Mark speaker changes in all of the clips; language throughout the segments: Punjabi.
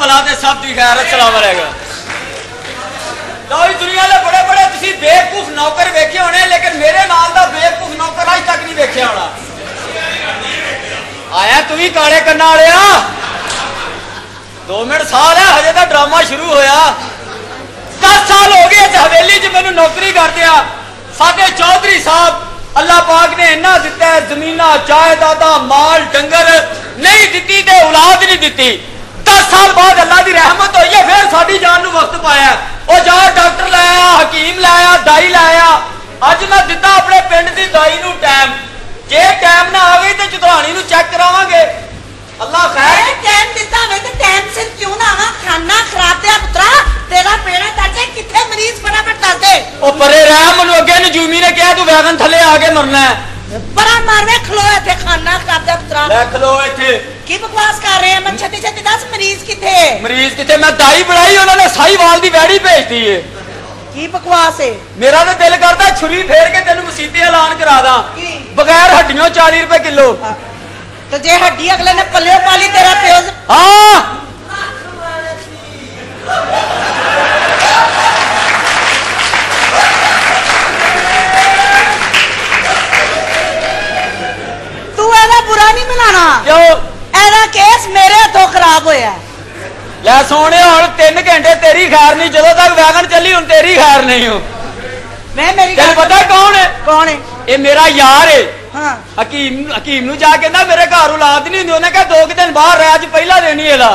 Speaker 1: ਭਲਾ ਤੇ ਸਭ ਦੀ ਖੈਰ ਅਸਲਾਮ ਅਲੈਕੁਮ। ਲਓ ਜੀ, ਦੁਨੀਆ ਦੇ ਬੜੇ ਬੜੇ ਤੁਸੀਂ ਬੇਵਕੂਫ ਨੌਕਰ ਵੇਖੇ ਹੋਣੇ, ਲੇਕਿਨ ਮੇਰੇ ਨਾਲ ਦਾ ਬੇਵਕੂਫ ਨੌਕਰ ਅੱਜ ਤੱਕ ਨਹੀਂ ਵੇਖਿਆ ਹੋਣਾ। ਆਇਆ ਤੂੰ ਵੀ ਕਾਲੇ ਕੰਨਾਂ ਵਾਲਿਆ? 2 ਮਿੰਟ ਸਾਲ ਹੈ ਹਜੇ ਤਾਂ ਡਰਾਮਾ ਸ਼ੁਰੂ ਹੋਇਆ। 10 ਸਾਲ ਹੋ ਗਏ ਇਸ ਹਵੇਲੀ 'ਚ ਮੈਨੂੰ ਨੌਕਰੀ ਕਰਦਿਆਂ ਸਾਡੇ ਚੌਧਰੀ ਸਾਹਿਬ ਅੱਲਾਹ ਪਾਕ ਨੇ ਇੰਨਾ ਦਿੱਤਾ ਜ਼ਮੀਨਾਂ, ਜਾਇਦਾਦਾਂ, ਮਾਲ, ਡੰਗਰ ਨਹੀਂ ਦਿੱਤੀ ਤੇ ਔਲਾਦ ਨਹੀਂ ਦਿੱਤੀ। ਸਾਲ ਬਾਅਦ ਅੱਲਾਹ ਦੀ ਰਹਿਮਤ ਹੋਈ ਹੈ ਫਿਰ ਸਾਡੀ ਜਾਨ ਨੂੰ ਵਕਤ ਪਾਇਆ ਉਹ ਜਾ ਡਾਕਟਰ ਲੈ ਆਇਆ ਹਕੀਮ ਲੈ ਆਇਆ ਦਾਈ ਲੈ ਆਇਆ ਅੱਜ ਮੈਂ ਦਿੱਤਾ ਆਪਣੇ ਪਿੰਡ ਦੀ ਦਾਈ ਨੂੰ ਟਾਈਮ ਜੇ ਟਾਈਮ ਨਾ ਆਵੇ ਤੇ ਚੁਧਾਣੀ ਨੂੰ ਚੈੱਕ ਕਰਾਵਾਂਗੇ। ਅੱਲਾਹ ਖੈਰ।
Speaker 2: ਟਾਈਮ ਦਿੱਤਾ ਹੋਵੇ ਤੇ ਟਾਈਮ ਸਿਰ ਕਿਉਂ ਨਾ ਆਵਾਂ? ਖਾਣਾ ਖਰਾਬ ਤੇ ਪੁੱਤਰਾ ਤੇਰਾ ਪੇੜਾ ਦੱਸੇ ਕਿੱਥੇ ਮਰੀਜ਼ ਫਟਾਫਟ ਦੱਸ ਦੇ?
Speaker 1: ਉਹ ਪਰੇ ਰਹਿ ਮੈਨੂੰ ਅੱਗੇ ਨਜੂਮੀ ਨੇ ਕਿਹਾ ਤੂੰ ਵੈਗਨ ਥੱਲੇ ਆ ਕੇ ਮਰਨਾ ਹੈ।
Speaker 2: ਬੜਾ ਮਾਰਵੇ ਖਲੋ ਇੱਥੇ ਖਾਣਾ ਖਰਾਬ ਤੇ ਪੁੱਤਰਾ
Speaker 1: ਲੈ ਖਲੋ ਇੱਥੇ
Speaker 2: ਕੀ ਬਕਵਾਸ ਕਰ ਰਹੇ ਆ ਮੈਂ ਛੇਤੀ ਛੇਤੀ ਦੱਸ ਮਰੀਜ਼ ਕਿੱਥੇ
Speaker 1: ਮਰੀਜ਼ ਕਿਤੇ ਮੈਂ ਦਾਈ ਬਣਾਈ ਉਹਨਾਂ ਨੇ ਸਾਈਵਾਲ ਦੀ ਵੈੜੀ ਭੇਜਤੀ ਏ
Speaker 2: ਕੀ ਬਕਵਾਸ ਏ
Speaker 1: ਮੇਰਾ ਤਾਂ ਦਿਲ ਕਰਦਾ ਛੁਰੀ ਫੇਰ ਕੇ ਤੈਨੂੰ ਮਸੀਤੇ ਐਲਾਨ ਕਰਾ ਦਾਂ
Speaker 2: ਕੀ?
Speaker 1: ਬਗੈਰ ਹੱਡੀਆਂ 40 ਰੁਪਏ ਕਿਲੋ
Speaker 2: ਤੇ ਜੇ ਹੱਡੀ ਅਗਲੇ ਨੇ ਪੱਲਿਓ ਪਾਲੀ ਬੁਰਾ ਨਹੀਂ ਮਨਾਣਾ
Speaker 1: ਕਿਉਂ?
Speaker 2: ਇਹਦਾ ਕੇਸ ਮੇਰੇ ਹੱਥੋਂ ਖਰਾਬ ਹੋਇਆ
Speaker 1: ਲੈ ਸੋਹਣੇ ਹੁਣ 3 ਘੰਟੇ ਤੇਰੀ ਖੈਰ ਨਹੀਂ ਜਦੋਂ ਤੱਕ ਵੈਗਨ ਚੱਲੀ ਹੁਣ ਤੇਰੀ ਖੈਰ ਨਹੀਂ ਹੋ।
Speaker 2: ਮੈਂ ਮੇਰੀ
Speaker 1: ਤੈਨੂੰ
Speaker 2: ਗੱਲ
Speaker 1: ਪਤਾ ਕੌਣ ਹੈ?
Speaker 2: ਕੌਣ ਹੈ?
Speaker 1: ਇਹ ਮੇਰਾ ਯਾਰ ਏ।
Speaker 2: ਹਾਂ।
Speaker 1: ਹਕੀਮ ਹਕੀਮ ਨੂੰ ਜਾ ਕੇ ਕਹਿੰਦਾ ਮੇਰੇ ਘਰ ਔਲਾਦ ਨਹੀਂ ਹੁੰਦੀ ਉਹਨੇ ਕਿਹਾ ਦੋ ਕੁ ਦਿਨ ਬਾਹਰ ਰਹਿ ਅੱਜ ਪਹਿਲਾ ਦੇਣੀ ਇਹਦਾ।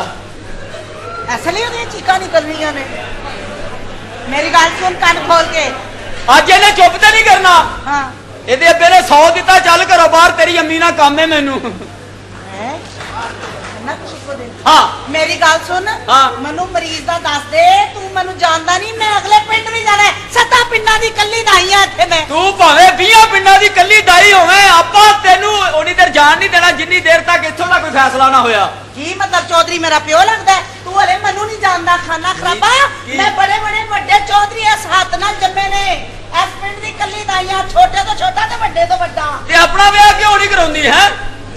Speaker 2: ਅਸਲੀ ਉਹਦੀਆਂ ਚੀਕਾਂ ਨਿਕਲਣੀਆਂ ਨੇ। ਮੇਰੀ ਗੱਲ ਸੁਣ ਕੰਨ ਖੋਲ ਕੇ।
Speaker 1: ਅੱਜ ਇਹਨੇ ਚੁੱਪ ਤੇ ਨਹੀਂ ਕਰਨਾ?
Speaker 2: ਹਾਂ।
Speaker 1: ਇਹਦੇ ਅੱਗੇ ਨੇ 100 ਦਿੱਤਾ, ਚੱਲ ਘਰੋਂ ਬਾਹਰ ਤੇਰੀ ਅੰਮੀ ਨਾਲ ਕੰਮ ਹੈ ਮੈਨੂੰ।
Speaker 2: ਹੈ? ਨਾ ਚੁੱਪ ਦੇ।
Speaker 1: ਹਾਂ
Speaker 2: ਮੇਰੀ ਗੱਲ ਸੁਣ
Speaker 1: ਹਾਂ।
Speaker 2: ਮੈਨੂੰ ਮਰੀਜ਼ ਦਾ ਦੱਸ ਦੇ ਤੂੰ ਮੈਨੂੰ ਜਾਣਦਾ ਨਹੀਂ ਮੈਂ ਅਗਲੇ ਪਿੰਡ ਵੀ ਜਾਣਾ ਹੈ। ਸੱਤਾ ਪਿੰਡਾਂ ਦੀ ਕੱਲੀ ਨਹੀਂ ਆ ਇੱਥੇ ਮੈਂ
Speaker 1: ਤੂੰ ਭਾਵੇਂ 20 ਪਿੰਡਾਂ ਦੀ ਕੱਲੀ ਦਾਈ ਹੋਵੇਂ ਆਪਾਂ ਤੈਨੂੰ ਉਨੀ ਦੇਰ ਜਾਣ ਨਹੀਂ ਦੇਣਾ ਜਿੰਨੀ ਦੇਰ ਤੱਕ ਇੱਥੋਂ ਦਾ ਕੋਈ ਫੈਸਲਾ ਨਾ ਹੋਇਆ
Speaker 2: ਕੀ ਮਤਲਬ ਚੌਧਰੀ ਮੇਰਾ ਪਿਓ ਲੱਗਦਾ ਹੈ? ਤੂੰ ਹਲੇ ਮੈਨੂੰ ਨਹੀਂ ਜਾਣਦਾ ਖਾਨਾ ਖਰਾਬਾ
Speaker 1: ਕੀ?
Speaker 2: ਮੈਂ ਬੜੇ ਬੜੇ ਵੱਡੇ ਚੌਧਰੀ ਇਸ ਹੱਥ ਨਾਲ ਜੰਮੇ ਨੇ ਇਸ ਪਿੰਡ ਦੀ ਕੱਲੀ ਦਾਈਆਂ ਛੋਟੇ ਤੋਂ ਛੋਟਾ ਤੇ ਵੱਡੇ ਤੋਂ ਵੱਡਾ
Speaker 1: ਤੇ ਆਪਣਾ ਵਿਆਹ ਕਿਉਂ ਨਹੀਂ ਕਰਾਉਂਦੀ ਹੈ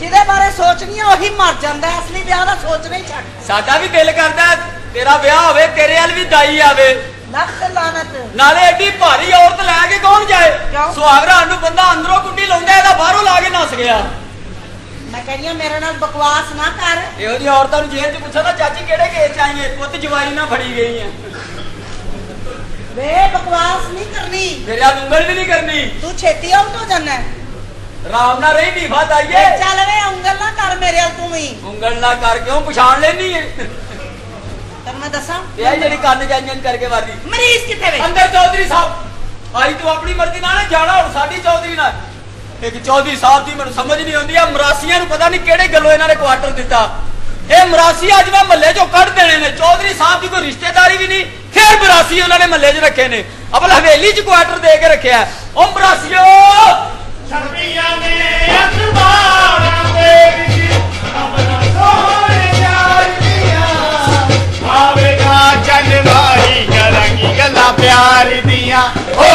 Speaker 2: ਜਿਹਦੇ ਬਾਰੇ ਸੋਚਣੀ ਹੈ ਉਹੀ ਮਰ ਜਾਂਦਾ ਹੈ ਅਸਲੀ ਵਿਆਹ ਦਾ ਸੋਚਣਾ ਹੀ ਛੱਡ
Speaker 1: ਸਾਡਾ ਵੀ ਦਿਲ ਕਰਦਾ ਹੈ, ਤੇਰਾ ਵਿਆਹ ਹੋਵੇ ਤੇਰੇ ਵੱਲ ਵੀ ਦਾਈ ਆਵੇ।
Speaker 2: ਲੱਖ ਲਾਨਤ।
Speaker 1: ਨਾਲੇ ਐਡੀ ਭਾਰੀ ਔਰਤ ਲੈ ਕੇ ਕੌਣ ਜਾਏ?
Speaker 2: ਕਿਉਂ?
Speaker 1: ਸੁਹਾਗਰਾ ਨੂੰ ਬੰਦਾ ਅੰਦਰੋਂ ਕੁੰਡੀ ਲਾਉਂਦਾ ਇਹਦਾ ਬਾਹਰੋਂ ਲਾ ਕੇ ਨਸ ਗਿਆ।
Speaker 2: ਮੈਂ ਕਹਿੰਦੀ ਹਾਂ ਮੇਰੇ ਨਾਲ ਬਕਵਾਸ ਨਾ ਕਰ।
Speaker 1: ਇਹੋ ਜਿਹੀ ਔਰਤਾਂ ਨੂੰ ਜੇਲ੍ਹ 'ਚ ਪੁੱਛੋ ਨਾ ਚਾਚੀ ਕਿਹੜੇ ਕੇਸ 'ਚ ਆਈਏ? ਪੁੱਤ ਜਵਾਈ ਨਾਲ ਫੜੀ ਗਈ ਹੈ
Speaker 2: ਵੇ ਬਕਵਾਸ ਨਹੀਂ ਕਰਨੀ।
Speaker 1: ਮੇਰੇ ਨਾਲ ਉਂਗਲ ਵੀ ਨਹੀਂ ਕਰਨੀ।
Speaker 2: ਤੂੰ ਛੇਤੀ ਆਊਟ ਹੋ ਜਾਣਾ ਹੈ।
Speaker 1: ਆਰਾਮ ਨਾਲ ਰਹੀ ਢੀਫਾ
Speaker 2: ਤੇ
Speaker 1: ਦਾਈਏ
Speaker 2: ਚੱਲ ਵੇ ਉਂਗਲ ਨਾ ਕਰ ਮੇਰੇ ਵੱਲ ਤੂੰ ਵੀ।
Speaker 1: ਉਂਗਲ ਨਾ ਕਰ ਕਿਉਂ? ਪਛਾਣ ਲੈਣੀ ਹੈ
Speaker 2: ਤੈਨੂੰ ਮੈਂ ਦੱਸਾਂ?
Speaker 1: ਇਹ ਜਿਹੜੀ ਕੰਨ ਜੰਜਨ ਕਰਕੇ ਵਾਦੀ
Speaker 2: ਮਰੀਜ਼ ਕਿੱਥੇ ਵੇ?
Speaker 1: ਅੰਦਰ ਚੌਧਰੀ ਸਾਹਿਬ। ਆਈ ਤੂੰ ਆਪਣੀ ਮਰਜ਼ੀ ਨਾਲ ਜਾਣਾ ਹੁਣ ਸਾਡੀ ਚੌਧਰੀ ਨਾਲ। ਇੱਕ ਚੌਧਰੀ ਸਾਹਿਬ ਦੀ ਮੈਨੂੰ ਸਮਝ ਨਹੀਂ ਆਉਂਦੀ ਆ ਮਰਾਸੀਆਂ ਨੂੰ ਪਤਾ ਨਹੀਂ ਕਿਹੜੇ ਗੱਲੋਂ ਇਹਨਾਂ ਨੇ ਕੁਆਟਰ ਦਿੱਤਾ। ਇਹ ਮਰਾਸੀ ਅੱਜ ਮੈਂ ਮਹੱਲੇ ਚੋਂ ਕੱਢ ਦੇਣੇ ਨੇ। ਚੌਧਰੀ ਸਾਹਿਬ ਦੀ ਕੋਈ ਰਿਸ਼ਤੇਦਾਰੀ ਵੀ ਨਹੀਂ ਫਿਰ ਮਰਾਸੀ ਉਹਨਾਂ ਨੇ ਮਹੱਲੇ 'ਚ ਰੱਖੇ ਨੇ। ਅਬਲ ਹਵੇਲੀ 'ਚ ਕੁਆਟਰ ਦੇ ਕੇ ਰੱਖਿਆ। ਉਹ ਮਰਾਸੀਓ!
Speaker 3: ਸਰਬੀਆਂ ਨੇ ਕਰਾਂਗੀ ਗੱਲਾਂ ਪਿਆਰ ਦੀਆਂ। ਓ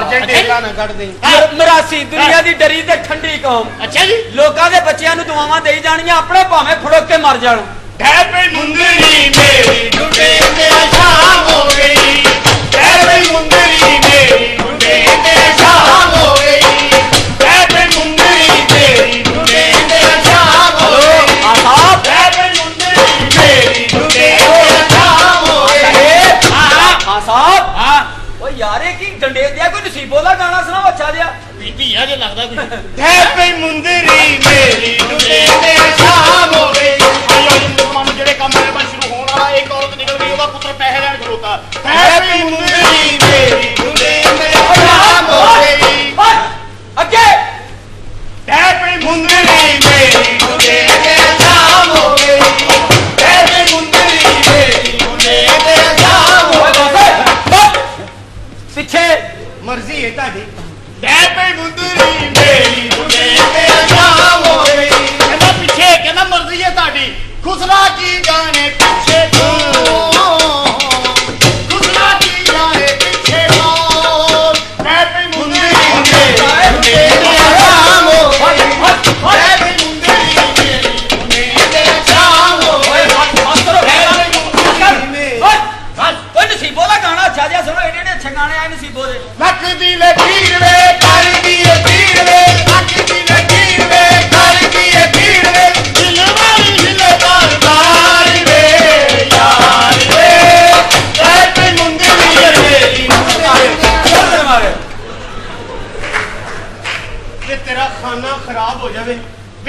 Speaker 1: ਅੱਲਾਹ
Speaker 3: ਅਰਜੈਂਟੀਨਾ ਨਾ ਕੱਢ ਦੇ
Speaker 1: ਮਰ- ਮਰਾਸੀ ਦੁਨੀਆ ਦੀ ਡਰੀ ਤੇ ਠੰਡੀ ਕੌਮ।
Speaker 3: ਅੱਛਾ ਜੀ।
Speaker 1: ਲੋਕਾਂ ਦੇ ਬੱਚਿਆਂ ਨੂੰ ਦੁਆਵਾਂ ਦੇਈ ਜਾਣੀਆਂ ਆਪਣੇ ਭਾਵੇਂ ਫੜਕ ਕੇ ਮਰ ਜਾਣ।
Speaker 3: ਹੈ ਪਈ ਮੁੰਦਰੀ ਮੇਰੀ ਡੁੱਡੇ ਤੇ ਸ਼ਾਮ ਹੋ ਗਈ। ਹੈ ਪਈ ਮੁੰਦਰੀ ਲੱਗਦਾ ਕੁਝ ਹੈ ਪਈ ਮੁੰਦਰੀ ਮੇਰੀ ਡੁੱਡੇ ਤੇ ਸ਼ਾਮ ਹੋ ਗਈ। ਆਇਓ ਜੀ ਮੁਸਲਮਾਨ ਜਿਹੜੇ ਕੰਮ ਹੈ, ਬਸ ਸ਼ੁਰੂ ਹੋਣ ਵਾਲਾ, ਇੱਕ ਔਰਤ ਨਿਕਲ ਗਈ, ਉਹਦਾ ਪੁੱਤਰ ਪੈਸੇ ਲੈਣ ਖਲੋਤਾ। ਹੈ ਪਈ ਮੁੰਦਰੀ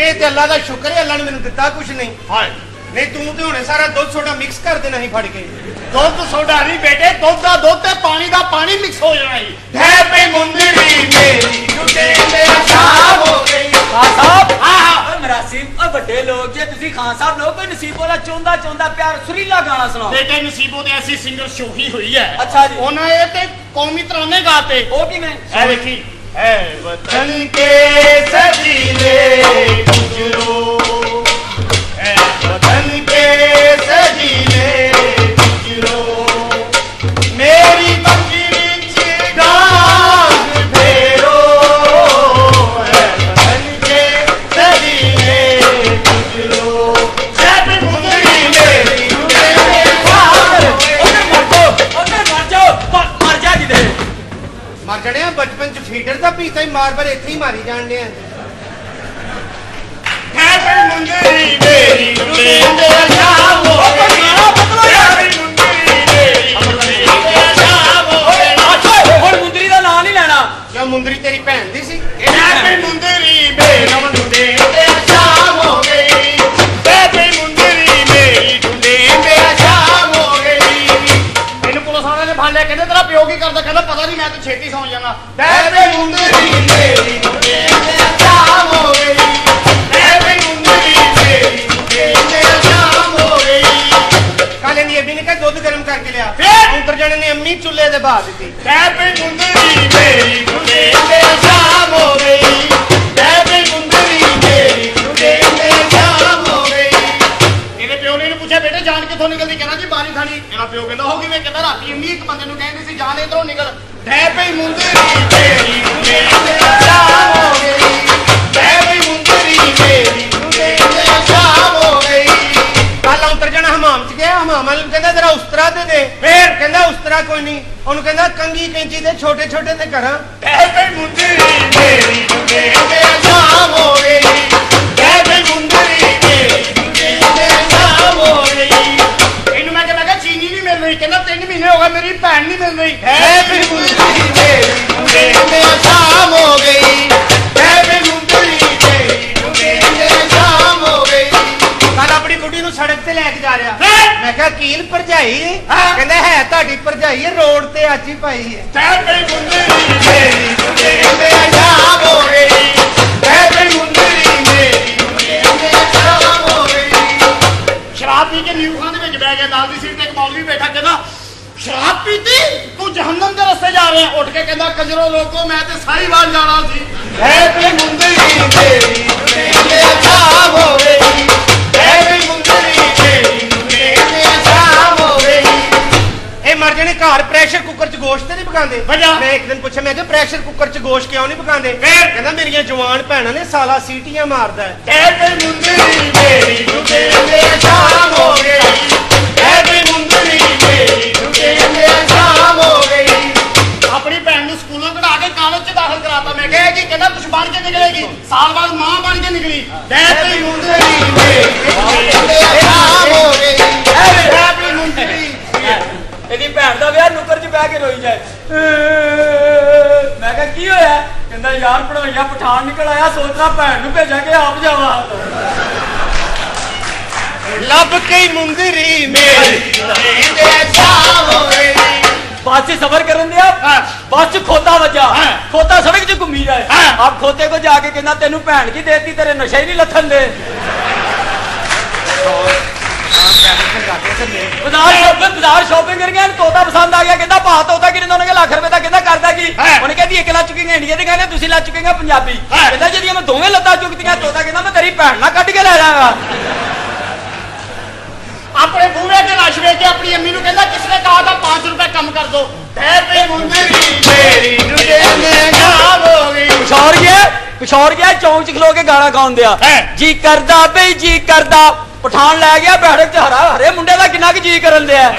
Speaker 3: ਵੇ ਤੇ
Speaker 4: ਅੱਲਾ ਦਾ ਸ਼ੁਕਰ ਹੈ ਅੱਲਾ ਨੇ ਮੈਨੂੰ ਦਿੱਤਾ ਕੁਛ ਨਹੀਂ।
Speaker 3: ਹਾਏ
Speaker 4: ਨਹੀਂ ਤੂੰ ਤੇ ਹੁਣੇ ਸਾਰਾ ਦੁੱਧ ਸੋਡਾ ਮਿਕਸ ਕਰ ਦੇਣਾ ਸੀ ਫੜ ਕੇ।
Speaker 3: ਦੁੱਧ ਸੋਡਾ ਨਹੀਂ ਬੇਟੇ ਦੁੱਧ ਦਾ ਦੁੱਧ ਤੇ ਪਾਣੀ ਦਾ ਪਾਣੀ ਮਿਕਸ ਹੋ ਜਾਣਾ ਈ ਹੈ ਪਈ ਮੁੰਦਰੀ ਮੇਰੀ ਟੁੱਟੇ ਤੇ ਸ਼ਾਮ ਹੋ ਗਈ।
Speaker 1: ਸਾਹਿਬ।
Speaker 3: ਆਹ
Speaker 1: ਮਰਾਸੀਬ ਓਏ ਵੱਡੇ ਲੋਕ ਜੇ ਤੁਸੀਂ ਖਾਨ ਸਾਹਿਬ ਲੋਕ ਕੋਈ ਨਸੀਬੋ ਦਾ ਚੋਂਦਾ ਚੋਂਦਾ ਪਿਆਰ ਸੁਰੀਲਾ ਗਾਣਾ ਸੁਣਾਓ।
Speaker 3: ਬੇਟੇ ਨਸੀਬੋ ਦੇ ਐਸੀ ਸਿੰਗਰ ਸ਼ੋਹੀ ਹੋਈ ਹੈ।
Speaker 1: ਅੱਛਾ ਜੀ।
Speaker 3: ਉਹਨਾਂ ਇਹ ਤੇ ਕੌਮੀ ਤਰਾਨੇ ਗਾਤੇ
Speaker 1: ਉਹ ਕਿਵੇਂ?
Speaker 3: ਐ ਵੇਖੀ ਹੈ ਵਤਨ ਕੇ ਸਜੀਲੇ ਗੁਜਰੋ ਹੈ ਵਤਨ ਕੇ ਮਾਰ
Speaker 4: ਪਰ ਇੱਥੇ ਹੀ ਮਾਰੀ ਜਾਣਦੇ ਆ
Speaker 3: ਵੀ ਮੁੰਦਰੀ ਤੇ ਮੇਰੀ
Speaker 1: ਦਾ ਨਾਂ ਨਹੀਂ ਲੈਣਾ।
Speaker 4: ਕਿਉਂ ਮੁੰਦਰੀ ਤੇਰੀ ਭੈਣ ਦੀ ਸੀ?
Speaker 3: ਹੈ ਵੀ ਮੁੰਦਰੀ ਕਰਦਾ ਕਹਿੰਦਾ ਪਤਾ ਨਹੀਂ ਮੈਂ ਤਾਂ ਛੇਤੀ ਸੌਂ ਜਾਣਾ। ਹੈ ਵੀ ਮੁੰਦਰੀ ਮੇਰੀ ਤੇ ਸ਼ਾਮ ਹੋ ਗਈ। ਵੀ ਮੁੰਦਰੀ ਮੇਰੀ ਟੁੱਟੇ ਤੇ ਸ਼ਾਮ ਹੋ ਗਈ।
Speaker 4: ਕਾਲੇ ਦੀ ਅੱਬੀ ਨੇ ਕਿਹਾ ਦੁੱਧ ਗਰਮ ਕਰਕੇ ਲਿਆ।
Speaker 3: ਫਿਰ?
Speaker 4: ਅੰਤਰ ਜਣੇ ਨੇ ਅੰਮੀ ਚੁੱਲ੍ਹੇ ਦੇ ਬਾਹ ਦਿੱਤੀ।
Speaker 3: ਮੁੰਦਰੀ ਮੇਰੀ ਤੇ ਸ਼ਾਮ ਹੋ ਗਈ। ਪਿਓ ਕਹਿੰਦਾ ਹੋ ਕਿਵੇਂ ਕਹਿੰਦਾ ਰਾਤੀ ਅੰਮੀ ਇੱਕ ਬੰਦੇ ਨੂੰ ਕਹਿੰਦੀ ਸੀ ਜਾਨ ਇਧਰੋਂ ਨਿਕਲ। ਹੈਪੀ ਮੁੰਦਰੀ ਮੇਰੀ ਟੁੱਡੇ ਤੇ ਸ਼ਾਮ ਹੋ ਗਈ ਹੈਪੀ ਮੁੰਦਰੀ ਮੇਰੀ ਤੇ ਸ਼ਾਮ ਹੋ ਗਈ
Speaker 4: ਕੱਲ ਅੰਤਰ ਜਣਾ ਹਮਾਮ ਚ ਗਿਆ ਹਮਾਮ ਵਾਲੇ ਨੂੰ ਕਹਿੰਦਾ ਤੇਰਾ ਉਸਤਰਾ ਤੇ ਦੇ।
Speaker 3: ਫੇਰ?
Speaker 4: ਕਹਿੰਦਾ ਉਸਤਰਾ ਕੋਈ ਨਹੀਂ। ਉਹਨੂੰ ਕਹਿੰਦਾ ਕੰਗੀ ਕੈਂਚੀ ਦੇ ਛੋਟੇ ਛੋਟੇ ਤੇ ਕਰਾਂ।
Speaker 3: ਹੈਪੀ ਮੁੰਦਰੀ ਮੇਰੀ ਤੇ ਸ਼ਾਮ ਹੋ ਗਈ ਮੇਰੀ ਭੈਣ ਨਹੀਂ ਮਿਲ ਰਹੀ। ਹੈਪੀ ਮੁੰਦਰੀ ਮੇਰੀ ਟੁੱਡੇ ਤੇ। ਸ਼ਾਮ ਹੋ ਗਈ। ਹੈਪੀ ਮੁੰਦਰੀ ਮੇਰੀ ਟੁੱਡੇ ਤੇ ਸ਼ਾਮ ਹੋ ਗਈ।
Speaker 4: ਕੱਲ ਆਪਣੀ ਬੁੱਢੀ ਨੂੰ ਸੜਕ ਤੇ ਲੈ ਕੇ ਜਾ ਰਿਹਾ। ਮੈਂ ਕਿਹਾ ਕੀਲ ਭਰਜਾਈ। ਕਹਿੰਦਾ ਹੈ ਤੁਹਾਡੀ ਭਰਜਾਈ ਹੈ ਰੋਡ ਤੇ ਅੱਜ ਹੀ। ਪਾਈ ਹੈ
Speaker 3: ਹੈਪੀ ਮੁੰਦਰੀ ਮੇਰੀ ਟੁੱਡੇ ਤੇ ਸ਼ਾਮ ਹੋ ਗਈ। ਹੈਪੀ ਮੁੰਦਰੀ ਮੇਰੀ ਟੁੱਡੇ ਤੇ ਸ਼ਾਮ ਹੋ ਗਈ। ਸ਼ਰਾਬ ਪੀ ਕੇ ਨਿਊ ਖਾਨ ਦੇ ਵਿੱਚ ਬਹਿ ਗਿਆ ਨਾਲ ਦੀ ਸੀਟ ਤੇ ਇੱਕ ਮੌਲਵੀ ਬੈਠਾ ਕਹਿੰਦਾ ਸ਼ਰਾਬ ਪੀਤੀ? ਤੂੰ ਜਹੰਨਮ ਦੇ ਰਸਤੇ ਜਾ ਰਿਹਾ। ਉੱਠ ਕੇ ਕਹਿੰਦਾ ਕੰਜਰੋ ਲੋਕੋ ਮੈਂ ਤੇ ਸਾਰੀ ਵਾਰ ਜਾਣਾ ਸੀ। ਮੁੰਦਰੀ ਮੇਰੀ ਟੁੱਡੇ ਤੇ ਮੁੰਦਰੀ ਮੇਰੀ ਤੇ
Speaker 4: ਇਹ ਮਰ ਜਣੇ ਘਰ ਪ੍ਰੈਸ਼ਰ ਕੁੱਕਰ 'ਚ ਗੋਸ਼ਤ ਤੇ ਨਹੀਂ ਪਕਾਉਂਦੇ? ਮੈਂ ਇੱਕ ਦਿਨ ਪੁੱਛਿਆ ਮੈਂ ਕਿਹਾ ਪ੍ਰੈਸ਼ਰ ਕੁੱਕਰ 'ਚ ਗੋਸ਼ਤ ਕਿਉਂ ਨਹੀਂ ਪਕਾਉਂਦੇ?
Speaker 3: ਫੇਰ?
Speaker 4: ਕਹਿੰਦਾ ਮੇਰੀਆਂ ਜਵਾਨ ਭੈਣਾਂ ਨੇ ਸਾਲਾ ਸੀਟੀਆਂ ਮਾਰਦਾ ਹੈ।
Speaker 3: ਹੈਪੀ ਮੁੰਦਰੀ ਮੇਰੀ ਟੁੱਟੇ ਤੇ ਸ਼ਾਮ ਸ਼ਾਮ ਹੋ ਗਈ ਆਪਣੀ ਭੈਣ ਨੂੰ ਸਕੂਲੋਂ ਕਢਾ ਕੇ ਕਾਲਜ 'ਚ ਦਾਖਲ ਕਰਾਤਾ ਮੈਂ ਕਿਹਾ ਜੀ ਕਹਿੰਦਾ ਕੁਛ ਬਣ ਕੇ ਨਿਕਲੇਗੀ ਸਾਲ ਬਾਅਦ ਮਾਂ ਬਣ ਕੇ ਨਿਕਲੀ ਹੈਪੀ ਮੁੰਦਰੀ ਸ਼ਾਮ ਹੋ ਗਈ ਹੈਪੀ ਮੁੰਦਰੀ
Speaker 1: ਇਹਦੀ ਭੈਣ ਦਾ ਵਿਆਹ ਨੁਕਰ 'ਚ ਬਹਿ ਕੇ ਰੋਈ ਜਾਏ ਮੈਂ ਕਿਹਾ ਕੀ ਹੋਇਆ ਕਹਿੰਦਾ ਯਾਰ ਪੜੋਈਆ ਪਠਾਨ ਨਿਕਲ ਆਇਆ ਸੋਚਦਾ ਭੈਣ ਨੂੰ ਭੇਜਾਂ ਕਿ ਆਪ ਜਾਵਾਂ
Speaker 4: ਲੱਭ ਕੇ ਮੁੰਦਰੀ ਮੇਰੀ
Speaker 3: ਸ਼ਾਮ
Speaker 1: ਸਫ਼ਰ ਕਰਨ ਦਿਆ?
Speaker 3: ਹਾਂ।
Speaker 1: ਬੱਸ 'ਚ ਖੋਤਾ ਵੱਜਾ। ਖੋਤਾ ਸੜਕ 'ਚ ਘੁੰਮੀ ਜਾਏ। ਆਪ ਖੋਤੇ ਕੋ ਜਾ ਕੇ ਕਹਿੰਦਾ ਤੈਨੂੰ ਭੈਣ ਕੀ ਦੇਤੀ? ਤੇਰੇ ਨਸ਼ੇ ਹੀ ਨਹੀਂ ਲੱਥਣ ਦੇ। ਬਾਜ਼ਾਰ ਸ਼ਾਪਿੰਗ ਬਾਜ਼ਾਰ ਸ਼ਾਪਿੰਗ ਕਰ ਗਿਆ ਤੋਤਾ ਪਸੰਦ ਆ ਗਿਆ। ਕਹਿੰਦਾ ਭਾ ਤੋਤਾ ਕਿੰਨੇ ਉਹਨੇ ਲੱਖ ਰੁਪਏ ਦਾ। ਕਹਿੰਦਾ ਕਰਦਾ ਕੀ। ਉਹਨੇ ਕਹਿੰਦੀ ਇੱਕ ਲੱਖ ਚੁੱਕੇਗਾ ਇੰਡੀਆ ਦੇ ਕਹਿੰਦੇ ਤੁਸੀਂ ਲੱਖ ਚੁੱਕੇਗਾ ਪੰਜਾਬੀ। ਕਹਿੰਦਾ ਜਿਹੜੀਆਂ ਮੈਂ ਦੋਵੇਂ ਲੱਤਾਂ ਚੁੱਕਦੀਆਂ ਤੋਤਾ ਕਹਿੰਦਾ ਮੈਂ ਤੇਰੀ ਭੈਣ ਨਾਲ ਕੱਢ ਕੇ ਲੈ ਜਾਵਾਂਗਾ।
Speaker 3: ਆਪਣੇ ਬੂਹੇ ਤੇ ਰਸ਼ ਵੇਖ ਕੇ ਆਪਣੀ ਅੰਮੀ ਨੂੰ ਕਹਿੰਦਾ ਕਿਸਨੇ ਕਹਾ ਤਾਂ 5 ਰੁਪਏ ਕੰਮ ਕਰ ਦੋ। ਹੈਪੀ ਮੁੰਦਰੀ ਮੇਰੀ ਤੇ ਸ਼ਾਮ ਹੋ ਗਈ।
Speaker 1: ਪਿਸ਼ੌਰ ਗਿਆ ਪਿਸ਼ੌਰ ਗਿਆ ਚੌਂਕ 'ਚ ਖਲੋ ਕੇ ਗਾਣਾ ਗਾਉਣ ਦਿਆ
Speaker 3: ਹੈਂ।
Speaker 1: ਜੀ ਕਰਦਾ ਬਈ ਜੀ ਕਰਦਾ। ਪਠਾਨ ਲੈ ਗਿਆ ਬੈਠਕ 'ਚ ਹਰਾ ਹਰੇ ਮੁੰਡੇ ਦਾ ਕਿੰਨਾ ਕੁ ਜੀ ਕਰਨ ਦਿਆ।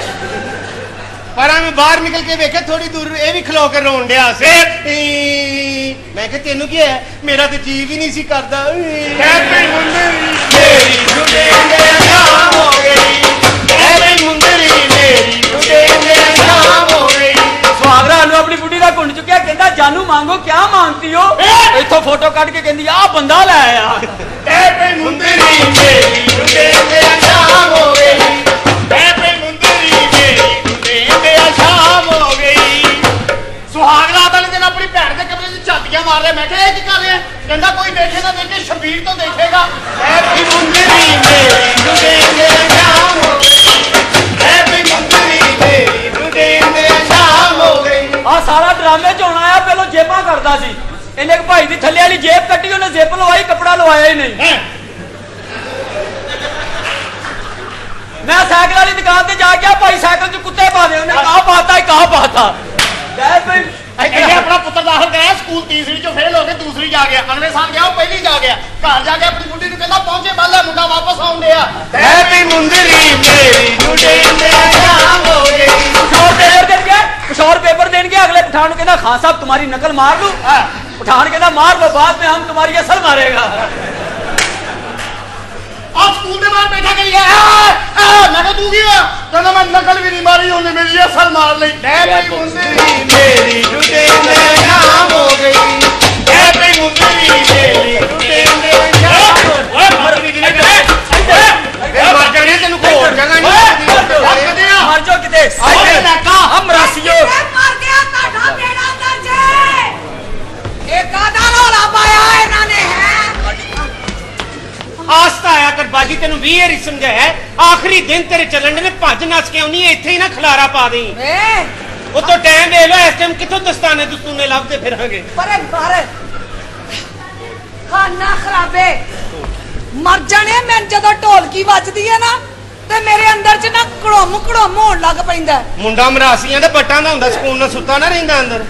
Speaker 4: ਪਰ ਆ ਮੈਂ ਬਾਹਰ ਨਿਕਲ ਕੇ ਵੇਖਿਆ ਥੋੜੀ ਦੂਰ ਇਹ ਵੀ ਖਲੋ ਕੇ ਰੋਣ ਡਿਆ ਸੀ। ਮੈਂ ਕਿਹਾ ਤੈਨੂੰ ਕੀ ਹੈ ਮੇਰਾ ਤੇ ਜੀਵ ਹੀ ਨਹੀਂ ਸੀ ਕਰਦਾ। ਹੈਪੀ ਮੁੰਦਰੀ ਮੇਰੀ ਦੇ ਸ਼ਾਮ ਹੋ ਗਈ।
Speaker 1: ਘੁੰਡ ਚੁੱਕਿਆ ਕਹਿੰਦਾ ਜਾਨੂ ਮੰਗੋ ਕਿਆ ਮੰਗਤੀ ਹੋ? ਇੱਥੋਂ ਫੋਟੋ ਕੱਢ ਕੇ ਕਹਿੰਦੀ ਆ ਬੰਦਾ ਲੈ ਆਇਆ।
Speaker 4: ਮੁੰਦਰੀ ਮੇਰੀ ਸ਼ਾਮ ਹੋ ਗਈ। ਹੈਪੀ ਮੁੰਦਰੀ ਮੇਰੀ ਟੁੱਟੇ ਦੇ ਸ਼ਾਮ ਹੋ ਗਈ।
Speaker 3: ਸੁਹਾਗ ਰਾਤ ਵਾਲੇ ਦਿਨ ਆਪਣੀ ਭੈਣ ਦੇ ਕਮਰੇ 'ਚ ਝਾਤੀਆਂ ਮਾਰ ਰਿਹਾ ਮੈਂ ਕਿਹਾ ਇਹ ਕੀ ਕਰ ਰਿਹਾ? ਕਹਿੰਦਾ ਕੋਈ ਦੇਖੇ ਨਾ ਦੇਖੇ ਸ਼ਬੀਰ ਤੋਂ ਦੇਖੇਗਾ।
Speaker 4: ਹੈਪੀ ਮੁੰਦਰੀ ਮੇਰੀ ਟੁੱਟੇ
Speaker 1: ਕਰਦਾ ਸੀ। ਇਹਨੇ ਇੱਕ ਭਾਈ ਦੀ ਥੱਲੇ ਵਾਲੀ ਜੇਬ ਕੱਢੀ ਉਹਨੇ ਜ਼ਿਪ ਲਵਾਈ ਕੱਪੜਾ ਲਵਾਇਆ ਹੀ ਨਹੀਂ? ਮੈਂ ਸਾਈਕਲ ਵਾਲੀ ਦੁਕਾਨ ਤੇ ਜਾ ਕੇ ਭਾਈ ਸਾਈਕਲ 'ਚ ਕੁੱਤੇ ਪਾ ਦੇ ਉਹਨੇ ਕਹਾ ਪਾਤਾ ਕਹਾ ਪਾਤਾ। ਕਹਿ ਭਈ
Speaker 3: ਇਹਨੇ ਆਪਣਾ ਪੁੱਤਰ ਦਾਖਲ ਕਰਾਇਆ ਸਕੂਲ ਤੀਸਰੀ ਚੋਂ ਫੇਲ ਹੋ ਕੇ ਦੂਸਰੀ ਜਾ ਗਿਆ। ਅਗਲੇ ਸਾਲ ਗਿਆ ਉਹ ਪਹਿਲੀ ਜਾ ਗਿਆ। ਘਰ ਜਾ ਕੇ ਆਪਣੀ ਬੁੱਢੀ ਨੂੰ ਕਹਿੰਦਾ ਪਹੁੰਚੇ ਬਾਲਾ ਮੁੰਡਾ ਵਾਪਸ ਆਉਂਦੇ ਆ।
Speaker 4: ਮੈਂ ਵੀ ਮੁੰਦਰੀ ਮੇਰੀ
Speaker 1: ਜੁੜੇ ਨੇ ਪੇਪਰ ਦੇਣਗੇ ਕਿਸ਼ੋਰ ਅਗਲੇ ਪਠਾਨ ਨੂੰ ਕਹਿੰਦਾ ਖਾਨ ਸਾਹਿਬ ਤੁਹਾਡੀ ਨਕਲ ਮਾਰ ਲੂ ਪਠਾਨ ਕਹਿੰਦਾ ਮਾਰ ਲੋ ਬਾਅਦ ਵਿੱਚ ਹਮ ਤੁਹਾਡੀ ਅਸਲ ਮਾਰੇਗਾ।
Speaker 3: ਆ ਸਕੂਲ ਦੇ ਬਾਹਰ ਬੈਠਾ ਗਈ ਹੈ ਆ ਮੈਂ ਕਿਹਾ ਤੂੰ ਕੀ ਆ? ਕਹਿੰਦਾ ਮੈਂ ਨਕਲ ਵੀ ਨਹੀਂ ਮਾਰੀ ਉਹਨੇ ਮੇਰੀ ਅਸਲ ਮਾਰ ਲਈ।
Speaker 4: ਐ ਬਈ ਮੁੰਦਰੀ ਮੇਰੀ ਟੁੱਟੇ ਨਾਮ ਹੋ ਗਈ। ਐ ਬਈ ਮੁੰਦਰੀ ਮੇਰੀ ਟੁੱਟੇ ਨਾਮ
Speaker 3: ਓਏ ਮਰ ਵੀ
Speaker 4: ਨਹੀਂ ਗਏ ਓਏ ਮਰ ਜਾਣੀ ਤੈਨੂੰ ਕੋਈ ਹੋਰ ਜਗ੍ਹਾ ਨਹੀਂ
Speaker 5: ਮਰ ਜਾ ਕਿਤੇ। ਸਾਰੇ ਨਾਕਾ। ਹਮ ਰਾਸੀਓ।
Speaker 4: ਆਸਤਾ ਆਇਆ ਕਰ ਬਾਜੀ ਤੈਨੂੰ 20 ਵਾਰੀ ਸਮਝਾਇਆ ਹੈ। ਆਖਰੀ ਦਿਨ ਤੇਰੇ ਚੱਲਣ ਨੇ ਭੱਜ ਨੱਸ ਕੇ ਆਉਣੀ ਇੱਥੇ ਹੀ ਨਾ ਖਲਾਰਾ ਪਾ ਦੇਈ।
Speaker 5: ਵੇ।
Speaker 4: ਉਹ ਤੋਂ ਟਾਈਮ ਵੇਖ ਲੋ ਇਸ ਟਾਈਮ ਕਿੱਥੋਂ ਦਸਤਾਨੇ ਦਸਤੂਨੇ ਲੱਭਦੇ ਫਿਰਾਂਗੇ।
Speaker 5: ਪਰੇ ਬਾਹਰ। ਖਾਨਾ ਖਰਾਬੇ। ਮਰ ਜਾਣੇ ਮੈਂ ਜਦੋਂ ਢੋਲਕੀ ਵੱਜਦੀ ਹੈ ਨਾ ਤੇ ਮੇਰੇ ਅੰਦਰ ਚ ਨਾ ਕੜੋਮ ਕੜੋਮ ਹੋਣ ਲੱਗ ਪੈਂਦਾ।
Speaker 4: ਮੁੰਡਾ ਮਰਾਸੀਆਂ ਦੇ ਬੱਟਾਂ ਦਾ ਹੁੰਦਾ ਸਕੂਨ ਨਾਲ ਸੁੱਤਾ ਨਾ ਰਹਿੰਦਾ ਅੰਦਰ।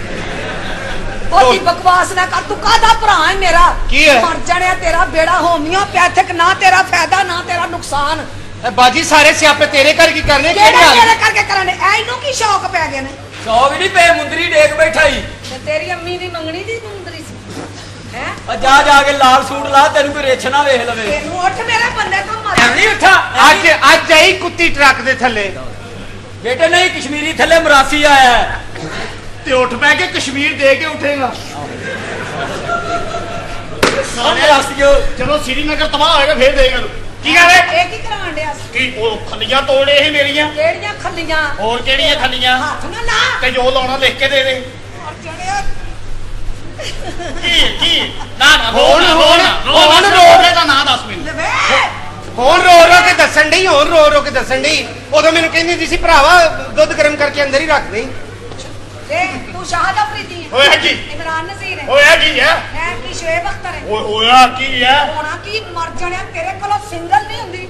Speaker 5: ਬਹੁਤੀ ਬਕਵਾਸ ਨਾ ਕਰ ਤੂੰ ਕਾਹਦਾ ਭਰਾ ਹੈ ਮੇਰਾ?
Speaker 4: ਕੀ ਹੈ?
Speaker 5: ਮਰ ਜਾਣਿਆ ਤੇਰਾ ਬੇੜਾ ਹੋਮਿਓਪੈਥਿਕ ਨਾ ਤੇਰਾ ਫਾਇਦਾ ਨਾ ਤੇਰਾ ਨੁਕਸਾਨ।
Speaker 4: ਇਹ ਬਾਜੀ ਸਾਰੇ ਸਿਆਪੇ ਤੇਰੇ ਘਰ ਕੀ ਕਰਨੇ
Speaker 5: ਕਿਹੜੇ
Speaker 4: ਕਿਹੜੇ ਹਾਲ
Speaker 5: ਤੇਰੇ ਕਰਕੇ ਕਰਨ ਐ ਇਹਨੂੰ ਕੀ ਸ਼ੌਕ ਪੈ ਗਏ ਨੇ?
Speaker 1: ਸੌ ਵੀ ਨਹੀਂ ਪਏ ਮੁੰਦਰੀ ਡੇਕ ਬੈਠਾ
Speaker 5: ਤੇ ਤੇਰੀ ਅੰਮੀ ਦੀ ਮੰਗਣੀ ਦੀ ਮੁੰਦਰੀ ਸੀ। ਹੈ?
Speaker 1: ਆ ਜਾ ਜਾ ਕੇ ਲਾਲ ਸੂਟ ਲਾ ਤੈਨੂੰ ਕੋਈ ਰੇਛ ਨਾ ਵੇਖ ਲਵੇ।
Speaker 5: ਤੈਨੂੰ ਉੱਠ ਮੇਰੇ ਬੰਦੇ ਤੋਂ ਮਰ
Speaker 1: ਐਵੇਂ ਉੱਠਾ?
Speaker 4: ਅੱਜ ਅੱਜ ਆਈ ਕੁੱਤੀ ਟਰੱਕ ਦੇ ਥੱਲੇ।
Speaker 1: ਬੇਟੇ ਨਹੀਂ ਕਸ਼ਮੀਰੀ ਥੱਲੇ ਮਰਾਸੀ ਆਇਆ ਹੈ।
Speaker 3: ਤੇ ਉੱਠ ਪੈ ਕੇ ਕਸ਼ਮੀਰ ਦੇ ਕੇ ਉੱਠੇਗਾ।
Speaker 1: ਸਭ ਮਰਾਸੀਓ
Speaker 3: ਜਦੋਂ ਸ੍ਰੀਨਗਰ ਤਬਾਹ ਹੋਏਗਾ ਫੇਰ ਦੇਗਾ ਤੂੰ ਕੀ ਕਰ ਰਿਹਾ
Speaker 5: ਇਹ ਕੀ ਕਰਾਉਣ ਡਿਆ ਸੀ?
Speaker 3: ਕੀ ਉਹ ਖੱਲੀਆਂ ਤੋੜੇ ਇਹ ਮੇਰੀਆਂ?
Speaker 5: ਕਿਹੜੀਆਂ ਖੱਲੀਆਂ?
Speaker 3: ਹੋਰ ਕਿਹੜੀਆਂ ਖੱਲੀਆਂ?
Speaker 5: ਹੱਥ ਨਾ ਲਾ।
Speaker 3: ਤੇ ਜੋ ਲਾਉਣਾ ਲਿਖ ਕੇ ਦੇ ਦੇ। ਕੀ ਕੀ? ਨਾ ਨਾ ਰੋ
Speaker 4: ਹੁਣ-
Speaker 3: ਨਾ ਰੋ ਨਾ ਰੋ
Speaker 4: ਹੁਣ
Speaker 3: ਨਾ
Speaker 4: ਰੋ।
Speaker 3: ਰੋ ਦਾ ਨਾਂ ਦੱਸ ਮੈਨੂੰ।
Speaker 4: ਹੁਣ ਰੋ ਰੋ ਕੇ ਦੱਸਣ ਡਈ ਹੁਣ ਰੋ ਰੋ ਕੇ ਦੱਸਣ ਡਈ। ਉਦੋਂ ਮੈਨੂੰ ਕਹਿੰਦੀ ਹੁੰਦੀ ਸੀ ਭਰਾਵਾ ਦੁੱਧ ਗਰਮ ਕਰਕੇ ਅੰਦਰ ਹੀ ਰੱਖ ਦੇਈ
Speaker 5: ਇਹ ਤੂੰ ਸ਼ਾਹਦ ਅਫਰੀਦੀ ਹੈ।
Speaker 3: ਹੋਇਆ ਕੀ
Speaker 5: ਇਮਰਾਨ ਨਜ਼ੀਰ ਹੈ।
Speaker 3: ਹੋਇਆ ਕੀ ਹੈ।
Speaker 5: ਮੈਂ ਕੀ ਸ਼ੁਏਬ ਅਖਤਰ ਹੈ?
Speaker 3: ਓਏ ਹੋਇਆ ਕੀ ਹੈ?
Speaker 5: ਹੋਣਾ ਕੀ? ਮਰ ਜਾਣਿਆ। ਤੇਰੇ ਕੋਲੋਂ ਸਿੰਗਲ ਨਹੀਂ ਹੁੰਦੀ।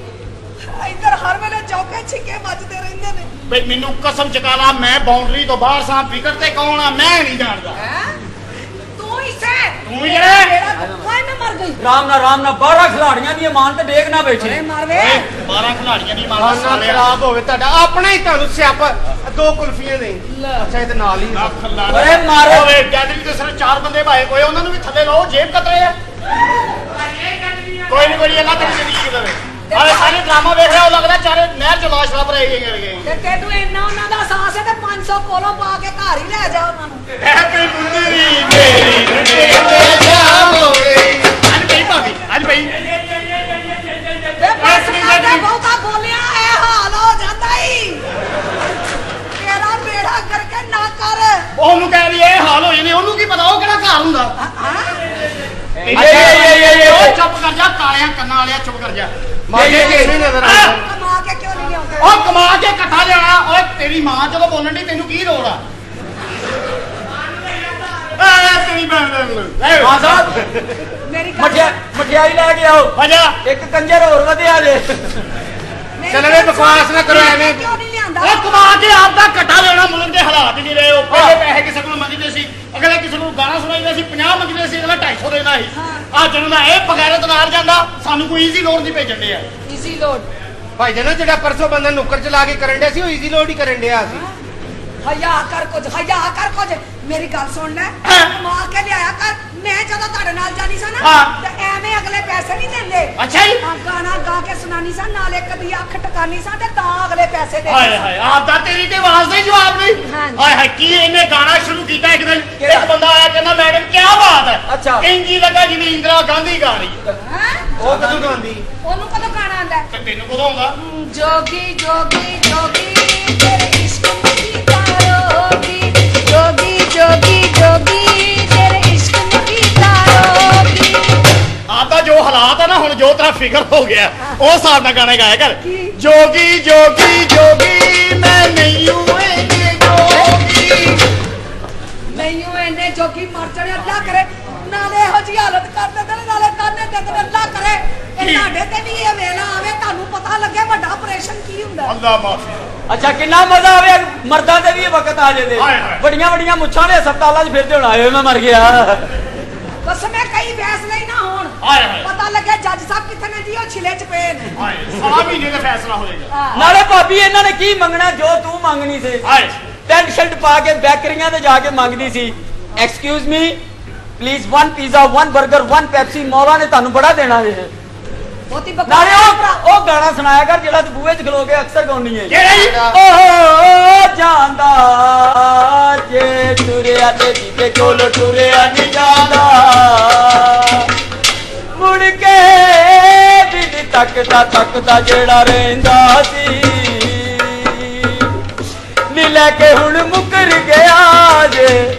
Speaker 5: ਇੱਧਰ ਹਰ ਵੇਲੇ ਚੌਕੇ ਛਿੱਕੇ ਵੱਜਦੇ ਰਹਿੰਦੇ ਨੇ।
Speaker 3: ਬਈ ਮੈਨੂੰ ਕਸਮ ਚਕਾ ਲਾ ਮੈਂ ਬਾਉਂਡਰੀ ਤੋਂ ਬਾਹਰ ਸਾਂ। ਫਿਕਰ ਤੇ ਕੌਣ ਆ? ਮੈਂ ਨਹੀਂ ਜਾਣਦਾ।
Speaker 5: ਹੈ? ਤੂੰ ਹੀ ਸੇ
Speaker 3: ਤੂੰ ਹੀ ਹੈ।
Speaker 5: ਕੋਈ ਮੈਂ ਮਰ ਗਈ।
Speaker 1: ਰਾਮ ਨਾ ਰਾਮ ਨਾ 12 ਖਿਲਾੜੀਆਂ ਦੀ ਮਾਨ ਤੇ ਡੇਕ ਨਾ ਬੈਠੇ।
Speaker 5: ਮਰ ਵੇ।
Speaker 3: ਓਏ 12 ਖਿਲਾੜੀਆਂ ਦੀ ਮਾਰਦਾ
Speaker 4: ਖਾਣਾ
Speaker 3: ਸਾਲਿਆ।
Speaker 4: ਖਰਾਬ ਹੋਵੇ ਤੁਹਾਡਾ। ਆਪਣਾ ਹੀ ਤੁਹਾਨੂੰ ਸਿਆਪਾ। ਦੋ ਕੁਲਫੀਆਂ ਦੇ ਅੱਛਾ ਇਹ ਤੇ ਨਾਲ ਹੀ।
Speaker 3: ਲੱਖ ਲਾ
Speaker 1: ਓਏ ਮਾਰੋ।
Speaker 3: ਓਏ ਜਦ ਵੀ ਸਿਰ ਚਾਰ ਬੰਦੇ ਭਾਏ ਕੋਈ ਉਹਨਾਂ ਨੂੰ ਵੀ ਥੱਲੇ ਲਾਓ ਜੇਬ ਕਤਰੇ ਆ। ਕੋਈ ਨਹੀਂ ਕੋਈ ਅੱਲਾ ਤੇਰੀ ਜ਼ਿੰਦਗੀ ਦੇਵੇ। ਆਲੇ ਸਾਰੇ ਡਰਾਮਾ ਵੇਖ ਰਿਹਾ ਉਹ ਲੱਗਦਾ ਚਾਰੇ ਨਹਿਰ ਚ ਲਾਸ਼ ਲੱਭ ਰਹੇ ਗਏ
Speaker 5: ਤੇ ਤੈਨੂੰ ਇੰਨਾ ਉਹਨਾਂ ਦਾ ਸਾਹਸ ਹੈ ਤੇ 500 ਕੋਲੋਂ ਪਾ ਕੇ ਘਰ ਹੀ ਲੈ ਜਾ ਉਹਨਾਂ ਨੂੰ।
Speaker 3: ਹੈਪੀ ਮੁੰਦਰੀ ਮੇਰੀ
Speaker 4: ਤੇ ਸ਼ਾਮ ਹੋ ਗਈ
Speaker 3: ਅੱਜ ਪਈ ਭਾਬੀ ਅੱਜ ਪਈ।
Speaker 5: ਵੇ ਬਸ ਦੇ ਬਹੁਤਾ ਬੋਲਿਆ ਇਹ ਹਾਲ ਹੋ ਜਾਂਦਾ ਈ। ਤੇਰਾ ਬੇੜਾ ਕਰਕੇ ਨਾ ਕਰ।
Speaker 3: ਉਹਨੂੰ ਕਹਿ ਰਹੀ ਇਹ ਹਾਲ ਹੋ ਜਾਣੇ ਉਹਨੂੰ ਕੀ ਪਤਾ ਉਹ ਕਿਹੜਾ ਘਰ ਹੁੰਦਾ?
Speaker 5: ਹਾਂ।
Speaker 1: ਏ
Speaker 3: ਉਹ ਚੁੱਪ ਕਰ ਜਾ ਕਾਲਿਆਂ ਕੰਨਾਂ ਵਾਲਿਆ ਚੁੱਪ ਕਰ ਜਾ।
Speaker 4: ਮਾਝੇ ਕੇ ਨਹੀਂ ਨਜ਼ਰ ਆਉਂਦਾ
Speaker 5: ਕਮਾ ਕੇ ਕਿਉਂ ਨਹੀਂ ਲਿਆਉਂਦੇ?
Speaker 3: ਉਹ ਕਮਾ ਕੇ ਇਕੱਠਾ ਲਿਆਣਾ ਓਏ ਤੇਰੀ ਮਾਂ ਜਦੋਂ ਬੋਲਣ ਦੀ ਤੈਨੂੰ ਕੀ ਲੋੜ ਆ? ਆ ਤੇਰੀ ਭੈਣ ਦੇ
Speaker 1: ਹਾਂ ਸਾਹਿਬ
Speaker 5: ਮੇਰੀ
Speaker 1: ਮਠਿਆਈ ਲੈ ਕੇ ਆਓ।
Speaker 3: ਵਜਾ
Speaker 1: ਇੱਕ ਕੰਜਰ ਹੋਰ ਵਧਿਆ ਜੇ।
Speaker 5: ਮੇਰੀ
Speaker 4: ਚੱਲ
Speaker 5: ਗੱਲ
Speaker 4: ਵੇ ਬਕਵਾਸ ਨਾ ਕਰੋ ਐਵੇਂ।
Speaker 5: ਕਿਉਂ ਨਹੀਂ ਲਿਆਂਦਾ?
Speaker 3: ਉਹ ਕਮਾ ਕੇ ਆਪ ਦਾ ਇਕੱਠਾ ਲੈਣਾ ਮੁਲਕ ਦੇ ਹਾਲਾਤ ਨਹੀਂ ਰਹੇ ਉਹ ਪਹਿਲੇ ਪੈਸੇ ਕਿਸੇ ਕੋਲ ਮੰਗਦੇ ਸੀ ਅਗਲੇ ਕਿਸੇ ਨੂੰ ਗਾਣਾ ਸੁਣਾਈਦਾ ਸੀ 50 ਮੰਗਦੇ ਸੀ ਅਗਲਾ 250 ਦੇਣਾ ਸੀ। ਆ ਜਦੋਂ ਦਾ ਇਹ ਬਗੈਰਤ ਨਾਲ ਜਾਂਦਾ ਸਾਨੂੰ ਕੋਈ ਈਜ਼ੀ ਲੋੜ ਨਹੀਂ ਭੇਜਣ ਦੇ ਆ
Speaker 5: ਈਜ਼ੀ ਲੋਡ
Speaker 4: ਭਾਈ ਜਨਾ ਜਿਹੜਾ ਪਰਸੋਂ ਬੰਦਾ ਨੁੱਕਰ ਚ ਲਾ ਕੇ ਕਰਨ ਡਿਆ ਸੀ ਉਹ ਈਜ਼ੀ ਲੋਡ ਹੀ ਕਰਨ ਡਿਆ ਸੀ।
Speaker 5: ਹਯਾ ਕਰ ਕੁਝ ਹਯਾ ਕਰ ਕੁਝ। ਮੇਰੀ ਗੱਲ ਸੁਣ ਲੈ। ਕਮਾ ਕੇ ਲਿਆਇਆ ਕਰ। ਮੈਂ ਜਦੋਂ ਤੁਹਾਡੇ ਨਾਲ ਜਾਣੀ ਸਾਂ ਨਾ
Speaker 3: ਹਾਂ।
Speaker 5: ਤੇ ਐਵੇਂ ਅਗਲੇ ਪੈਸੇ ਨਹੀਂ ਦਿੰਦੇ।
Speaker 3: ਅੱਛਾ ਜੀ।
Speaker 5: ਆ ਗਾਣਾ ਗਾ ਕੇ ਸੁਣਾਨੀ ਸਾਂ ਨਾਲੇ ਕਦੀ ਅੱਖ ਟਿਕਾਨੀ ਸਾਂ ਤੇ ਤਾਂ ਅਗਲੇ ਪੈਸੇ ਦੇ
Speaker 3: ਹਾਏ ਹਾਏ ਆਪ ਦਾ ਤੇਰੀ ਤੇ ਆਵਾਜ਼ ਦਾ ਹੀ ਜਵਾਬ ਨਹੀਂ
Speaker 5: ਹਾਂਜੀ।
Speaker 3: ਹਾਏ ਹਾਏ ਕੀ ਇਹਨੇ ਗਾਣਾ ਸ਼ੁਰੂ ਕੀਤਾ ਇੱਕ ਦਿਨ?
Speaker 1: ਕਿਹੜਾ?
Speaker 3: ਇੱਕ ਬੰਦਾ ਆਇਆ ਕਹਿੰਦਾ ਮੈਡਮ ਕੀ ਬਾਤ ਹੈ?
Speaker 1: ਅੱਛਾ।
Speaker 3: ਇੰਜੀ ਲੱਗਾ ਜਿਵੇਂ ਇੰਦਰਾ ਗਾਂਧੀ ਗਾ ਰਹੀ। ਹੈ?
Speaker 5: ਹੈਂ?
Speaker 4: ਉਹ ਕਦੋਂ ਗਾਉਂਦੀ
Speaker 5: ਉਹਨੂੰ ਕਦੋਂ ਗਾਣਾ ਆਂਦਾ
Speaker 3: ਤੇ ਤੈਨੂੰ ਕਦੋਂ ਆਉਂਦਾ?
Speaker 5: ਜੋਗੀ ਜੋਗੀ ਜੋਗੀ।
Speaker 3: ਜੋ ਹਾਲਾਤ ਹੈ ਨਾ ਹੁਣ ਜੋ ਤੇਰਾ ਫਿਕਰ ਹੋ ਗਿਆ ਉਹ ਹਿਸਾਬ ਨਾਲ ਗਾਣੇ ਗਾਇਆ ਕਰ
Speaker 5: ਕੀ?
Speaker 3: ਜੋਗੀ ਜੋਗੀ ਜੋਗੀ ਮੈਂ ਨਹੀਂ ਹੂੰ ਇਹ ਜੋਗੀ
Speaker 5: ਮੈਨੂੰ ਇਹਨੇ ਜੋਗੀ ਮਰ ਜਾਣੇ ਅੱਲਾ ਕਰੇ ਜੀ ਹਾਲਤ ਕਰ ਦਿੰਦੇ ਨੇ ਨਾਲੇ ਤਾਨੇ ਨੇ ਅੱਲਾ ਕਰੇ। ਇਹ
Speaker 3: ਕੀ?
Speaker 5: ਤੁਹਾਡੇ ਤੇ ਵੀ ਇਹ ਵੇਲਾ ਆਵੇ ਤੁਹਾਨੂੰ ਪਤਾ ਲੱਗੇ ਵੱਡਾ ਆਪਰੇਸ਼ਨ ਕੀ ਹੁੰਦਾ।
Speaker 3: ਅੱਲਾ ਮਾਫੀ
Speaker 1: ਅੱਛਾ ਕਿੰਨਾ ਮਜ਼ਾ ਆਵੇ ਮਰਦਾਂ ਦੇ ਵੀ ਇਹ ਵਕਤ ਆ ਜੇ ਦੇ
Speaker 3: ਹਾਏ ਹਾਏ।
Speaker 1: ਬੜੀਆਂ ਬੜੀਆਂ ਮੁੱਛਾਂ ਨੇ ਹਸਪਤਾਲਾਂ 'ਚ ਫਿਰਦੇ ਹੁਣ ਆਏ ਹੋਏ ਮੈਂ ਮਰ ਗਿਆ।
Speaker 5: ਬਸ ਮੈਂ ਕਈ ਫੈਸਲੇ ਹੀ ਨਾ ਹੋਣ।
Speaker 3: ਹਾਏ ਹਾਏ।
Speaker 5: ਪਤਾ ਲੱਗੇ ਜੱਜ ਸਾਹਿਬ ਕਿੱਥੇ ਨੇ ਜੀ ਉਹ ਛਿਲੇ ਚ ਪਏ ਨੇ।
Speaker 3: ਹਾਏ ਸਾਲਾ ਮਹੀਨੇ ਦਾ ਫੈਸਲਾ ਹੋਏਗਾ।
Speaker 1: ਨਾਲੇ ਭਾਬੀ ਇਹਨਾਂ ਨੇ ਕੀ ਮੰਗਣਾ ਜੋ ਤੂੰ ਮੰਗਣੀ ਸੀ।
Speaker 3: ਹਾਏ।
Speaker 1: ਪੈਂਟ ਸ਼ਰਟ ਪਾ ਕੇ ਬੈਕਰੀਆਂ ਤੇ ਜਾ ਕੇ ਮੰਗਦੀ ਸੀ। Excuse me please one pizza one 버ਗਰ one Pepsi ਮੌਲਾ ਨੇ ਤੁਹਾਨੂੰ ਬੜਾ ਦੇਣਾ ਜੇ
Speaker 5: ਬਹੁਤੀ
Speaker 1: ਨਾਲੇ
Speaker 5: ਬਕਵਾਸ
Speaker 1: ਉਹ ਉਹ ਗਾਣਾ ਸੁਣਾਇਆ ਕਰ ਜਿਹੜਾ ਤੂੰ ਬੂਹੇ 'ਚ ਖਲੋ ਕੇ ਅਕਸਰ ਗਾਉਣੀ ਹੈ
Speaker 3: ਕਿਹੜਾ ਜੀ?
Speaker 1: ਓਹ ਜਾਂਦਾ ਜੇ ਟੁਰਿਆ ਤੇ ਜੀਤੇ ਕੋਲ ਟੁਰਿਆ ਨਹੀਂ ਜਾਂਦਾ। ਮੁੜ ਕੇ ਦਿਲ ਤੱਕਦਾ ਤੱਕਦਾ ਜਿਹੜਾ ਰਹਿੰਦਾ ਸੀ। ਨੀ ਲੈ ਕੇ ਹੁਣ ਮੁਕਰ ਗਿਆ ਜੇ।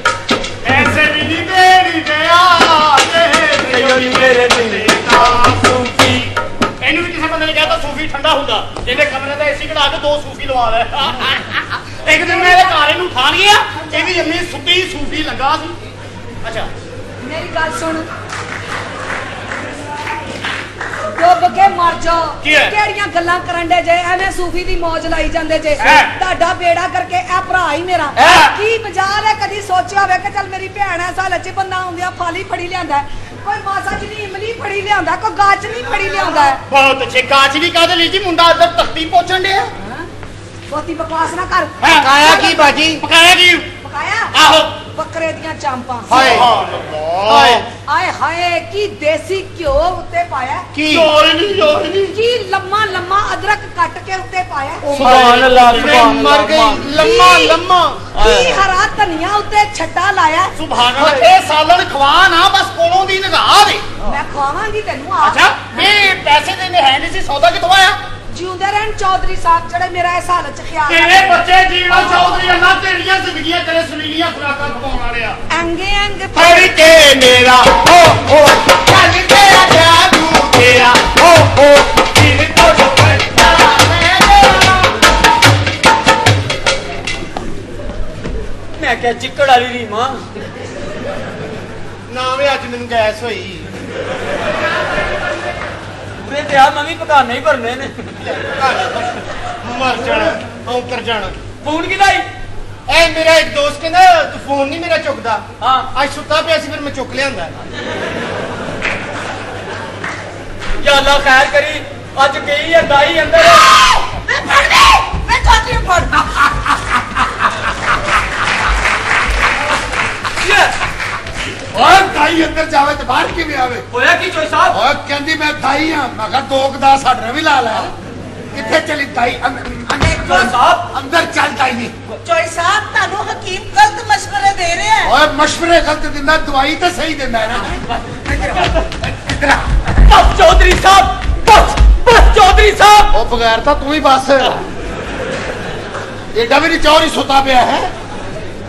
Speaker 3: ਠੰਡਾ ਹੁੰਦਾ। ਇਹਨੇ ਕਮਰੇ ਦਾ ਏਸੀ ਕਢਾ ਕੇ ਦੋ ਸੂਫੀ ਲਵਾ ਲੈ। ਇੱਕ ਦਿਨ ਮੈਂ ਇਹਦੇ ਘਰ ਇਹਨੂੰ ਠਾਣ ਗਿਆ ਇਹਦੀ ਅੰਮੀ ਸੁੱਤੀ ਸੂਫੀ ਲੱਗਾ ਸੀ। ਅੱਛਾ।
Speaker 5: ਮੇਰੀ ਗੱਲ ਸੁਣ। ਡੁੱਬ ਕੇ ਮਰ ਜਾ
Speaker 3: ਕੀ ਹੈ?
Speaker 5: ਕਿਹੜੀਆਂ ਗੱਲਾਂ ਕਰਨ ਦੇ ਜੇ ਐਵੇਂ ਸੂਫੀ ਦੀ ਮੌਜ ਲਾਈ ਜਾਂਦੇ ਜੇ
Speaker 3: ਹੈ।
Speaker 5: ਤੁਹਾਡਾ ਬੇੜਾ ਕਰਕੇ ਇਹ ਭਰਾ ਹੀ ਮੇਰਾ
Speaker 1: ਹੈ।
Speaker 5: ਕੀ ਮਜਾਲ ਹੈ ਕਦੀ ਸੋਚਿਆ ਹੋਵੇ ਕਿ ਚੱਲ ਮੇਰੀ ਭੈਣ ਐ ਸਾਲ ਚ ਬੰਦਾ ਹੁੰਦਿਆ ਫਾਲੀ ਫੜੀ ਲਿਆਂਦਾ ਹੈ। ਕੋਈ ਮਾਸਾ ਜੀ ਨਹੀਂ ਇਮਲੀ ਫੜੀ ਲਿਆਂਦਾ ਕੋਈ ਗਾਚ ਨਹੀਂ ਫੜੀ ਲਿਆਂਦਾ ਹੈ।
Speaker 3: ਬਹੁਤ ਅੱਛੇ ਕਾਚ ਵੀ ਕਾਦੇ ਲਈ ਜੀ ਮੁੰਡਾ ਇੱਧਰ ਤਖਤੀ ਪਹੁੰਚਣ ਡਿਆ
Speaker 5: ਹੈਂ? ਬਹੁਤੀ ਬਕਵਾਸ ਨਾ ਕਰ
Speaker 4: ਕਾਇਆ ਕੀ ਬਾਜੀ
Speaker 3: ਪਕਾਇਆ ਕੀ
Speaker 5: ਪਕਾਇਆ
Speaker 3: ਆਹੋ।
Speaker 5: ਬੱਕਰੇ ਦੀਆਂ ਚਾਂਪਾਂ।
Speaker 4: ਹਾਏ।
Speaker 3: ਸੁਭਾਨ ਅੱਲਾਹ।
Speaker 4: ਹਾਏ।
Speaker 5: ਆਏ ਹਾਏ ਕੀ ਦੇਸੀ ਘਿਓ ਉੱਤੇ ਪਾਇਆ?
Speaker 4: ਕੀ?
Speaker 3: ਚੋਰ ਨਹੀਂ ਚੋਰ ਨਹੀਂ।
Speaker 5: ਕੀ ਲੰਮਾ ਲੰਮਾ ਅਦਰਕ ਕੱਟ ਕੇ ਉੱਤੇ ਪਾਇਆ?
Speaker 1: ਸੁਭਾਨ ਅੱਲਾਹ
Speaker 4: ਮੈਂ
Speaker 1: ਸੁਭਾਨ
Speaker 4: ਮਰ ਗਈ। ਲੰਮਾ? ਲੰਮਾ।
Speaker 5: ਕੀ ਹਰਾ ਧਨੀਆ ਉੱਤੇ ਛੱਡਾ ਲਾਇਆ?
Speaker 3: ਸੁਭਾਨ ਅੱਲਾਹ ਇਹ ਸਾਲਣ ਖਵਾ ਨਾ ਬਸ ਕੋਲੋਂ ਦੀ ਨਿਗਾਹ ਦੇ।
Speaker 5: ਮੈਂ ਖਵਾਵਾਂਗੀ ਤੈਨੂੰ ਆ।
Speaker 3: ਅੱਛਾ ਇਹ ਪੈਸੇ ਦੇਣੇ ਹੈ ਨਹੀਂ ਸੀ ਸੌਦਾ ਕਿੱਥੋਂ ਆਇਆ?
Speaker 5: ਜਿਉਂਦੇ ਰਹਿਣ ਚੌਧਰੀ ਸਾਹਿਬ ਜਿਹੜੇ ਮੇਰਾ ਇਸ ਹਾਲਤ ਚ ਖਿਆਲ
Speaker 3: ਤੇਰੇ ਬੱਚੇ ਜੀਵਨ ਚੌਧਰੀ ਅੱਲਾ ਤੇਰੀਆਂ ਜ਼ਿੰਦਗੀਆਂ ਤੇਰੇ ਸੁਨੀਲੀਆਂ ਖੁਰਾਕਾਂ ਖਵਾਉਣ ਵਾਲੇ ਆ
Speaker 5: ਅੰਗੇ ਅੰਗ
Speaker 3: ਫੜ ਕੇ ਮੇਰਾ। ਓ ਓ। ਚੱਲ ਤੇਰਾ ਜਾਦੂ ਤੇਰਾ। ਓ ਓ। ਦਿਲ ਤੋਂ ਜੋ ਪੜਦਾ
Speaker 1: ਮੈਂ ਕਿਹਾ ਚਿੱਕੜ ਵਾਲੀ ਰੀਮਾ
Speaker 4: ਨਾ ਵੇ ਅੱਜ ਮੈਨੂੰ ਗੈਸ ਹੋਈ।
Speaker 1: ਪੂਰੇ ਤੇ ਆ ਮੈਂ ਵੀ ਪਕਾਨੇ ਹੀ ਭਰਨੇ ਨੇ।
Speaker 4: ਮਰ ਜਾਣਾ ਔਂਕਰ ਜਾਣਾ।
Speaker 1: ਫੋਨ ਕਿਦਾ ਹੀ
Speaker 4: ਐ ਮੇਰਾ ਇੱਕ ਦੋਸਤ ਕਹਿੰਦਾ ਤੂੰ ਫੋਨ ਨਹੀਂ ਮੇਰਾ ਚੁੱਕਦਾ।
Speaker 1: ਹਾਂ।
Speaker 4: ਅੱਜ ਸੁੱਤਾ ਪਿਆ ਸੀ ਫਿਰ ਮੈਂ ਚੁੱਕ ਲਿਆਂਦਾ।
Speaker 1: ਯਾ ਅੱਲਾ ਖੈਰ ਕਰੀ ਅੱਜ ਗਈ ਹੈ ਦਾਈ ਅੰਦਰ।
Speaker 5: ਮੈਂ ਫੜ ਦੇ ਮੈਂ ਨੂੰ ਫੜ
Speaker 6: ਓਏ ਦਾਈ ਅੰਦਰ ਜਾਵੇ ਤੇ ਬਾਹਰ ਕਿਵੇਂ ਆਵੇ?
Speaker 1: ਹੋਇਆ ਕੀ ਚੋਈ ਸਾਹਿਬ?
Speaker 6: ਓਏ ਕਹਿੰਦੀ ਮੈਂ ਦਾਈ ਆ। ਮੈਂ ਕਿਹਾ ਦੋ ਕੁ ਦਾ ਸਾਡੇ ਵੀ ਲਾ ਲੈ। ਕਿੱਥੇ ਚਲੀ ਦਾਈ ਅੰਦਰ-
Speaker 1: ਸਾਹਿਬ।
Speaker 6: ਅੰਦਰ ਚੱਲ ਦਾਈ ਨਹੀਂ
Speaker 5: ਚੋਈ ਸਾਹਿਬ ਤੁਹਾਨੂੰ ਹਕੀਮ ਗਲਤ ਮਸ਼ਵਰੇ ਦੇ ਰਿਹਾ ਹੈ।
Speaker 6: ਓਏ ਮਸ਼ਵਰੇ ਗਲਤ ਦਿੰਦਾ ਦਵਾਈ ਤਾਂ ਸਹੀ ਦਿੰਦਾ ਹੈ ਨਾ। ਇੱਧਰ ਆ।
Speaker 1: ਬਸ ਚੌਧਰੀ ਸਾਹਿਬ ਬਸ ਬਸ ਚੌਧਰੀ ਸਾਹਿਬ।
Speaker 6: ਉਹ ਬਗੈਰ ਤਾਂ ਤੂੰ ਹੀ ਬਸ। ਏਡਾ ਵੀ ਨਹੀਂ ਚੌਰੀ ਸੁੱਤਾ ਪਿਆ ਹੈ।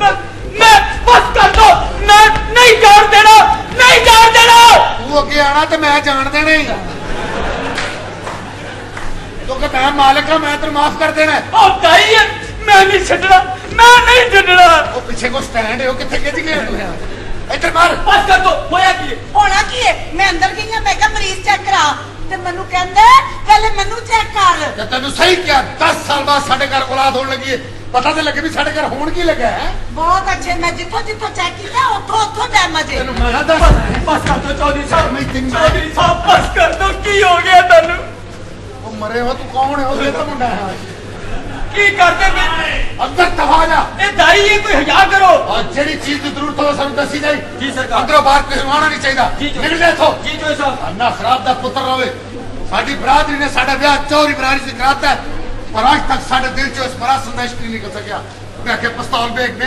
Speaker 1: ਮੈਂ ਮੈਂ ਬਸ ਕਰ ਦੋ। ਮੈਂ ਨਹੀਂ ਜਾਣ ਦੇਣਾ ਨਹੀਂ ਜਾਣ ਦੇਣਾ।
Speaker 6: ਤੂੰ ਅੱਗੇ ਆਣਾ ਤੇ ਮੈਂ ਜਾਣ ਦੇਣਾ ਹੀ। ਕਿਉਂਕਿ ਮੈਂ ਮਾਲਕ ਹਾਂ ਮੈਂ ਤੈਨੂੰ ਮਾਫ ਕਰ ਦੇਣਾ।
Speaker 1: ਉਹ ਦਾਈ ਮੈਂ ਨਹੀਂ ਛੱਡਣਾ ਮੈਂ ਨਹੀਂ ਛੱਡਣਾ।
Speaker 6: ਉਹ ਪਿੱਛੇ ਕੋ ਸਟੈਂਡ ਹੈ ਉਹ ਕਿੱਥੇ ਖਿੱਚ ਗਿਆ ਤੂੰ ਇੱਧਰ ਮਾਰ।
Speaker 1: ਬਸ ਕਰ ਦੋ ਹੋਇਆ ਕੀ ਹੈ?
Speaker 5: ਹੋਣਾ ਕੀ ਹੈ? ਮੈਂ ਅੰਦਰ ਗਈ ਹਾਂ ਮੈਂ ਕਿਹਾ ਮਰੀਜ਼ ਚੈੱਕ ਕਰਾ। ਤੇ ਮੈਨੂੰ ਕਹਿੰਦੇ ਪਹਿਲੇ ਮੈਨੂੰ ਚੈੱਕ ਕਰ।
Speaker 6: ਤੇ ਤੈਨੂੰ ਸਹੀ ਕਿਹਾ 10 ਸਾਲ ਬਾਅਦ ਸਾਡੇ ਘਰ ਔਲਾਦ ਹੋਣ ਲੱਗੀ ਹੈ। ਪਤਾ ਤੇ ਲੱਗੇ ਵੀ ਸਾਡੇ ਘਰ ਹੋਣ ਕੀ ਲੱਗਾ ਹੈ।
Speaker 5: ਬਹੁਤ ਅੱਛੇ ਮੈਂ ਜਿੱਥੋਂ ਜਿੱਥੋਂ ਚੈੱਕ ਕੀਤਾ ਉੱਥੋਂ ਉੱਥੋਂ ਡੈਮੇਜ ਹੈ
Speaker 6: ਤੈਨੂੰ ਮੈਂ ਨਾ ਦੱਸ
Speaker 1: ਬਸ ਕਰ ਦੋ ਚੌਧਰੀ ਸਾਹਿਬ।
Speaker 6: ਮੈਂ ਤੈਨੂੰ-
Speaker 1: ਚੌਧਰੀ ਸਾਹਿਬ ਬਸ ਕਰ ਦੋ ਕੀ ਹੋ ਗਿਆ ਤੁਹਾਨੂੰ
Speaker 6: ਉਹ ਮਰੇ ਹੋ ਤੂੰ ਕੌਣ ਹੈ? ਉਹ ਤਾਂ ਮੁੰਡਾ ਹੈ।
Speaker 1: ਕੀ ਕਰਦੇ ਪਏ?
Speaker 6: ਅੰਦਰ ਤਫਾ ਜਾ।
Speaker 1: ਇਹ ਦਾਈ ਇਹ ਕੋਈ ਹਜਾ ਕਰੋ।
Speaker 6: ਔਰ ਜਿਹੜੀ ਚੀਜ਼ ਦੀ ਜ਼ਰੂਰਤ ਹੋਵੇ ਸਾਨੂੰ ਦੱਸੀ ਜਾਈ।
Speaker 1: ਜੀ ਸਰਕਾਰ।
Speaker 6: ਅੰਦਰੋਂ ਬਾਹਰ ਕਿਸੇ ਨੂੰ ਆਉਣਾ ਨਹੀਂ ਚਾਹੀਦਾ। ਨਿਕਲ ਜਾ ਇੱਥੋਂ।
Speaker 1: ਜੀ ਜੋ ਸਾਹਿਬ।
Speaker 6: ਅੰਨਾ ਖਰਾਬ ਦਾ ਪੁੱਤਰ ਰਵੇ। ਸਾਡੀ ਬਰਾਦਰੀ ਨੇ ਸਾਡਾ ਵਿਆਹ ਚੌਰੀ ਬਰਾਦਰੀ ਸੇ ਕਰਾਤਾ ਪਰ ਅੱਜ ਤੱਕ ਸਾਡੇ ਦਿਲ ਚੋਂ ਇਸ ਬੜਾ ਸੰਦੇਸ਼ ਨਹੀਂ ਨਿਕਲ ਸਕਿਆ। ਮੈਂ ਕਿ ਪਸਤੌਲ ਬੇਗ ਨੇ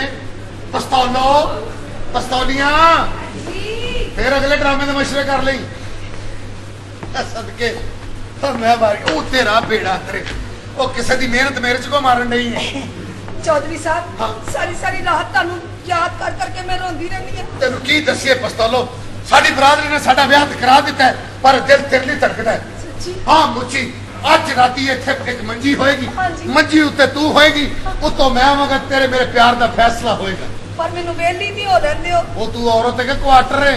Speaker 6: ਪਸਤੌਲੋ ਪਸਤੌਲੀਆਂ। ਫਿਰ ਅਗਲੇ ਡਰਾਮੇ ਦੇ ਮਸ਼ਰੇ ਕਰ ਲਈ। ਸਦਕੇ ਤਾਂ ਮੈਂ ਮਾਰ ਉਹ ਤੇਰਾ ਬੇੜਾ ਤੇਰੇ। ਉਹ ਕਿਸੇ ਦੀ ਮਿਹਨਤ ਮੇਰੇ ਚ ਕੋ ਮਾਰਨ ਨਹੀਂ ਹੈ?
Speaker 5: ਚੌਧਰੀ। ਸਾਹਿਬ ਸਾਰੀ ਸਾਰੀ ਰਾਤ ਤੁਹਾਨੂੰ ਯਾਦ ਕਰ ਕਰਕੇ ਮੈਂ ਰੋਂਦੀ ਰਹਿੰਦੀ ਹਾਂ।
Speaker 6: ਤੈਨੂੰ ਕੀ ਦੱਸੀਏ ਪਸਤੌਲੋ? ਸਾਡੀ ਬਰਾਦਰੀ ਨੇ ਸਾਡਾ ਵਿਆਹ ਤਾਂ ਕਰਾ ਦਿੱਤਾ ਹੈ, ਪਰ ਦਿਲ ਤੇਰੇ ਲਈ ਧੜਕਦਾ ਹੈ।
Speaker 5: ਸੱਚੀ?
Speaker 6: ਹਾਂ ਮੁੱਚੀ। ਅੱਜ ਰਾਤੀ ਇੱਥੇ ਇੱਕ ਮੰਜੀ ਹੋਏਗੀ। ਮੰਜੀ ਉੱਤੇ ਤੂੰ ਹੋਏਗੀ। ਉਤੋਂ ਮੈਂ ਆਵਾਂਗਾ ਤੇਰੇ ਮੇਰੇ ਪਿਆਰ ਦਾ ਫੈਸਲਾ ਹੋਏਗਾ।
Speaker 5: ਪਰ ਮੈਨੂੰ ਵੇਲੀ ਦੀ ਹੋ ਲੈਂਦੇ ਹੋ।
Speaker 6: ਉਹ ਤੂੰ ਔਰਤ ਹੈ ਕਿ ਕੁਆਟਰ ਹੈ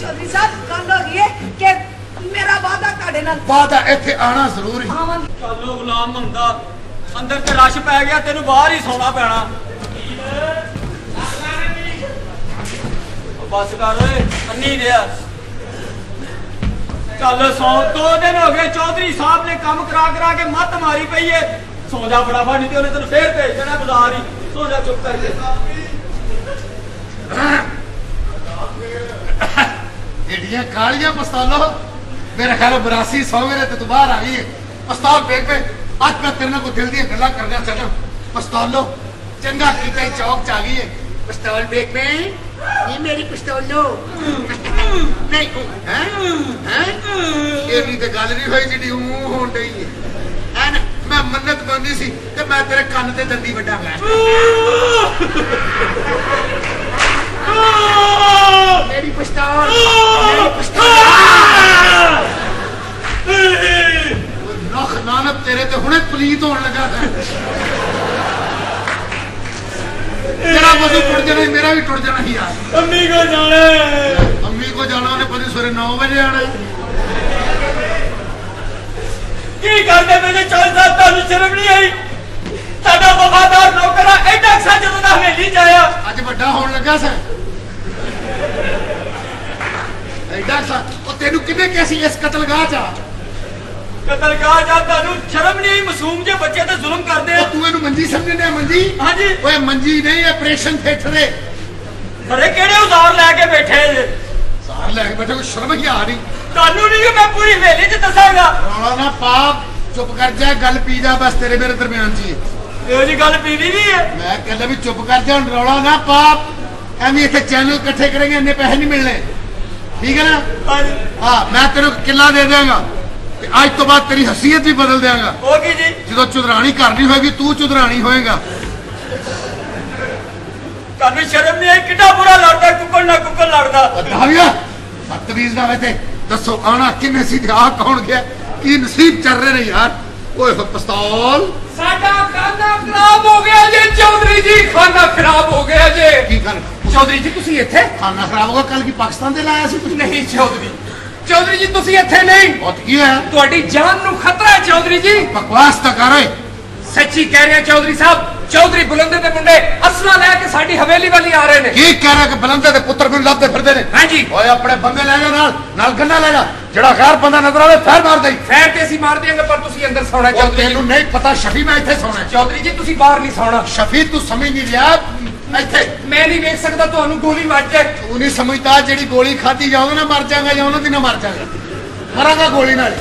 Speaker 5: ਚੌਧਰੀ ਸਾਹਿਬ ਗੱਲ ਹੋ ਗਈ ਹੈ ਕਿ ਮੇਰਾ ਵਾਅਦਾ ਤੁਹਾਡੇ ਨਾਲ।
Speaker 6: ਬਾਦਾ ਇੱਥੇ ਆਣਾ ਜ਼ਰੂਰੀ।
Speaker 1: ਚੱਲੋ ਗੁਲਾਮ ਹੁੰਦਾ। ਅੰਦਰ ਤੇ ਰਸ਼ ਪੈ ਗਿਆ ਤੈਨੂੰ ਬਾਹਰ ਹੀ ਸੌਣਾ ਪੈਣਾ। ਬਸ ਕਰ ਓਏ ਅੰਨੀ ਰਿਆ ਚੱਲ ਸੌ ਦੋ ਦਿਨ ਹੋ ਗਏ, ਚੌਧਰੀ ਸਾਹਿਬ ਨੇ ਕੰਮ ਕਰਾ ਕਰਾ ਕੇ ਮੱਤ ਮਾਰੀ ਪਈ ਏ। ਸੌ ਜਾ ਫਟਾਫਟ, ਨਹੀਂ ਤੇ ਉਹਨੇ ਤੈਨੂੰ ਫੇਰ ਭੇਜ ਦੇਣਾ ਬਾਜ਼ਾਰ ਹੀ ਸੌ ਜਾ ਚੁੱਪ ਕਰਕੇ।
Speaker 6: ਏਡੀਆਂ ਕਾਲੀਆਂ ਪਸਤੌਲੋ। ਮੇਰੇ ਖਿਆਲ 82 ਸੌ ਮੇਰੇ ਤੇ ਤੂੰ ਬਾਹਰ ਆ ਗਈ ਹੈ ਪਸਤੌਲ ਵੇਖ ਵੇ ਅੱਜ ਮੈਂ ਤੇਰੇ ਨਾਲ ਕੋਈ ਦਿਲ ਦੀਆਂ ਗੱਲਾਂ ਕਰਨਾ ਚਾਹਣਾ ਪਸਤੌਲੋ। ਚੰਗਾ ਕੀਤਾ ਹੀ ਚੌਕ ਚ ਆ ਗਈ ਹੈ ਪਸਤੌਲ ਵੇਖ ਵੇ ਇਹ ਮੇਰੀ ਪਸਤੌਲੋ। ਨਹੀਂ ਹੈ? ਹੈ? ਇਹ ਵੀ ਤੇ ਗੱਲ ਨਹੀਂ ਹੋਈ ਜਿਹੜੀ ਉਹ ਹੋਣ ਡਈ ਹੈ ਐਨ ਮੈਂ ਮੰਨਤ ਮੰਨੀ ਸੀ ਕਿ ਮੈਂ ਤੇਰੇ ਕੰਨ ਤੇ ਦੰਦੀ ਵੱਡਾਂਗਾ ਮੇਰੀ ਪਸਤੌਲ ਮੇਰੀ ਪਸਤੌਲ। ਨਖ ਨਾਨਕ ਤੇਰੇ ਤੇ ਹੁਣੇ ਪਲੀਤ ਹੋਣ ਲੱਗਾ ਹੈ। ਤੇਰਾ ਵਜ਼ੂ ਟੁੱਟ ਜਾਣਾ ਸੀ, ਮੇਰਾ ਵੀ ਟੁੱਟ ਜਾਣਾ ਸੀ ਯਾਰ।
Speaker 1: ਅੰਮੀ ਕੋ ਜਾਣੇ
Speaker 6: ਅੰਮੀ ਕੋ ਜਾਣਾ ਉਹਨੇ ਪਤੀ ਸਵੇਰੇ 9 ਵਜੇ ਆਣਾ।
Speaker 1: ਕੀ ਕਰਦੇ ਮੇਰੇ ਚੌਲ ਸਾਹਿਬ ਤੁਹਾਨੂੰ ਸ਼ਰਮ ਨਹੀਂ ਆਈ। ਸਾਡਾ ਵਫਾਦਾਰ ਨੌਕਰ ਐਡਾ ਅਕਸਾ ਜਦੋਂ ਦਾ ਹਵੇਲੀ ਚ ਆਇਆ।
Speaker 6: ਅੱਜ ਵੱਡਾ ਹੋਣ ਲੱਗਾ ਸੈਂ ਐਡਾ ਸਾ ਉਹ ਤੈਨੂੰ ਕਿਹਨੇ ਕਿਹਾ ਸੀ ਇਸ ਕਤਲਗਾਹ ਚ? ਆ?
Speaker 1: ਕਤਲਗਾਹ ਜਾ ਤੁਹਾਨੂੰ ਸ਼ਰਮ ਨਹੀਂ ਆਈ? ਮਾਸੂਮ ਜੇ ਬੱਚੇ ਤੇ ਜ਼ੁਲਮ ਕਰਦੇ ਆ।
Speaker 6: ਤੂੰ ਇਹਨੂੰ ਮੰਜੀ ਸਮਝਦੇ ਆ ਮੰਜੀ?
Speaker 1: ਹਾਂਜੀ।
Speaker 6: ਓਏ ਮੰਜੀ ਨਹੀਂ ਆਪਰੇਸ਼ਨ ਥੀਏਟਰ ਹੈ
Speaker 1: ਬੜੇ ਕਿਹੜੇ ਉਜ਼ਾਰ ਲੈ ਕੇ ਬੈਠੇ ਜੇ?
Speaker 6: ਸਾਰ ਲੈ ਕੇ ਬੈਠੇ ਕੋਈ ਸ਼ਰਮ ਹੀ ਆ ਰਹੀ?
Speaker 1: ਤੁਹਾਨੂੰ ਨਹੀਂ ਕਿ ਮੈਂ ਪੂਰੀ ਹਵੇਲੀ ਚ ਦੱਸਾਂਗਾ।
Speaker 6: ਰੌਲਾ ਨਾ ਪਾ ਚੁੱਪ ਕਰ ਜਾ ਗੱਲ ਪੀ ਜਾ ਬਸ ਤੇਰੇ ਮੇਰੇ ਦਰਮਿਆਨ ਜੀ।
Speaker 1: ਇਹੋ ਜੀ ਗੱਲ ਪੀਣੀ ਨਹੀਂ ਹੈ।
Speaker 6: ਮੈਂ ਕਹਿੰਦਾ ਵੀ ਚੁੱਪ ਕਰ ਜਾ ਰੌਲਾ ਨਾ ਪਾ। ਐਵੇਂ ਇੱਥੇ ਚੈਨਲ ਇਕੱਠੇ ਕਰਾਂਗੇ ਇੰਨੇ ਪੈਸੇ ਨਹੀਂ ਮਿਲਣੇ। ਠੀਕ ਹੈ ਨਾ? ਹਾਂ ਮੈਂ ਤੈਨੂੰ ਕਿੱਲਾ ਦੇ ਦਿਆਂਗਾ। ਤੇ ਅੱਜ ਤੋਂ ਬਾਅਦ ਤੇਰੀ ਹਸੀਅਤ ਵੀ ਬਦਲ ਦਿਆਂਗਾ।
Speaker 1: ਉਹ ਕੀ ਜੀ?
Speaker 6: ਜਦੋਂ ਚੁਦਰਾਣੀ ਘਰ ਨਹੀਂ ਹੋਏਗੀ ਤੂੰ ਚੁਦਰਾਣੀ ਹੋਏਗਾ।
Speaker 1: ਤੁਹਾਨੂੰ ਸ਼ਰਮ ਨਹੀਂ ਆਈ? ਕਿੰਨਾ ਬੁਰਾ ਲੜਦਾ ਕੁੱਕੜ ਨਾ ਕੁੱਕੜ ਲੜਦਾ।
Speaker 6: ਬਤਾਵਿਆ ਬਦਤਮੀਜ਼ ਨਾ ਵੇ ਦੱਸੋ ਆਣਾ ਕਿੰਨੇ ਸੀ ਤੇ ਆ ਕੌਣ ਗਿਆ? ਕੀ ਨਸੀਬ ਚੱਲ ਰਹੇ ਨੇ ਯਾਰ? ਓਏ ਹੋ ਪਸਤੌਲ।
Speaker 7: ਸਾਡਾ ਖਾਨਾ ਖਰਾਬ ਹੋ ਗਿਆ ਜੀ ਚੌਧਰੀ ਜੀ ਖਾਨਾ ਖਰਾਬ ਹੋ ਗਿਆ ਜੀ।
Speaker 6: ਕੀ ਗੱਲ?
Speaker 7: ਚੌਧਰੀ ਜੀ ਤੁਸੀਂ ਇੱਥੇ?
Speaker 6: ਖਾਣਾ ਖਰਾਬ ਹੋ ਗਿਆ ਕੱਲ ਕੀ ਪਾਕਿਸਤਾਨ ਦੇ ਲਾਇਆ ਸੀ ਕੁਝ
Speaker 7: ਨਹੀਂ ਚੌਧਰੀ। ਚੌਧਰੀ ਜੀ ਤੁਸੀਂ ਇੱਥੇ ਨਹੀਂ।
Speaker 6: ਬਹੁਤ ਕੀ ਹੋਇਆ
Speaker 7: ਤੁਹਾਡੀ ਜਾਨ ਨੂੰ ਖਤਰਾ ਹੈ ਚੌਧਰੀ ਜੀ।
Speaker 6: ਬਕਵਾਸ ਤਾਂ ਕਰ ਓਏ।
Speaker 7: ਸੱਚੀ ਕਹਿ ਰਹੇ ਚੌਧਰੀ ਸਾਹਿਬ ਚੌਧਰੀ ਬੁਲੰਦੇ ਦੇ ਮੁੰਡੇ ਅਸਲਾ ਲੈ ਕੇ ਸਾਡੀ ਹਵੇਲੀ ਵਾਲੀ ਆ ਰਹੇ ਨੇ।
Speaker 6: ਕੀ ਕਹਿ ਰਿਹਾ ਕਿ ਬਲੰਦੇ ਦੇ ਪੁੱਤਰ ਮੈਨੂੰ ਲੱਭਦੇ ਫਿਰਦੇ ਨੇ?
Speaker 7: ਹਾਂਜੀ।
Speaker 6: ਓਏ ਆਪਣੇ ਬੰਦੇ ਲੈ ਜਾ ਨਾਲ ਨਾਲ ਗੰਨਾ ਲੈ ਜਾ। ਜਿਹੜਾ ਗੈਰ ਬੰਦਾ ਨਜ਼ਰ ਆਵੇ ਫੇਰ ਮਾਰ ਦੇਈ।
Speaker 7: ਫੈਰ ਤੇ ਅਸੀਂ ਮਾਰ ਦਿਆਂਗੇ ਪਰ ਤੁਸੀਂ ਅੰਦਰ ਸੌਣਾ
Speaker 6: ਉਹ
Speaker 7: ਚੌਧਰੀ ਜੀ।
Speaker 6: ਤੈਨੂੰ ਨਹੀਂ ਪਤਾ ਸ਼ਫੀ ਮੈਂ ਇੱਥੇ ਸੌਣਾ। ਹੈ।
Speaker 7: ਚੌਧਰੀ ਜੀ ਤੁਸੀਂ ਬਾਹਰ ਨਹੀਂ ਸੌਣਾ।
Speaker 6: ਸ਼ਫੀ ਤੂੰ ਸਮਝ ਨਹੀਂ ਰਿਹਾ? ਇੱਥੇ।
Speaker 7: ਮੈਂ ਨਹੀਂ ਵੇਖ ਸਕਦਾ ਤੁਹਾਨੂੰ ਗੋਲੀ ਵੱਜ ਜਾਏ।
Speaker 6: ਤੂੰ ਨਹੀਂ ਸਮਝਦਾ ਜਿਹੜੀ ਗੋਲੀ ਖਾਧੀ ਜਾਊਗਾ ਨਾ ਮਰ ਜਾਗਾ ਜਾਂ ਉਹਨਾਂ ਦੀ ਨਾ ਮਰ ਜਾਗਾ ਮਰਾਂਗਾ ਗੋਲੀ ਨਾਲ।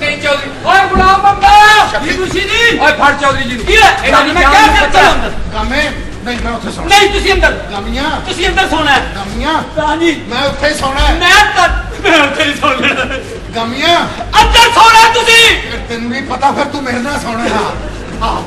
Speaker 7: ਨਹੀਂ ਚੌਧਰੀ। ਓਏ ਗੁਲਾਮ ਬੰਦਾ।
Speaker 6: ਸ਼ਫੀ
Speaker 1: ਤੁਸੀਂ ਨਹੀਂ।
Speaker 7: ਓਏ ਫੜ ਚੌਧਰੀ ਜੀ ਨੂੰ।
Speaker 1: ਕੀ ਹੈ?
Speaker 7: ਇਹਨਾਂ
Speaker 1: ਮੈਂ
Speaker 7: ਨੂੰ
Speaker 1: ਕਿ
Speaker 7: ਖਤਰਾ
Speaker 1: ਚਲੋ
Speaker 7: ਹੈ।
Speaker 1: ਅੰਦਰ
Speaker 6: ਗਾਮੇ ਨਹੀਂ ਮੈਂ ਉੱਥੇ ਸੌਣਾ।
Speaker 1: ਨਹੀਂ ਤੁਸੀਂ ਅੰਦਰ।
Speaker 6: ਗਾਮੀਆਂ
Speaker 1: ਤੁਸੀਂ ਅੰਦਰ ਸੌਣਾ ਹੈ।
Speaker 6: ਗਾਮੀਆਂ
Speaker 1: ਹਾਂਜੀ
Speaker 6: ਮੈਂ ਉੱਥੇ ਹੀ ਸੌਣਾ ਹੈ।
Speaker 1: ਮੈਂ ਤਾਂ ਮੈਂ ਉੱਥੇ ਨਹੀਂ ਸੌਣਾ
Speaker 6: ਗਾਮੀਆਂ
Speaker 1: ਅੰਦਰ ਸੌਣਾ ਹੈ ਤੁਸੀਂ।
Speaker 6: ਫਿਰ ਤੈਨੂੰ ਨਹੀਂ ਪਤਾ ਫਿਰ ਤੂੰ ਮੇਰੇ ਨਾਲ ਸੌਣਾ ਹੈ। ਹਾਂ।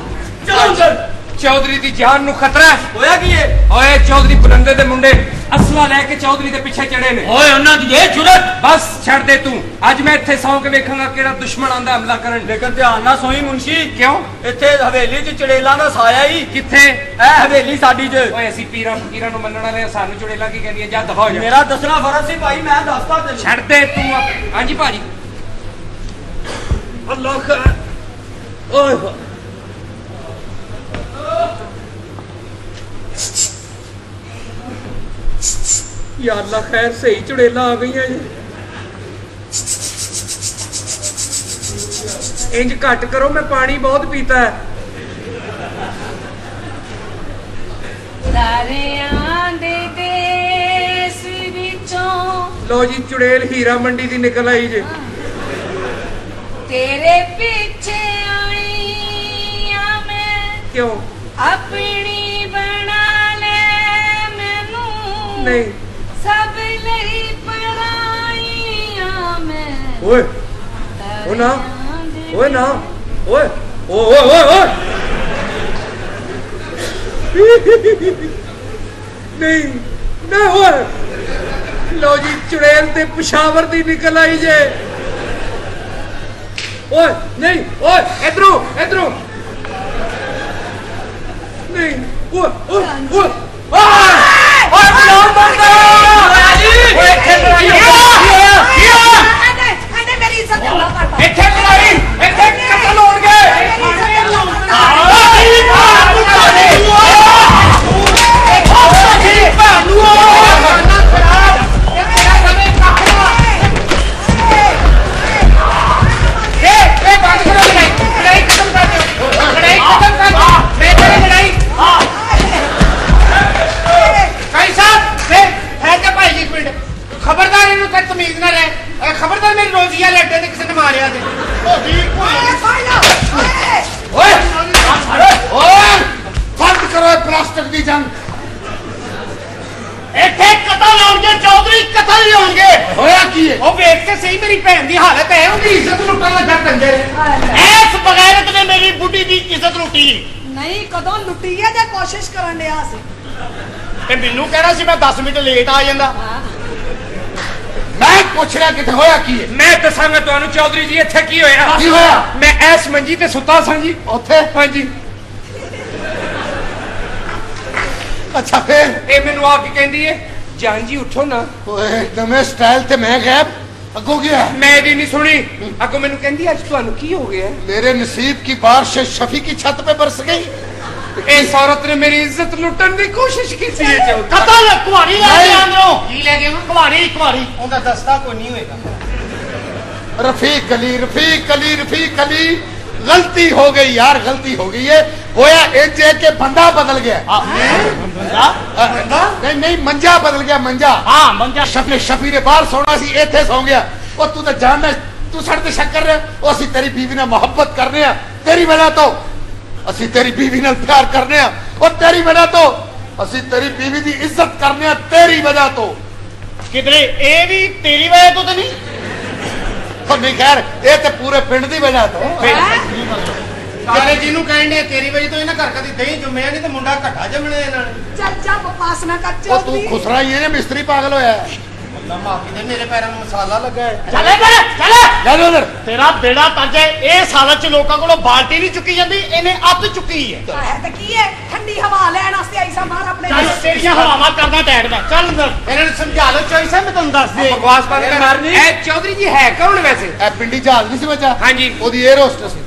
Speaker 1: ਚਲੋ ਅੰਦਰ।
Speaker 7: ਚੌਧਰੀ ਦੀ ਜਾਨ ਨੂੰ ਖਤਰਾ ਹੈ।
Speaker 1: ਹੋਇਆ ਕੀ ਹੈ
Speaker 7: ਓਏ ਚੌਧਰੀ ਬੁਲੰਦੇ ਦੇ ਮੁੰਡੇ। ਅਸਲਾ ਲੈ ਕੇ ਚੌਧਰੀ ਦੇ ਪਿੱਛੇ ਚੜੇ ਨੇ।
Speaker 1: ਓਏ ਉਹਨਾਂ ਦੀ ਇਹ ਜੁਰਤ।
Speaker 7: ਬਸ। ਛੱਡ ਦੇ ਤੂੰ। ਅੱਜ ਮੈਂ ਇੱਥੇ ਸੌਂ ਕੇ ਵੇਖਾਂਗਾ ਕਿਹੜਾ ਦੁਸ਼ਮਣ ਆਂਦਾ ਹਮਲਾ ਕਰਨ।
Speaker 1: ਲੇਕਿਨ ਧਿਆਨ ਨਾਲ ਸੋਈ ਮੁੰਸ਼ੀ
Speaker 7: ਕਿਉਂ?
Speaker 1: ਇੱਥੇ ਹਵੇਲੀ 'ਚ ਚੜੇਲਾਂ ਦਾ ਸਾਇਆ ਹੀ।
Speaker 7: ਕਿੱਥੇ?
Speaker 1: ਇਹ ਹਵੇਲੀ ਸਾਡੀ 'ਚ।
Speaker 7: ਓਏ ਅਸੀਂ ਪੀਰਾਂ ਫਕੀਰਾਂ ਨੂੰ ਮੰਨਣ ਵਾਲੇ ਆ, ਸਾਨੂੰ ਚੁੜੇਲਾ ਕੀ ਕਹਿੰਦੀ ਹੈ ਜਾ ਦਫਾ ਹੋ ਜਾ।
Speaker 1: ਮੇਰਾ ਦੱਸਣਾ ਫਰਜ਼ ਸੀ ਭਾਈ ਮੈਂ ਦੱਸਦਾ ਤੈਨੂੰ।
Speaker 7: ਛੱਡ ਦੇ ਤੂੰ ਆਪ- ਹਾਂਜੀ ਭਾਜੀ।
Speaker 1: ਅੱਲਾਹ ਖੈਰ। ਓਏ ਹੋਏ।
Speaker 7: ਯਾਰ ਅੱਲਾ ਖੈਰ ਸਹੀ ਚੁੜੇਲਾ ਆ ਗਈਆਂ ਜੀ। ਇੰਜ ਘੱਟ ਕਰੋ ਮੈਂ ਪਾਣੀ ਬਹੁਤ ਪੀਤਾ ਹੈ। ਲੋ ਜੀ ਚੁੜੇਲ ਹੀਰਾ ਮੰਡੀ ਦੀ ਨਿਕਲ ਆਈ ਜੇ।
Speaker 5: ਤੇਰੇ ਪਿੱਛੇ ਆਈ ਆ ਮੈਂ
Speaker 7: ਕਿਉਂ?
Speaker 5: ਆਪਣੀ
Speaker 7: ਨਹੀਂ।
Speaker 5: ਸਭ ਲਈ ਪਰਾਈ ਆ ਮੈਂ
Speaker 7: ਓਏ ਨਾ ਓਏ ਨਾ ਓਏ ਓ ਨਹੀਂ ਨਾ ਓਏ। ਲੋ ਜੀ ਚੁੜੇਲ ਤੇ ਪਸ਼ਾਵਰ ਦੀ ਨਿਕਲ ਆਈ ਜੇ। ਓਏ ਨਹੀਂ ਓਏ ਇਧਰੋਂ ਇਧਰੋਂ। ਨਹੀਂ ਓਏ ਓਏ ਓਏ। ਓਏ
Speaker 1: ਇੱਥੇ ਲੜਾਈ ਹੋ ਗਈ
Speaker 4: ਤਮੀਜ਼ ਨਾ ਰਹਿ। ਖਬਰਦਾਰ ਮੇਰੀ ਰੋਜ਼ੀਆ ਲੱਡੇ ਤੇ ਕਿਸੇ ਨੇ ਮਾਰਿਆ ਤੇ।
Speaker 5: ਓਏ ਫੜ ਲਾ
Speaker 7: ਓਏ।
Speaker 5: ਓਏ
Speaker 6: ਓਏ ਬੰਦ ਕਰੋ ਪਲਾਸਟਿਕ ਦੀ ਜੰਗ।
Speaker 4: ਇੱਥੇ ਕਤਲ ਹੋਣਗੇ ਚੌਧਰੀ ਕਤਲ ਹੀ ਹੋਣਗੇ।
Speaker 6: ਹੋਇਆ ਕੀ ਹੈ
Speaker 4: ਉਹ ਵੇਖ ਕੇ ਸਹੀ ਮੇਰੀ ਭੈਣ ਦੀ ਹਾਲਤ ਹੈ। ਉਹਦੀ ਇੱਜ਼ਤ ਲੁੱਟਣ ਲੱਗਾ ਕੰਜਰ। ਐਸ ਬਗੈਰਤ ਨੇ ਮੇਰੀ ਬੁੱਢੀ ਦੀ ਇੱਜ਼ਤ ਲੁੱਟੀ
Speaker 5: ਨਹੀਂ ਕਦੋਂ ਲੁੱਟੀ ਹੈ ਜੇ ਕੋਸ਼ਿਸ਼ ਕਰਨ ਡਿਆ ਸੀ?
Speaker 4: ਤੇ ਮੈਨੂੰ ਕਹਿਣਾ ਸੀ ਮੈਂ 10 ਮਿੰਟ ਲੇਟ ਆ ਜਾਂਦਾ।
Speaker 6: ਮੈਂ ਪੁੱਛ ਰਿਹਾ ਕਿਤੇ ਹੋਇਆ ਕੀ ਹੈ
Speaker 7: ਮੈਂ ਦੱਸਾਂਗਾ ਤੁਹਾਨੂੰ ਚੌਧਰੀ ਜੀ ਇੱਥੇ ਕੀ ਹੋਇਆ
Speaker 6: ਕੀ ਹੋਇਆ
Speaker 7: ਮੈਂ ਐਸ ਮੰਜੀ ਤੇ ਸੁੱਤਾ ਸਾਂ ਜੀ
Speaker 6: ਉੱਥੇ
Speaker 7: ਹਾਂਜੀ
Speaker 6: ਅੱਛਾ ਫੇਰ
Speaker 7: ਇਹ ਮੈਨੂੰ ਆ ਕੇ ਕਹਿੰਦੀ ਏ ਜਾਨ ਜੀ ਉੱਠੋ ਨਾ
Speaker 6: ਓਏ ਨਵੇਂ ਸਟਾਈਲ ਤੇ ਮੈਂ ਗਾਇਬ ਅੱਗੋਂ ਗਿਆ
Speaker 7: ਮੈਂ ਇਹਦੀ ਨਹੀਂ ਸੁਣੀ ਅੱਗੋਂ ਮੈਨੂੰ ਕਹਿੰਦੀ ਅੱਜ ਤੁਹਾਨੂੰ ਕੀ ਹੋ ਗਿਆ
Speaker 6: मेरे नसीब की बारिश शफी की छत पे बरस गई
Speaker 7: ਇਸ ਔਰਤ ਨੇ ਮੇਰੀ ਇੱਜ਼ਤ ਲੁੱਟਣ ਦੀ ਕੋਸ਼ਿਸ਼ ਕੀਤੀ ਹੈ ਚੌਧਰੀ
Speaker 4: ਕਤਲ ਕੁਹਾੜੀ ਲੈ ਕੇ ਆਂਦਰੋਂ। ਕੀ ਲੈ ਕੇ ਆਵਾਂ? ਕੁਹਾੜੀ ਉਹਦਾ ਦਸਤਾ ਕੋਈ ਨਹੀਂ ਹੋਏਗਾ।
Speaker 6: ਰਫੀਕ ਅਲੀ ਰਫੀਕ ਅਲੀ ਰਫੀਕ ਅਲੀ। ਗਲਤੀ ਹੋ ਗਈ ਯਾਰ ਗਲਤੀ ਹੋ ਗਈ ਹੈ ਹੋਇਆ ਇੰਜ ਹੈ ਕਿ ਬੰਦਾ ਬਦਲ ਗਿਆ। ਨਹੀਂ ਨਹੀਂ ਮੰਜਾ ਬਦਲ ਗਿਆ ਮੰਜਾ।
Speaker 4: ਹਾਂ ਮੰਜਾ।
Speaker 6: ਸ਼ਫੀ ਸ਼ਫੀ ਦੇ ਬਾਹਰ ਸੌਣਾ ਸੀ ਇੱਥੇ ਸੌ ਗਿਆ। ਉਹ ਤੂੰ ਤਾਂ ਜਾਣਦਾ ਤੂੰ ਸਾਡੇ ਤੇ ਸ਼ੱਕਰ ਉਹ ਅਸੀਂ ਤੇਰੀ ਬੀਵੀ ਨਾਲ ਮੁਹੱਬਤ ਕਰਦੇ ਰਹੇ ਆ। ਤੇਰੀ ਵਜ੍ਹਾ ਤੋਂ ਅਸੀਂ ਤੇਰੀ ਬੀਵੀ ਨਾਲ ਪਿਆਰ ਕਰਨੇ ਆ। ਉਹ ਤੇਰੀ ਵਜ੍ਹਾ ਤੋਂ। ਅਸੀਂ ਤੇਰੀ بیوی ਦੀ ਇੱਜ਼ਤ ਕਰਨੇ ਆ ਤੇਰੀ ਵਜ੍ਹਾ ਤੋਂ।
Speaker 4: ਕਿਤੇ ਇਹ ਵੀ ਤੇਰੀ ਵਜ੍ਹਾ ਤੋਂ ਤਾਂ ਨਹੀਂ?
Speaker 6: ਪਰ ਨਹੀਂ ਖੈਰ ਇਹ ਤੇ ਪੂਰੇ ਪਿੰਡ ਦੀ ਵਜ੍ਹਾ ਤੋਂ।
Speaker 4: ਸਾਰੇ ਜਿਹਨੂੰ ਕਹਿੰਦੇ ਤੇਰੀ ਵਜ੍ਹਾ ਤੋਂ ਇਹਨਾਂ ਘਰ ਕਦੀ ਦਹੀਂ ਜੰਮਿਆ ਨਹੀਂ ਤੇ ਮੁੰਡਾ ਘਟਾ ਜੰਮਣਾ ਇਹਨਾਂ ਨੇ।
Speaker 5: ਚੱਲ ਨਾ ਕਰ
Speaker 6: ਚੱਲ ਤੂੰ ਖੁਸਰਾ ਹੀ ਹੈ ਮਿਸਤਰੀ ਪਾਗਲ ਹੋਇਆ ਹੈ।
Speaker 4: ਅੱਲਾ ਮਾਫੀ ਦੇ ਮੇਰੇ ਪੈਰਾਂ ਨੂੰ ਮਸਾਲਾ ਲੱਗਾ ਹੈ।
Speaker 1: ਚੱਲੇ ਕਰ ਚੱਲ।
Speaker 6: ਲੈ ਲੋ ਉਧਰ।
Speaker 4: ਤੇਰਾ ਬੇੜਾ ਤੱਜ ਹੈ ਇਹ ਸਾਲਤ ਚ ਲੋਕਾਂ ਕੋਲੋਂ ਬਾਲਟੀ ਨਹੀਂ ਚੁੱਕੀ ਜਾਂਦੀ ਇਹਨੇ ਅੱਤ ਚੁੱਕੀ ਹੈ।
Speaker 5: ਹੈ ਤੇ ਕੀ ਹੈ? ਠੰਡੀ ਹਵਾ ਲੈਣ ਵਾਸਤੇ ਆਈ ਸਾਂ ਬਾਹਰ ਆਪਣੇ
Speaker 4: ਚੱਲ ਤੇਰੀਆਂ ਹਵਾਵਾਂ ਕਰਦਾ ਟੈਟ ਦਾ। ਚੱਲ ਅੰਦਰ। ਇਹਨਾਂ ਨੂੰ ਸਮਝਾ ਲਓ ਚੋਈ ਸਾਹਿਬ ਮੈਂ ਤੁਹਾਨੂੰ ਦੱਸ ਦੇ
Speaker 7: ਬਕਵਾਸ ਬੰਦ ਕਰ
Speaker 1: ਮਾਰਨੀ।
Speaker 7: ਇਹ ਚੌਧਰੀ ਜੀ ਹੈ ਕੌਣ ਵੈਸੇ?
Speaker 6: ਇਹ ਪਿੰਡੀ ਜਹਾਜ਼ ਨਹੀਂ ਸੀ ਬੱਚਾ।
Speaker 7: ਹਾਂਜੀ।
Speaker 6: ਉਹਦੀ 에ਅਰ ਹੋਸਟਸ ਸੀ।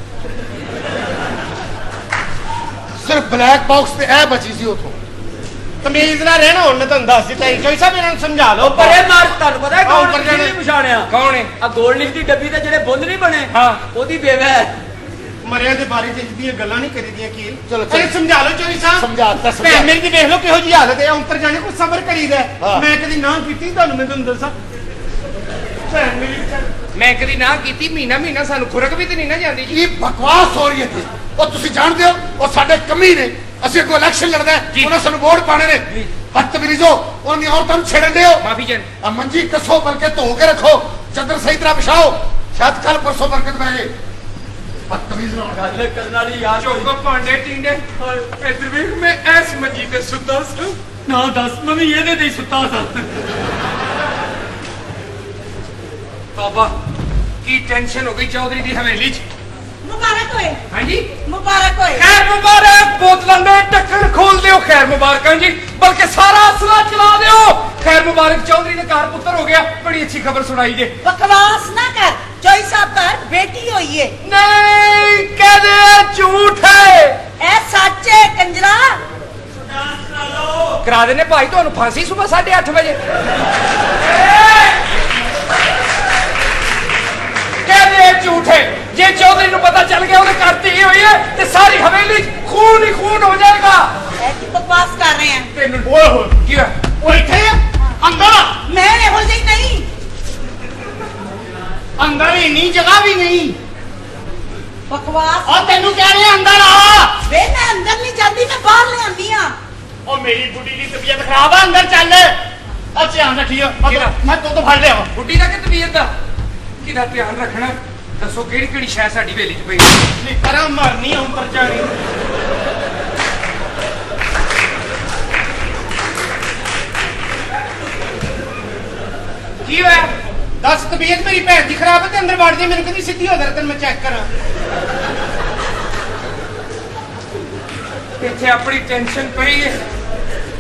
Speaker 6: ਸਿਰਫ ਬਲੈਕ ਬਾਕਸ ਤੇ ਇਹ ਬਚੀ ਸੀ ਉਥੋਂ।
Speaker 4: ਤਮੀਜ਼ ਨਾਲ ਰਹਿਣਾ ਹੁਣ ਮੈਂ ਤੁਹਾਨੂੰ ਦੱਸ ਦਿੱਤਾ ਚੋਈ ਸਾਹਿਬ ਇਹਨਾਂ ਨੂੰ ਸਮਝਾ ਲਓ
Speaker 1: ਪਰੇ ਮਾਰ ਤੁਹਾਨੂੰ ਪਤਾ ਹੈ ਕੌਣ
Speaker 4: ਉੱਪਰ ਜਾਣੇ।
Speaker 1: ਨਹੀਂ ਪਛਾਣਿਆ
Speaker 7: ਕੌਣ ਹੈ
Speaker 1: ਆ ਗੋਲਡ ਲਿਫ ਦੀ ਡੱਬੀ ਤੇ ਜਿਹੜੇ ਬੁੰਦ ਨਹੀਂ ਬਣੇ
Speaker 7: ਹਾਂ।
Speaker 1: ਉਹਦੀ ਬੇਵਾ ਹੈ
Speaker 4: ਮਰਿਆਂ ਦੇ ਬਾਰੇ ਚ ਇੰਦੀਆਂ ਗੱਲਾਂ ਨਹੀਂ ਕਰੀਦੀਆਂ ਕੀ
Speaker 6: ਚਲੋ, ਚਲੋ।
Speaker 4: ਸਮਝਾ ਲਓ ਚੋਈ ਸਾਹਿਬ
Speaker 6: ਸਮਝਾਤਾ, ਸਮਝਾ।
Speaker 4: ਭੈਣ ਮੇਰੀ ਦੀ ਵੇਖ ਲਓ ਕਿਹੋ ਜੀ ਹਾਲਤ ਹੈ ਉੱਪਰ ਜਾਣੇ ਕੋਈ ਸਬਰ ਕਰੀਦਾ ਹੈ।
Speaker 6: ਹਾਂ।
Speaker 4: ਮੈਂ ਕਦੀ ਨਾ ਕੀਤੀ ਤੁਹਾਨੂੰ ਮੈਂ ਤੁਹਾਨੂੰ ਦੱਸਾਂ ਭੈਣ ਮੇਰੀ
Speaker 7: ਮੈਂ ਕਦੀ ਨਾ ਕੀਤੀ ਮਹੀਨਾ ਮਹੀਨਾ ਸਾਨੂੰ ਖੁਰਕ ਵੀ ਤੇ ਨਹੀਂ ਨਾ ਜਾਂਦੀ ਜੀ
Speaker 6: ਇਹ ਬਕਵਾਸ ਹੋ ਰਹੀ ਹੈ ਇੱਥੇ। ਉਹ ਤੁਸੀਂ ਜਾਣਦੇ ਹੋ ਉਹ ਸਾਡੇ ਕਮੀ ਨੇ ਅਸੀਂ ਕੋਈ ਇਲੈਕਸ਼ਨ ਲੜਦਾ ਹੈ,
Speaker 7: ਜੀ।
Speaker 6: ਉਹਨਾਂ ਸਾਨੂੰ ਵੋਟ ਪਾਣੇ ਨੇ। ਬਦਤਮੀਜ਼ੋ ਉਹਨੀ ਔਰਤਾਂ ਨੂੰ ਛੇੜਨ ਦਿਓ।
Speaker 7: ਮਾਫੀ ਜਨ
Speaker 6: ਆ ਮੰਜੀ ਕੱਸੋ ਬਲਕੇ ਧੋ ਕੇ ਰੱਖੋ। ਚਾਦਰ ਸਹੀ ਤਰ੍ਹਾਂ ਵਿਛਾਓ। ਸ਼ਾਇਦ ਕੱਲ ਪਰਸੋਂ ਬਰਕਤ ਪੈ ਬਦਤਮੀਜ਼ ਨਾ
Speaker 1: ਗੱਲ ਕਰਨ ਵਾਲੀ ਯਾਰ
Speaker 7: ਚੋਕੋ ਭਾਂਡੇ ਟਿੰਡੇ। ਇੱਧਰ ਵੇਖ ਮੈਂ ਐਸ ਮੰਜੀ ਤੇ ਸੁੱਤਾ ਸਾਂ।
Speaker 1: ਨਾ ਦੱਸ ਮੈਂ ਵੀ ਇਹਦੇ ਤੇ ਹੀ ਸੁੱਤਾ ਸਾਂ।
Speaker 7: ਬਾਬਾ ਕੀ ਟੈਨਸ਼ਨ ਹੋ ਗਈ ਚੌਧਰੀ ਦੀ ਹਵੇਲੀ 'ਚ?
Speaker 5: ਮੁਬਾਰਕ ਹੋਏ।
Speaker 7: ਹਾਂਜੀ।
Speaker 5: ਮੁਬਾਰਕ ਹੋਏ।
Speaker 7: ਖੈਰ ਮੁਬਾਰਕ ਬੋਤਲਾਂ ਦੇ ਢੱਕਣ ਖੋਲ ਦਿਓ। ਖੈਰ ਮੁਬਾਰਕਾਂ ਜੀ ਬਲਕਿ ਸਾਰਾ ਅਸਲਾ ਚਲਾ ਦਿਓ। ਖੈਰ ਮੁਬਾਰਕ ਚੌਧਰੀ ਦੇ ਘਰ ਪੁੱਤਰ ਹੋ ਗਿਆ। ਬੜੀ ਅੱਛੀ ਖਬਰ ਸੁਣਾਈ ਜੇ।
Speaker 5: ਬਕਵਾਸ ਨਾ ਕਰ। ਚੋਈ ਸਾਹਿਬ ਘਰ ਬੇਟੀ ਹੋਈ ਏ।
Speaker 7: ਨਹੀਂ ਕਹਦੇ ਝੂਠ ਹੈ।
Speaker 5: ਇਹ ਸੱਚ ਏ ਕੰਜਰਾ।
Speaker 7: ਕਰਾ ਦੇਨੇ ਭਾਈ ਤੁਹਾਨੂੰ ਫਾਂਸੀ ਸਵੇਰ 8:30 ਵਜੇ। ਕਹਦੇ ਝੂਠ ਹੈ। ਜੇ ਚੌਧਰੀ ਨੂੰ ਪਤਾ ਚੱਲ ਗਿਆ ਉਹਦੇ ਘਰ ਧੀ ਹੋਈ ਹੈ ਤੇ ਸਾਰੀ ਹਵੇਲੀ ਖੂਨ ਹੀ ਖੂਨ ਹੋ ਜਾਏਗਾ।
Speaker 5: ਇਹ ਕੀ ਬਕਵਾਸ ਕਰ ਰਹੇ ਆ
Speaker 7: ਤੈਨੂੰ
Speaker 4: ਓਏ ਹੋਏ
Speaker 7: ਕੀ ਹੋਇਆ?
Speaker 4: ਉਹ ਇੱਥੇ? ਅੰਦਰ।
Speaker 5: ਮੈਂ ਇਹੋ ਜਿਹੀ ਨਹੀਂ।
Speaker 3: ਅੰਦਰ ਇੰਨੀ ਜਗ੍ਹਾ ਵੀ ਨਹੀਂ।
Speaker 2: ਬਕਵਾਸ।
Speaker 3: ਉਹ ਤੈਨੂੰ ਕਹਿ ਰਹੇ ਅੰਦਰ ਆ।
Speaker 2: ਵੇ ਮੈਂ ਅੰਦਰ ਨਹੀਂ ਜਾਂਦੀ ਮੈਂ ਬਾਹਰ ਲਿਆਂਦੀ ਆ
Speaker 3: ਉਹ ਮੇਰੀ ਬੁੱਢੀ ਦੀ ਤਬੀਅਤ ਖਰਾਬ ਆ ਅੰਦਰ ਚੱਲ। ਉਹ ਧਿਆਨ ਰੱਖੀਓ? ਮੈਂ ਦੁੱਧ ਫੜ ਲਿਆ
Speaker 7: ਬੁੱਢੀ ਦਾ ਕਿ ਤਬੀਅਤ ਦਾ ਕਿਹਦਾ ਧਿਆਨ ਰੱਖਣਾ ਦੱਸੋ ਕਿਹੜੀ ਕਿਹੜੀ ਸ਼ੈ ਸਾਡੀ ਵੇਲੀ 'ਚ ਪਈ
Speaker 3: ਨਹੀਂ ਕਰਾਂ ਮਰਨੀ ਅੰਦਰ ਜਾਣੀ
Speaker 7: ਕੀ ਹੋਇਆ?
Speaker 4: ਦੱਸ ਤਬੀਅਤ ਮੇਰੀ ਭੈਣ ਦੀ ਖਰਾਬ ਹੈ ਤੇ ਅੰਦਰ ਵੜ ਜੀ ਮੈਨੂੰ ਕਹਿੰਦੀ ਸਿੱਧੀ ਹੋ ਜਾ ਤੈਨੂੰ ਮੈਂ ਚੈੱਕ ਕਰਾਂ।
Speaker 7: ਇੱਥੇ ਆਪਣੀ ਟੈਨਸ਼ਨ ਪਈ ਹੈ।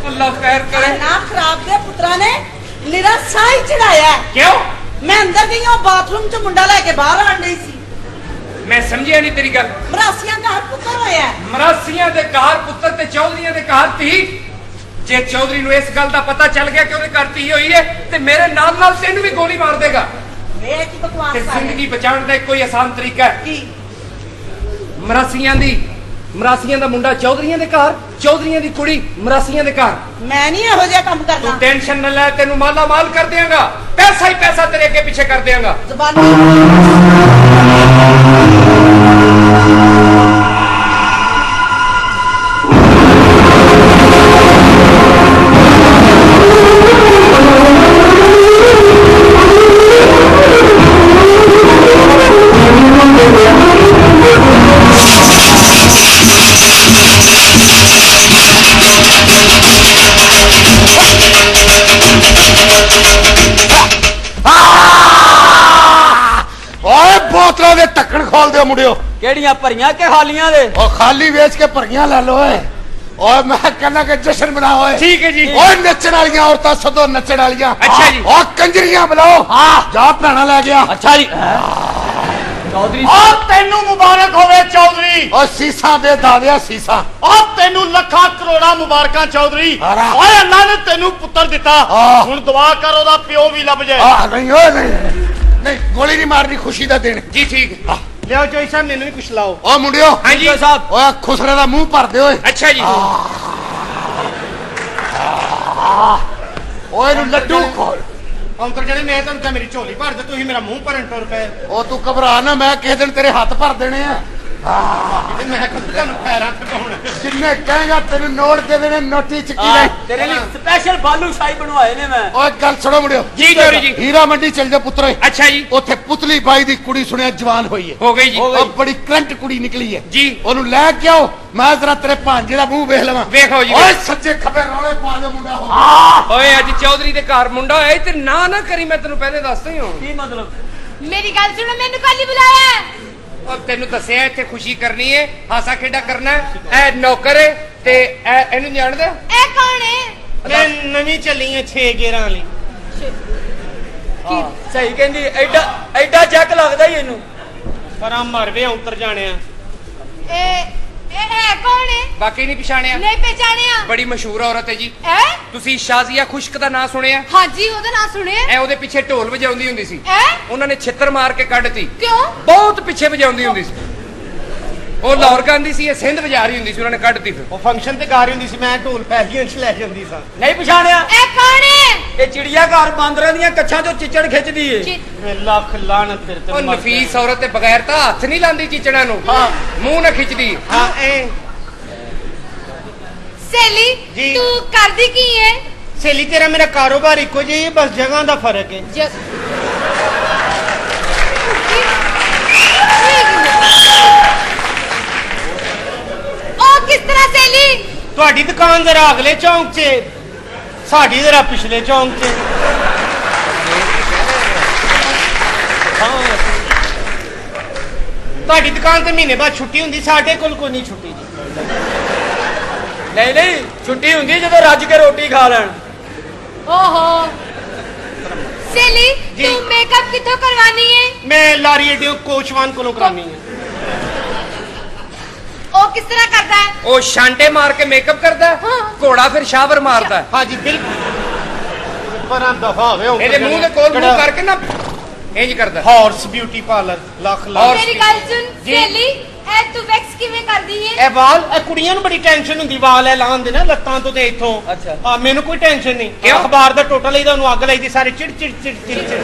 Speaker 7: ਅੱਲਾ ਖੈਰ ਕਰੇ।
Speaker 2: ਨਾ ਖਰਾਬ ਦੇ ਪੁੱਤਰਾ ਨੇ ਨਿਰਾ ਸਾਈ ਚੜਾਇਆ। ਹੈ।
Speaker 7: ਕਿਉਂ?
Speaker 2: ਮੈਂ ਅੰਦਰ ਗਈ ਹਾਂ ਬਾਥਰੂਮ ਚ ਮੁੰਡਾ ਲੈ ਕੇ ਬਾਹਰ ਆਣ ਰਹੀ ਸੀ।
Speaker 7: ਮੈਂ ਸਮਝਿਆ ਨਹੀਂ ਤੇਰੀ ਗੱਲ।
Speaker 2: ਮਰਾਸੀਆਂ ਦਾ ਪੁੱਤਰ ਹੋਇਆ।
Speaker 7: ਮਰਾਸੀਆਂ ਦੇ ਘਰ ਪੁੱਤਰ ਤੇ ਚੌਧਰੀਆਂ ਦੇ ਘਰ ਧੀ। ਜੇ ਚੌਧਰੀ ਨੂੰ ਇਸ ਗੱਲ ਦਾ ਪਤਾ ਚੱਲ ਗਿਆ ਕਿ ਉਹਦੇ ਘਰ ਧੀ ਹੋਈ ਹੈ ਤੇ ਮੇਰੇ ਨਾਲ ਨਾਲ ਤੈਨੂੰ ਵੀ ਗੋਲੀ ਮਾਰ ਦੇਗਾ।
Speaker 2: ਵੇਖ ਕੀ ਬਕਵਾਸ
Speaker 7: ਤੇ
Speaker 2: ਕਰ
Speaker 7: ਜ਼ਿੰਦਗੀ ਬਚਾਉਣ ਦਾ ਇੱਕੋ ਹੀ ਆਸਾਨ ਤਰੀਕਾ ਹੈ।
Speaker 2: ਕੀ?
Speaker 7: ਮਰਾਸੀਆਂ ਦੀ ਮਰਾਸੀਆਂ ਦਾ ਮੁੰਡਾ ਚੌਧਰੀਆਂ ਦੇ ਘਰ ਚੌਧਰੀਆਂ ਦੀ ਕੁੜੀ ਮਰਾਸੀਆਂ ਦੇ ਘਰ।
Speaker 2: ਮੈਂ ਨਹੀਂ ਇਹੋ ਜਿਹਾ ਕੰਮ ਕਰਨਾ
Speaker 7: ਤੂੰ ਟੈਨਸ਼ਨ ਨਾ ਲੈ ਤੈਨੂੰ ਮਾਲਾ ਮਾਲ ਕਰ ਦਿਆਂਗਾ। ਪੈਸਾ ਹੀ ਪੈਸਾ ਤੇਰੇ ਅੱਗੇ ਪਿੱਛੇ ਕਰ ਦਿਆਂਗਾ।
Speaker 2: ਜ਼ਬਾਨੀ
Speaker 6: ਮੁੰਡਿਓ?
Speaker 1: ਕਿਹੜੀਆਂ ਭਰੀਆਂ ਕਿ ਖਾਲੀਆਂ ਦੇ?
Speaker 6: ਉਹ ਖਾਲੀ ਵੇਚ ਕੇ ਭਰੀਆਂ ਲੈ ਲੋ ਓਏ। ਓਏ ਮੈਂ ਕਹਿੰਦਾ ਕਿ ਜਸ਼ਨ ਬਣਾਓ ਓਏ।
Speaker 7: ਠੀਕ ਹੈ ਜੀ।
Speaker 6: ਓਏ ਨੱਚਣ ਵਾਲੀਆਂ ਔਰਤਾਂ ਸਦੋ ਨੱਚਣ ਵਾਲੀਆਂ।
Speaker 7: ਅੱਛਾ ਜੀ।
Speaker 6: ਓ ਕੰਜਰੀਆਂ ਬੁਲਾਓ। ਹਾਂ। ਜਾ ਭੈਣਾ ਲੈ ਗਿਆ।
Speaker 1: ਅੱਛਾ ਜੀ। ਚੌਧਰੀ।
Speaker 3: ਉਹ ਤੈਨੂੰ ਮੁਬਾਰਕ ਹੋਵੇ ਚੌਧਰੀ।
Speaker 6: ਓ ਸੀਸਾਂ ਦੇ ਦਾਦਿਆ ਸੀਸਾਂ।
Speaker 3: ਉਹ ਤੈਨੂੰ ਲੱਖਾਂ ਕਰੋੜਾਂ ਮੁਬਾਰਕਾਂ ਚੌਧਰੀ। ਓਏ ਅੱਲਾ ਨੇ ਤੈਨੂੰ ਪੁੱਤਰ ਦਿੱਤਾ।
Speaker 6: ਹਾਂ।
Speaker 3: ਹੁਣ ਦੁਆ ਕਰ ਉਹਦਾ ਪਿਓ ਵੀ ਲੱਭ ਜਾਏ।
Speaker 6: ਆ ਨਹੀਂ ਓਏ ਨਹੀਂ। ਨਹੀਂ ਗੋਲੀ ਨਹੀਂ ਮਾਰਨੀ ਖੁਸ਼ੀ ਦਾ ਦਿਨ।
Speaker 7: ਜੀ ਠੀਕ।
Speaker 4: ਲਿਆਓ ਚੋਈ ਸਾਹਿਬ ਮੈਨੂੰ ਵੀ ਕੁਛ ਲਾਓ।
Speaker 6: ਓ ਮੁੰਡਿਓ
Speaker 7: ਹਾਂਜੀ।
Speaker 1: ਸਾਹਿਬ
Speaker 6: ਓਏ ਖੁਸਰੇ ਦਾ ਮੂੰਹ ਭਰ ਦੇ ਓਏ।
Speaker 7: ਅੱਛਾ ਜੀ।
Speaker 6: ਓਏ ਇਹਨੂੰ ਲੱਡੂ ਖੋਲ।
Speaker 4: ਅੰਕਲ ਜਿਹੜੇ ਮੈਂ ਤੁਹਾਨੂੰ ਕਿਹਾ ਮੇਰੀ ਝੋਲੀ ਭਰ ਦੇ ਤੁਸੀਂ ਮੇਰਾ ਮੂੰਹ ਭਰਨ ਟੁਰ ਪਏ।
Speaker 6: ਉਹ ਤੂੰ ਘਬਰਾ ਨਾ ਮੈਂ ਕਿਸੇ ਦਿਨ ਤੇਰੇ ਹੱਥ ਭਰ ਦੇਣੇ ਆ।
Speaker 4: ਤੇ ਮੈਂ ਤੁਹਾਨੂੰ ਪੈਰਾਂ ਤੇ ਪਾਉਣਾ
Speaker 6: ਜਿੰਨੇ ਕਹੇਗਾ ਤੈਨੂੰ ਨੋਟ ਦੇ ਦੇਣੇ ਨੋਟੀ ਚੱਕੀ ਲੈ
Speaker 1: ਤੇਰੇ ਲਈ ਸਪੈਸ਼ਲ ਬਾਲੂ ਸ਼ਾਹੀ ਬਣਵਾਏ ਨੇ ਮੈਂ।
Speaker 6: ਓਏ ਗੱਲ ਸੁਣੋ ਮੁੰਡਿਓ।
Speaker 7: ਜੀ ਚੌਧਰੀ ਜੀ।
Speaker 6: ਹੀਰਾ ਮੰਡੀ ਚੱਲ ਜਾ ਪੁੱਤਰ।
Speaker 7: ਅੱਛਾ ਜੀ।
Speaker 6: ਉੱਥੇ ਪੁਤਲੀ ਬਾਈ ਦੀ ਕੁੜੀ ਸੁਣਿਆ ਜਵਾਨ ਹੋਈ ਹੈ।
Speaker 7: ਹੋ ਗਈ ਜੀ।
Speaker 6: ਉਹ ਬੜੀ ਕਰੰਟ ਕੁੜੀ ਨਿਕਲੀ ਹੈ।
Speaker 7: ਜੀ।
Speaker 6: ਉਹਨੂੰ ਲੈ ਕੇ ਆਓ ਮੈਂ ਜ਼ਰਾ ਤੇਰੇ ਭਾਂਜੇ ਦਾ ਮੂੰਹ ਵੇਖ ਲਵਾਂ।
Speaker 7: ਵੇਖੋ ਜੀ।
Speaker 6: ਓਏ ਸੱਜੇ ਖੱਬੇ ਰੌਲੇ ਪਾ ਦੇ ਮੁੰਡਾ ਹੋ
Speaker 7: ਓਏ ਅੱਜ ਚੌਧਰੀ ਦੇ ਘਰ ਮੁੰਡਾ ਹੋਇਆ ਤੇ ਨਾ ਨਾ ਕਰੀ ਮੈਂ ਤੈਨੂੰ ਪਹਿਲੇ ਦੱਸਦਾ ਹੀ ਹਾਂ।
Speaker 1: ਕੀ ਮਤਲਬ?
Speaker 8: ਮੇਰੀ ਗੱਲ ਸੁਣੋ ਮੈਨੂੰ ਕਾਲੀ ਬੁਲਾਇਆ? ਹੈ?
Speaker 7: ਉਹ ਤੈਨੂੰ ਦੱਸਿਆ ਇੱਥੇ ਖੁਸ਼ੀ ਕਰਨੀ ਹੈ ਹਾਸਾ ਖੇਡਾ ਕਰਨਾ ਹੈ ਇਹ ਨੌਕਰ ਹੈ ਤੇ ਇਹ ਇਹਨੂੰ ਜਾਣਦਾ?
Speaker 8: ਇਹ ਕੌਣ ਹੈ
Speaker 4: ਮੈਂ ਨਵੀਂ ਚੱਲੀ ਆ 6 ਗੇਰਾਂ ਵਾਲੀ
Speaker 1: ਹਾਂ, ਸਹੀ ਕਹਿੰਦੀ ਐਡਾ ਐਡਾ ਚੈੱਕ ਲੱਗਦਾ ਹੀ ਇਹਨੂੰ।
Speaker 4: ਪਰਾਂ ਮਰਵੇ ਉਤਰ ਜਾਣਿਆ।
Speaker 8: ਇਹ ਇਹ ਹੈ ਕੌਣ ਹੈ?
Speaker 7: ਬਾਕੀ ਨਹੀਂ ਪਛਾਣਿਆ।
Speaker 8: ਨਹੀਂ ਪਹਿਚਾਣਿਆ
Speaker 7: ਬੜੀ ਮਸ਼ਹੂਰ ਔਰਤ ਹੈ ਜੀ।
Speaker 8: ਹੈ?
Speaker 7: ਤੁਸੀਂ ਸ਼ਾਜ਼ੀਆ ਖੁਸ਼ਕ ਦਾ ਨਾਂ ਸੁਣਿਆ?
Speaker 8: ਹਾਂਜੀ ਉਹਦਾ ਨਾਂ ਸੁਣਿਆ।
Speaker 7: ਐ ਉਹਦੇ ਪਿੱਛੇ ਢੋਲ ਵਜਾਉਂਦੀ ਹੁੰਦੀ ਸੀ।
Speaker 8: ਹੈ?
Speaker 7: ਉਹਨਾਂ ਨੇ ਛਿੱਤਰ ਮਾਰ ਕੇ ਕੱਢਤੀ।
Speaker 8: ਕਿਉਂ?
Speaker 7: ਬਹੁਤ ਪਿੱਛੇ ਵਜਾਉਂਦੀ ਹੁੰਦੀ ਸੀ। ਉਹ ਲਾਹੌਰ ਗਾਂਦੀ ਸੀ ਇਹ ਸਿੰਧ ਵਜਾ ਰਹੀ ਹੁੰਦੀ ਸੀ ਉਹਨਾਂ ਨੇ ਕੱਢਤੀ ਫਿਰ।
Speaker 4: ਉਹ ਫੰਕਸ਼ਨ ਤੇ ਗਾ ਰਹੀ ਹੁੰਦੀ ਸੀ ਮੈਂ ਢੋਲ ਪੈਲੀਆਂ 'ਚ ਲੈ ਜਾਂਦੀ ਸਾਂ।
Speaker 1: ਨਹੀਂ ਪਛਾਣਿਆ?
Speaker 8: ਇਹ ਕੌਣ ਹੈ?
Speaker 1: ਇਹ ਚਿੜੀਆ ਘਰ ਬਾਂਦਰਾਂ ਦੀਆਂ ਕੱਛਾਂ ਚੋਂ ਚਿੱਚੜ ਖਿੱਚਦੀ ਏ।
Speaker 8: ਚਿ-
Speaker 4: ਮੈਂ ਲੱਖ ਲਾਣਤ ਤੇਰੇ ਤੇ
Speaker 7: ਉਹ
Speaker 4: ਮਰ
Speaker 7: ਨਫੀਸ ਔਰਤ ਤੇ ਬਗੈਰ ਤਾਂ ਹੱਥ ਨਹੀਂ ਲਾਂਦੀ ਚੀਚੜਾਂ ਨੂੰ।
Speaker 1: ਹਾਂ।
Speaker 7: ਮੂੰਹ ਨਾ ਖਿੱਚਦੀ।
Speaker 4: ਹਾਂ ਐ
Speaker 8: ਸੇਲੀ
Speaker 4: ਜੀ।
Speaker 8: ਤੂੰ ਕਰਦੀ ਕੀ ਹੈ
Speaker 4: ਸੇਲੀ ਤੇਰਾ ਮੇਰਾ ਕਾਰੋਬਾਰ ਇੱਕੋ ਜਿਹਾ ਹੀ ਹੈ, ਬਸ ਜਗ੍ਹਾ ਦਾ ਫ਼ਰਕ ਹੈ
Speaker 8: ਜ- ਕਿਸ ਤਰ੍ਹਾਂ ਸੇਲੀ
Speaker 4: ਤੁਹਾਡੀ ਦੁਕਾਨ ਜ਼ਰਾ ਅਗਲੇ ਚੌਂਕ 'ਚ। ਹੈ, ਸਾਡੀ ਜ਼ਰਾ ਪਿਛਲੇ ਚੌਂਕ 'ਚ। ਹੈ। ਹਾਂ। ਤੁਹਾਡੀ ਦੁਕਾਨ ਤੇ ਮਹੀਨੇ ਬਾਅਦ ਛੁੱਟੀ ਹੁੰਦੀ ਸਾਡੇ ਕੋਲ ਕੋਈ ਨਹੀਂ ਛੁੱਟੀ ਜੀ।
Speaker 1: ਨਹੀਂ ਨਹੀਂ ਛੁੱਟੀ ਹੁੰਦੀ ਜਦੋਂ ਰੱਜ ਕੇ ਰੋਟੀ ਖਾ ਲੈਣ।
Speaker 8: ਓਹੋ। ਸੇਲੀ
Speaker 4: ਜੀ।
Speaker 8: ਤੂੰ ਮੇਕਅਪ ਕਿੱਥੋਂ ਕਰਵਾਨੀ ਹੈ
Speaker 4: ਮੈਂ ਲਾਰੀ ਏਡੀਓ ਕੋਚਵਾਨ ਕੋਲੋਂ ਕਰਾਨੀ ਹੈ
Speaker 8: ਉਹ ਕਿਸ ਤਰ੍ਹਾਂ ਕਰਦਾ ਹੈ
Speaker 7: ਉਹ ਛਾਂਟੇ ਮਾਰ ਕੇ ਮੇਕਅਪ ਕਰਦਾ ਹੈ,
Speaker 8: ਹਾਂ।
Speaker 7: ਘੋੜਾ ਫਿਰ ਸ਼ਾਵਰ ਮਾਰਦਾ ਹੈ।
Speaker 4: ਹਾਂਜੀ ਬਿਲਕੁਲ ਪਰਾਂ ਦਫਾ ਹੋਵੇ ਹੁਣ
Speaker 7: ਇਹਦੇ ਮੂੰਹ ਦੇ ਕੋਲ ਮੂੰਹ ਕਰਕੇ ਨਾ ਇੰਜ ਕਰਦਾ
Speaker 4: ਹਾਰਸ ਬਿਊਟੀ ਪਾਰਲਰ ਲੱਖ ਲੱਖ
Speaker 8: ਮੇਰੀ ਗੱਲ ਸੁਣ
Speaker 4: ਜੀ।
Speaker 8: ਸੇਲੀ ਇਹ ਤੂੰ ਵੈਕਸ ਕਿਵੇਂ ਕਰਦੀ ਹੈ
Speaker 4: ਇਹ ਵਾਲ ਇਹ ਕੁੜੀਆਂ ਨੂੰ ਬੜੀ ਟੈਨਸ਼ਨ ਹੁੰਦੀ ਵਾਲ ਇਹ ਲਾਉਣ ਦੇ ਨਾ ਲੱਤਾਂ ਤੋਂ ਤੇ ਇੱਥੋਂ
Speaker 1: ਅੱਛਾ।
Speaker 4: ਆ ਮੈਨੂੰ ਕੋਈ ਟੈਨਸ਼ਨ ਨਹੀਂ
Speaker 7: ਕਿਉਂ?
Speaker 4: ਅਖਬਾਰ ਦਾ ਟੋਟਲ ਇਹਦਾ ਉਹਨੂੰ ਅੱਗ ਲਾਈਦੀ ਸਾਰੇ ਚਿੜ ਚਿੜ ਚਿੜ ਚਿੜ ਚਿੜ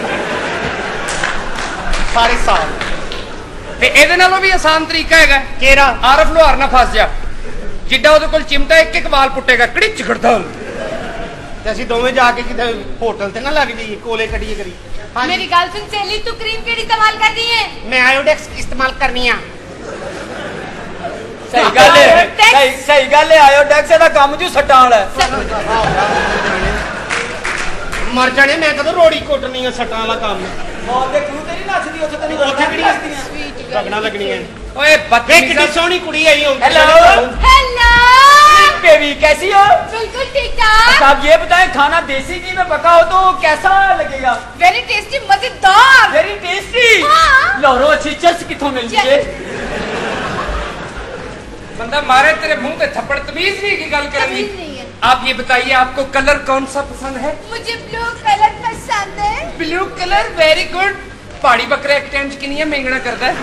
Speaker 4: ਸਾਰੇ ਸਾਲ
Speaker 7: ਤੇ ਇਹਦੇ ਨਾਲੋਂ ਵੀ ਆਸਾਨ ਤਰੀਕਾ ਹੈਗਾ
Speaker 4: ਕਿਹੜਾ?
Speaker 7: ਆਰਫ ਲੋਹਾਰ ਨਾ ਫਸ ਜਾ। ਜਿੱਡਾ ਉਹਦੇ ਕੋਲ ਚਿਮਟਾ ਇੱਕ ਇੱਕ ਵਾਲ ਪੁੱਟੇਗਾ ਕਿਹੜੀ ਚਿਖੜਦਾ
Speaker 4: ਤੇ ਅਸੀਂ ਦੋਵੇਂ ਜਾ ਕੇ ਕਿਤੇ ਹੋਟਲ ਤੇ ਨਾ ਲੱਗ ਜਾਈਏ ਕੋਲੇ ਕੱਢੀਏ ਕਰੀ।
Speaker 8: ਮੇਰੀ ਗੱਲ ਸੁਣ ਸੇਲੀ ਤੂੰ ਕਰੀਮ ਕਿਹੜੀ ਇਸਤੇਮਾਲ ਕਰਦੀ ਹੈ
Speaker 4: ਮੈਂ ਆਇਓਡੈਕਸ ਇਸਤੇਮਾਲ ਕਰਨੀ ਆ।
Speaker 1: ਸਹੀ ਗੱਲ ਹੈ ਸਹੀ ਗੱਲ ਹੈ ਆਇਓਡੈਕਸ ਦਾ ਕੰਮ ਜੂ ਸੱਟਾਂ ਵਾਲਾ
Speaker 4: ਮਰ ਜਾਣੇ ਮੈਂ ਕਦੋਂ ਰੋੜੀ ਕੁੱਟਣੀ ਆ ਸੱਟਾਂ ਵਾਲਾ ਕੰਮ?
Speaker 1: ਮੌਤ ਦੇ ਖੂਹ ਤੇ ਨਹੀਂ ਨੱਚਦੀ ਉੱਥੇ ਤੈਨੂੰ
Speaker 4: ਉੱਥੇ ਕਿਹੜੀ
Speaker 1: ਨੱਚਦੀਆਂ
Speaker 4: ਰਗਣਾ ਲੱਗਣੀਆਂ
Speaker 7: ਓਏ
Speaker 4: ਵੇ
Speaker 7: ਬਦਤਮੀਜ਼ਾ
Speaker 4: ਕਿੱਡੀ ਸੋਹਣੀ ਕੁੜੀ ਆਈ ਹੁਣ
Speaker 1: Hello?
Speaker 8: हेलो
Speaker 1: बेबी कैसी हो
Speaker 8: बिल्कुल ठीक ठाक
Speaker 1: आप ये बताएं खाना देसी घी में पका हो तो कैसा लगेगा
Speaker 8: वेरी टेस्टी मजेदार
Speaker 1: वेरी टेस्टी
Speaker 8: हाँ।
Speaker 1: लाहौरों अच्छी चर्च कितों मिलती है
Speaker 7: बंदा मारे तेरे मुंह पे थप्पड़ तमीज नहीं की गल करनी
Speaker 8: तमीज नहीं है।
Speaker 7: आप ये बताइए आपको कलर कौन सा पसंद है
Speaker 8: मुझे ब्लू कलर पसंद है
Speaker 7: ब्लू कलर वेरी गुड पहाड़ी बकरा एक टाइम च किनिया मेंगना करता है।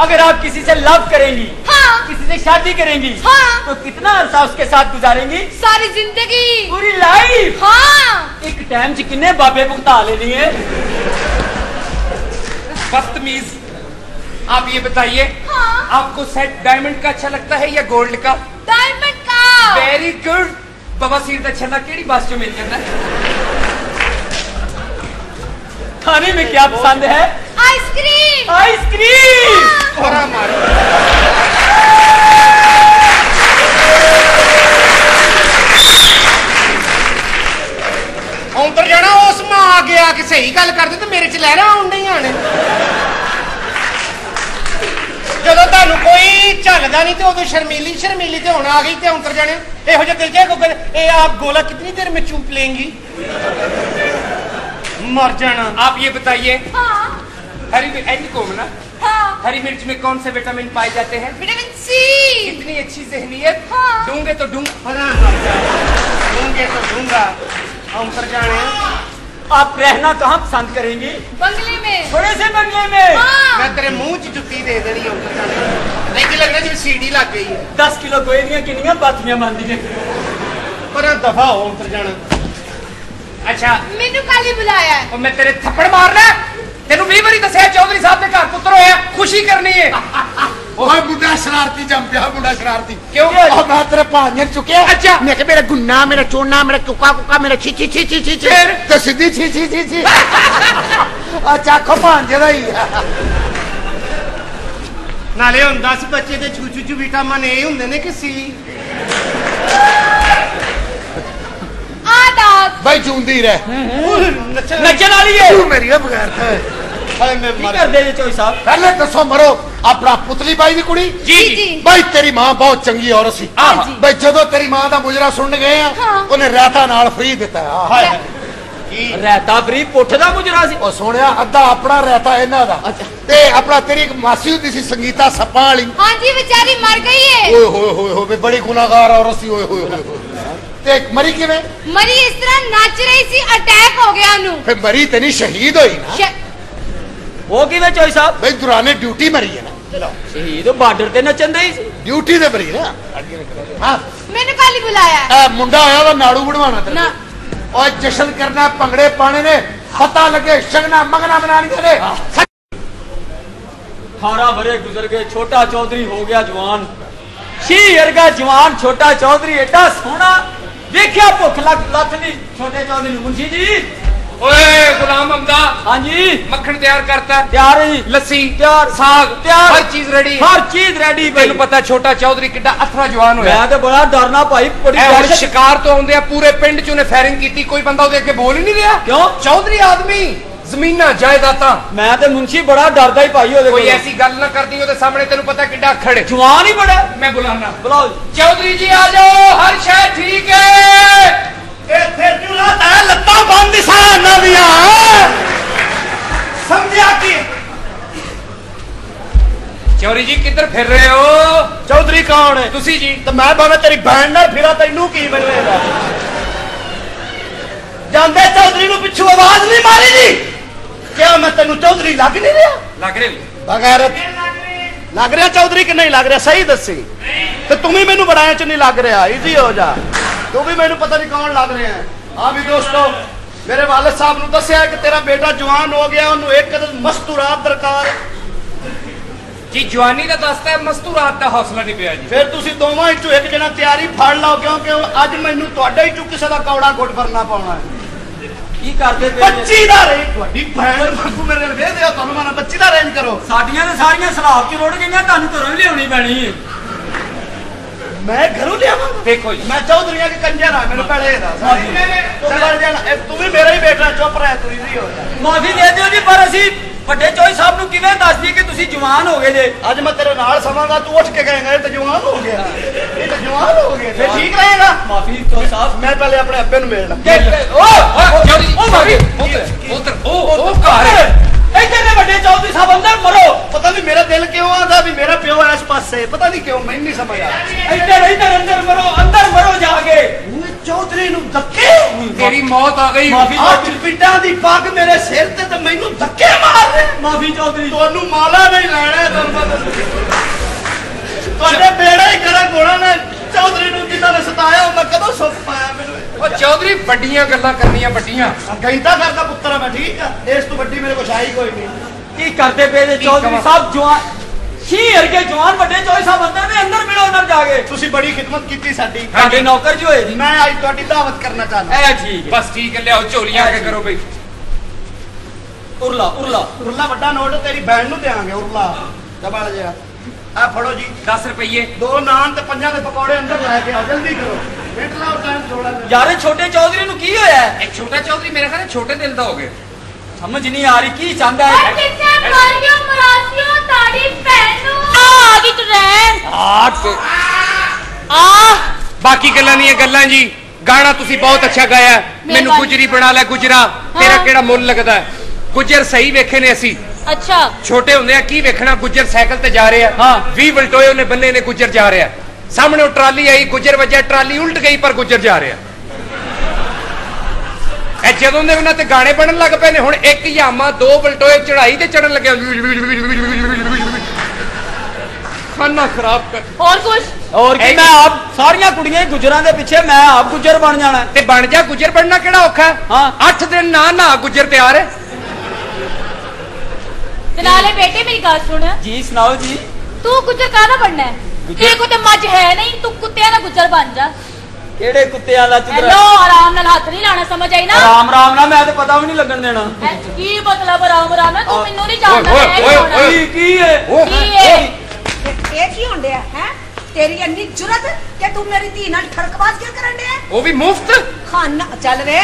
Speaker 1: अगर आप किसी से लव करेंगी
Speaker 8: हाँ।
Speaker 1: किसी से शादी करेंगी
Speaker 8: हाँ।
Speaker 1: तो कितना अरसा उसके साथ गुजारेंगी?
Speaker 8: सारी ज़िंदगी।
Speaker 1: पूरी लाइफ।
Speaker 8: हाँ।
Speaker 1: एक टाइम च किन्ने बाबे भुगता लेनी है?
Speaker 7: बदतमीज। आप ये बताइए
Speaker 8: हाँ।
Speaker 7: आपको सेट डायमंड का अच्छा लगता है या गोल्ड का?
Speaker 8: डायमंड का।
Speaker 7: वेरी गुड बाबा सीर का छला केड़ी बस चो मिल जाता है?
Speaker 1: खाने में क्या पसंद है
Speaker 8: आइसक्रीम
Speaker 1: आइसक्रीम
Speaker 4: ਹੋਰਾ ਮਾਰ ਔਂਤਰ ਜਾਣਾ ਉਸ ਮਾਂ ਆ ਗਿਆ ਕਿ ਸਹੀ ਗੱਲ ਕਰਦੇ ਤੇ ਮੇਰੇ ਚ ਲਹਿਰਾਂ ਆਉਣ ਡਈਆਂ ਨੇ ਜਦੋਂ ਤੁਹਾਨੂੰ ਕੋਈ ਝੱਲਦਾ ਨਹੀਂ ਤੇ ਉਦੋਂ ਸ਼ਰਮੀਲੀ ਸ਼ਰਮੀਲੀ ਤੇ ਹੁਣ ਆ ਗਈ ਤੇ ਔਂਤਰ ਜਾਣੇ ਇਹੋ ਜਿਹਾ ਦਿਲ ਜਿਹਾ ਗੁੱਗਰ ਇਹ ਆਪ ਗੋਲਾ ਕਿਤਨੀ ਦੇਰ में चूप लेंगी मर जाना।
Speaker 7: आप ये बताइए।
Speaker 8: हाँ।
Speaker 7: हरी मिर्च एंड को ना?
Speaker 8: हाँ।
Speaker 7: हरी मिर्च में कौन से विटामिन पाए जाते हैं?
Speaker 8: Vitamin C.
Speaker 7: इतनी अच्छी जहनीत
Speaker 8: हाँ।
Speaker 7: तो
Speaker 4: पता दूँगे तो दूँगा। औंतर जाने।
Speaker 1: आप रहना कहाँ पसंद करेंगे।
Speaker 8: बंगले में।
Speaker 1: बड़े से बंगले में।
Speaker 8: हाँ।
Speaker 4: मैं तेरे मुँह च जुत्ती दे देनी जाने। लेकिन लगना जिਵੇਂ सीढ़ी लग गई है।
Speaker 1: दस किलो गोए दियाँ किन्नियाँ बातियाँ बनदी ने
Speaker 4: पर दफ़ा हो जाना।
Speaker 7: ਅੱਛਾ।
Speaker 8: ਮੈਨੂੰ ਕੱਲ ਹੀ ਬੁਲਾਇਆ? ਹੈ।
Speaker 7: ਉਹ ਮੈਂ ਤੇਰੇ ਥੱਪੜ ਮਾਰਨਾ ਤੈਨੂੰ 20 ਵਾਰੀ ਦੱਸਿਆ ਚੌਧਰੀ ਸਾਹਿਬ ਦੇ ਘਰ ਪੁੱਤਰ ਹੋਇਆ ਖੁਸ਼ੀ ਕਰਨੀ ਹੈ
Speaker 6: ਓਏ ਮੁੰਡਾ ਸ਼ਰਾਰਤੀ ਜੰਮ ਪਿਆ ਮੁੰਡਾ ਸ਼ਰਾਰਤੀ।
Speaker 7: ਕਿਉਂ?
Speaker 6: ਉਹ ਮੈਂ ਤੇਰੇ ਭਾਂਜੇ ਚੁੱਕਿਆ।
Speaker 7: ਅੱਛਾ।
Speaker 4: ਮੈਂ ਕਿਹਾ ਮੇਰਾ ਗੁੰਨਾ ਮੇਰਾ ਚੋਨਾ ਮੇਰਾ ਚੁੱਕਾ ਕੁੱਕਾ ਮੇਰਾ ਛੀ ਛੀ ਛੀ ਛੀ ਛੀ ਛੀ।
Speaker 7: ਫਿਰ?
Speaker 6: ਤੇ ਸਿੱਧੀ ਛੀ ਛੀ ਛੀ ਛੀ। ਆ ਚੱਕ ਭਾਂਜੇ ਦਾ ਹੀ
Speaker 4: ਨਾਲੇ ਹੁਣ 10 ਬੱਚੇ ਦੇ ਛੂ ਛੂ ਛੂ ਵਿਟਾਮਿਨ ਏ ਹੁੰਦੇ ਨੇ ਕਿ ਸੀ?
Speaker 8: ਡਾਂਸ
Speaker 6: ਬਈ ਜੂੰਦੀ ਰਹਿ।
Speaker 4: ਨੱਚਣ
Speaker 1: ਵਾਲੀ ਏ।
Speaker 6: ਤੂੰ ਮੇਰੀ ਨਾ ਬਗੈਰ
Speaker 4: ਹਾਏ
Speaker 6: ਦੱਸੋ ਮਰੋ ਆਪਣਾ ਪੁਤਲੀ ਬਾਈ ਦੀ ਕੁੜੀ?
Speaker 7: ਜੀ
Speaker 6: ਜੀ। ਤੇਰੀ ਮਾਂ ਬਹੁਤ ਚੰਗੀ ਔਰਤ ਸੀ।
Speaker 7: ਆਹ।
Speaker 6: ਜਦੋਂ ਤੇਰੀ ਮਾਂ ਦਾ ਮੁਜਰਾ ਸੁਣਨ ਗਏ ਆ ਉਹਨੇ ਰਾਤਾ ਨਾਲ ਫਰੀ ਦਿੱਤਾ। ਆਹ।
Speaker 4: ਹਾਏ।
Speaker 1: ਰਹਿਤਾ ਫਰੀ ਪੁੱਠ ਦਾ ਮੁਜਰਾ ਸੀ।
Speaker 6: ਉਹ ਸੋਹਣਿਆ ਅੱਧਾ ਆਪਣਾ ਰਾਤਾ ਇਹਨਾਂ ਦਾ। ਤੇ ਆਪਣਾ ਤੇਰੀ ਇੱਕ ਮਾਸੀ ਹੁੰਦੀ ਸੀ ਸੰਗੀਤਾ ਸੱਪਾਂ ਵਾਲੀ।
Speaker 8: ਹਾਂਜੀ ਵਿਚਾਰੀ ਮਰ ਗਈ ਏ।
Speaker 6: ਓਏ ਹੋਏ ਹੋਏ ਬੜੀ ਗੁਨਾਹਗਾਰ ਔਰਤ ਸੀ ਓਏ ਹੋਏ ਹੋਏ ਹੋਏ। ਤੇ ਮਰੀ ਕਿਵੇਂ
Speaker 8: मरी इस तरह नाच रही सी अटैक हो गया ओनू
Speaker 6: ਫੇ ਮਰੀ ਤੇ ਨਹੀਂ ਸ਼ਹੀਦ ਹੋਈ ਨਾ
Speaker 8: श-
Speaker 1: वो किवें चोई साहब
Speaker 6: ਬਈ ਦੁਰਾਨੇ ਡਿਊਟੀ ਮਰੀ ਹੈ ਨਾ
Speaker 1: शहीद बार्डर ते नचन दे सी
Speaker 6: ਡਿਊਟੀ ਤੇ ਮਰੀ ਨਾ ਹਾਂ
Speaker 8: मैंने कल ही बुलाया है
Speaker 6: ਇਹ ਮੁੰਡਾ ਆਇਆ ਵਾ ਨਾੜੂ ਬਣਵਾਣਾ ਤੇ
Speaker 8: ना
Speaker 6: ਓਏ ਜਸ਼ਨ ਕਰਨਾ ਭੰਗੜੇ ਪਾਣੇ ਨੇ ਪਤਾ ਲੱਗੇ ਸ਼ਗਨਾ ਮੰਗਣਾ ਬਣਾਣੀਆਂ ਨੇ
Speaker 1: अठारह बरे गुजर गए छोटा चौधरी हो गया जवान शी अर्गा जवान छोटा चौधरी एडा सोना ਵੇਖਿਆ ਭੁੱਖ ਲੱਗ ਲੱਥ ਨਹੀਂ ਛੋਟੇ ਚੌਧਰੀ ਨੂੰ ਮੁੰਸ਼ੀ ਜੀ।
Speaker 7: ਓਏ ਗੁਲਾਮ ਹਮਦਾ
Speaker 1: ਹਾਂਜੀ।
Speaker 7: ਮੱਖਣ ਤਿਆਰ ਕਰਤਾ।
Speaker 1: ਤਿਆਰ ਹੈ
Speaker 7: ਲੱਸੀ
Speaker 1: ਤਿਆਰ।
Speaker 7: ਸਾਗ
Speaker 1: ਤਿਆਰ।
Speaker 7: ਹਰ ਚੀਜ਼ ਰੈਡੀ
Speaker 1: ਹਰ ਚੀਜ਼ ਰੈਡੀ ਬਈ।
Speaker 7: ਤੈਨੂੰ ਪਤਾ ਛੋਟਾ ਚੌਧਰੀ ਕਿੱਡਾ ਅਥਰਾ ਜਵਾਨ ਹੋਇਆ।
Speaker 1: ਮੈਂ ਤੇ ਬੜਾ ਡਰਨਾ
Speaker 7: ਭਾਈ ਬੜੀ
Speaker 1: ਦਹਿਸ਼ਤ
Speaker 7: ਸ਼ਿਕਾਰ ਤੋਂ ਆਉਂਦੇ ਆ ਪੂਰੇ ਪਿੰਡ ਚ ਉਹਨੇ ਫਾਇਰਿੰਗ ਕੀਤੀ ਕੋਈ ਬੰਦਾ ਉਹਦੇ ਅੱਗੇ ਬੋਲ ਹੀ ਨਹੀਂ ਰਿਹਾ।
Speaker 1: ਕਿਉਂ?
Speaker 7: ਚੌਧਰੀ ਆਦਮੀ। ਜ਼ਮੀਨਾਂ ਜਾਇਦਾਦਾਂ।
Speaker 1: ਮੈਂ ਤੇ ਮੁੰਸ਼ੀ ਬੜਾ ਡਰਦਾ ਹੀ ਭਾਈ ਉਹਦੇ
Speaker 7: ਕੋਈ ਐਸੀ ਗੱਲ ਨਾ ਕਰਦੀ ਉਹਦੇ ਸਾਹਮਣੇ ਤੈਨੂੰ ਪਤਾ ਕਿੱਡਾ ਖੜ।
Speaker 1: ਜਵਾਨ ਹੀ ਬੜਾ।
Speaker 7: ਮੈਂ ਬੁਲਾਣਾ
Speaker 1: ਬੁਲਾਓ
Speaker 7: ਚੌਧਰੀ ਜੀ ਆ ਜਾਓ ਹਰ ਸ਼ੈ ਠੀਕ ਹੈ
Speaker 4: ਇੱਥੇ ਜੁਰਾ ਤਾਂ ਲੱਤਾਂ ਬੰਦ ਸਾਨਾ ਦੀਆਂ। ਸਮਝਿਆ ਕੀ?
Speaker 7: ਚੌਧਰੀ ਜੀ ਕਿੱਧਰ ਫਿਰ ਰਹੇ ਹੋ?
Speaker 4: ਚੌਧਰੀ ਕੌਣ ਹੈ?
Speaker 7: ਤੁਸੀਂ ਜੀ।
Speaker 4: ਤੇ ਮੈਂ ਭਾਵੇਂ ਤੇਰੀ ਬੈਂਡ ਨਾਲ ਫਿਰਾਂ ਤੈਨੂੰ ਕੀ ਮੈਨੂੰ ਇਹਦਾ ਜਾਂਦੇ ਚੌਧਰੀ ਨੂੰ ਪਿੱਛੋਂ ਆਵਾਜ਼ ਨਹੀਂ ਮਾਰੀ ਜੀ। ਕਿਆ ਮੈਂ ਤੈਨੂੰ ਚੌਧਰੀ ਲੱਗ ਨਹੀਂ ਰਿਹਾ?
Speaker 7: ਲੱਗ ਰਹੇ
Speaker 4: ਬਗੈਰਤ ਲੱਗ ਰਿਹਾ ਚੌਧਰੀ ਕਿ ਨਹੀਂ ਲੱਗ ਰਿਹਾ? ਸਹੀ ਦੱਸੀ। ਤੇ ਤੂੰ ਵੀ ਮੈਨੂੰ ਬੜਾਇਆ ਚ ਨਹੀਂ ਲੱਗ ਰਿਹਾ। ਈਜ਼ੀ ਹੋ ਜਾ। ਤੂੰ ਵੀ ਮੈਨੂੰ ਪਤਾ ਨਹੀਂ ਕੌਣ ਲੱਗ ਰਿਹਾ। ਹੈ ਹਾਂ ਵੀ ਦੋਸਤੋ ਮੇਰੇ ਵਾਲਦ ਸਾਹਿਬ ਨੂੰ ਦੱਸਿਆ ਕਿ ਤੇਰਾ ਬੇਟਾ ਜਵਾਨ ਹੋ ਗਿਆ। ਉਹਨੂੰ ਇੱਕ ਮਸਤੂਰਾਤ ਦਰਕਾਰ। ਹੈ।
Speaker 7: ਜੀ ਜਵਾਨੀ ਦਾ ਦੱਸਦਾ ਹੈ, ਮਸਤੂਰਾਤ ਦਾ ਹੌਸਲਾ ਨਹੀਂ ਪਿਆ ਜੀ।
Speaker 4: ਫਿਰ ਤੁਸੀਂ ਦੋਵਾਂ ਵਿੱਚੋਂ ਇੱਕ ਜਣਾ ਤਿਆਰੀ ਫੜ ਲਓ ਕਿਉਂਕਿ ਅੱਜ ਮੈਨੂੰ ਤੁਹਾਡੇ ਵਿੱਚੋਂ ਕਿਸੇ ਦਾ ਕੌੜਾ ਗੁੱਟ ਭਰਨਾ ਪਾਉਣਾ ਹੈ।
Speaker 1: ਕੀ ਕਰਦੇ ਪਏ?
Speaker 4: ਬੱਚੀ ਦਾ ਰੇਂਜ ਤੁਹਾਡੀ ਭੈਣ ਵਾਂਗੂ ਮੇਰੇ ਨਾਲ ਵੇਹ ਦਿਓ ਤੁਹਾਨੂੰ ਮਨਾ ਬੱਚੀ ਦਾ ਰੇਂਜ ਕਰੋ।
Speaker 1: ਸਾਡੀਆਂ ਤੇ ਸਾਰੀਆਂ ਸਲਾਬ ਚ ਰੁੜ ਗਈਆਂ ਤੁਹਾਨੂੰ ਘਰੋਂ ਹੀ ਲਿਆਉਣੀ ਪੈਣੀ ਹੈ
Speaker 4: ਮੈਂ ਘਰੋਂ ਲਿਆਵਾਂਗਾ
Speaker 7: ਦੇਖੋ ਜੀ।
Speaker 4: ਮੈਂ ਚੌਧਰੀਆਂ ਕੇ ਕੰਜਰ ਆ ਮੈਨੂੰ ਪਹਿਲੇ ਇਹਦਾ ਚੱਲ ਜਾਣਾ ਇਹ ਤੂੰ ਵੀ ਮੇਰਾ ਹੀ ਬੇਟਾ ਚੁੱਪ ਰਹਿ ਤੂੰ ਵੀ ਹੋ ਜਾ।
Speaker 1: ਮਾਫੀ ਦੇ ਦਿਓ ਜੀ ਪਰ ਅਸੀਂ ਵੱਡੇ ਚੋਈ ਸਾਹਿਬ ਨੂੰ ਕਿਵੇਂ ਦੱਸ ਦਈਏ ਕਿ ਤੁਸੀਂ ਜਵਾਨ ਹੋ ਗਏ ਜੇ
Speaker 4: ਅੱਜ ਮੈਂ ਤੇਰੇ ਨਾਲ ਸਮਾਂਗਾ ਤੂੰ ਉੱਠ ਕੇ ਕਹੇਗਾ ਇਹ ਤਾਂ ਜਵਾਨ ਹੋ ਗਿਆ ਇਹ ਤਾਂ ਜਵਾਨ ਹੋ ਗਿਆ ਫਿਰ ਠੀਕ ਰਹੇਗਾ
Speaker 1: ਮਾਫੀ ਚੋਈ ਸਾਹਿਬ
Speaker 4: ਮੈਂ ਪਹਿਲੇ ਆਪਣੇ ਅੱਬੇ ਨੂੰ ਮਿਲਣਾ
Speaker 1: ਓ ਓ ਮਾਫੀ
Speaker 7: ਉਹ ਉਹ ਘਰ
Speaker 1: ਇੱਧਰ ਦੇ ਵੱਡੇ ਚੌਧਰੀ ਸਾਹਿਬ ਅੰਦਰ ਮਰੋ।
Speaker 4: ਪਤਾ ਨਹੀਂ ਮੇਰਾ ਦਿਲ ਕਿਉਂ ਆਂਦਾ ਵੀ ਮੇਰਾ ਪਿਓ ਇਸ ਪਾਸੇ। ਪਤਾ ਨਹੀਂ ਕਿਉਂ ਮੈਨੂੰ ਨਹੀਂ ਸਮਝ ਆ
Speaker 1: ਇੱਧਰ ਇੱਧਰ ਅੰਦਰ ਮਰੋ ਅੰਦਰ ਮਰੋ ਜਾ ਕੇ।
Speaker 4: ਉਹ ਚੌਧਰੀ ਨੂੰ ਧੱਕੇ?
Speaker 7: ਤੇਰੀ ਮੌਤ ਆ ਗਈ।
Speaker 1: ਮਾਫੀ
Speaker 4: ਆ ਚਿਪਟਾਂ ਦੀ ਪੱਗ ਮੇਰੇ ਸਿਰ ਤੇ ਤੇ ਮੈਨੂੰ ਧੱਕੇ ਮਾਰ ਰਹੇ।
Speaker 1: ਮਾਫੀ ਚੌਧਰੀ
Speaker 4: ਤੁਹਾਨੂੰ ਮਾਲਾ ਨਹੀਂ ਲੈਣਾ ਤੁਹਾਨੂੰ ਪਤਾ ਤੁਹਾਡੇ ਬੇੜਾ ਹੀ ਕਰਾ ਗੋਣਾ ਨੇ ਚੌਧਰੀ ਨੂੰ ਜਿੱਦਾਂ ਨੇ ਸਤਾਇਆ ਉਹ ਮੈਂ ਕਦੋਂ ਸੁੱਖ ਪਾਇਆ ਮੈਨੂੰ
Speaker 7: ਉਹ ਚੌਧਰੀ ਵੱਡੀਆਂ ਗੱਲਾਂ ਕਰਨੀਆਂ ਵੱਡੀਆਂ।
Speaker 4: ਗੈਂਦਾ ਕਰਦਾ ਪੁੱਤਰ ਆ ਮੈਂ ਠੀਕ ਆ? ਇਸ ਤੋਂ ਵੱਡੀ ਮੇਰੇ ਕੋਲ ਆਈ ਕੋਈ ਨਹੀਂ।
Speaker 1: ਕੀ ਕਰਦੇ ਪਏ ਜੇ ਚੌਧਰੀ? ਸਾਹਿਬ? ਜਵਾਨ ਛੀ ਅਰਗੇ ਜਵਾਨ ਵੱਡੇ ਚੌਧਰੀ ਸਾਹਿਬ ਅੰਦਰ ਨੇ ਅੰਦਰ ਮਿਲੋ ਅੰਦਰ ਜਾ ਕੇ।
Speaker 4: ਤੁਸੀਂ ਬੜੀ ਖਿਦਮਤ ਕੀਤੀ ਸਾਡੀ।
Speaker 1: ਤੁਹਾਡੇ ਨੌਕਰ ਜੀ ਹੋਏ ਜੀ।
Speaker 4: ਮੈਂ ਅੱਜ ਤੁਹਾਡੀ ਦਾਵਤ ਕਰਨਾ ਚਾਹੁੰਦਾ।
Speaker 1: ਇਹ ਠੀਕ ਹੈ।
Speaker 7: ਬਸ ਠੀਕ ਹੈ ਲਿਆਓ ਝੋਲੀਆਂ ਕੇ ਕਰੋ ਬਈ।
Speaker 1: ਉਰਲਾ ਉਰਲਾ।
Speaker 4: ਉਰਲਾ ਵੱਡਾ ਨੋਟ ਤੇਰੀ ਭੈਣ ਨੂੰ ਦੇਾਂਗੇ ਉਰਲਾ। ਜਬਲ ਜਿਹਾ। ਆ ਫੜੋ ਜੀ।
Speaker 7: 10 ਰੁਪਏ
Speaker 4: ਦੋ ਨਾਨ ਤੇ ਪੰਜਾਂ ਦੇ ਪਕੌੜੇ ਅੰਦਰ ਲੈ ਕੇ ਆਓ ਜਲਦੀ ਕਰੋ। ਮਿੰਟ ਲਾਓ ਟਾਈਮ ਥੋੜਾ ਜਿਹਾ।
Speaker 1: ਯਾਰ ਇਹ ਛੋਟੇ ਚੌਧਰੀ ਨੂੰ ਕੀ ਹੋਇਆ?
Speaker 7: ਇਹ ਛੋਟਾ ਚੌਧਰੀ ਮੇਰੇ ਖਿਆਲ ਛੋਟੇ ਦਿਲ ਦਾ ਹੋ ਗਿਆ।
Speaker 1: ਸਮਝ ਨਹੀਂ ਆ ਰਹੀ ਕੀ ਚਾਹੁੰਦਾ ਹੈ?
Speaker 8: ਕਿੱਥੇ ਮਰ ਗਿਆ ਮਰਾਸੀਓ ਤਾੜੀ ਭੈਣ? ਨੂੰ ਆ ਗਈ ਟ੍ਰੇਨ
Speaker 7: ਆ ਕੇ
Speaker 8: ਆ।
Speaker 7: ਬਾਕੀ ਗੱਲਾਂ ਨਹੀਂ ਇਹ ਗੱਲਾਂ ਜੀ। ਗਾਣਾ ਤੁਸੀਂ ਬਹੁਤ ਅੱਛਾ ਗਾਇਆ। ਮੈਨੂੰ। ਗੁਜਰੀ ਬਣਾ ਲੈ ਗੁਜਰਾ। ਤੇਰਾ। ਕਿਹੜਾ ਮੁੱਲ ਲੱਗਦਾ ਹੈ? ਗੁੱਜਰ ਸਹੀ ਵੇਖੇ ਨੇ ਅਸੀਂ।
Speaker 8: ਅੱਛਾ।
Speaker 7: ਛੋਟੇ ਹੁੰਦੇ ਆ ਕੀ ਵੇਖਣਾ ਗੁੱਜਰ ਸਾਈਕਲ ਤੇ ਜਾ ਰਿਹਾ?
Speaker 1: ਹਾਂ।
Speaker 7: 20 ਵਲਟੋਏ ਉਹਨੇ ਬੰਨੇ ਨੇ ਗੁੱਜਰ ਜਾ ਰਿਹਾ। ਸਾਹਮਣੇ ਉਹ ਟਰਾਲੀ ਆਈ ਗੁੱਜਰ ਵੱਜਿਆ ਟਰਾਲੀ ਉਲਟ ਗਈ ਪਰ ਗੁੱਜਰ ਜਾ ਰਿਹਾ। ਇਹ ਜਦੋਂ ਦੇ ਉਹਨਾਂ ਤੇ ਗਾਣੇ ਬਣਨ ਲੱਗ ਪਏ ਨੇ ਹੁਣ ਇੱਕ ਯਾਮਾ ਦੋ ਵਲਟੋਏ ਚੜਾਈ ਤੇ ਚੜਨ ਲੱਗਿਆ ਖਾਨਾ ਖਰਾਬ ਕਰ।
Speaker 8: ਹੋਰ ਕੁਝ
Speaker 1: ਔਰ ਕੀ ਮੈਂ? ਆਪ ਸਾਰੀਆਂ ਕੁੜੀਆਂ ਹੀ ਗੁਜਰਾਂ ਦੇ ਪਿੱਛੇ ਮੈਂ ਆਪ ਗੁਜਰ ਬਣ ਜਾਣਾ।
Speaker 7: ਤੇ ਬਣ ਜਾ ਗੁੱਜਰ ਬਣਨਾ ਕਿਹੜਾ ਔਖਾ? ਹੈ।
Speaker 1: ਹਾਂ।
Speaker 7: 8 ਦਿਨ ਨਾ ਨਾ ਗੁੱਜਰ ਤਿਆਰ। ਹੈ
Speaker 8: ਤੇ ਨਾਲੇ ਬੇਟੇ ਮੇਰੀ ਗੱਲ ਸੁਣ।
Speaker 1: ਜੀ ਸੁਣਾਓ ਜੀ।
Speaker 8: ਤੂੰ ਗੁੱਜਰ ਕਾਹਦਾ ਬਣਨਾ ਹੈ? ਤੇਰੇ ਕੋਲ ਤੇ ਮੱਝ ਹੈ ਨਹੀਂ ਤੂੰ ਕੁੱਤਿਆਂ ਦਾ ਗੁੱਜਰ ਬਣ ਜਾ।
Speaker 1: ਕਿਹੜੇ ਕੁੱਤਿਆਂ ਦਾ
Speaker 8: ਹੈਲੋ
Speaker 1: ਚੁਦਰਾ
Speaker 8: ਆਰਾਮ ਨਾਲ ਹੱਥ ਨਹੀਂ ਲਾਣਾ ਸਮਝ ਆਈ ਨਾ?
Speaker 1: ਰਾਮ ਰਾਮ ਨਾ ਮੈਂ ਤੇ ਪਤਾ ਵੀ ਨਹੀਂ ਲੱਗਣ ਦੇਣਾ।
Speaker 8: ਹੈਂ, ਕੀ ਮਤਲਬ ਆਰਾਮ ਆਰਾਮ ਨਾਲ? ਤੂੰ ਮੈਨੂੰ ਨਹੀਂ ਜਾਣਦਾ
Speaker 7: ਓਏ,
Speaker 8: ਮੈਂ
Speaker 7: ਓਏ,
Speaker 8: ਕੌਣ ਹਾਂ?
Speaker 1: ਕੀ ਕੀ ਹੈ?
Speaker 8: ਕੀ ਹੈ?
Speaker 5: ਇਹ ਕੀ ਹੁੰਦਿਆ ਹੈ? ਤੇਰੀ ਇੰਨੀ ਜੁਰਤ ਕਿ ਤੂੰ ਮੇਰੀ ਧੀ ਨਾਲ ਠੜਕਬਾਜ਼ ਕਿਉਂ ਕਰਨ ਡਿਆ?
Speaker 7: ਉਹ ਵੀ ਮੁਫਤ?
Speaker 5: ਖਾਨਾ ਚੱਲ ਵੇ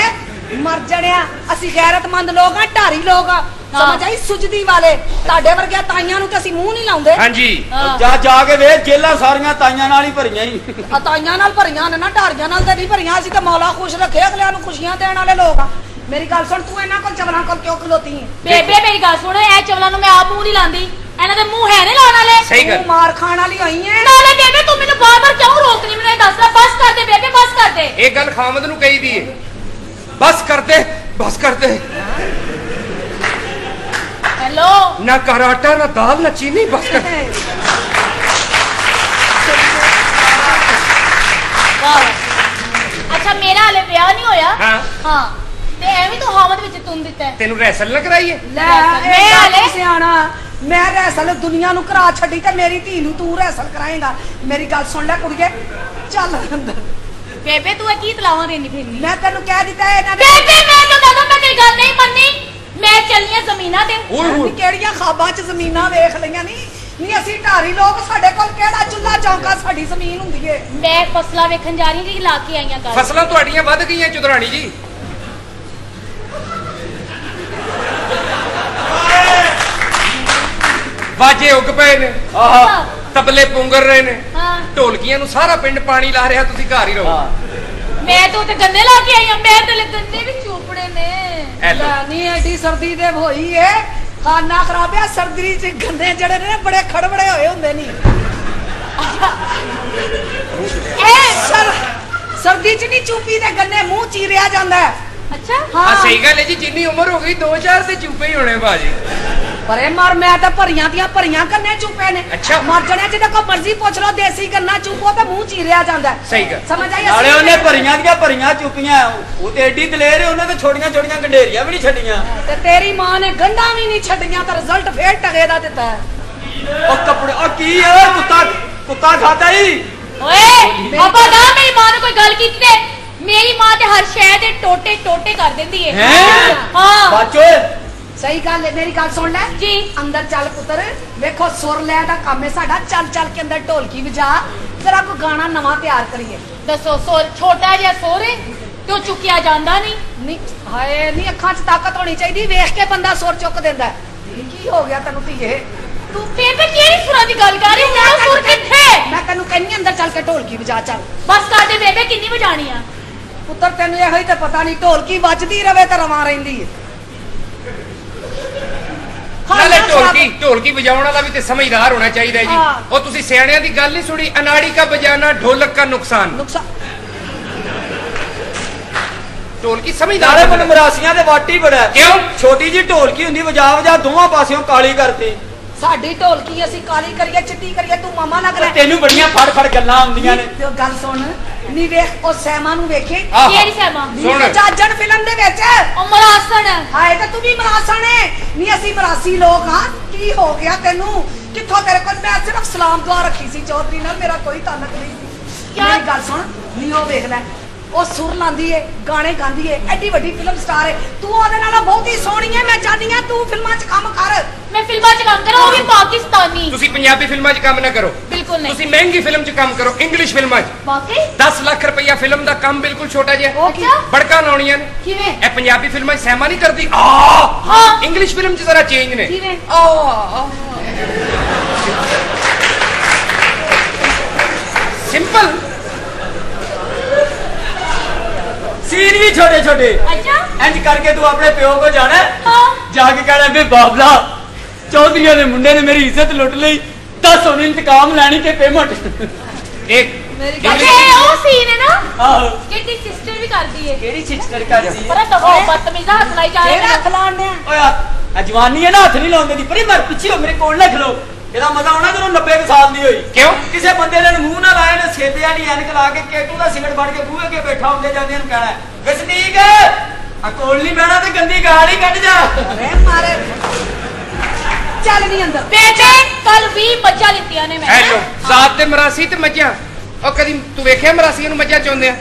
Speaker 5: ਮਰ ਜਣਿਆ। ਅਸੀਂ ਗੈਰਤਮੰਦ ਲੋਕ ਆ ਢਾਰੀ ਲੋਕ ਆ। ਸਮਝ ਆਈ? ਸੁਜਦੀ ਵਾਲੇ। ਤੁਹਾਡੇ ਵਰਗੇ ਤਾਈਆਂ ਨੂੰ ਤੇ ਅਸੀਂ ਮੂੰਹ ਨਹੀਂ ਲਾਉਂਦੇ।
Speaker 7: ਹਾਂਜੀ।
Speaker 8: ਹਾਂ।
Speaker 1: ਜਾ ਜਾ ਕੇ ਵੇਖ ਜੇਲਾਂ ਸਾਰੀਆਂ ਤਾਈਆਂ ਨਾਲ ਹੀ ਭਰੀਆਂ ਹੀ।
Speaker 5: ਆ ਤਾਈਆਂ ਨਾਲ ਭਰੀਆਂ ਨੇ ਨਾ ਢਾਰੀਆਂ ਨਾਲ ਤੇ ਨਹੀਂ ਭਰੀਆਂ। ਅਸੀਂ ਤਾਂ ਮੌਲਾ ਖੁਸ਼ ਰੱਖੇ ਅਗਲਿਆਂ ਨੂੰ ਖੁਸ਼ੀਆਂ ਦੇਣ ਵਾਲੇ ਲੋਕ ਆ। ਮੇਰੀ ਗੱਲ ਸੁਣ ਤੂੰ ਇਹਨਾਂ ਕੋਲ ਚਵਲਾਂ ਕੋਲ ਕਿਉਂ ਖਲੋਤੀ ਹੈ
Speaker 8: ਬੇਬੇ ਮੇਰੀ ਗੱਲ ਸੁਣ ਇਹ ਚਵਲਾਂ ਨੂੰ ਮੈਂ ਆਪ ਮੂੰਹ ਨਹੀਂ ਲਾਉਂਦੀ ਇਹਨਾਂ ਦੇ ਮੂੰਹ ਹੈ ਨੇ ਲਾਉਣ ਵਾਲੇ।
Speaker 7: ਸਹੀ ਗੱਲ।
Speaker 5: ਤੂੰ ਮਾਰ ਖਾਣ ਵਾਲੀ ਹੋਈ ਹੈ
Speaker 8: ਨਾਲੇ ਬੇਬੇ ਤੂੰ ਮੈਨੂੰ ਬਾਰ ਬਾਰ ਕਿਉਂ ਰੋਕਦੀ? ਮੈਨੂੰ ਇਹ ਦੱਸ ਲੈ ਬਸ ਕਰ ਦੇ ਬੇਬੇ ਬਸ ਕਰ ਦੇ
Speaker 7: ਇਹ ਗੱਲ ਖਾਮਦ ਨੂੰ ਕਹੀ ਦੀ ਏ। ਬਸ ਕਰਦੇ ਬਸ ਕਰਦੇ। ਨਾ ਕਰਾਟਾ ਨਾ ਦਾਲ ਨਾ ਚੀਨੀ ਬਸ ਕਰ।
Speaker 8: ਵਾਹ। ਅੱਛਾ ਮੇਰਾ ਹਲੇ ਵਿਆਹ ਨਹੀਂ ਹੋਇਆ।
Speaker 7: ਹਾਂ।
Speaker 8: ਹਾਂ। ਤੇ ਐਵੇਂ ਤੂੰ ਹਾਮਦ ਵਿੱਚ ਤੁੰਨ ਦਿੱਤਾ ਹੈ।
Speaker 7: ਤੈਨੂੰ ਰੈਸਲ ਨਾ ਕਰਾਈਏ?
Speaker 5: ਲੈ
Speaker 8: ਮੈਂ
Speaker 5: ਇਹ
Speaker 8: ਹਲੇ-
Speaker 5: ਸਿਆਣਾ ਮੈਂ ਰੈਸਲ ਦੁਨੀਆ ਨੂੰ ਕਰਾ ਛੱਡੀ ਤੇ ਮੇਰੀ ਧੀ ਨੂੰ ਤੂੰ ਰੈਸਲ ਕਰਾਏਗਾ। ਮੇਰੀ ਗੱਲ ਸੁਣ ਲੈ ਕੁੜੀਏ ਚੱਲ ਅੰਦਰ।
Speaker 8: ਬੇਬੇ ਤੂੰ ਇਹ ਕੀ ਤਲਾਵਾਂ ਦੇਣੀ ਫਿਰਨੀ?
Speaker 5: ਮੈਂ ਤੈਨੂੰ ਕਹਿ ਦਿੱਤਾ ਇਹਨਾਂ ਨੇ
Speaker 8: ਬੇਬੇ ਮੈਂ ਤਾਂ ਕਦੋਂ ਮੈਂ ਤੇਰੀ ਗੱਲ ਨਹੀਂ ਮੰਨੀ? ਮੈਂ ਚੱਲੀ ਆ ਜ਼ਮੀਨਾਂ ਤੇ।
Speaker 7: ਓਏ ਹੋਏ
Speaker 5: ਕਿਹੜੀਆਂ ਖਾਬਾਂ 'ਚ ਜ਼ਮੀਨਾਂ ਵੇਖ ਲਈਆਂ ਨਹੀਂ ਨਹੀਂ ਅਸੀਂ ਢਾਰੀ ਲੋਕ ਸਾਡੇ ਕੋਲ ਕਿਹੜਾ ਚੁੱਲਾ ਚੌਂਕਾ ਸਾਡੀ ਜ਼ਮੀਨ ਹੁੰਦੀ ਏ?
Speaker 8: ਮੈਂ ਫਸਲਾਂ ਵੇਖਣ ਜਾ ਰਹੀ ਜੀ ਲਾ ਕੇ ਆਈਆਂ ਕੱਲ
Speaker 7: ਫਸਲਾਂ ਤੁਹਾਡੀਆਂ ਵੱਧ ਗਈਆਂ ਚੁਦਰਾਣੀ ਜੀ। ਬਾਜੇ ਉੱਗ ਪਏ ਨੇ।
Speaker 1: ਆਹਾ।
Speaker 7: ਤਬਲੇ ਪੁੰਗਰ ਰਹੇ ਨੇ।
Speaker 8: ਹਾਂ।
Speaker 7: ਢੋਲਕੀਆਂ ਨੂੰ ਸਾਰਾ ਪਿੰਡ ਪਾਣੀ ਲਾ ਰਿਹਾ ਤੁਸੀਂ ਘਰ ਹੀ ਰਹੋ।
Speaker 1: ਹਾਂ
Speaker 8: ਮੈਂ ਤਾਂ ਉੱਤੇ ਗੰਨੇ ਲਾ ਕੇ ਆਈ ਆ ਮੈਂ ਤੇ ਗੰਨੇ ਵੀ ਚੂਪੜੇ ਨੇ।
Speaker 5: ਨਹੀਂ ਐਡੀ ਸਰਦੀ ਦੇ ਹੋਈ ਏ। ਖਾਨਾ ਖਰਾਬਿਆ ਸਰਦੀ 'ਚ ਗੰਦੇ ਜਿਹੜੇ ਨੇ ਬੜੇ ਖੜਬੜੇ ਹੋਏ ਹੁੰਦੇ ਨਹੀਂ ਇਹ ਸਰ ਸਰਦੀ 'ਚ ਨਹੀਂ ਚੂਪੀ ਦੇ ਗੰਨੇ ਮੂੰਹ ਚੀਰਿਆ ਜਾਂਦਾ। ਹੈ।
Speaker 8: ਅੱਛਾ
Speaker 7: ਆ ਸਹੀ ਗੱਲ ਹੈ ਜੀ ਜਿੰਨੀ ਉਮਰ ਹੋ ਗਈ 2-4 ਤੇ ਚੁੱਪੇ ਹੀ ਹੋਣੇ ਬਾਜੀ
Speaker 5: ਪਰੇ ਮਾਰ ਮੈਂ ਤਾਂ ਭਰੀਆਂ ਦੀਆਂ ਭਰੀਆਂ ਕੰਨੇ ਚੁੱਪੇ ਨੇ
Speaker 7: ਅੱਛਾ।
Speaker 5: ਮਰ ਜਣੇ ਜਿਹਦੇ ਕੋ ਮਰਜ਼ੀ ਪੁੱਛ ਲੋ ਦੇਸੀ ਕੰਨਾ ਚੁੱਪੋ ਤੇ ਮੂੰਹ ਚੀਰਿਆ ਜਾਂਦਾ ਹੈ।
Speaker 7: ਸਹੀ ਗੱਲ।
Speaker 5: ਸਮਝ ਆਈ
Speaker 1: ਨਾਲੇ
Speaker 5: ਅਸੀਂ-
Speaker 1: ਉਹਨੇ ਭਰੀਆਂ ਦੀਆਂ ਭਰੀਆਂ ਚੁੱਪੀਆਂ ਉਹ ਤੇ ਐਡੀ ਦਲੇਰ ਹੈ ਉਹਨੇ ਤੇ ਛੋਟੀਆਂ ਛੋਟੀਆਂ ਗੰਡੇਰੀਆਂ ਵੀ ਨਹੀਂ ਛੱਡੀਆਂ
Speaker 5: ਤੇ ਤੇਰੀ ਮਾਂ ਨੇ ਗੰਢਾਂ ਵੀ ਨਹੀਂ ਛੱਡੀਆਂ ਤਾਂ ਰਿਜ਼ਲਟ ਫੇਰ ਟਗੇ ਦਾ ਦਿੱਤਾ ਹੈ।
Speaker 1: ਉਹ ਕੱਪੜੇ ਉਹ ਕੀ ਹੈ ਕੁੱਤਾ ਕੁੱਤਾ ਖਾਦਾ ਹੀ
Speaker 8: ਓਏ ਬਾਬਾ ਨਾ ਮੇਰੀ ਮਾਂ ਨੂੰ ਕੋਈ ਗੱਲ ਕੀਤੀ ਤੇ ਮੇਰੀ ਮਾਂ ਤੇ ਹਰ ਸ਼ੈ ਦੇ ਟੋਟੇ ਟੋਟੇ ਕਰ ਦਿੰਦੀ ਏ।
Speaker 1: ਹੈਂ?
Speaker 8: ਹਾਂ।
Speaker 1: ਬੱਚ। ਓਏ
Speaker 5: ਸਹੀ ਗੱਲ ਹੈ ਮੇਰੀ ਗੱਲ ਸੁਣ ਲੈ।
Speaker 8: ਜੀ।
Speaker 5: ਅੰਦਰ ਚੱਲ ਪੁੱਤਰ ਵੇਖੋ ਸੁਰ ਲੈ ਦਾ ਕੰਮ ਹੈ ਸਾਡਾ। ਚੱਲ ਚੱਲ ਕੇ ਅੰਦਰ ਢੋਲਕੀ ਵਜਾ। ਜਰਾ ਕੋ ਗਾਣਾ ਨਵਾਂ ਤਿਆਰ ਕਰੀਏ।
Speaker 8: ਦੱਸੋ ਸੋਰ ਛੋਟਾ ਜਿਹਾ ਸੋਰੇ ਤੇ ਉਹ ਚੁੱਕਿਆ ਜਾਂਦਾ ਨਹੀਂ?
Speaker 5: ਨਹੀਂ ਹਾਏ ਨਹੀਂ ਅੱਖਾਂ 'ਚ ਤਾਕਤ ਹੋਣੀ ਚਾਹੀਦੀ। ਵੇਖ ਕੇ ਬੰਦਾ ਸੁਰ ਚੁੱਕ ਦਿੰਦਾ ਹੈ। ਕੀ ਹੋ ਗਿਆ ਤੈਨੂੰ ਧੀਏ?
Speaker 8: ਤੂੰ ਬੇਬੇ ਕਿਹੜੀ ਸੁਰਾਂ ਦੀ ਗੱਲ ਕਰ ਰਹੀ ਹੈ ਸੁਰ ਕਿੱਥੇ?
Speaker 5: ਮੈਂ ਤੈਨੂੰ ਕਹਿੰਨੀ ਅੰਦਰ ਚੱਲ ਕੇ ਢੋਲਕੀ ਵਜਾ ਚੱਲ।
Speaker 8: ਬਸ ਕਰ ਦੇ ਬੇਬੇ ਕਿੰਨੀ ਵਜਾਣੀ ਆ?
Speaker 5: ਪੁੱਤਰ ਤੈਨੂੰ ਇਹੋ ਹੀ ਤੇ ਪਤਾ ਨਹੀਂ ਢੋਲਕੀ ਵੱਜਦੀ ਰਵੇ ਤਾਂ ਰਵਾਂ ਰਹਿੰਦੀ ਹੈ ਹਾਂ,
Speaker 7: ਨਾਲੇ ਢੋਲਕੀ ਢੋਲਕੀ ਵਜਾਉਣ ਵਾਲਾ ਵੀ ਤੇ ਸਮਝਦਾਰ ਹੋਣਾ ਚਾਹੀਦਾ ਹੈ ਜੀ।
Speaker 5: ਹਾਂ।
Speaker 7: ਉਹ ਤੁਸੀਂ ਸਿਆਣਿਆਂ ਦੀ ਗੱਲ ਨਹੀਂ ਸੁਣੀ ਅਨਾੜੀ ਕਾ ਬਜਾਨਾ ਢੋਲਕ ਕਾ ਨੁਕਸਾਨ।
Speaker 5: ਨੁਕਸਾਨ।
Speaker 7: ਢੋਲਕੀ ਸਮਝਦਾਰ
Speaker 1: ਨਾਲੇ
Speaker 7: ਬੰਦਾ।
Speaker 1: ਮਨ ਮਰਾਸੀਆਂ ਦੇ ਵਾਟੀ ਬੜਾ ਹੈ।
Speaker 7: ਕਿਉਂ?
Speaker 1: ਛੋਟੀ ਜੀ ਢੋਲਕੀ ਹੁੰਦੀ ਵਜਾ ਵਜਾ ਦੋਵਾਂ ਪਾਸਿਓਂ ਕਾਲੀ ਕਰਤੀ।
Speaker 5: ਸਾਡੀ ਢੋਲਕੀ ਅਸੀਂ ਕਾਲੀ ਕਰੀਏ ਚਿੱਟੀ ਕਰੀਏ ਤੂੰ ਮਾਮਾ ਲੱਗ
Speaker 1: ਤੇ
Speaker 5: ਰਿਹਾ
Speaker 1: ਤੈਨੂੰ ਬੜੀਆਂ ਫੜ ਫੜ ਗੱਲਾਂ ਆਉਂਦੀਆਂ ਨੇ।
Speaker 5: ਤੇ ਉਹ ਗੱਲ ਸੁਣ। ਨੀ ਵੇਖ ਉਹ ਸੈਮਾ ਨੂੰ ਵੇਖੇ।
Speaker 8: ਕਿਹੜੀ ਸਹਿਮਾ?
Speaker 5: ਨੀ
Speaker 7: ਸੁਣ।
Speaker 5: ਤੇ ਜਾਜਣ ਫਿਲਮ ਦੇ ਵਿੱਚ।
Speaker 8: ਉਹ ਮਰਾਸਣ।
Speaker 5: ਹਾਏ ਤੇ ਤੂੰ ਵੀ ਮਰਾਸਣ ਹੈ ਨੀ ਅਸੀਂ ਮਰਾਸੀ ਲੋਕ ਹਾਂ। ਕੀ ਹੋ ਗਿਆ ਤੈਨੂੰ? ਕਿੱਥੋਂ ਤੇਰੇ ਕੋਲ? ਮੈਂ ਸਿਰਫ ਸਲਾਮ ਦੁਆ ਰੱਖੀ ਸੀ ਚੌਧਰੀ ਨਾਲ। ਮੇਰਾ ਕੋਈ ਤਾਲੁਕ ਨਹੀਂ ਸੀ? ਮੇਰੀ ਗੱਲ ਸੁਣ। ਨੀ ਉਹ ਵੇਖ ਲੈ। ਉਹ ਸੁਰ ਲਾਂਦੀ ਏ ਗਾਣੇ ਗਾਉਂਦੀ ਏ ਐਡੀ ਵੱਡੀ ਫਿਲਮ ਸਟਾਰ ਏ। ਤੂੰ ਉਹਦੇ ਨਾਲੋਂ ਬਹੁਤੀ ਸੋਹਣੀ ਏ ਮੈਂ ਚਾਹਦੀ ਆ ਤੂੰ ਫਿਲਮਾਂ 'ਚ ਕੰਮ ਕਰ।
Speaker 8: ਮੈਂ ਫਿਲਮਾਂ 'ਚ ਕੰਮ ਕਰਾਂ ਉਹ ਵੀ ਪਾਕਿਸਤਾਨੀ।
Speaker 7: ਤੁਸੀਂ ਪੰਜਾਬੀ ਫਿਲਮਾਂ 'ਚ ਕੰਮ ਨਾ ਕਰੋ।
Speaker 8: ਬਿਲਕੁਲ ਨਹੀਂ।
Speaker 7: ਤੁਸੀਂ ਮਹਿੰਗੀ ਫਿਲਮ 'ਚ ਕੰਮ ਕਰੋ ਇੰਗਲਿਸ਼ ਫਿਲਮਾਂ 'ਚ।
Speaker 8: ਵਾਕਈ?
Speaker 7: 10 ਲੱਖ ਰੁਪਈਆ ਫਿਲਮ ਦਾ ਕੰਮ ਬਿਲਕੁਲ ਛੋਟਾ ਜਿਹਾ।
Speaker 8: ਅੱਛਾ।
Speaker 7: ਬੜਕਾ ਲਾਉਣੀਆਂ ਨੇ।
Speaker 8: ਕਿਵੇਂ?
Speaker 7: ਇਹ ਪੰਜਾਬੀ ਫਿਲਮਾਂ 'ਚ ਸਹਿਮਾ ਨਹੀਂ ਕਰਦੀ। ਆ!
Speaker 8: ਹਾਂ।
Speaker 7: ਇੰਗਲਿਸ਼ ਫਿਲਮ 'ਚ ਜ਼ਰਾ ਚੇਂਜ ਨੇ।
Speaker 8: ਕਿਵੇਂ?
Speaker 7: ਸਿੰਪਲ
Speaker 1: ਸੀਨ ਵੀ ਛੋਟੇ ਛੋਟੇ।
Speaker 8: ਅੱਛਾ।
Speaker 1: ਇੰਜ ਕਰਕੇ ਤੂੰ ਆਪਣੇ ਪਿਓ ਕੋ ਜਾਣਾ। ਹੈ,
Speaker 8: ਹਾਂ
Speaker 1: ਜਾ ਕੇ ਕਹਿਣਾ ਵੀ ਬਾਬਲਾ ਚੌਧਰੀਆਂ ਦੇ ਮੁੰਡੇ ਨੇ ਮੇਰੀ ਇੱਜ਼ਤ ਲੁੱਟ ਲਈ। ਦੱਸ ਹੁਣ ਇੰਤਕਾਮ ਲੈਣੀ ਕਿ ਪੇਮੈਂਟ
Speaker 7: ਇੱਕ
Speaker 5: ਮੇਰੀ
Speaker 8: ਅੱਛਾ ਇਹ ਉਹ ਸੀਨ ਹੈ ਨਾ?
Speaker 1: ਆਹੋ।
Speaker 8: ਜਿਹੜੀ ਸਿਸਟਰ ਵੀ ਕਰਦੀ ਏ?
Speaker 1: ਕਿਹੜੀ ਸਿਸਟਰ ਕਰਦੀ ਹੈ?
Speaker 8: ਪਰ ਤਾਂ ਉਹ ਬਦਤਮੀਜ਼ ਹੱਥ ਲਾਈ ਜਾ ਰਿਹਾ।
Speaker 5: ਖਲਾਣ ਆ
Speaker 1: ਓਏ ਆ ਜਵਾਨੀ ਹੈ ਨਾ ਹੱਥ ਨਹੀਂ ਲਾਉਂਦੇ ਦੀ ਪਰੀ ਮਰ ਪਿੱਛੇ ਹੋ ਮੇਰੇ ਕੋਲ ਨਾ ਖਲੋ। ਇਹਦਾ ਮਜ਼ਾ ਆਉਣਾ ਜਦੋਂ 90 ਕੁ ਸਾਲ ਦੀ ਹੋਈ।
Speaker 7: ਕਿਉਂ?
Speaker 1: ਕਿਸੇ ਬੰਦੇ ਨੇ ਮੂੰਹ ਨਾ ਲਾਇਆ ਨੇ ਸੇਬਿਆਂ ਦੀ ਐਨਕ ਲਾ ਕੇ ਕੇਟੂ ਦਾ ਸਿਗਰਟ ਫੜ ਕੇ ਬੂਹੇ ਕੇ ਬੈਠਾ ਹੁੰਦੇ ਜਾਂਦੇ ਨੂੰ ਕਹਿਣਾ ਵਸਨੀਕ ਆ ਕੋਲ ਨਹੀਂ ਬਹਿਣਾ ਤੇ ਗੰਦੀ ਗਾਲ ਹੀ ਕੱਢ ਜਾ।
Speaker 5: ਮਾਰੇ। ਚੱਲ ਨਹੀਂ ਅੰਦਰ।
Speaker 8: ਬੇਬੇ ਕੱਲ 20 ਮੱਝਾਂ ਲਿੱਤੀਆਂ ਨੇ ਮੈਂ।
Speaker 7: ਹੈਲੋ ਜ਼ਾਤ ਤੇ ਮਰਾਸੀ ਤੇ ਮੱਝਾਂ। ਉਹ ਕਦੀ ਤੂੰ ਵੇਖਿਆ ਮਰਾਸੀਆਂ ਨੂੰ ਮੱਝਾਂ ਚੋਂਦੇ ਆ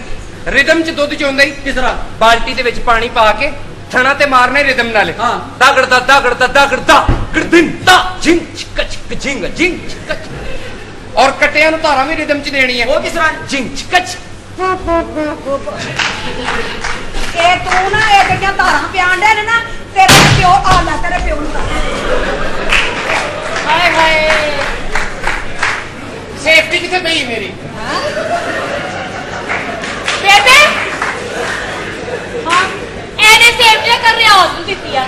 Speaker 7: ਰਿਦਮ 'ਚ ਦੁੱਧ ਚੋਂਦਾ ਹੀ।
Speaker 1: ਕਿਸ ਤਰ੍ਹਾਂ?
Speaker 7: ਬਾਲਟੀ ਦੇ ਵਿੱਚ ਪਾਣੀ ਪਾ ਕੇ ਥਣਾ ਤੇ ਮਾਰਨਾ ਰਿਦਮ ਨਾਲੇ
Speaker 1: ਹਾਂ।
Speaker 7: ਦਾਗੜਦਾ ਦਾਗੜਦਾ ਦਾਗੜਦਾ ਗੜਦਿੰ ਦਾ ਜਿੰਗ ਚਿਕ ਚਿਕ ਜਿੰਗ ਜਿੰਗ ਚਿਕ। ਔਰ ਕਟਿਆਂ ਨੂੰ ਧਾਰਾਂ ਵੀ ਰਿਦਮ 'ਚ ਦੇਣੀ ਹੈ
Speaker 1: ਉਹ ਕਿਸ ਤਰ੍ਹਾਂ
Speaker 7: ਜਿੰਗ ਚਿਕ ਚਿਕ।
Speaker 5: ਇਹ ਤੂੰ ਨਾ ਇਹ ਜਿਹੜੀਆਂ ਧਾਰਾਂ ਪਿਆਣ ਦੇ ਨੇ ਨਾ ਤੇਰਾ ਪਿਓ ਆ ਲੈ ਤੇਰੇ ਪਿਓ ਨੂੰ।
Speaker 8: ਹਾਏ ਹਾਏ
Speaker 7: ਸੇਫਟੀ ਕਿੱਥੇ ਪਈ ਮੇਰੀ
Speaker 8: ਬੇਬੇ ਸੇਫਟੀ ਕਰ ਰਿਹਾ ਉਸ ਨੂੰ ਦਿੱਤੀ ਆ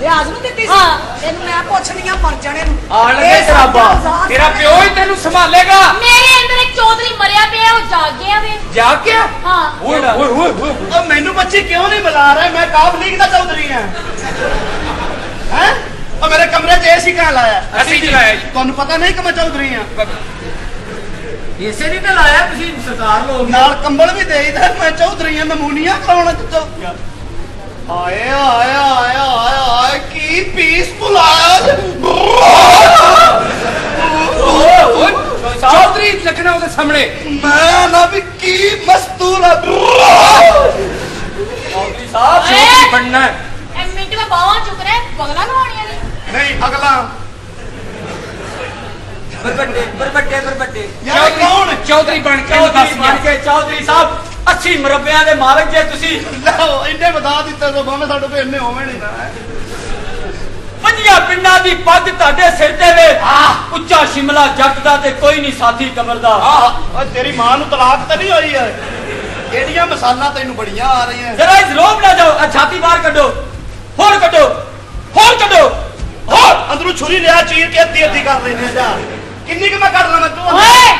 Speaker 5: ਰਿਆਜ਼ ਨੂੰ ਦਿੱਤੀ ਸੀ?
Speaker 8: ਹਾਂ।
Speaker 5: ਇਹਨੂੰ ਮੈਂ ਪੁੱਛਣੀ ਆ ਮਰ ਜਾਣੇ ਨੂੰ।
Speaker 1: ਆਣ ਲੱਗੇ
Speaker 5: ਇਹ ਸਾਡਾ
Speaker 1: ਸ਼ਰਾਬਾਂ।
Speaker 5: ਆਜ਼ਾਦ
Speaker 7: ਤੇਰਾ ਪਿਓ ਹੀ ਤੈਨੂੰ ਸੰਭਾਲੇਗਾ।
Speaker 8: ਮੇਰੇ ਅੰਦਰ ਇੱਕ ਚੌਧਰੀ ਮਰਿਆ ਪਿਆ ਉਹ ਜਾਗ ਗਿਆ ਵੇ।
Speaker 7: ਜਾ ਕੇ
Speaker 8: ਹਾਂ।
Speaker 7: ਓਏ ਓਏ ਓਏ ਓਏ।
Speaker 4: ਉਹ ਮੈਨੂੰ ਬੱਚੀ ਕਿਉਂ ਨਹੀਂ ਬੁਲਾ ਰਹੇ? ਮੈਂ ਕਾਬ ਲੀਗ ਦਾ ਚੌਧਰੀ ਹਾਂ। ਹੈ? ਉਹ ਮੇਰੇ ਕਮਰੇ 'ਚ ਏਸੀ ਕਹਾਂ ਲਾਇਆ।
Speaker 7: ਅਸੀਂ ਚਲਾਇਆ ਜੀ।
Speaker 4: ਤੁਹਾਨੂੰ ਪਤਾ ਨਹੀਂ ਕਿ ਮੈਂ ਚੌਧਰੀ ਹਾਂ।
Speaker 1: ਇਸੇ ਨਹੀਂ ਤੇ ਲਾਇਆ ਤੁਸੀਂ ਸਰਦਾਰ ਲੋਕ
Speaker 4: ਨਾਲ ਕੰਬਲ ਵੀ ਦੇਈਦਾ। ਮੈਂ ਚੌਧਰੀ ਨਮੂਨੀਆਂ ਕਰਾਉਣਾ ਚੌਧਰੀ ਆਏ ਆਏ ਆਏ ਆਏ ਆਏ ਕੀ ਪੀਸਫੁਲ ਆਇਆ
Speaker 7: ਓਏ ਚੌਧਰੀ ਲੱਗਣਾ ਉਹਦੇ ਸਾਹਮਣੇ
Speaker 4: ਮੈਂ ਨਾ ਵੀ ਕੀ ਮਸਤੂਰ ਆ
Speaker 1: ਚੌਧਰੀ ਸਾਹਿਬ
Speaker 7: ਚੌਧਰੀ ਬਣਨਾ ਹੈ।
Speaker 8: ਇਹ ਮਿੰਟ ਵਿੱਚ ਬਾਹਾਂ ਚੁੱਕ ਰਿਹਾ ਬਗਲਾ ਲਵਾਉਣੀਆਂ ਨੇ
Speaker 4: ਨਹੀਂ ਅਗਲਾ
Speaker 1: ਬਰਬੱਡੇ ਬਰਬੱਡੇ ਬਰਬੱਡੇ
Speaker 4: ਯਾਰ ਕੌਣ
Speaker 7: ਚੌਧਰੀ ਬਣ ਕੇ
Speaker 1: ਚੌਧਰੀ
Speaker 7: ਦੱਸ
Speaker 1: ਬਣ ਕੇ ਚੌਧਰੀ ਸਾਹਿਬ 80 ਮਰਬਿਆਂ ਦੇ ਮਾਲਕ ਜੇ ਤੁਸੀਂ।
Speaker 4: ਲਓ ਇੰਨੇ ਵਧਾ ਦਿੱਤੇ ਤਾਂ ਭਾਵੇਂ ਸਾਡੇ ਕੋਲ ਇੰਨੇ ਹੋਵੇ ਨਹੀਂ। ਨਾ
Speaker 1: ਪੰਜਾਂ ਪਿੰਡਾਂ ਦੀ ਪੱਗ ਤੁਹਾਡੇ ਸਿਰ ਤੇ ਵੇ। ਉੱਚਾ ਸ਼ਿਮਲਾ ਜੱਟ ਦਾ ਤੇ ਕੋਈ ਨਹੀਂ ਸਾਥੀ ਕਬਰ ਦਾ।
Speaker 4: ਆਹ ਓਏ ਤੇਰੀ ਮਾਂ ਨੂੰ ਤਲਾਕ ਤਾਂ ਨਹੀਂ ਹੋਈ ਹੈ? ਕਿਹੜੀਆਂ ਮਸਾਲਾ ਤੈਨੂੰ ਬੜੀਆਂ ਆ ਰਹੀਆਂ?
Speaker 1: ਜਰਾ ਇਸ ਰੋਬ ਨਾ ਜਾਓ ਆ ਛਾਤੀ ਬਾਹਰ ਕੱਢੋ। ਹੋਰ ਕੱਢੋ। ਹੋਰ ਕੱਢੋ।
Speaker 4: ਹੋਰ ਅੰਦਰੋਂ ਛੁਰੀ ਲਿਆ ਚੀਰ ਕੇ ਅੱਧੀ ਅੱਧੀ ਕਰ ਲੈਨੇ ਜਾ। ਕਿੰਨੀ ਕੁ ਮੈਂ ਕੱਢ ਲਵਾਂ ਤੂੰ
Speaker 8: ਓਏ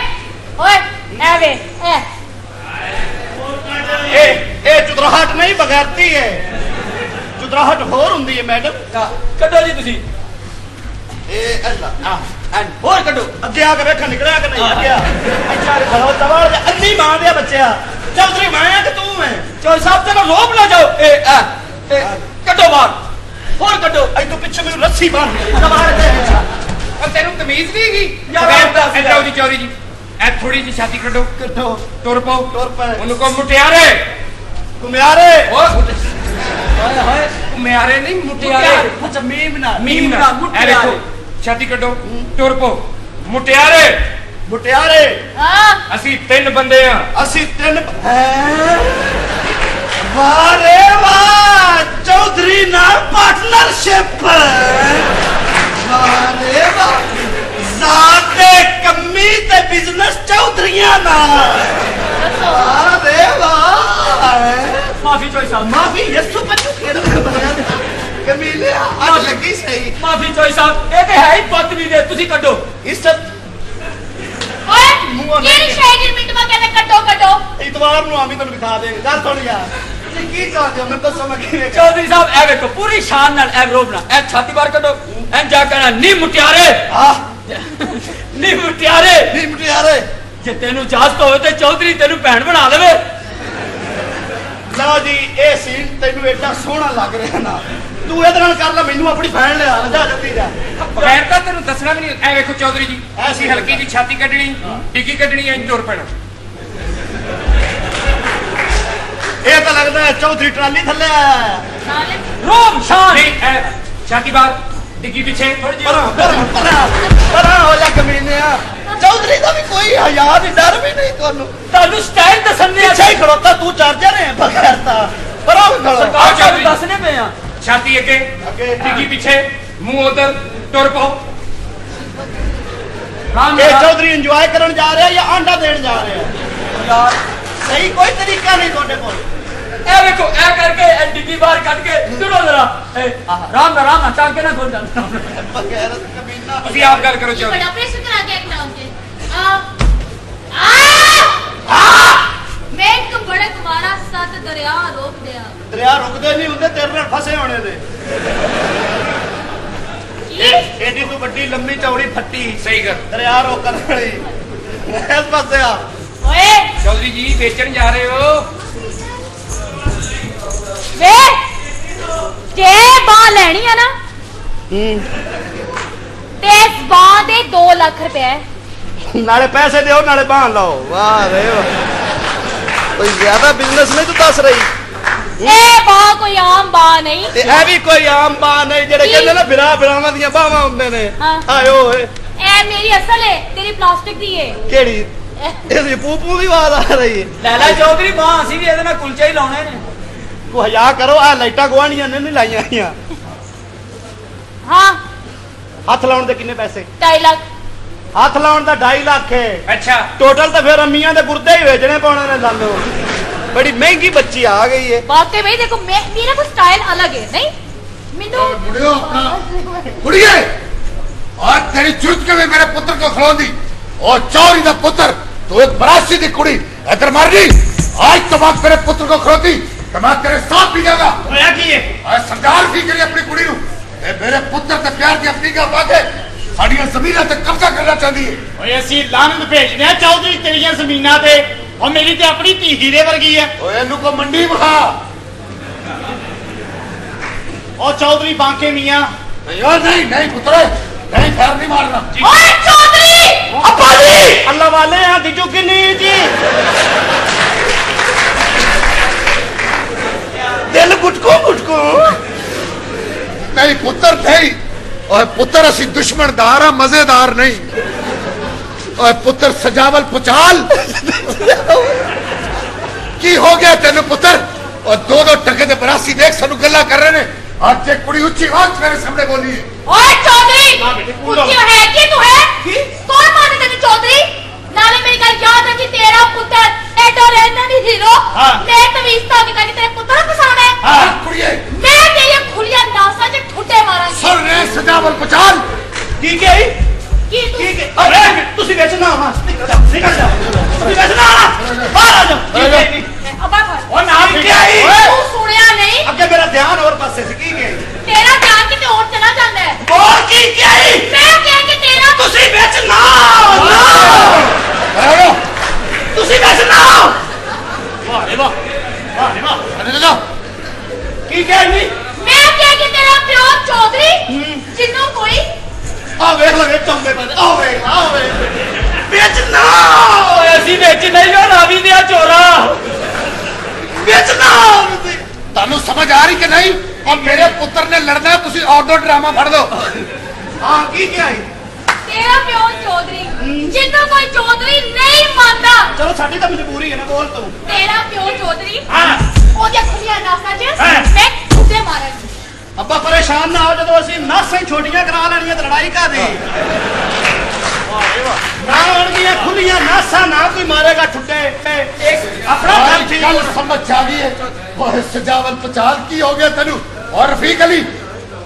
Speaker 8: ਓਏ ਐ ਵੇ ਐ।
Speaker 4: ਇਹ ਇਹ ਚੁਦਰਾਹਟ ਨਹੀਂ ਬਗੈਰਤੀ ਹੈ। ਚੁਦਰਾਹਟ ਹੋਰ ਹੁੰਦੀ ਹੈ ਮੈਡਮ।
Speaker 1: ਕੱਢੋ ਜੀ ਤੁਸੀਂ।
Speaker 4: ਇਹ ਅੱਲਾ ਆ
Speaker 1: ਐਂਡ ਹੋਰ ਕੱਢੋ।
Speaker 4: ਅੱਗੇ ਆ ਕੇ ਵੇਖਣ ਨਿਕਲਿਆ ਕਿ ਨਹੀਂ? ਅੱਗੇ ਆ। ਅੱਛਾ ਖਲੋ ਤਵਾਲ ਦੇ ਅੰਨੀ ਮਾਂ ਦੇ ਬੱਚਿਆ। ਚੌਧਰੀ ਮੈਂ ਆ ਕਿ ਤੂੰ ਹੈ
Speaker 1: ਚੋਰ ਸਾਹਿਬ ਚਲੋ ਰੋਬ ਨਾ ਜਾਓ। ਇਹ ਇਹ ਕੱਢੋ ਬਾਹਰ। ਹੋਰ ਕੱਢੋ।
Speaker 4: ਐਦੋਂ ਪਿੱਛੇ ਮੈਨੂੰ ਰੱਸੀ ਬੰਨ ਤਵਾਲ ਦੇ
Speaker 7: ਤੈਨੂੰ ਤਮੀਜ਼ ਨਹੀਂ ਹੈਗੀ।
Speaker 1: ਯਾਰ,
Speaker 7: ਇੱਧਰ ਆਓ ਜੀ ਚੌਧਰੀ ਜੀ। ਐ ਥੋੜੀ ਜੀ ਛਾਤੀ ਕੱਢੋ।
Speaker 4: ਕਿੱਥੋਂ
Speaker 7: ਤੁਰ ਪਾਓ।
Speaker 4: ਤੁਰ ਪਏ।
Speaker 7: ਉਹਨੂੰ ਕੋ ਮੁਟਿਆਰੇ।
Speaker 4: ਕੁਮਿਆਰੇ
Speaker 7: ਓ
Speaker 1: ਹਾਏ ਹਾਏ।
Speaker 7: ਮੁਟਿਆਰੇ ਨਹੀਂ ਮੁਟਿਆਰੇ।
Speaker 4: ਅੱਛਾ ਮੀਮ ਨਾ
Speaker 7: ਮੀਮ
Speaker 1: ਨਾ, ਮੁਟਿਆਰੇ।
Speaker 7: ਐ ਦੇਖੋ ਛਾਤੀ ਕੱਢੋ। ਤੁਰ ਪਾਓ। ਮੁਟਿਆਰੇ।
Speaker 4: ਮੁਟਿਆਰੇ।
Speaker 8: ਹਾਂ।
Speaker 7: ਅਸੀਂ ਤਿੰਨ ਬੰਦੇ ਆ।
Speaker 4: ਅਸੀਂ ਤਿੰਨ ਹੈਂ? ਵਾਹ ਰੇ ਵਾਹ! ਚੌਧਰੀ ਨਾਲ ਪਾਰਟਨਰਸ਼ਿਪ ਵਾਹ ਰੇ ਵਾਹ। ਜ਼ਾਤੇ ਕੰਮੀ ਤੇ ਬਿਜ਼ਨਸ ਚੌਧਰੀਆਂ ਨਾਲ। ਵਾਹ ਰੇ ਵਾਹ
Speaker 1: ਮਾਫੀ ਚੋਈ ਸਾਹਿਬ
Speaker 4: ਮਾਫੀ ਯਸੂ ਬੱਚੂ ਕਿਹੜਾ ਬਣਾ ਕਮੀਲੇ ਆ ਲੱਗੀ ਸਹੀ।
Speaker 1: ਮਾਫੀ ਚੋਈ ਸਾਹਿਬ ਇਹ ਤੇ ਹੈ ਹੀ ਬਦਤਮੀ ਦੇ ਤੁਸੀਂ ਕੱਢੋ।
Speaker 4: ਇੱਜ਼ਤ
Speaker 8: ਓਏ ਕਿਹੜੀ ਸ਼ੈ ਦੀ ਮਿੰਟ ਮਾ ਕਹਿੰਦੇ ਕੱਟੋ ਕੱਟੋ
Speaker 4: ਇਤਵਾਰ ਨੂੰ ਆਮੀ ਤੈਨੂੰ ਦਿਖਾ ਦੇਣਗੇ। ਗੱਲ ਸੁਣ ਯਾਰ। ਤੁਸੀਂ ਕੀ ਚਾਹਦੇ ਹੋ? ਮੈਨੂੰ ਦੱਸੋ ਮੈਂ ਕਿਵੇਂ ਕਰਾਂ।
Speaker 1: ਚੌਧਰੀ ਸਾਹਿਬ ਐ ਵੇਖੋ ਪੂਰੀ ਸ਼ਾਨ ਨਾਲ ਐ ਰੋਬਣਾ ਐ ਛਾਤੀ ਬਾਹਰ ਕੱਢੋ। ਐ ਜਾ ਕਹਿਣਾ ਨੀ ਮੁਟਿਆਰੇ।
Speaker 4: ਆਹ
Speaker 1: ਨੀ ਮੁਟਿਆਰੇ।
Speaker 4: ਨਹੀਂ ਮੁਟਿਆਰੇ।
Speaker 1: ਜੇ ਤੈਨੂੰ ਇਜਾਜ਼ਤ ਹੋਵੇ ਤੇ ਚੌਧਰੀ ਤੈਨੂੰ ਭੈਣ ਬਣਾ ਦੇਵੇ।
Speaker 4: ਲਓ ਜੀ ਇਹ ਸੀਨ ਤੈਨੂੰ ਏਡਾ ਸੋਹਣਾ ਲੱਗ ਰਿਹਾ ਨਾ। ਤੂੰ ਇਹਦੇ ਨਾਲ ਕਰ ਲੈ ਮੈਨੂੰ ਆਪਣੀ ਫੈਨ ਲਿਆ ਜਾ ਜਲਦੀ ਜਾ।
Speaker 7: ਬਗੈਰ ਤਾਂ ਤੈਨੂੰ ਦੱਸਣਾ ਵੀ ਨਹੀਂ ਐ ਵੇਖੋ ਚੌਧਰੀ ਜੀ
Speaker 4: ਐਸੀ
Speaker 7: ਹਲਕੀ ਜੀ ਛਾਤੀ ਕੱਢਣੀ ਟਿੱਕੀ ਕੱਢਣੀ ਐਂ ਤੁਰ ਪੈਣਾ।
Speaker 4: ਇਹ ਤਾਂ ਲੱਗਦਾ ਹੈ ਚੌਧਰੀ ਟਰਾਲੀ ਥੱਲੇ ਆਇਆ ਹੈ।
Speaker 8: ਨਾਲੇ
Speaker 1: ਰੋਬ ਸ਼ਾਨ
Speaker 7: ਨਹੀਂ ਐ ਛਾਤੀ ਬਾਹਰ ਡਿੱਗੀ ਪਿੱਛੇ
Speaker 4: ਪਰਾਂ ਪਰਾਂ ਪਰਾਂ ਪਰਾਂ ਹੋ ਜਾ ਕਮੀਨਿਆ ਚੌਧਰੀ ਦਾ ਵੀ ਕੋਈ ਹਯਾ ਨਹੀਂ ਡਰ ਵੀ ਨਹੀਂ ਤੁਹਾਨੂੰ
Speaker 1: ਤੁਹਾਨੂੰ ਸਟਾਈਲ ਦੱਸਣੇ ਆ
Speaker 4: ਹੀ ਖੜੋਤਾ ਤੂੰ ਚਾਰਜਰ ਹੈ ਬਗੈਰ ਤਾਂ ਪਰਾਂ ਹੋ ਖੜੋ
Speaker 1: ਸਰਕਾਰ। ਤੁਹਾਨੂੰ ਦੱਸਣੇ ਪਏ ਆ
Speaker 7: ਛਾਤੀ ਅੱਗੇ
Speaker 4: ਅੱਗੇ।
Speaker 7: ਡਿੱਗੀ ਪਿੱਛੇ ਮੂੰਹ ਉਧਰ ਤੁਰ ਪਾਓ
Speaker 1: ਰਾਮ
Speaker 4: ਇਹ ਚੌਧਰੀ ਇੰਜੋਏ ਕਰਨ ਜਾ ਰਿਹਾ ਜਾਂ ਆਂਡਾ ਦੇਣ ਜਾ ਰਿਹਾ
Speaker 1: ਯਾਰ
Speaker 4: ਸਹੀ ਕੋਈ ਤਰੀਕਾ ਨਹੀਂ ਤੁਹਾਡੇ ਕੋਲ
Speaker 1: ਇਹ ਵੇਖੋ ਇਹ ਕਰਕੇ ਇਹ ਡਿੱਗੀ ਬਾਹਰ ਕੱਢ ਕੇ ਤੁਰੋ ਜਰਾ। ਰਾਮ ਨਾਲ ਰਾਮ ਨਾਲ ਚਾਹ ਕੇ ਨਾ ਖੋਲ ਜਾ
Speaker 7: ਤੁਸੀਂ ਆਪ ਗੱਲ ਕਰੋ ਚੌਧਰੀ
Speaker 8: ਬੜਾ ਪ੍ਰੈਸ਼ਰ ਕਰਾ ਕੇ ਇੱਕ ਨਾਮ ਤੇ ਆ! ਆ! ਮੈਂ ਇੱਕ ਬੜਾ ਕੁਮਾਰਾ ਸੱਤ ਦਰਿਆ ਰੋਕ ਦਿਆ।
Speaker 4: ਦਰਿਆ ਰੁਕਦੇ ਨਹੀਂ ਹੁੰਦੇ ਤੇਰੇ ਨਾਲ ਫਸੇ ਹੋਣੇ ਦੇ
Speaker 8: ਕੀ?
Speaker 4: ਏਡੀ ਤੂੰ ਵੱਡੀ ਲੰਮੀ ਚੌੜੀ ਫੱਟੀ।
Speaker 7: ਸਹੀ ਗੱਲ।
Speaker 4: ਦਰਿਆ ਰੋਕਣ ਵਾਲੀ। ਇਸ ਪਾਸੇ ਆ।
Speaker 8: ਓਏ!
Speaker 7: ਚੌਧਰੀ ਜੀ ਵੇਚਣ ਜਾ ਰਹੇ ਹੋ।
Speaker 8: ਵੇ ਜੇ ਬਾਹ ਲੈਣੀ ਆ ਨਾ ਤੇ ਇਸ ਬਾਹ ਦੇ 2 ਲੱਖ ਰੁਪਏ।
Speaker 4: ਨਾਲੇ ਪੈਸੇ ਦਿਓ ਨਾਲੇ ਬਾਹਨ ਲਾਓ। ਵਾਹ ਰੇ ਵਾਹ ਕੋਈ ਜ਼ਿਆਦਾ ਬਿਜ਼ਨਸ ਨਹੀਂ ਤੂੰ ਦੱਸ ਰਹੀ।
Speaker 8: ਇਹ ਬਾਹ ਕੋਈ ਆਮ ਬਾਹ ਨਹੀਂ।
Speaker 4: ਤੇ ਇਹ ਵੀ ਕੋਈ ਆਮ ਬਾਹ ਨਹੀਂ ਜਿਹੜੇ
Speaker 8: ਕੀ?
Speaker 4: ਕਹਿੰਦੇ ਨਾ ਬਿਰਾ ਬਿਰਾਵਾਂ ਦੀਆਂ ਬਾਹਾਂ ਹੁੰਦੇ ਨੇ।
Speaker 8: ਹਾਂ।
Speaker 4: ਆਏ ਓਏ
Speaker 8: ਇਹ ਮੇਰੀ ਅਸਲ ਹੈ ਤੇਰੀ ਪਲਾਸਟਿਕ ਦੀ ਹੈ
Speaker 4: ਕਿਹੜੀ? ਇਹਦੀ ਪੂ ਪੂ ਦੀ ਆਵਾਜ਼ ਆ ਰਹੀ ਹੈ
Speaker 1: ਲੈ ਲੈ ਚੌਧਰੀ ਬਾਹ ਅਸੀਂ ਵੀ ਇਹਦੇ ਨਾਲ ਕੁਲਚੇ ਹੀ ਲਾਉਣੇ ਨੇ।
Speaker 4: ਕੋ ਹਯਾ ਕਰੋ ਆ ਲਾਈਟਾਂ ਗਵਾਣੀਆਂ ਨੇ ਨਹੀਂ ਲਾਈਆਂ ਹੋਈਆਂ
Speaker 8: ਹਾਂ
Speaker 4: ਹੱਥ ਲਾਉਣ ਦੇ ਕਿੰਨੇ ਪੈਸੇ
Speaker 8: 2 ਲੱਖ
Speaker 4: ਹੱਥ ਲਾਉਣ ਦਾ 2.5 ਲੱਖ ਹੈ
Speaker 7: ਅੱਛਾ
Speaker 4: ਟੋਟਲ ਤਾਂ ਫਿਰ ਅੰਮੀਆਂ ਦੇ ਗੁਰਦੇ ਹੀ ਵੇਚਣੇ ਪਾਉਣੇ ਨੇ ਸਾਨੂੰ ਬੜੀ ਮਹਿੰਗੀ ਬੱਚੀ ਆ ਗਈ ਹੈ
Speaker 8: वाकई में देखो मैं मेरा कुछ स्टाइल अलग है नहीं मिनू
Speaker 6: मुड़ियो अपना कुड़िए और तेरी जुर्त के में मेरे पुत्र को खिलौंदी और चौरी दा पुत्र तू एक बरासी दी कुड़ी इधर मार दी आज तो बात मेरे पुत्र को खिलौती तो मैं तेरे साथ भी जागा
Speaker 4: ਹੋਇਆ ਕੀ ਹੈ
Speaker 6: और सरदार की करी अपनी कुड़ी नु ए मेरे पुत्र ते प्यार दी अपनी का बात है साड़ियां जमीनां ते कब्जा करना चाहती है
Speaker 4: ਓਏ ਅਸੀਂ ਲਾਨਤ ਭੇਜਦੇ ਆ ਚੌਧਰੀ ਤੇਰੀਆਂ ਜ਼ਮੀਨਾਂ ਤੇ ਉਹ ਮੇਰੀ ਤੇ ਆਪਣੀ ਧੀ ਹੀਰੇ ਵਰਗੀ ਹੈ
Speaker 6: ओए नु को मंडी बहा
Speaker 4: ਉਹ ਚੌਧਰੀ ਬਾਂਕੇ ਮੀਆਂ
Speaker 6: नहीं ओ नहीं नहीं पुत्र नहीं पैर नहीं मारना
Speaker 8: ओए चौधरी
Speaker 4: ਅੱਪਾ ਜੀ ਅੱਲਾ ਵਾਲੇ ਆ ਦਿਜੂ ਕਿੰਨੀ ਜੀ दिल गुटको गुटको।
Speaker 6: नहीं पुत्र થઈ और पुत्र असि दुश्मन दारा मज़ेदार नहीं। और पुत्र सजावल पुचाल। की हो गया तेन पुत्र? और दो दो टके दे बरासी देख सनु गल्ला कर रहे ने। आज एक कुड़ी ऊँची आवाज़ मेरे सामने बोली
Speaker 8: ओए चौधरी ऊँची है कि तू है? कौन माने तेरी चौधरी? नाले मेरी गल याद रखी तेरा पुत्र एडो रहना नहीं हीरो
Speaker 4: हाँ।
Speaker 8: मैं तमीजता नहीं करके तेरे पुत्र को फसाना है
Speaker 4: हाँ।
Speaker 6: कुड़िए
Speaker 8: मैं तेरी खुलिया नासा च ठुड्डे मारांगी
Speaker 6: सुन रे सजावल पुचाल
Speaker 4: ਕੀ ਕਹੀ
Speaker 8: की तू
Speaker 4: ਕੀ ਕਿ ਅਰੇ ਤੁਸੀਂ ਵੇਚਣਾ ਆਵਾ ਨਿਕਲ ਜਾ ਨਿਕਲ ਜਾ ਤੁਸੀਂ ਵੇਚਣਾ ਆਵਾ ਬਾਹਰ ਆ ਜਾ ਕੀ ਕਹੀ
Speaker 8: अबा कर
Speaker 4: ਉਹ ਨਾਮ ਕੀ ਆਈ
Speaker 8: तू सुनिया नहीं
Speaker 4: ਅੱਗੇ ਤੇਰਾ ਧਿਆਨ ਕਿਤੇ ਹੋਰ ਚਲਾ ਜਾਂਦਾ ਹੈ। ਹੋਰ ਕੀ ਕਹੀ
Speaker 8: ਮੈਂ ਕਿਹਾ ਕਿ ਤੇਰਾ ਤੁਸੀਂ ਵਿੱਚ ਨਾ
Speaker 4: ਆਓ, ਨਾ
Speaker 6: ਆਓ।
Speaker 4: ਤੁਸੀਂ ਵਿੱਚ ਨਾ ਆਓ। ਵਾਹ ਰੇ ਵਾਹ। ਵਾਹ ਰੇ ਵਾਹ।
Speaker 6: ਅਰੇ ਨਾ
Speaker 4: ਕੀ ਕਹਿੰਦੀ ਮੈਂ ਕਿਹਾ
Speaker 8: ਕਿ ਤੇਰਾ ਪਿਓ ਚੌਧਰੀ ਜਿੰਨੂੰ ਕੋਈ
Speaker 4: ਆ ਵੇਖ ਲੈ ਵੇਖ ਚੰਗੇ ਬੰਦੇ। ਆ ਵੇਖ ਲਾ ਆ ਵੇਖ।
Speaker 1: ਵਿੱਚ ਨਾ ਆਓ, ਓਏ ਅਸੀਂ ਵਿੱਚ ਨਹੀਂ ਹੋ ਰਾਵੀ ਦੇ ਚੋਰਾ।
Speaker 6: ਵਿੱਚ ਨਾ ਆਓ ਤੁਸੀਂ। ਤੁਹਾਨੂੰ ਸਮਝ ਆ ਰਹੀ ਕਿ ਨਹੀਂ? ਔਰ ਮੇਰੇ ਪੁੱਤਰ ਨੇ ਲੜਨਾ ਹੈ, ਤੁਸੀਂ ਆਊਟਡੋਰ ਡਰਾਮਾ ਫੜ ਲਓ।
Speaker 3: ਹਾਂ ਕੀ ਕਿਹਾ ਈ?
Speaker 8: ਤੇਰਾ ਪਿਓ ਚੌਧਰੀ ਜਿੰਨੂੰ ਕੋਈ ਚੌਧਰੀ ਨਹੀਂ ਮੰਨਦਾ।
Speaker 4: ਚਲੋ ਸਾਡੀ ਤਾਂ ਮਜਬੂਰੀ ਹੈ ਨਾ ਬੋਲ ਤੂੰ।
Speaker 8: ਤੇਰਾ ਪਿਓ ਚੌਧਰੀ
Speaker 4: ਹਾਂ।
Speaker 8: ਉਹਦੇ ਖੁੱਲੀਆਂ ਨਾਸਾਂ 'ਚ
Speaker 4: ਹਾਂ।
Speaker 8: ਮੈਂ ਕੁੱਤੇ ਮਾਰਾਂਗੀ
Speaker 4: ਅੱਬਾ ਪਰੇਸ਼ਾਨ ਨਾ ਹੋ ਜਦੋਂ ਅਸੀਂ ਨਾਸਾਂ ਹੀ ਛੋਟੀਆਂ ਕਰਾ ਲੈਣੀਆਂ ਤੇ ਲੜਾਈ ਕਾਦੀ ਨਾ ਹੋਣਗੀਆਂ ਖੁੱਲੀਆਂ ਨਾਸਾਂ ਨਾ ਕੋਈ ਮਾਰੇਗਾ ਠੁੱਡੇ ਇੱਕ ਆਪਣਾ
Speaker 6: ਸਾਰੀ
Speaker 4: ਕੰਮ ਠੀਕ
Speaker 6: ਗੱਲ ਸਮਝ ਆ ਗਈ ਹੈ ਓਏ ਸਜਾਵਲ ਪਚਾਲ ਕੀ ਹੋ ਗਿਆ ਤੈਨੂੰ ਔਰ ਰਫੀਕ ਅਲੀ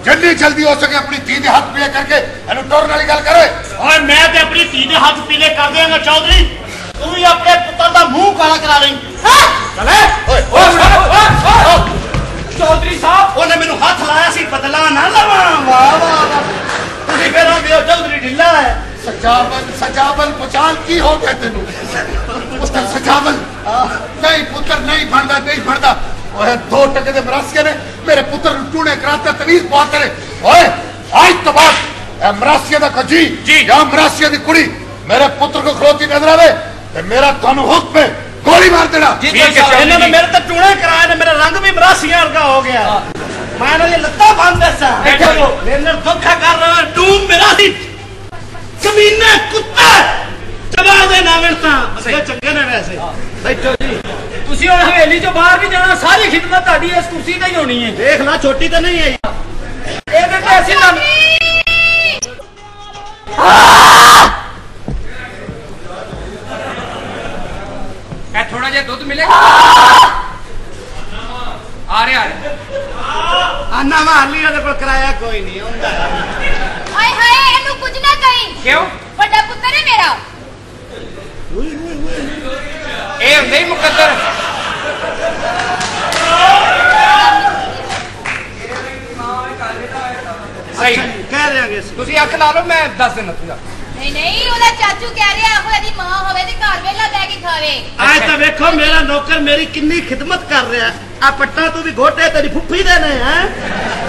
Speaker 6: ਜਿੰਨੀ ਜਲਦੀ ਹੋ ਸਕੇ ਆਪਣੀ ਧੀ ਦੇ ਹੱਥ ਪੀਲੇ ਕਰਕੇ ਇਹਨੂੰ ਟੋਰਨ ਵਾਲੀ ਗੱਲ ਕਰੇ
Speaker 4: ਓਏ ਮੈਂ ਤੇ ਆਪਣੀ ਧੀ ਦੇ ਹੱਥ ਪੀਲੇ ਕਰ ਦਿਆਂਗਾ ਚੌਧਰੀ ਤੂੰ ਵੀ ਆਪਣੇ ਪੁੱਤਰ ਦਾ ਮੂੰਹ ਕਾਲਾ ਕਰਾ ਲਈ ਚਲੇ ਓਏ
Speaker 1: ਚੌਧਰੀ ਸਾਹਿਬ
Speaker 4: ਉਹਨੇ ਮੈਨੂੰ ਹੱਥ ਲਾਇਆ ਸੀ ਬਦਲਾ ਨਾ ਲਵਾਂ ਵਾਹ ਵਾਹ ਵਾਹ ਤੁਸੀਂ ਫਿਰ ਆਂਦੇ ਹੋ ਚੌਧਰੀ ਢਿੱਲਾ ਹੈ
Speaker 6: ਸਜਾਵਲ ਸਜਾਵਲ ਪਚਾਲ ਕੀ ਹੋ ਗਿਆ ਤੈਨੂੰ ਪੁੱਤਰ ਸਜਾਵਲ ਨਹੀਂ ਪੁੱਤਰ ਨਹੀਂ ਬਣਦਾ ਨਹੀਂ ਬਣਦਾ ਓਏ ਦੋ ਟਕੇ ਦੇ ਮਰਾਸੀਏ ਨੇ ਮੇਰੇ ਪੁੱਤਰ ਨੂੰ ਟੂਣੇ ਕਰਾਤੇ ਤਵੀਜ਼ ਪਾ ਕਰੇ ਓਏ ਅੱਜ ਤੋਂ ਬਾਅਦ ਇਹ ਮਰਾਸੀਏ ਦਾ ਕਜੀ
Speaker 4: ਜੀ।
Speaker 6: ਜਾਂ ਮਰਾਸੀਏ ਦੀ ਕੁੜੀ ਮੇਰੇ ਪੁੱਤਰ ਕੋ ਖਲੋਤੀ ਨਜ਼ਰ ਆਵੇ ਤੇ ਮੇਰਾ ਤੁਹਾਨੂੰ ਹੁਕਮ ਹੈ ਗੋਲੀ ਮਾਰ ਦੇਣਾ
Speaker 1: ਜੀ
Speaker 4: ਠੀਕ ਹੈ ਇਹਨਾਂ ਨੇ ਮੇਰੇ ਤੇ ਟੂਣੇ ਕਰਾਏ ਨੇ ਮੇਰਾ ਰੰਗ ਵੀ ਮਰਾਸੀਆਂ ਵਰਗਾ ਹੋ ਗਿਆ ਮੈਂ ਇਹਨਾਂ ਦੀ ਲੱਤਾਂ ਬੰਨਦੇ ਸਾਂ
Speaker 1: ਬੈਠੋ ਜੋ।
Speaker 4: ਮੇਰੇ ਨਾਲ ਧੋਖਾ ਕਰ ਰਿਹਾ ਤੂੰ ਮੇਰਾ ਸੀ ਕਮੀਨੇ ਕੁੱਤਾ ਚਬਾ ਦੇ ਨਾ ਮਿਲ ਤਾਂ ਅੱਗੇ ਚੰਗੇ ਨੇ ਵੈਸੇ
Speaker 1: ਬੈਠੋ ਜੀ ਤੁਸੀਂ ਹੁਣ ਹਵੇਲੀ ਚੋਂ ਬਾਹਰ ਨਹੀਂ ਜਾਣਾ ਸਾਰੀ ਖਿਦਮਤ ਤੁਹਾਡੀ ਇਸ ਕੁਰਸੀ ਤੇ ਹੀ ਹੋਣੀ ਹੈ
Speaker 4: ਦੇਖ ਲੈ ਛੋਟੀ ਤਾਂ ਨਹੀਂ ਆਈ
Speaker 1: ਇਹਦੇ ਤੇ ਅਸੀਂ ਤੁਹਾਨੂੰ
Speaker 7: ਇਹ ਥੋੜਾ ਜਿਹਾ ਦੁੱਧ ਮਿਲੇਗਾ ਆ ਰਿਹਾ ਆ ਰਿਹਾ
Speaker 4: ਆਨਾ ਮਾਰਲੀ ਉਹਦੇ ਕੋਲ ਕਰਾਇਆ ਕੋਈ ਨਹੀਂ ਹੁੰਦਾ
Speaker 8: ਹਾਏ ਹਾਏ ਇਹਨੂੰ ਕੁਝ ਨਾ ਕਹੀਂ।
Speaker 7: ਕਿਉਂ?
Speaker 8: ਵੱਡਾ ਪੁੱਤਰ ਹੈ ਮੇਰਾ।
Speaker 7: ਇਹ ਹੁੰਦੇ ਹੀ ਮੁਕੱਦਰ ਸਹੀ।
Speaker 4: ਕਹਿ ਅਸੀਂ।
Speaker 7: ਤੁਸੀਂ ਅੱਖ ਲਾ ਲਓ ਮੈਂ ਦੱਸ ਦਿੰਦਾ ਤੁਝਾ
Speaker 8: ਨਹੀਂ ਨਹੀਂ ਉਹਦਾ ਚਾਚੂ ਕਹਿ ਰਿਹਾ ਉਹ ਇਹਦੀ ਮਾਂ ਹੋਵੇ ਤੇ ਘਰ ਵੇਲਾ ਬੈ ਕੇ ਖਾਵੇ।
Speaker 4: ਅੱਜ ਤਾਂ ਵੇਖੋ ਮੇਰਾ ਨੌਕਰ ਮੇਰੀ ਕਿੰਨੀ ਖਿਦਮਤ ਕਰ ਰਿਹਾ। ਆ ਪੱਟਾ ਤੂੰ ਵੀ ਘੋਟੇ ਤੇਰੀ ਫੁੱਫੀ ਦੇ ਨੇ ਹੈ?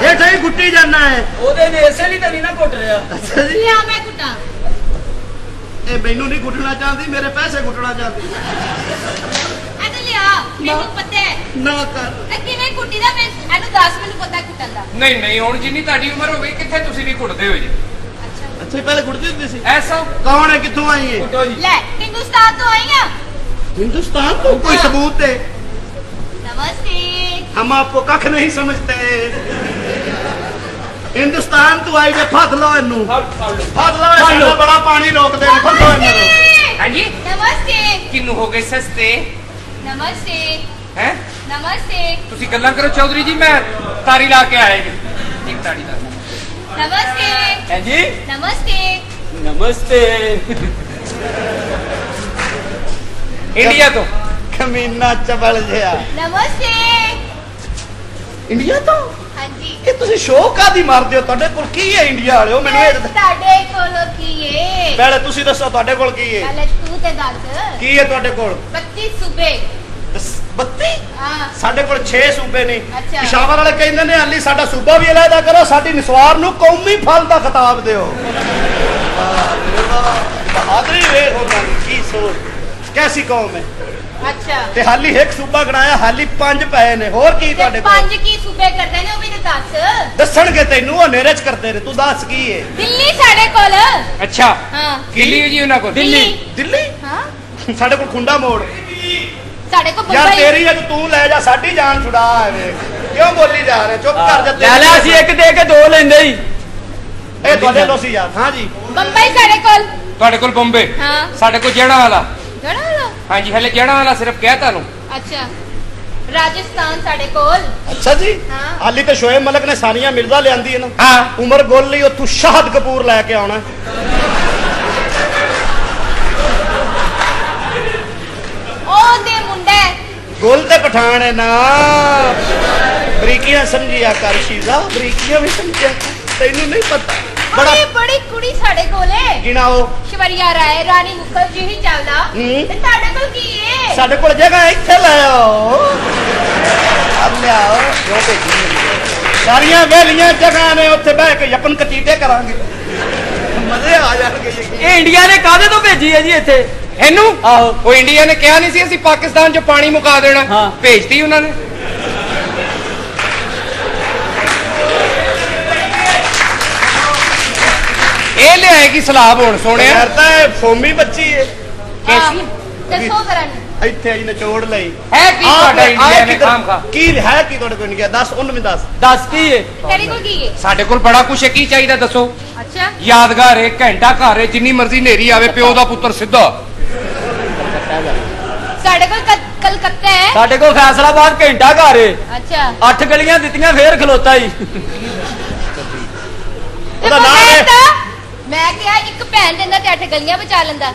Speaker 4: ਇਹ ਠਈ ਗੁੱਟੀ ਜਾਣਾ ਹੈ।
Speaker 1: ਉਹਦੇ ਨੇ ਇਸੇ ਲਈ ਤਾਂ ਨਹੀਂ ਨਾ ਘੁੱਟ ਰਿਹਾ।
Speaker 4: ਅੱਛਾ ਜੀ।
Speaker 8: ਲਿਆ ਮੈਂ ਕੁੱਟਾਂ
Speaker 4: ਇਹ ਮੈਨੂੰ ਨਹੀਂ ਗੁੱਟਣਾ ਚਾਹੁੰਦੀ ਮੇਰੇ ਪੈਸੇ ਗੁੱਟਣਾ ਚਾਹੁੰਦੀ।
Speaker 8: ਇਹ ਤੇ ਲਿਆ ਮੈਨੂੰ ਪਤਾ ਹੈ।
Speaker 4: ਨਾ ਕਰ।
Speaker 8: ਇਹ ਕਿਵੇਂ ਕੁੱਟੀ ਦਾ ਮੈਂ ਇਹਨੂੰ ਦੱਸ ਮੈਨੂੰ ਪਤਾ ਕੁੱਟਣ ਦਾ।
Speaker 7: ਨਹੀਂ ਨਹੀਂ ਹੁਣ ਜਿੰਨੀ ਤੁਹਾਡੀ ਉਮਰ ਹੋ ਗਈ ਕਿੱਥੇ ਤੁਸੀਂ ਵੀ ਕੁੱਟਦੇ ਹੋ ਜੀ?
Speaker 8: ਅੱਛਾ
Speaker 4: ਪਹਿਲੇ ਗੁੜਦੀ ਹੁੰਦੀ ਸੀ
Speaker 7: ਐਸਾ
Speaker 4: ਕੌਣ ਹੈ ਕਿੱਥੋਂ ਆਈ ਹੈ
Speaker 1: ਕੁੱਟੋ ਜੀ
Speaker 8: ਲੈ ਹਿੰਦੁਸਤਾਨ ਤੋਂ ਆਈ ਆ
Speaker 4: हिंदुस्तान को कोई सबूत दे
Speaker 8: नमस्ते
Speaker 4: हम आपको कख नहीं समझते हिंदुस्तान तू आई जे फस लो इनू फस लो इनू बड़ा पानी रोक दे फस लो इनू
Speaker 7: हां
Speaker 8: जी
Speaker 7: नमस्ते किन्नू हो गए
Speaker 8: सस्ते
Speaker 7: नमस्ते
Speaker 8: हैं नमस्ते
Speaker 7: ਤੁਸੀਂ ਗੱਲਾਂ ਕਰੋ ਚੌਧਰੀ ਜੀ ਮੈਂ ਤਾਰੀ ਲਾ ਕੇ ਆਇਆ ਜੀ ਇੱਕ ਤਾਰੀ ਦਾ
Speaker 8: ਨਮਸਤੇ
Speaker 1: ਹਾਂਜੀ
Speaker 8: ਨਮਸਤੇ
Speaker 1: ਨਮਸਤੇ
Speaker 7: ਇੰਡੀਆ ਤੋਂ
Speaker 4: ਕਮੀਨਾ ਚਪਲ ਜਿਆ
Speaker 8: ਨਮਸਤੇ
Speaker 4: ਇੰਡੀਆ ਤੋਂ
Speaker 8: ਹਾਂਜੀ
Speaker 4: ਇਹ ਤੁਸੀਂ ਸ਼ੋਅ ਕਾਦੀ ਮਾਰਦੇ ਹੋ ਤੁਹਾਡੇ ਕੋਲ ਕੀ ਹੈ ਇੰਡੀਆ ਵਾਲਿਓ ਮੈਨੂੰ ਇਹ
Speaker 8: ਤੁਹਾਡੇ ਕੋਲ ਕੀ ਹੈ
Speaker 4: ਪਹਿਲੇ ਤੁਸੀਂ ਦੱਸੋ ਤੁਹਾਡੇ ਕੋਲ ਕੀ ਹੈ
Speaker 8: ਪਹਿਲੇ ਤੂੰ ਤੇ ਦੱਸ
Speaker 4: ਕੀ ਹੈ ਤੁਹਾਡੇ ਕੋਲ
Speaker 8: 32 ਸੂਬੇ
Speaker 4: ਦਸ- ਬੱਤੀ?
Speaker 8: ਹਾਂ।
Speaker 4: ਸਾਡੇ ਕੋਲ 6 ਸੂਬੇ ਨੇ। ਪਿਸ਼ਾਵਰ ਵਾਲੇ ਕਹਿੰਦੇ ਨੇ ਹਾਲੀ ਸਾਡਾ ਸੂਬਾ ਵੀ ਅਲੱਗਾ ਕਰੋ ਸਾਡੀ ਨਿਸਵਾਰ ਨੂੰ ਕੌਮੀ ਫਲ ਦਾ ਖਿਤਾਬ ਦਿਓ। ਬਹਾਦਰੀ ਵੇ ਉਹਨਾਂ ਦੀ ਕੀ ਸੋਚ। ਕੈਸੀ ਕੌਮ ਹੈ?
Speaker 8: ਅੱਛਾ।
Speaker 4: ਤੇ ਹਾਲੀ ਇੱਕ ਸੂਬਾ ਗਣਾਇਆ ਹਾਲੀ ਪੰਜ ਪਏ ਨੇ। ਹੋਰ ਕੀ ਤੁਹਾਡੇ ਕੋਲ?
Speaker 8: ਪੰਜ ਕੀ ਸੂਬੇ ਕਰਦੇ ਨੇ ਉਹ ਵੀ ਤੇ ਦੱਸ।
Speaker 4: ਦੱਸਣਗੇ ਤੈਨੂੰ ਉਹ ਨੇਰੇ ਚ ਕਰਦੇ ਨੇ। ਤੂੰ ਦੱਸ ਕੀ ਹੈ
Speaker 8: ਦਿੱਲੀ ਸਾਡੇ ਕੋਲ।
Speaker 7: ਅੱਛਾ।
Speaker 8: ਹਾਂ।
Speaker 7: ਦਿੱਲੀ ਹੈ ਜੀ ਉਹਨਾਂ ਕੋਲ।
Speaker 8: ਦਿੱਲੀ।
Speaker 4: ਦਿੱਲੀ?
Speaker 8: ਹਾਂ।
Speaker 4: ਸਾਡੇ ਕੋਲ ਖੁੰਡਾ ਮੋੜ।
Speaker 8: ਸਾਡੇ ਕੋਲ
Speaker 4: ਯਾਰ ਤੇਰੀ ਅੱਜ ਤੂੰ ਲੈ ਜਾ ਸਾਡੀ ਜਾਨ ਛੁਡਾ ਐਵੇਂ। ਕਿਉਂ ਬੋਲੀ ਜਾ ਰਹੇ? ਚੁੱਪ ਕਰ ਜਾ
Speaker 1: ਲੈ ਲੈ ਅਸੀਂ ਇੱਕ ਦੇ ਕੇ ਦੋ ਲੈਂਦੇ ਹੀ।
Speaker 4: ਇਹ ਤੁਹਾਡੇ ਤੋਂ ਸੀ ਯਾਰ। ਹਾਂ ਜੀ।
Speaker 8: ਬੰਬਈ ਸਾਡੇ ਕੋਲ।
Speaker 7: ਤੁਹਾਡੇ ਕੋਲ ਬੰਬੇ?
Speaker 8: ਹਾਂ।
Speaker 7: ਸਾਡੇ ਕੋਲ ਜੜਾ ਵਾਲਾ।
Speaker 8: ਜਣਾ ਲੋ
Speaker 7: ਹਾਂਜੀ ਹਲੇ ਜੜਾ ਵਾਲਾ ਸਿਰਫ ਕਹਿ ਤੁਹਾਨੂੰ
Speaker 8: ਅੱਛਾ। ਰਾਜਸਥਾਨ ਸਾਡੇ ਕੋਲ।
Speaker 4: ਅੱਛਾ ਜੀ।
Speaker 8: ਹਾਂ।
Speaker 4: ਹਾਲੀ ਤੇ ਸ਼ੋਏਬ ਮਲਕ ਨੇ ਸਾਨੀਆ ਮਿਰਜ਼ਾ ਲਿਆਂਦੀ ਹੈ ਨਾ।
Speaker 7: ਹਾਂ।
Speaker 4: ਉਮਰ ਗੁੱਲ ਲਈ ਉੱਥੋਂ ਸ਼ਾਹਦ ਕਪੂਰ ਲੈ ਕੇ ਆਉਣਾ
Speaker 8: ਤੇ ਮੁੰਡਾ ਹੈ।
Speaker 4: ਗੁੱਲ ਤੇ ਪਠਾਨ ਹੈ ਨਾ। ਬਰੀਕੀਆਂ ਸਮਝਿਆ ਕਰ ਸ਼ੀਜ਼ਾ ਬਰੀਕੀਆਂ ਵੀ ਸਮਝਿਆ ਕਰ। ਤੈਨੂੰ ਨਹੀਂ ਪਤਾ। ਬੜਾ
Speaker 8: ਬੜੀ ਬੜੀ ਕੁੜੀ ਸਾਡੇ ਕੋਲ ਹੈ।
Speaker 4: ਗਿਣਾ ਉਹ
Speaker 8: ਸ਼ਵਰੀਆ ਰਾਏ ਰਾਣੀ ਮੁਖਰਜੀ ਹੀ ਚੱਲਦਾ।
Speaker 4: ਹੂੰ।
Speaker 8: ਤੇ ਤੁਹਾਡੇ ਕੋਲ ਕੀ ਹੈ
Speaker 4: ਸਾਡੇ ਕੋਲ ਜਗ੍ਹਾ ਇੱਥੇ ਲੈ ਆਓ। ਅਬ ਲਿਆਓ ਜੋ ਭੇਜੀ ਸਾਰੀਆਂ ਵੇਲੀਆਂ ਜਗ੍ਹਾ ਨੇ ਉੱਥੇ ਬਹਿ ਕੇ ਯਪਨ ਕਤੀਟੇ ਕਰਾਂਗੇ। ਮਜ਼ੇ ਆ ਜਾਣਗੇ
Speaker 1: ਇਹ ਇੰਡੀਆ ਨੇ ਕਾਹਦੇ ਤੋਂ ਭੇਜੀ ਹੈ ਜੀ ਇੱਥੇ?
Speaker 7: ਇਹਨੂੰ?
Speaker 1: ਆਹੋ।
Speaker 7: ਉਹ ਇੰਡੀਆ ਨੇ ਕਿਹਾ ਨਹੀਂ ਸੀ ਅਸੀਂ ਪਾਕਿਸਤਾਨ 'ਚ ਪਾਣੀ ਮੁਕਾ ਦੇਣਾ।
Speaker 1: ਹਾਂ।
Speaker 7: ਭੇਜਤੀ ਉਹਨਾਂ ਨੇ। ਇਹ ਲਿਆਏਗੀ ਸਲਾਬ ਹੁਣ ਸੋਹਣਿਆ।
Speaker 4: ਯਾਰ ਤਾਂ ਇਹ ਫੋਮੀ ਬੱਚੀ ਹੈ
Speaker 8: ਆਹ, ਦੱਸੋ ਕਰਨ
Speaker 4: ਇੱਥੇ ਆਈ ਨਚੋੜ ਲਈ।
Speaker 7: ਹੈ ਕੀ
Speaker 4: ਆਹ
Speaker 7: ਤੁਹਾਡਾ
Speaker 4: ਆਹ
Speaker 7: ਇੰਡੀਆ ਨੇ
Speaker 4: ਕਿੱਧਰ-
Speaker 7: ਖਾਮ ਖਾ
Speaker 4: ਕੀ ਹੈ ਕੀ ਤੁਹਾਡੇ ਕੋਲ ਨਹੀਂ ਗਿਆ ਦੱਸ ਉਹਨੂੰ ਵੀ ਦੱਸ।
Speaker 1: ਦੱਸ ਕੀ ਏ?
Speaker 8: ਤੇਰੇ ਕੋਲ ਕੀ ਹੈ
Speaker 7: ਸਾਡੇ ਕੋਲ ਬੜਾ ਕੁਛ ਹੈ ਕੀ ਚਾਹੀਦਾ ਦੱਸੋ?
Speaker 8: ਅੱਛਾ।
Speaker 7: ਯਾਦਗਾਰ ਹੈ ਘੰਟਾ ਘਰ ਹੈ ਜਿੰਨੀ ਮਰਜ਼ੀ ਨੇਰੀ ਆਵੇ ਪਿਓ ਦਾ ਪੁੱਤਰ ਸਿੱਧਾ।
Speaker 8: ਸਾਡੇ ਕੋਲ ਕਲਕੱਤਾ ਹੈ।
Speaker 1: ਸਾਡੇ ਕੋਲ ਫੈਸਲਾਬਾਦ ਘੰਟਾ ਘਰ ਏ।
Speaker 8: ਅੱਛਾ।
Speaker 1: ਅੱਠ ਗਲੀਆਂ ਦਿੱਤੀਆਂ ਫੇਰ ਖਲੋਤਾ ਹੀ
Speaker 4: ਉਹਦਾ
Speaker 8: ਤੇ
Speaker 4: ਨਾਮ
Speaker 8: ਮੈਂ
Speaker 4: ਹੈ
Speaker 8: ਤਾਂ- ਮੈਂ ਕਿਹਾ ਇੱਕ ਭੈਣ ਦਿੰਦਾ ਤੇ ਅੱਠ ਗਲੀਆਂ ਬਚਾ ਲੈਂਦਾ।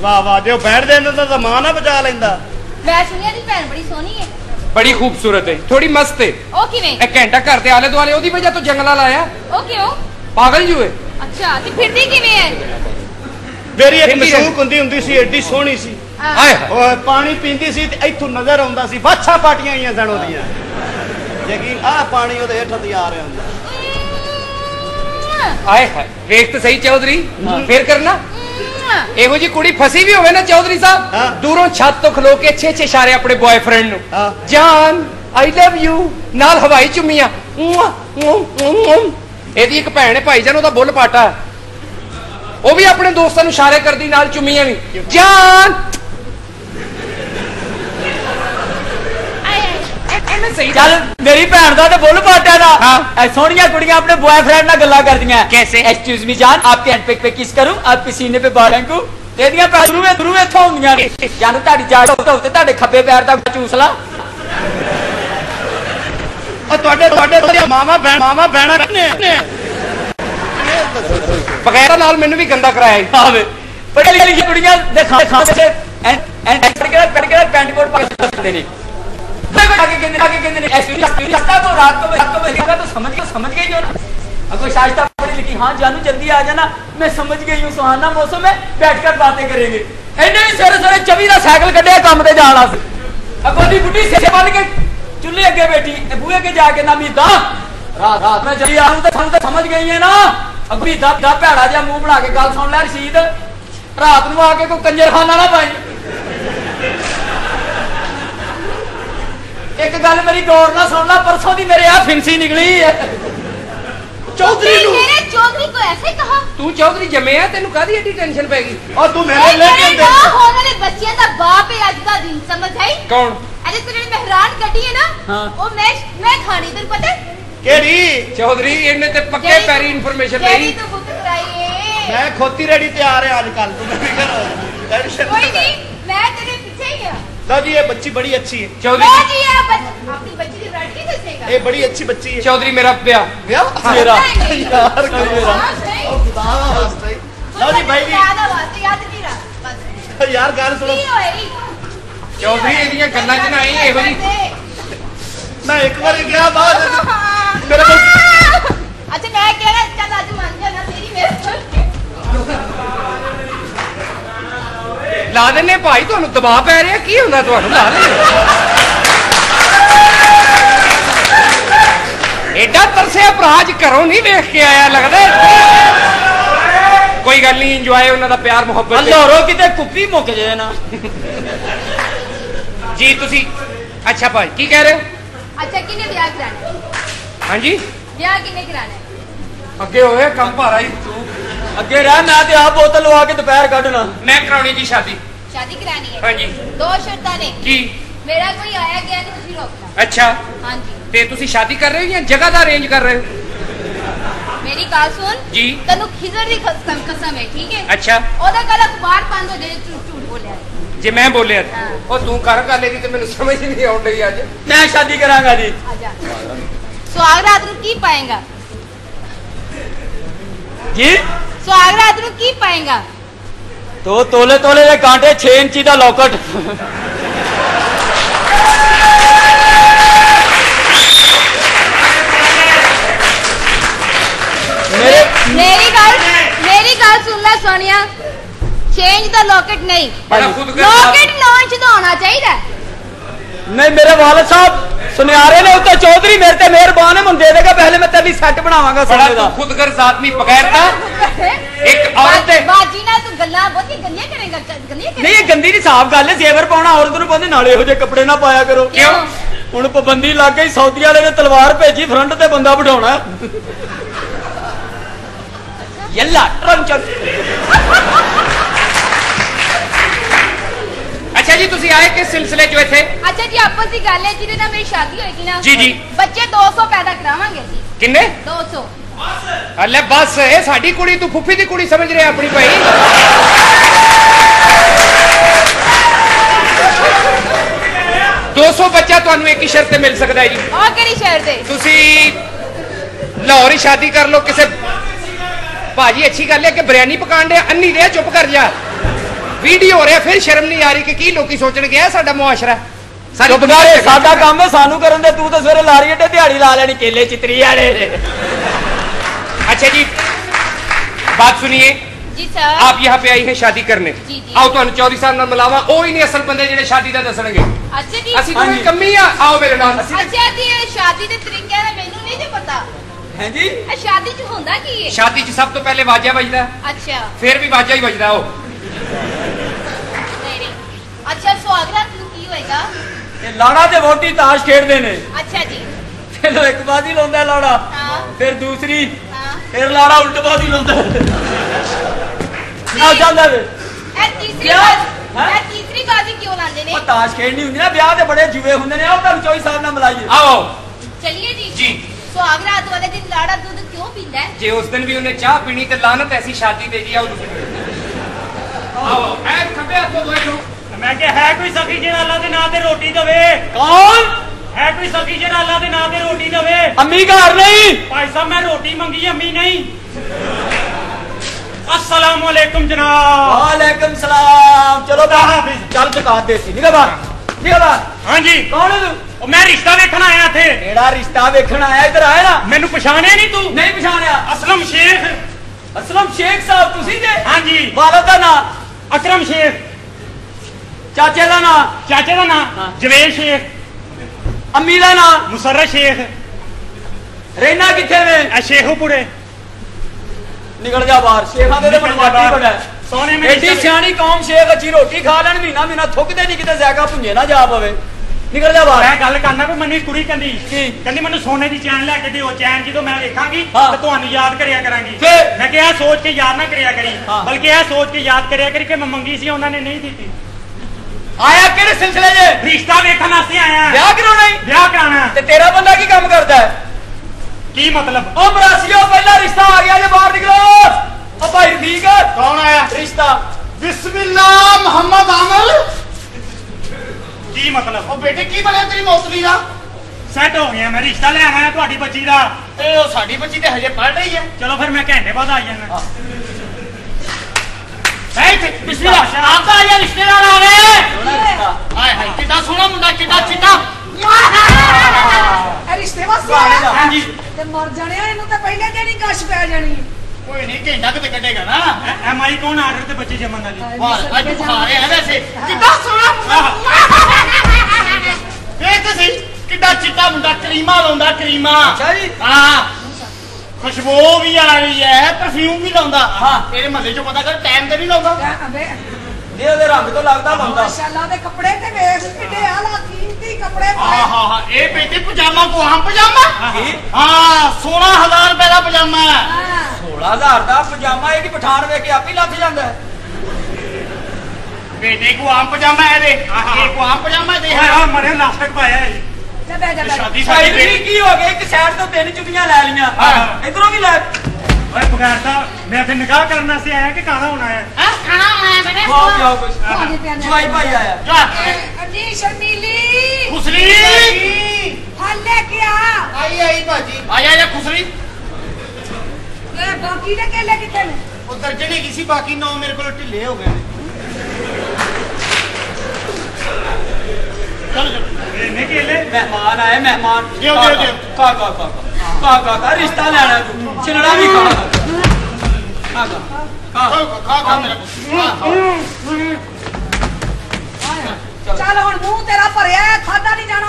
Speaker 4: ਵਾਹ ਵਾਹ ਜੇ ਉਹ ਬੈਠਦੇ ਇਹਨਾਂ ਦਾ ਮਾਂ ਨਾ ਬਚਾ ਲੈਂਦਾ।
Speaker 8: ਮੈਂ ਸੁਣਿਆ ਦੀ ਭੈਣ ਬੜੀ ਸੋਹਣੀ ਹੈ
Speaker 7: ਬੜੀ ਖੂਬਸੂਰਤ ਹੈ ਥੋੜੀ ਮਸਤ ਹੈ
Speaker 8: ਉਹ ਕਿਵੇਂ?
Speaker 7: ਇਹ ਘੰਟਾ ਘਰ ਦੇ ਆਲੇ ਦੁਆਲੇ ਉਹਦੀ ਵਜ੍ਹਾ ਤੋਂ ਜੰਗਲਾਂ ਲਾਇਆ।
Speaker 8: ਉਹ ਕਿਉਂ?
Speaker 7: ਪਾਗਲ ਜੂਏ
Speaker 8: ਅੱਛਾ ਤੇ ਫਿਰਦੀ ਕਿਵੇਂ ਹੈ
Speaker 4: ਮੇਰੀ ਇੱਕ ਮਸ਼ੂਕ ਹੁੰਦੀ ਹੁੰਦੀ ਸੀ ਏਡੀ ਸੋਹਣੀ ਸੀ।
Speaker 7: ਹਾਏ ਹਾਏ।
Speaker 4: ਉਹ ਪਾਣੀ ਪੀਂਦੀ ਸੀ ਤੇ ਇੱਥੋਂ ਨਜ਼ਰ ਆਉਂਦਾ ਸੀ ਬਾਛਾ ਪਾਟੀਆਂ ਆਈਆਂ ਸਨ ਉਹਦੀਆਂ। ਯਕੀਨ ਆਹ ਪਾਣੀ ਉਹਦੇ ਹੇਠ ਦੀ ਆ ਰਿਹਾ ਹੁੰਦਾ।
Speaker 7: ਆਏ ਹਾਏ ਵੇਖ ਤੇ ਸਹੀ ਚੌਧਰੀ ਫੇਰ ਕਰਨਾ। ਇਹੋ ਜੀ ਕੁੜੀ ਫਸੀ ਵੀ ਹੋਵੇ ਨਾ ਚੌਧਰੀ। ਸਾਹਿਬ ਦੂਰੋਂ ਛੱਤ ਤੋਂ ਖਲੋ ਕੇ ਛੇ ਛੇ ਇਸ਼ਾਰੇ ਆਪਣੇ ਬॉयਫ੍ਰੈਂਡ ਨੂੰ। ਜਾਨ ਆਈ ਲਵ ਯੂ ਨਾਲ ਹਵਾਈ ਚੁੰਮੀਆਂ। ਮੁਆ, ਮੁਆ, ਮੁਆ, ਮੁਆ। ਇਹਦੀ ਇੱਕ ਭੈਣ ਹੈ ਭਾਈਜਾਨ ਉਹਦਾ ਬੁੱਲ ਪਾਟਾ। ਉਹ ਵੀ ਆਪਣੇ ਦੋਸਤਾਂ ਨੂੰ ਇਸ਼ਾਰੇ ਕਰਦੀ ਨਾਲ ਚੁੰਮੀਆਂ ਵੀ। ਜਾਨ!
Speaker 1: ਚੱਲ ਮੇਰੀ ਭੈਣ ਦਾ ਤੇ ਬੁੱਲ ਪਾਟਿਆ ਦਾ। ਐ ਸੋਹਣੀਆਂ ਕੁੜੀਆਂ ਆਪਣੇ ਬॉयफ्रेंड ਨਾਲ ਗੱਲਾਂ ਕਰਦੀਆਂ।
Speaker 7: कैसे?
Speaker 1: ਐਕਸਕਿਊਜ਼ ਮੀ ਜਾਨ ਆਪਕੇ ਹੈਂਡ ਪਿਕ ਪੇ ਕਿਸ ਕਰੂੰ? ਆਪਕੇ ਸੀਨੇ ਪੇ ਬਾਹਰ ਕੋ ਤੇਰੀਆਂ ਪੈਰ ਨੂੰ ਰੂ ਇੱਥੋਂ ਹੁੰਦੀਆਂ ਨੇ। ਜਾਨ ਤੁਹਾਡੀ ਜਾੜ ਤੋਂ ਤੇ ਤੁਹਾਡੇ ਖੱਬੇ ਪੈਰ ਦਾ ਚੂਸਲਾ।
Speaker 4: ਉਹ ਤੁਹਾਡੇ ਤੁਹਾਡੇ ਤੁਹਾਡੀਆਂ ਮਾਵਾ ਭੈਣ ਮਾਵਾ
Speaker 7: ਬਗੈਰ ਨਾਲ ਮੈਨੂੰ ਵੀ ਗੰਦਾ ਕਰਾਇਆ ਈ।
Speaker 1: ਆਵੇ ਪੜ੍ਹੀ ਲਿਖੀ ਕੁੜੀਆਂ ਦੇ ਖਾਂ ਖਾਂ ਤੇ ਐਂਡ ਐਂਡ ਕਿਹੜਾ ਪੈਂਟ ਕਿਹੜਾ ਪੈਂਟ ਕੋਟ ਪਾ ਕੇ ਰੱਖਦੇ ਨੇ आगे कहने आगे कहने नहीं ऐसे नहीं लगता तो रात को रात को बजेगा तो समझ गए समझ गई जो ना अगर शाइस्ता पढ़ी लिखी हाँ जानू जल्दी आ जाना मैं समझ गई हूँ सुहाना मौसम में बैठकर बातें करेंगे ਇਹਨੇ ਵੀ ਸਵੇਰੇ ਸਵੇਰੇ ਚਵੀ ਦਾ ਸਾਈਕਲ ਕੱਢਿਆ ਕੰਮ ਤੇ ਜਾਣ ਵਾਸਤੇ ਅੱਗੋਂ ਦੀ ਬੁੱਢੀ ਸੇ ਬੰਨ ਕੇ ਚੁੱਲ੍ਹੇ ਅੱਗੇ ਬੈਠੀ ਇਹ ਬੂਹੇ ਕੇ ਜਾ ਕੇ ਨਾ ਮੀਦਾ ਰਾਤ ਰਾਤ ਮੈਂ ਜਲਦੀ ਆਉਂ ਤੇ ਤੁਹਾਨੂੰ ਸਮਝ ਗਈ ਹੈ ਨਾ। ਅੱਗੀ ਦਾ ਦਾ ਭੈੜਾ ਜਿਹਾ ਮੂੰਹ ਬਣਾ ਕੇ ਗੱਲ ਸੁਣ ਲੈ ਰਸ਼ੀਦ। ਰਾਤ ਨੂੰ ਆ ਕੇ ਕੋਈ ਕੰਜਰਖਾਨਾ ਨਾ ਪਾਈ। ਇੱਕ ਗੱਲ ਮੇਰੀ ਗੌਰ ਨਾਲ ਸੁਣ ਲੈ ਪਰਸੋਂ ਦੀ ਮੇਰੇ ਆ ਫਿੰਸੀ ਨਿਕਲੀ ਹੈ। ਚੌਧਰੀ ਨੂੰ
Speaker 8: ਤੇਰੇ ਚੌਧਰੀ ਕੋ ਐਸੇ ਕਹਾ।
Speaker 7: ਤੂੰ ਚੌਧਰੀ ਜੰਮਿਆ ਤੈਨੂੰ ਕਾਦੀ ਏਡੀ ਟੈਨਸ਼ਨ ਪੈ ਗਈ?
Speaker 4: ਔਰ ਤੂੰ ਮੇਰੇ ਲੈ ਕੇ
Speaker 8: ਦੇ ਹੋਣ ਵਾਲੇ ਬੱਚਿਆਂ ਦਾ ਬਾਪ ਹੈ ਅੱਜ ਦਾ ਦਿਨ ਸਮਝ
Speaker 7: ਕੌਣ?
Speaker 8: ਅਰੇ ਤੇਰੇ ਮਹਿਰਾਨ ਕੱਢੀ ਹੈ ਨਾ। ਉਹ ਮੈਂ ਮੈਂ ਖਾਣੀ ਤੈਨੂੰ ਪਤਾ
Speaker 4: ਕਿਹੜੀ?
Speaker 7: ਚੌਧਰੀ ਇਹਨੇ ਤੇ ਪੱਕੇ ਪੈਰੀ ਇਨਫੋਰਮੇਸ਼ਨ ਲਈ।
Speaker 8: ਤੂੰ ਬੁੱਕ ਕਰਾਈ ਏ।
Speaker 4: ਮੈਂ ਖੋਤੀ ਰੈਡੀ ਤਿਆਰ ਹੈ ਅੱਜ ਕੱਲ ਤੂੰ ਫਿਕਰ ਹੋ ਟੈਨਸ਼ਨ
Speaker 8: ਕੋਈ ਨਹੀਂ ਮੈਂ ਤੇਰੇ ਪਿੱਛੇ ਹੀ ਆ।
Speaker 4: ਲਓ ਜੀ ਇਹ ਬੱਚੀ ਬੜੀ ਅੱਛੀ ਹੈ।
Speaker 7: ਚੌਧਰੀ
Speaker 8: ਮੈਂ ਜੀ। ਆ ਬੱਚ- ਆਪਣੀ ਬੱਚੀ ਦੀ ਰੈਡੀ ਦੱਸੇਗਾ।
Speaker 4: ਇਹ ਬੜੀ ਅੱਛੀ ਬੱਚੀ ਹੈ।
Speaker 7: ਚੌਧਰੀ ਮੇਰਾ ਵਿਆਹ।
Speaker 4: ਵਿਆਹ?
Speaker 1: ਮੇਰਾ।
Speaker 4: ਯਾਰ ਕੋਈ ਮੇਰਾ?
Speaker 8: ਹਾਂ, ਨਹੀਂ।
Speaker 4: ਉਹ ਖੁਦਾ ਵਾਸਤੇ ਲਓ ਜੀ ਭਾਈ
Speaker 8: ਯਾਦ ਆ ਵਾਸਤੇ ਯਾਦ ਨਹੀਂ ਰਹਾ ਬਸ।
Speaker 4: ਜੀ ਯਾਰ ਗੱਲ ਸੁਣੋ।
Speaker 8: ਕੀ ਹੋਏਗੀ
Speaker 7: ਚੌਧਰੀ ਇਹਦੀਆਂ ਗੱਲਾਂ 'ਚ ਨਾ ਆਈ ਇਹੋ ਜੀ
Speaker 4: ਮੈਂ ਇੱਕ ਵਾਰ ਗਿਆ ਬਾਅਦ ਮੇਰੇ
Speaker 8: ਮੇਰੇ
Speaker 4: ਕੋਲ
Speaker 8: ਅੱਛਾ ਮੈਂ ਕਿਹਾ ਚੱਲ ਅੱਜ ਮੰਨ ਜਾਣਾ ਤੇਰੀ ਮੇਰੇ
Speaker 7: ਲਾ ਦਿੰਨੇ ਭਾਈ ਤੁਹਾਨੂੰ ਦਬਾਅ ਪੈ ਰਿਹਾ? ਕੀ ਹੁੰਦਾ ਤੁਹਾਨੂੰ? ਲਾ ਦਿੰਨੇ ਐਡਾ ਤਰਸਿਆ ਭਰਾ ਅੱਜ ਘਰੋਂ ਨਹੀਂ ਵੇਖ ਕੇ ਆਇਆ ਲੱਗਦਾ ਕੋਈ ਗੱਲ ਨਹੀਂ ਇੰਜੋਏ ਉਹਨਾਂ ਦਾ ਪਿਆਰ ਮੁਹੱਬਤ ਤੇ।
Speaker 1: ਲਾਹੌਰੋਂ ਕਿਤੇ ਕੁੱਪੀ ਮੁੱਕ ਜੇ ਨਾ।
Speaker 7: ਜੀ ਤੁਸੀਂ ਅੱਛਾ ਭਾਈ ਕੀ ਕਹਿ ਰਹੇ ਹੋ?
Speaker 8: ਅੱਛਾ ਕਿਨੇ ਵਿਆਹ ਕਰਾਣਾ ਹੈ?
Speaker 7: ਹਾਂਜੀ।
Speaker 8: ਵਿਆਹ ਕਿਨੇ ਕਰਾਣਾ?
Speaker 7: ਅੱਗੇ ਹੋਏ ਕੰਮ ਭਾਰਾ ਹੀ। ਤੂੰ
Speaker 1: ਅੱਗੇ ਰਹਿ ਮੈਂ ਤੇ ਆਪ ਬੋਤਲ ਲਵਾ ਕੇ ਦੁਪਹਿਰ ਕੱਢਣਾ।
Speaker 7: ਮੈਂ ਕਰਾਉਣੀ ਜੀ ਸ਼ਾਦੀ।
Speaker 8: ਸ਼ਾਦੀ ਕਰਾਣੀ ਹੈ?
Speaker 7: ਹਾਂਜੀ।
Speaker 8: ਦੋ ਸ਼ਰਤਾਂ ਨੇ।
Speaker 7: ਕੀ?
Speaker 8: ਮੇਰਾ ਕੋਈ ਆਇਆ ਗਿਆ ਨਹੀਂ ਤੁਸੀਂ ਰੋਕਣਾ
Speaker 7: ਅੱਛਾ।
Speaker 8: ਹਾਂਜੀ।
Speaker 7: ਤੇ ਤੁਸੀਂ ਸ਼ਾਦੀ ਕਰ ਰਹੇ ਹੋ ਜਾਂ ਜਗ੍ਹਾ ਦਾ ਅਰੇਂਜ ਕਰ ਰਹੇ ਹੋ?
Speaker 8: ਮੇਰੀ ਗੱਲ ਸੁਣ।
Speaker 7: ਜੀ।
Speaker 8: ਤੈਨੂੰ ਖਿਜ਼ਰ ਦੀ ਕਸਮ ਕਸਮ ਹੈ ਠੀਕ ਹੈ?
Speaker 7: ਅੱਛਾ।
Speaker 8: ਉਹਦਾ ਗੱਲ ਅਖਬਾਰ ਪੰਦ ਹੋ ਜੇ ਤੂੰ ਝੂਠ ਬੋਲਿਆ।
Speaker 7: ਜੇ ਮੈਂ ਬੋਲਿਆ। ਉਹ ਤੂੰ ਕਰ ਗੱਲ ਇਹਦੀ ਤੇ ਮੈਨੂੰ ਸਮਝ ਨਹੀਂ ਡਈ ਅੱਜ।
Speaker 1: ਮੈਂ ਸ਼ਾਦੀ ਕਰਾਂਗਾ ਜੀ।
Speaker 8: ਆ ਜਾ। ਸੁਹਾਗ ਰਾਤ ਨੂੰ ਕੀ ਪਾਏਗਾ?
Speaker 1: ਜੀ?
Speaker 8: ਸੁਹਾਗ ਰਾਤ ਨੂੰ ਕੀ ਪਾਏਗਾ?
Speaker 1: ਤੋ ਤੋਲੇ ਤੋਲੇ ਦੇ ਕਾਂਟੇ 6 ਇੰਚੀ ਦਾ ਲੋਕਟ। ਮੇਰੇ
Speaker 8: ਮੇਰੀ ਗੱਲ ਮੇਰੀ ਗੱਲ ਸੁਣ ਲੈ ਸੋਨੀਆ। ਚੇਂਜ ਦਾ ਲੋਕਟ ਨਹੀਂ।
Speaker 7: ਬੜਾ ਖੁਦ ਕਰ
Speaker 8: ਲੋਕਟ ਲਾਂਚ ਦਾ ਹੋਣਾ ਚਾਹੀਦਾ।
Speaker 1: ਨਹੀਂ ਮੇਰੇ ਵਾਲਦ ਸਾਹਿਬ ਸੁਨਿਆਰੇ ਨੇ ਉੱਤੇ ਚੌਧਰੀ ਮੇਰੇ ਤੇ ਮਿਹਰਬਾਨ ਹੈ ਮੈਨੂੰ ਦੇ ਦੇਗਾ ਪਹਿਲੇ ਮੈਂ ਤੇਰੀ ਸੈੱਟ ਬਣਾਵਾਂਗਾ
Speaker 7: ਬੜਾ
Speaker 1: ਸੋਨੇ ਦਾ।
Speaker 7: ਤੂੰ ਖੁਦਗਰਜ਼ ਆਦਮੀ ਬਗੈਰ ਤਾਂ। ਇੱਕ ਔਰਤ ਦੇ
Speaker 8: ਬਾਜੀ ਨਾਲ ਤੂੰ ਗੱਲਾਂ ਬਹੁਤੀ ਗੱਲਾਂ ਕਰੇਗਾ ਗੱਲਾਂ
Speaker 1: ਨਹੀਂ ਇਹ ਗੰਦੀ ਨਹੀਂ ਸਾਫ਼ ਗੱਲ ਹੈ ਜ਼ੇਵਰ ਪਾਉਣਾ ਔਰਤ ਨੂੰ ਕਹਿੰਦੇ ਨਾਲੇ ਇਹੋ ਜਿਹੇ ਕੱਪੜੇ ਨਾ ਪਾਇਆ ਕਰੋ।
Speaker 8: ਕਿਉਂ?
Speaker 1: ਹੁਣ ਪਾਬੰਦੀ ਲੱਗ ਗਈ ਸਾਊਦੀ ਵਾਲੇ ਨੇ ਤਲਵਾਰ ਭੇਜੀ ਫਰੰਟ ਤੇ ਬੰਦਾ ਬਿਠਾਉਣਾ ਯੱਲਾ ਟਰੰਕ
Speaker 7: ਜੀ ਤੁਸੀਂ ਆਏ ਕਿਸ ਸਿਲਸਿਲੇ 'ਚ ਇੱਥੇ?
Speaker 8: ਅੱਛਾ ਜੀ ਆਪਸ ਦੀ ਗੱਲ ਹੈ ਜਿਹਦੇ ਨਾਲ ਮੇਰੀ ਸ਼ਾਦੀ ਹੋਏਗੀ ਨਾ।
Speaker 7: ਜੀ, ਜੀ।
Speaker 8: ਬੱਚੇ 200 ਪੈਦਾ ਕਰਾਵਾਂਗੇ ਜੀ।
Speaker 7: ਕਿੰਨੇ?
Speaker 8: 200
Speaker 7: ਅੱਲੇ ਬਸ ਇਹ ਸਾਡੀ ਕੁੜੀ ਤੂੰ ਫੁੱਫੀ ਦੀ ਕੁੜੀ ਸਮਝ ਰਿਹਾ ਆਪਣੀ ਭਾਈ? 200 ਬੱਚਾ ਤੁਹਾਨੂੰ ਇੱਕ ਹੀ ਸ਼ਰਤ ਤੇ ਮਿਲ ਸਕਦਾ ਹੈ ਜੀ।
Speaker 8: ਉਹ ਕਿਹੜੀ ਸ਼ਹਿਰ ਦੇ?
Speaker 7: ਤੁਸੀਂ ਲਾਹੌਰ ਹੀ ਸ਼ਾਦੀ ਕਰ ਲਓ ਕਿਸੇ ਭਾਜੀ ਅੱਛੀ ਗੱਲ ਹੈ ਕਿ ਬਿਰਿਆਨੀ ਪਕਾਣ ਦੇ ਅੰਨੀ ਦੇ ਚੁੱਪ ਕਰ ਜਾ। ਵੀਡੀਓ ਹੋ ਰਿਹਾ ਫਿਰ ਸ਼ਰਮ ਨਹੀਂ ਆ ਰਹੀ ਕਿ ਕੀ ਲੋਕੀ ਸੋਚਣਗੇ ਇਹ ਸਾਡਾ ਮੁਆਸ਼ਰਾ ਸਾਡੀ
Speaker 1: ਚੁੱਪ ਕਰ ਇਹ ਸਾਡਾ ਕੰਮ ਹੈ ਸਾਨੂੰ ਕਰਨ ਦੇ ਤੂੰ ਤਾਂ ਸਵੇਰੇ ਲਾਰੀ ਅੱਡੇ ਦਿਹਾੜੀ ਲਾ ਲੈਣੀ ਕੇਲੇ ਚਿਤਰੀ ਵਾਲੇ
Speaker 7: अच्छा जी बात सुनिए
Speaker 8: ਜੀ ਸਰ
Speaker 7: आप यहाँ पे आई हैं शादी करने
Speaker 8: जी, जी।
Speaker 7: आओ ਤੁਹਾਨੂੰ ਚੌਧਰੀ ਸਾਹਿਬ ਨਾਲ ਮਿਲਾਵਾਂ ਉਹ ਹੀ ਨਹੀਂ ਅਸਲ ਬੰਦੇ ਜਿਹੜੇ ਸ਼ਾਦੀ ਦਾ ਦੱਸਣਗੇ
Speaker 8: ਅੱਛਾ ਜੀ
Speaker 7: ਅਸੀਂ ਦੋਵੇਂ
Speaker 1: ਹਾਂਜੀ।
Speaker 7: ਕੰਮੀ ਆ ਆਓ ਮੇਰੇ ਨਾਲ
Speaker 8: ਅੱਛਾ ਜੀ ਇਹ ਸ਼ਾਦੀ ਦੇ ਤਰੀਕੇ ਦਾ ਮੈਨੂੰ ਨਹੀਂ ਜੀ ਪਤਾ
Speaker 1: ਹੈ ਜੀ
Speaker 8: ਇਹ ਸ਼ਾਦੀ 'ਚ ਹੁੰਦਾ ਕੀ ਹੈ
Speaker 7: ਸ਼ਾਦੀ 'ਚ ਸਭ ਤੋਂ ਪਹਿਲੇ ਵਾਜਾ ਵੱਜਦਾ ਹੈ,
Speaker 8: ਅੱਛਾ
Speaker 7: ਫਿਰ ਵੀ ਵਾਜਾ ਹੀ ਵੱਜਦਾ ਉਹ
Speaker 8: ਨਹੀਂ ਅੱਛਾ ਸੁਹਾਗਰਾਤ ਨੂੰ ਕੀ ਹੋਏਗਾ?
Speaker 1: ਇਹ ਲਾੜਾ ਤੇ ਵੋਟੀ ਤਾਸ਼ ਖੇਡਦੇ ਨੇ।
Speaker 8: ਅੱਛਾ ਜੀ।
Speaker 1: ਚਲੋ ਇੱਕ ਬਾਦੀ ਲਾਉਂਦਾ ਲਾੜਾ
Speaker 8: ਹਾਂ।
Speaker 1: ਫਿਰ ਦੂਸਰੀ
Speaker 8: ਹਾਂ।
Speaker 1: ਫਿਰ ਲਾੜਾ ਉਲਟ ਬਾਦੀ ਲਾਉਂਦਾ ਆ ਜਾਂਦਾ ਵੇ।
Speaker 8: ਇਹ ਤੀਸਰੀ? ਬਾਜੀ? ਇਹ ਤੀਸਰੀ ਬਾਜੀ ਕਿਉਂ ਲਾਉਂਦੇ ਨੇ?
Speaker 1: ਉਹ ਤਾਸ਼ ਖੇਡਣੀ ਹੁੰਦੀ ਨਾ ਵਿਆਹ ਦੇ ਬੜੇ ਜੂਏ ਹੁੰਦੇ ਨੇ ਆਓ ਤੁਹਾਨੂੰ ਚੋਈ ਸਾਹਿਬ ਨਾਲ ਮਿਲਾਈਏ।
Speaker 7: ਆਓ।
Speaker 8: ਚਲਿਏ ਜੀ?
Speaker 7: ਜੀ।
Speaker 8: ਸੁਹਾਗਰਾਤ ਵਾਲੇ ਦਿਨ ਲਾੜਾ ਦੁੱਧ ਕਿਉਂ ਪੀਂਦਾ ਹੈ?
Speaker 7: ਜੇ ਉਸ ਦਿਨ ਵੀ ਉਹਨੇ ਚਾਹ ਪੀਣੀ ਤੇ ਲਾਨਤ ਐਸੀ ਸ਼ਾਦੀ ਤੇ ਜੀ ਤੁਸੀਂ। ਆਓ ਐ ਖੱਬੇ ਹੱਥੋਂ ਬੈਠੋ
Speaker 9: ਮੈਂ ਕਿਹਾ ਹੈ ਕੋਈ ਸਖੀ ਜਿਹੜਾ ਅੱਲਾ ਦੇ ਨਾਂ ਤੇ ਰੋਟੀ ਦੇਵੇ?
Speaker 1: ਕੌਣ?
Speaker 9: ਹੈ ਕੋਈ ਸਖੀ ਜਿਹੜਾ ਅੱਲਾ ਦੇ ਨਾਂ ਤੇ ਰੋਟੀ ਦੇਵੇ?
Speaker 1: ਅੰਮੀ ਘਰ ਨਹੀਂ।
Speaker 9: ਭਾਈ ਸਾਹਿਬ ਮੈਂ ਰੋਟੀ ਮੰਗੀ ਅੰਮੀ ਨਹੀਂ। ਅਸਲਾਮ ਅਲੈਕੁਮ ਜਨਾਬ।
Speaker 1: ਵਾਲੇਕਮ ਸਲਾਮ। ਚਲੋ ਬਾਹਰ।
Speaker 9: ਹਾਫਿਜ਼।
Speaker 1: ਚੱਲ ਚੁਕਾ ਬਾਹਰ। ਨਿਕਲ ਬਾਹਰ।
Speaker 9: ਹਾਂਜੀ।
Speaker 1: ਕੌਣ ਹੈ ਤੂੰ?
Speaker 9: ਉਹ ਮੈਂ ਰਿਸ਼ਤਾ ਵੇਖਣ ਆਇਆ ਇੱਥੇ।
Speaker 1: ਕਿਹੜਾ ਰਿਸ਼ਤਾ ਵੇਖਣ ਆਇਆ? ਇੱਧਰ ਆਇਆ ਨਾ।
Speaker 9: ਮੈਨੂੰ ਪਛਾਣਿਆ ਨਹੀਂ ਤੂੰ?
Speaker 1: ਨਹੀਂ ਪਛਾਣਿਆ।
Speaker 9: ਅਸਲਮ ਸ਼ੇਖ।
Speaker 1: ਅਸਲਮ ਸ਼ੇਖ ਸਾਹਿਬ ਤੁਸੀਂ ਜੇ?
Speaker 9: ਹਾਂਜੀ।
Speaker 1: ਵਾਲਦ ਦਾ ਨਾਮ
Speaker 9: ਅਕਰਮ ਸ਼ੇਖ
Speaker 1: ਚਾਚੇ ਦਾ ਨਾਮ
Speaker 9: ਚਾਚੇ ਦਾ। ਨਾਮ ਜਵੇਦ ਸ਼ੇਖ
Speaker 1: ਅੰਮੀ ਦਾ ਨਾਮ
Speaker 9: ਮੁਸਰਰ ਸ਼ੇਖ
Speaker 1: ਰਹਿਣਾ ਕਿੱਥੇ ਵੇ?
Speaker 9: ਇਹ ਸ਼ੇਖੂਪੁਰੇ
Speaker 1: ਨਿਕਲ ਜਾ ਬਾਹਰ। ਸ਼ੇਖਾਂ ਦੇ ਤੇ
Speaker 9: ਨਿਕਲ ਜਾ
Speaker 1: ਬਣਵਾਟੀ
Speaker 9: ਬਾਹਰ।
Speaker 1: ਬੜਾ ਹੈ।
Speaker 9: ਸੋਹਣੇ ਮੇਂ
Speaker 1: ਐਡੀ ਸਿਆਣੀ ਕੌਮ ਸ਼ੇਖ ਅੱਛੀ ਰੋਟੀ ਖਾ ਲੈਣ ਮਹੀਨਾ ਮਹੀਨਾ ਥੁੱਕਦੇ ਨਹੀਂ ਕਿਤੇ ਜ਼ਾਇਕਾ ਭੁੰਜੇ ਨਾ ਜਾ ਪਵੇ। ਨਿਕਲ ਜਾ ਬਾਹਰ।
Speaker 9: ਮੈਂ ਗੱਲ ਕਰਨਾ ਵੀ ਮੈਨੂੰ ਕੁੜੀ ਕਹਿੰਦੀ
Speaker 1: ਕੀ?
Speaker 9: ਕਹਿੰਦੀ ਮੈਨੂੰ ਸੋਨੇ ਦੀ ਚੈਨ ਲੈ ਕੇ ਦਿਓ ਚੈਨ ਜਦੋਂ ਮੈਂ ਵੇਖਾਂਗੀ
Speaker 1: ਹਾਂ।
Speaker 9: ਤਾਂ ਤੁਹਾਨੂੰ ਯਾਦ ਕਰਿਆ ਕਰਾਂਗੀ।
Speaker 1: ਫਿਰ?
Speaker 9: ਮੈਂ ਕਿਹਾ ਸੋਚ ਕੇ ਯਾਦ ਨਾ ਕਰਿਆ ਕਰੀ।
Speaker 1: ਹਾਂ।
Speaker 9: ਬਲਕਿ ਇਹ ਸੋਚ ਕੇ ਯਾਦ ਕਰਿਆ ਕਰੀ ਕਿ ਮੈਂ ਮੰਗੀ ਸੀ ਉਹਨਾਂ ਨੇ ਨਹੀਂ ਦਿੱਤੀ।
Speaker 1: ਆਇਆ ਕਿਹੜੇ ਸਿਲਸਿਲੇ 'ਚ?
Speaker 9: ਰਿਸ਼ਤਾ ਵੇਖਣ ਵਾਸਤੇ ਆਇਆ।
Speaker 1: ਵਿਆਹ ਕਰਾਉਣਾ ਹੀ
Speaker 9: ਵਿਆਹ ਕਰਾਣਾ
Speaker 1: ਤੇ ਤੇਰਾ ਬੰਦਾ ਕੀ ਕੰਮ ਕਰਦਾ? ਹੈ
Speaker 9: ਕੀ ਮਤਲਬ?
Speaker 1: ਉਹ ਬਰਾਸੀਓ ਪਹਿਲਾ ਰਿਸ਼ਤਾ ਆ ਗਿਆ ਜੇ ਬਾਹਰ ਨਿਕਲੋ। ਉਹ ਭਾਈ ਰਫੀਕ।
Speaker 3: ਕੌਣ ਆਇਆ?
Speaker 1: ਰਿਸ਼ਤਾ।
Speaker 3: ਬਿਸਮਿਲ੍ਲਾ ਮੁਹੰਮਦ ਆਮਲ
Speaker 9: ਕੀ ਮਤਲਬ?
Speaker 3: ਉਹ ਬੇਟੇ ਕੀ ਬਣਿਆ ਤੇਰੀ ਮੌਤਲੀ ਦਾ
Speaker 9: ਸੈੱਟ ਹੋ ਗਿਆ ਮੈਂ ਰਿਸ਼ਤਾ ਲੈ ਆਇਆ ਤੁਹਾਡੀ ਬੱਚੀ ਦਾ।
Speaker 3: ਤੇ ਉਹ ਸਾਡੀ ਬੱਚੀ ਤੇ ਹਜੇ ਪੜ ਰਹੀ ਹੈ।
Speaker 9: ਚਲੋ ਫਿਰ ਮੈਂ ਘੰਟੇ ਬਾਅਦ ਆ ਜਾਣਾ
Speaker 3: ਹੈ। ਇੱਥੇ ਬਿਸਮਿਲ੍ਲਾ
Speaker 9: ਆਪਦਾ ਆਇਆ ਰਿਸ਼ਤੇਦਾਰ ਆ ਗਏ।
Speaker 3: ਹਾਏ ਹਾਏ ਕਿੱਡਾ ਸੋਹਣਾ ਮੁੰਡਾ ਕਿੱਡਾ ਚਿੱਟਾ?
Speaker 5: ਇਹ ਰਿਸ਼ਤੇ ਵਾਸਤੇ ਆਇਆ।
Speaker 9: ਹਾਂਜੀ।
Speaker 5: ਤੇ ਮਰ ਜਾਣਿਆ ਇਹਨੂੰ ਤਾਂ ਪਹਿਲੇ ਜਿਹੜੀ ਗਸ਼ ਪੈ ਜਾਣੀ ਹੈ?
Speaker 3: ਕੋਈ ਨਹੀਂ ਘੰਟਾ ਕਿਤੇ ਕੱਢੇਗਾ ਨਾ।
Speaker 9: ਐਮ ਆਈ ਕੌਣ ਆਰਡਰ ਤੇ ਬੱਚੇ ਜੰਮਣ ਵਾਲੀ
Speaker 3: ਵਾਹ ਅੱਜ ਬੁਖਾਰ ਹੈ ਵੈਸੇ। ਕਿੱਡਾ ਸੋਹਣਾ ਵੇਖ ਤੇ ਸਹੀ। ਕਿੱਡਾ ਚਿੱਟਾ ਮੁੰਡਾ ਕਰੀਮਾ ਲਾਉਂਦਾ ਕਰੀਮਾ।
Speaker 1: ਅੱਛਾ ਜੀ।
Speaker 3: ਹਾਂ। ਖੁਸ਼ਬੂ ਵੀ ਆ ਰਹੀ ਹੈ ਪਰਫਿਊਮ ਵੀ ਲਾਉਂਦਾ।
Speaker 1: ਹਾਂ।
Speaker 3: ਤੇਰੇ ਮਹੱਲੇ ਚੋਂ ਪਤਾ ਕਰ ਟਾਈਮ ਤੇ ਨਹੀਂ ਲਾਉਂਦਾ।
Speaker 5: ਅਬੇ
Speaker 1: ਨਹੀਂ ਉਹਦੇ ਰੰਗ ਤੋਂ ਲੱਗਦਾ ਲਾਉਂਦਾ
Speaker 5: ਮਾਸ਼ਾਅੱਲਾ ਦੇ ਕੱਪੜੇ ਤੇ ਵੇਖ ਕਿੱਡੇ ਆਲਾ ਕੀਮਤੀ ਕੱਪੜੇ
Speaker 3: ਹਾਂ
Speaker 5: ਪਾਏ
Speaker 3: ਹਾਂ ਹਾਂ ਇਹ ਬੇਟੇ ਪਜਾਮਾ ਗੁਆਮ ਪਜਾਮਾ?
Speaker 1: ਕੀ?
Speaker 3: ਹਾਂ 16000 ਰੁਪਏ ਦਾ ਪਜਾਮਾ ਹੈ।
Speaker 5: ਹਾਂ।
Speaker 1: 16000 ਦਾ ਪਜਾਮਾ ਇਹ ਕੀ ਪਠਾਨ ਵੇਖ ਕੇ ਆਪੇ ਲੱਥ ਜਾਂਦਾ ਹੈ।
Speaker 3: ਬੇਟੇ ਗੁਆਮ ਪਜਾਮਾ ਹੈ ਇਹਦੇ। ਇਹ ਗੁਆਮ ਪਜਾਮਾ ਦੇ ਹੈ।
Speaker 9: ਆ ਮਰੇ ਲਾਸਟਕ ਪਾਇਆ ਹੈ
Speaker 5: ਜਾ ਬੈ ਜਾ ਬੈ ਜਾ।
Speaker 3: ਸ਼ਾਦੀ ਸਾਡੀ
Speaker 1: ਕੀ ਹੋ ਗਿਆ? ਇੱਕ ਸਾਈਡ ਤੋਂ ਤਿੰਨ ਚੁੱਕੀਆਂ ਲੈ ਲੀਆਂ
Speaker 9: ਹਾਂ।
Speaker 1: ਇਧਰੋਂ ਵੀ ਲੈ।
Speaker 9: ਓਏ ਬਗੈਰ ਤਾਂ ਮੈਂ ਤੇ ਨਿਕਾਹ ਕਰਨ ਵਾਸਤੇ ਆਇਆ ਕਿ ਖਾਣਾ ਹੋਣਾ ਹੈ
Speaker 3: ਹਾਂ ਖਾਣਾ ਆਇਆ ਮੈਨੇ
Speaker 1: ਖਾਓ ਪਿਆਓ ਕੁਛ
Speaker 5: ਪਾਣੀ ਪਿਆਣੇ
Speaker 1: ਜਵਾਈ ਭਾਈ ਆਇਆ
Speaker 3: ਜਾ
Speaker 5: ਅਜੀ ਸ਼ਰਮੀਲੀ
Speaker 3: ਖੁਸਰੀ
Speaker 5: ਹੱਲੇ ਕਿਆ
Speaker 3: ਆਈ ਆਈ ਭਾਜੀ ਆਇਆ ਜਾ ਖੁਸਰੀ
Speaker 5: ਇਹ ਬਾਕੀ ਦੇ ਕੇਲੇ ਕਿੱਥੇ ਨੇ
Speaker 3: ਉਹ ਦਰਜਨੇ ਕੀ ਸੀ ਬਾਕੀ ਨੌ ਮੇਰੇ ਕੋਲ ਢਿੱਲੇ ਹੋ ਗਏ ਨੇ ਚਲੋ ਚਲੋ
Speaker 9: ਇਹ ਨੇ ਕੇਲੇ
Speaker 1: ਮਹਿਮਾਨ ਆਏ ਮਹਿਮਾਨ
Speaker 3: ਦਿਓ, ਦਿਓ, ਦਿਓ।
Speaker 1: ਕਾ ਕਾ ਕਾ ਕਾ ਕਾ ਕਾ ਰਿਸ਼ਤਾ ਲੈਣਾ ਤੂੰ ਛਿਲੜਾ ਵੀ ਖਾ ਕਾ ਕਾ ਕਾ
Speaker 3: ਖਾ ਖਾ ਖਾ ਮੇਰਾ ਪੁੱਤ। ਖਾ, ਖਾ।
Speaker 5: ਚੱਲ ਹੁਣ ਮੂੰਹ ਤੇਰਾ ਭਰਿਆ ਹੈ, ਖਾਦਾ ਨਹੀਂ ਜਾਣਾ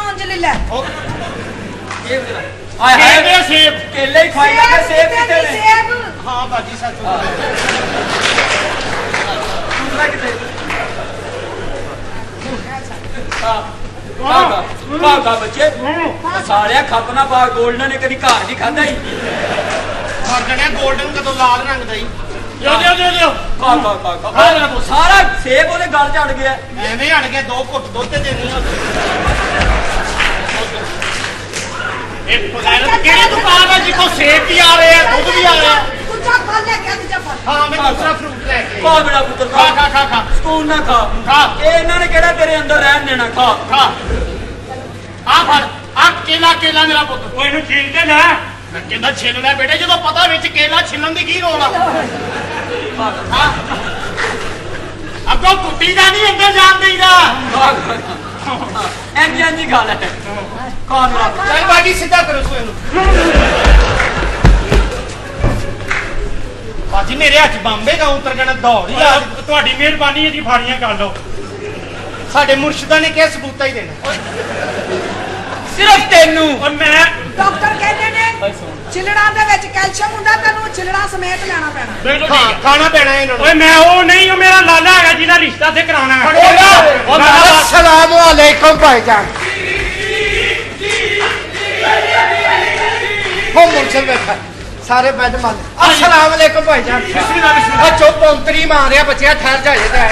Speaker 1: ਕਾਗਾ ਬੱਚੇ। ਸਾਲਿਆ ਖਪਨਾ ਪਾ ਗੋਲਡਨ ਨੇ ਕਦੀ ਘਰ ਨਹੀਂ ਖਾਦਾ ਹੀ।
Speaker 3: ਮਰ ਜਣਿਆ 골ਡਨ ਕਦੋਂ ਲਾਲ ਰੰਗ ਦਾ ਹੀ। ਜੋ ਜੋ ਜੋ ਜੋ
Speaker 1: ਕਾਗਾ ਕਾਗਾ ਸਾਰਾ ਸੇਬ ਉਹਦੇ ਗਲ ਚ ਅੜ ਗਿਆ।
Speaker 3: ਐਵੇਂ ਹਟ ਕੇ ਦੋ ਘੁੱਟ ਦੁੱਧ ਤੇ ਦੇਣੀ ਇਹ ਪਗੈਰਤ ਕਿਹੜੀ ਦੁਕਾਨ ਹੈ ਜਿੱਥੋਂ ਸੇਬ ਵੀ ਆ ਰਹੇ ਆ ਦੁੱਧ ਵੀ ਆ ਰਿਹਾ
Speaker 5: ਦੂਜਾ ਫਲ ਲੈ ਕੇ ਆ, ਦੂਜਾ ਫਲ
Speaker 3: ਹਾਂ ਮੈਂ ਦੂਸਰਾ ਫਰੂਟ ਲੈ ਕੇ
Speaker 1: ਖਾ ਮੇਰਾ ਪੁੱਤਰ
Speaker 3: ਖਾ। ਖਾ ਖਾ ਖਾ
Speaker 1: ਸਕੂਨ ਨਾ ਖਾ।
Speaker 3: ਖਾ।
Speaker 1: ਇਹ ਇਹਨਾਂ ਨੇ ਕਿਹੜਾ ਤੇਰੇ ਅੰਦਰ ਰਹਿਣ ਦੇਣਾ? ਖਾ।
Speaker 3: ਖਾ। ਆ ਫੜ। ਆ ਕੇਲਾ ਕੇਲਾ ਮੇਰਾ ਪੁੱਤ। ਉਹ ਇਹਨੂੰ ਛਿੱਲ ਕੇ ਨਾ ਮੈਂ ਕਹਿੰਦਾ ਛਿੱਲ ਲੈ ਬੇਟੇ ਜਦੋਂ ਪਤਾ ਵਿੱਚ ਕੇਲਾ ਛਿੱਲਣ ਦੀ ਕੀ ਲੋੜ ਆ। ਹਾਂ ਅੱਗੋਂ ਕੁੱਤੀ ਦਾ ਨਹੀਂ ਅੰਦਰ ਜਾਣ ਦੇਈਦਾ।
Speaker 1: ਐਂਜੀ ਐਂਜੀ ਖਾ ਲੈ ਖਾ ਮੇਰਾ ਪੁੱਤਰ।
Speaker 4: ਚੱਲ ਬਾਜੀ ਸਿੱਧਾ ਕਰੋ ਸੋਏ ਨੂੰ।
Speaker 3: ਬਾਜੀ ਮੇਰੇ ਹੱਥ ਬੰਬੇ ਦਾ ਉਤਰ ਜਾਣਾ ਦੌੜ ਹੀ ਆ ਤੁਹਾਡੀ ਮਿਹਰਬਾਨੀ ਹੈ ਜੀ ਫਾੜੀਆਂ ਕਰ ਲਓ
Speaker 4: ਸਾਡੇ ਮੁਰਸ਼ਿਦਾਂ ਨੇ ਕਿਹਾ ਸਬੂਤਾ ਹੀ ਦੇਣਾ
Speaker 1: ਸਿਰਫ ਤੈਨੂੰ
Speaker 3: ਔਰ ਮੈਂ
Speaker 5: ਡਾਕਟਰ ਕਹਿੰਦੇ ਨੇ ਚਿਲੜਾਂ ਦੇ ਵਿੱਚ ਕੈਲਸ਼ੀਅਮ ਹੁੰਦਾ ਤੈਨੂੰ ਚਿਲੜਾਂ ਸਮੇਤ ਲੈਣਾ ਪੈਣਾ
Speaker 3: ਬਿਲਕੁਲ
Speaker 4: ਹਾਂ ਖਾਣਾ ਪੈਣਾ ਇਹਨਾਂ ਨੂੰ
Speaker 3: ਓਏ ਮੈਂ ਉਹ ਨਹੀਂ ਉਹ ਮੇਰਾ ਲਾਲਾ ਹੈਗਾ ਜਿਹਦਾ ਰਿਸ਼ਤਾ ਤੇ ਕਰਾਉਣਾ ਹੈ
Speaker 4: ਉਹ ਅਸਲਾਮ ਵਾਲੇਕਮ ਭਾਈਜਾਨ ਹੋ ਮੁਰਸ਼ਦ ਬੈਠਾ ਸਾਰੇ ਬੈਠ ਮੰਨ ਅਸਲਾਮ ਵਾਲੇਕਮ ਭਾਈਜਾਨ
Speaker 3: ਬਿਸਮਿਲ੍ਲਾ ਬਿਸਮਿਲ੍ਲਾ
Speaker 4: ਆ ਚੁੱਪ ਔਂਤਰੀ ਮਾਰਿਆ ਬੱਚਿਆ ਠਹਿਰ ਜਾ ਜੇ ਤੇ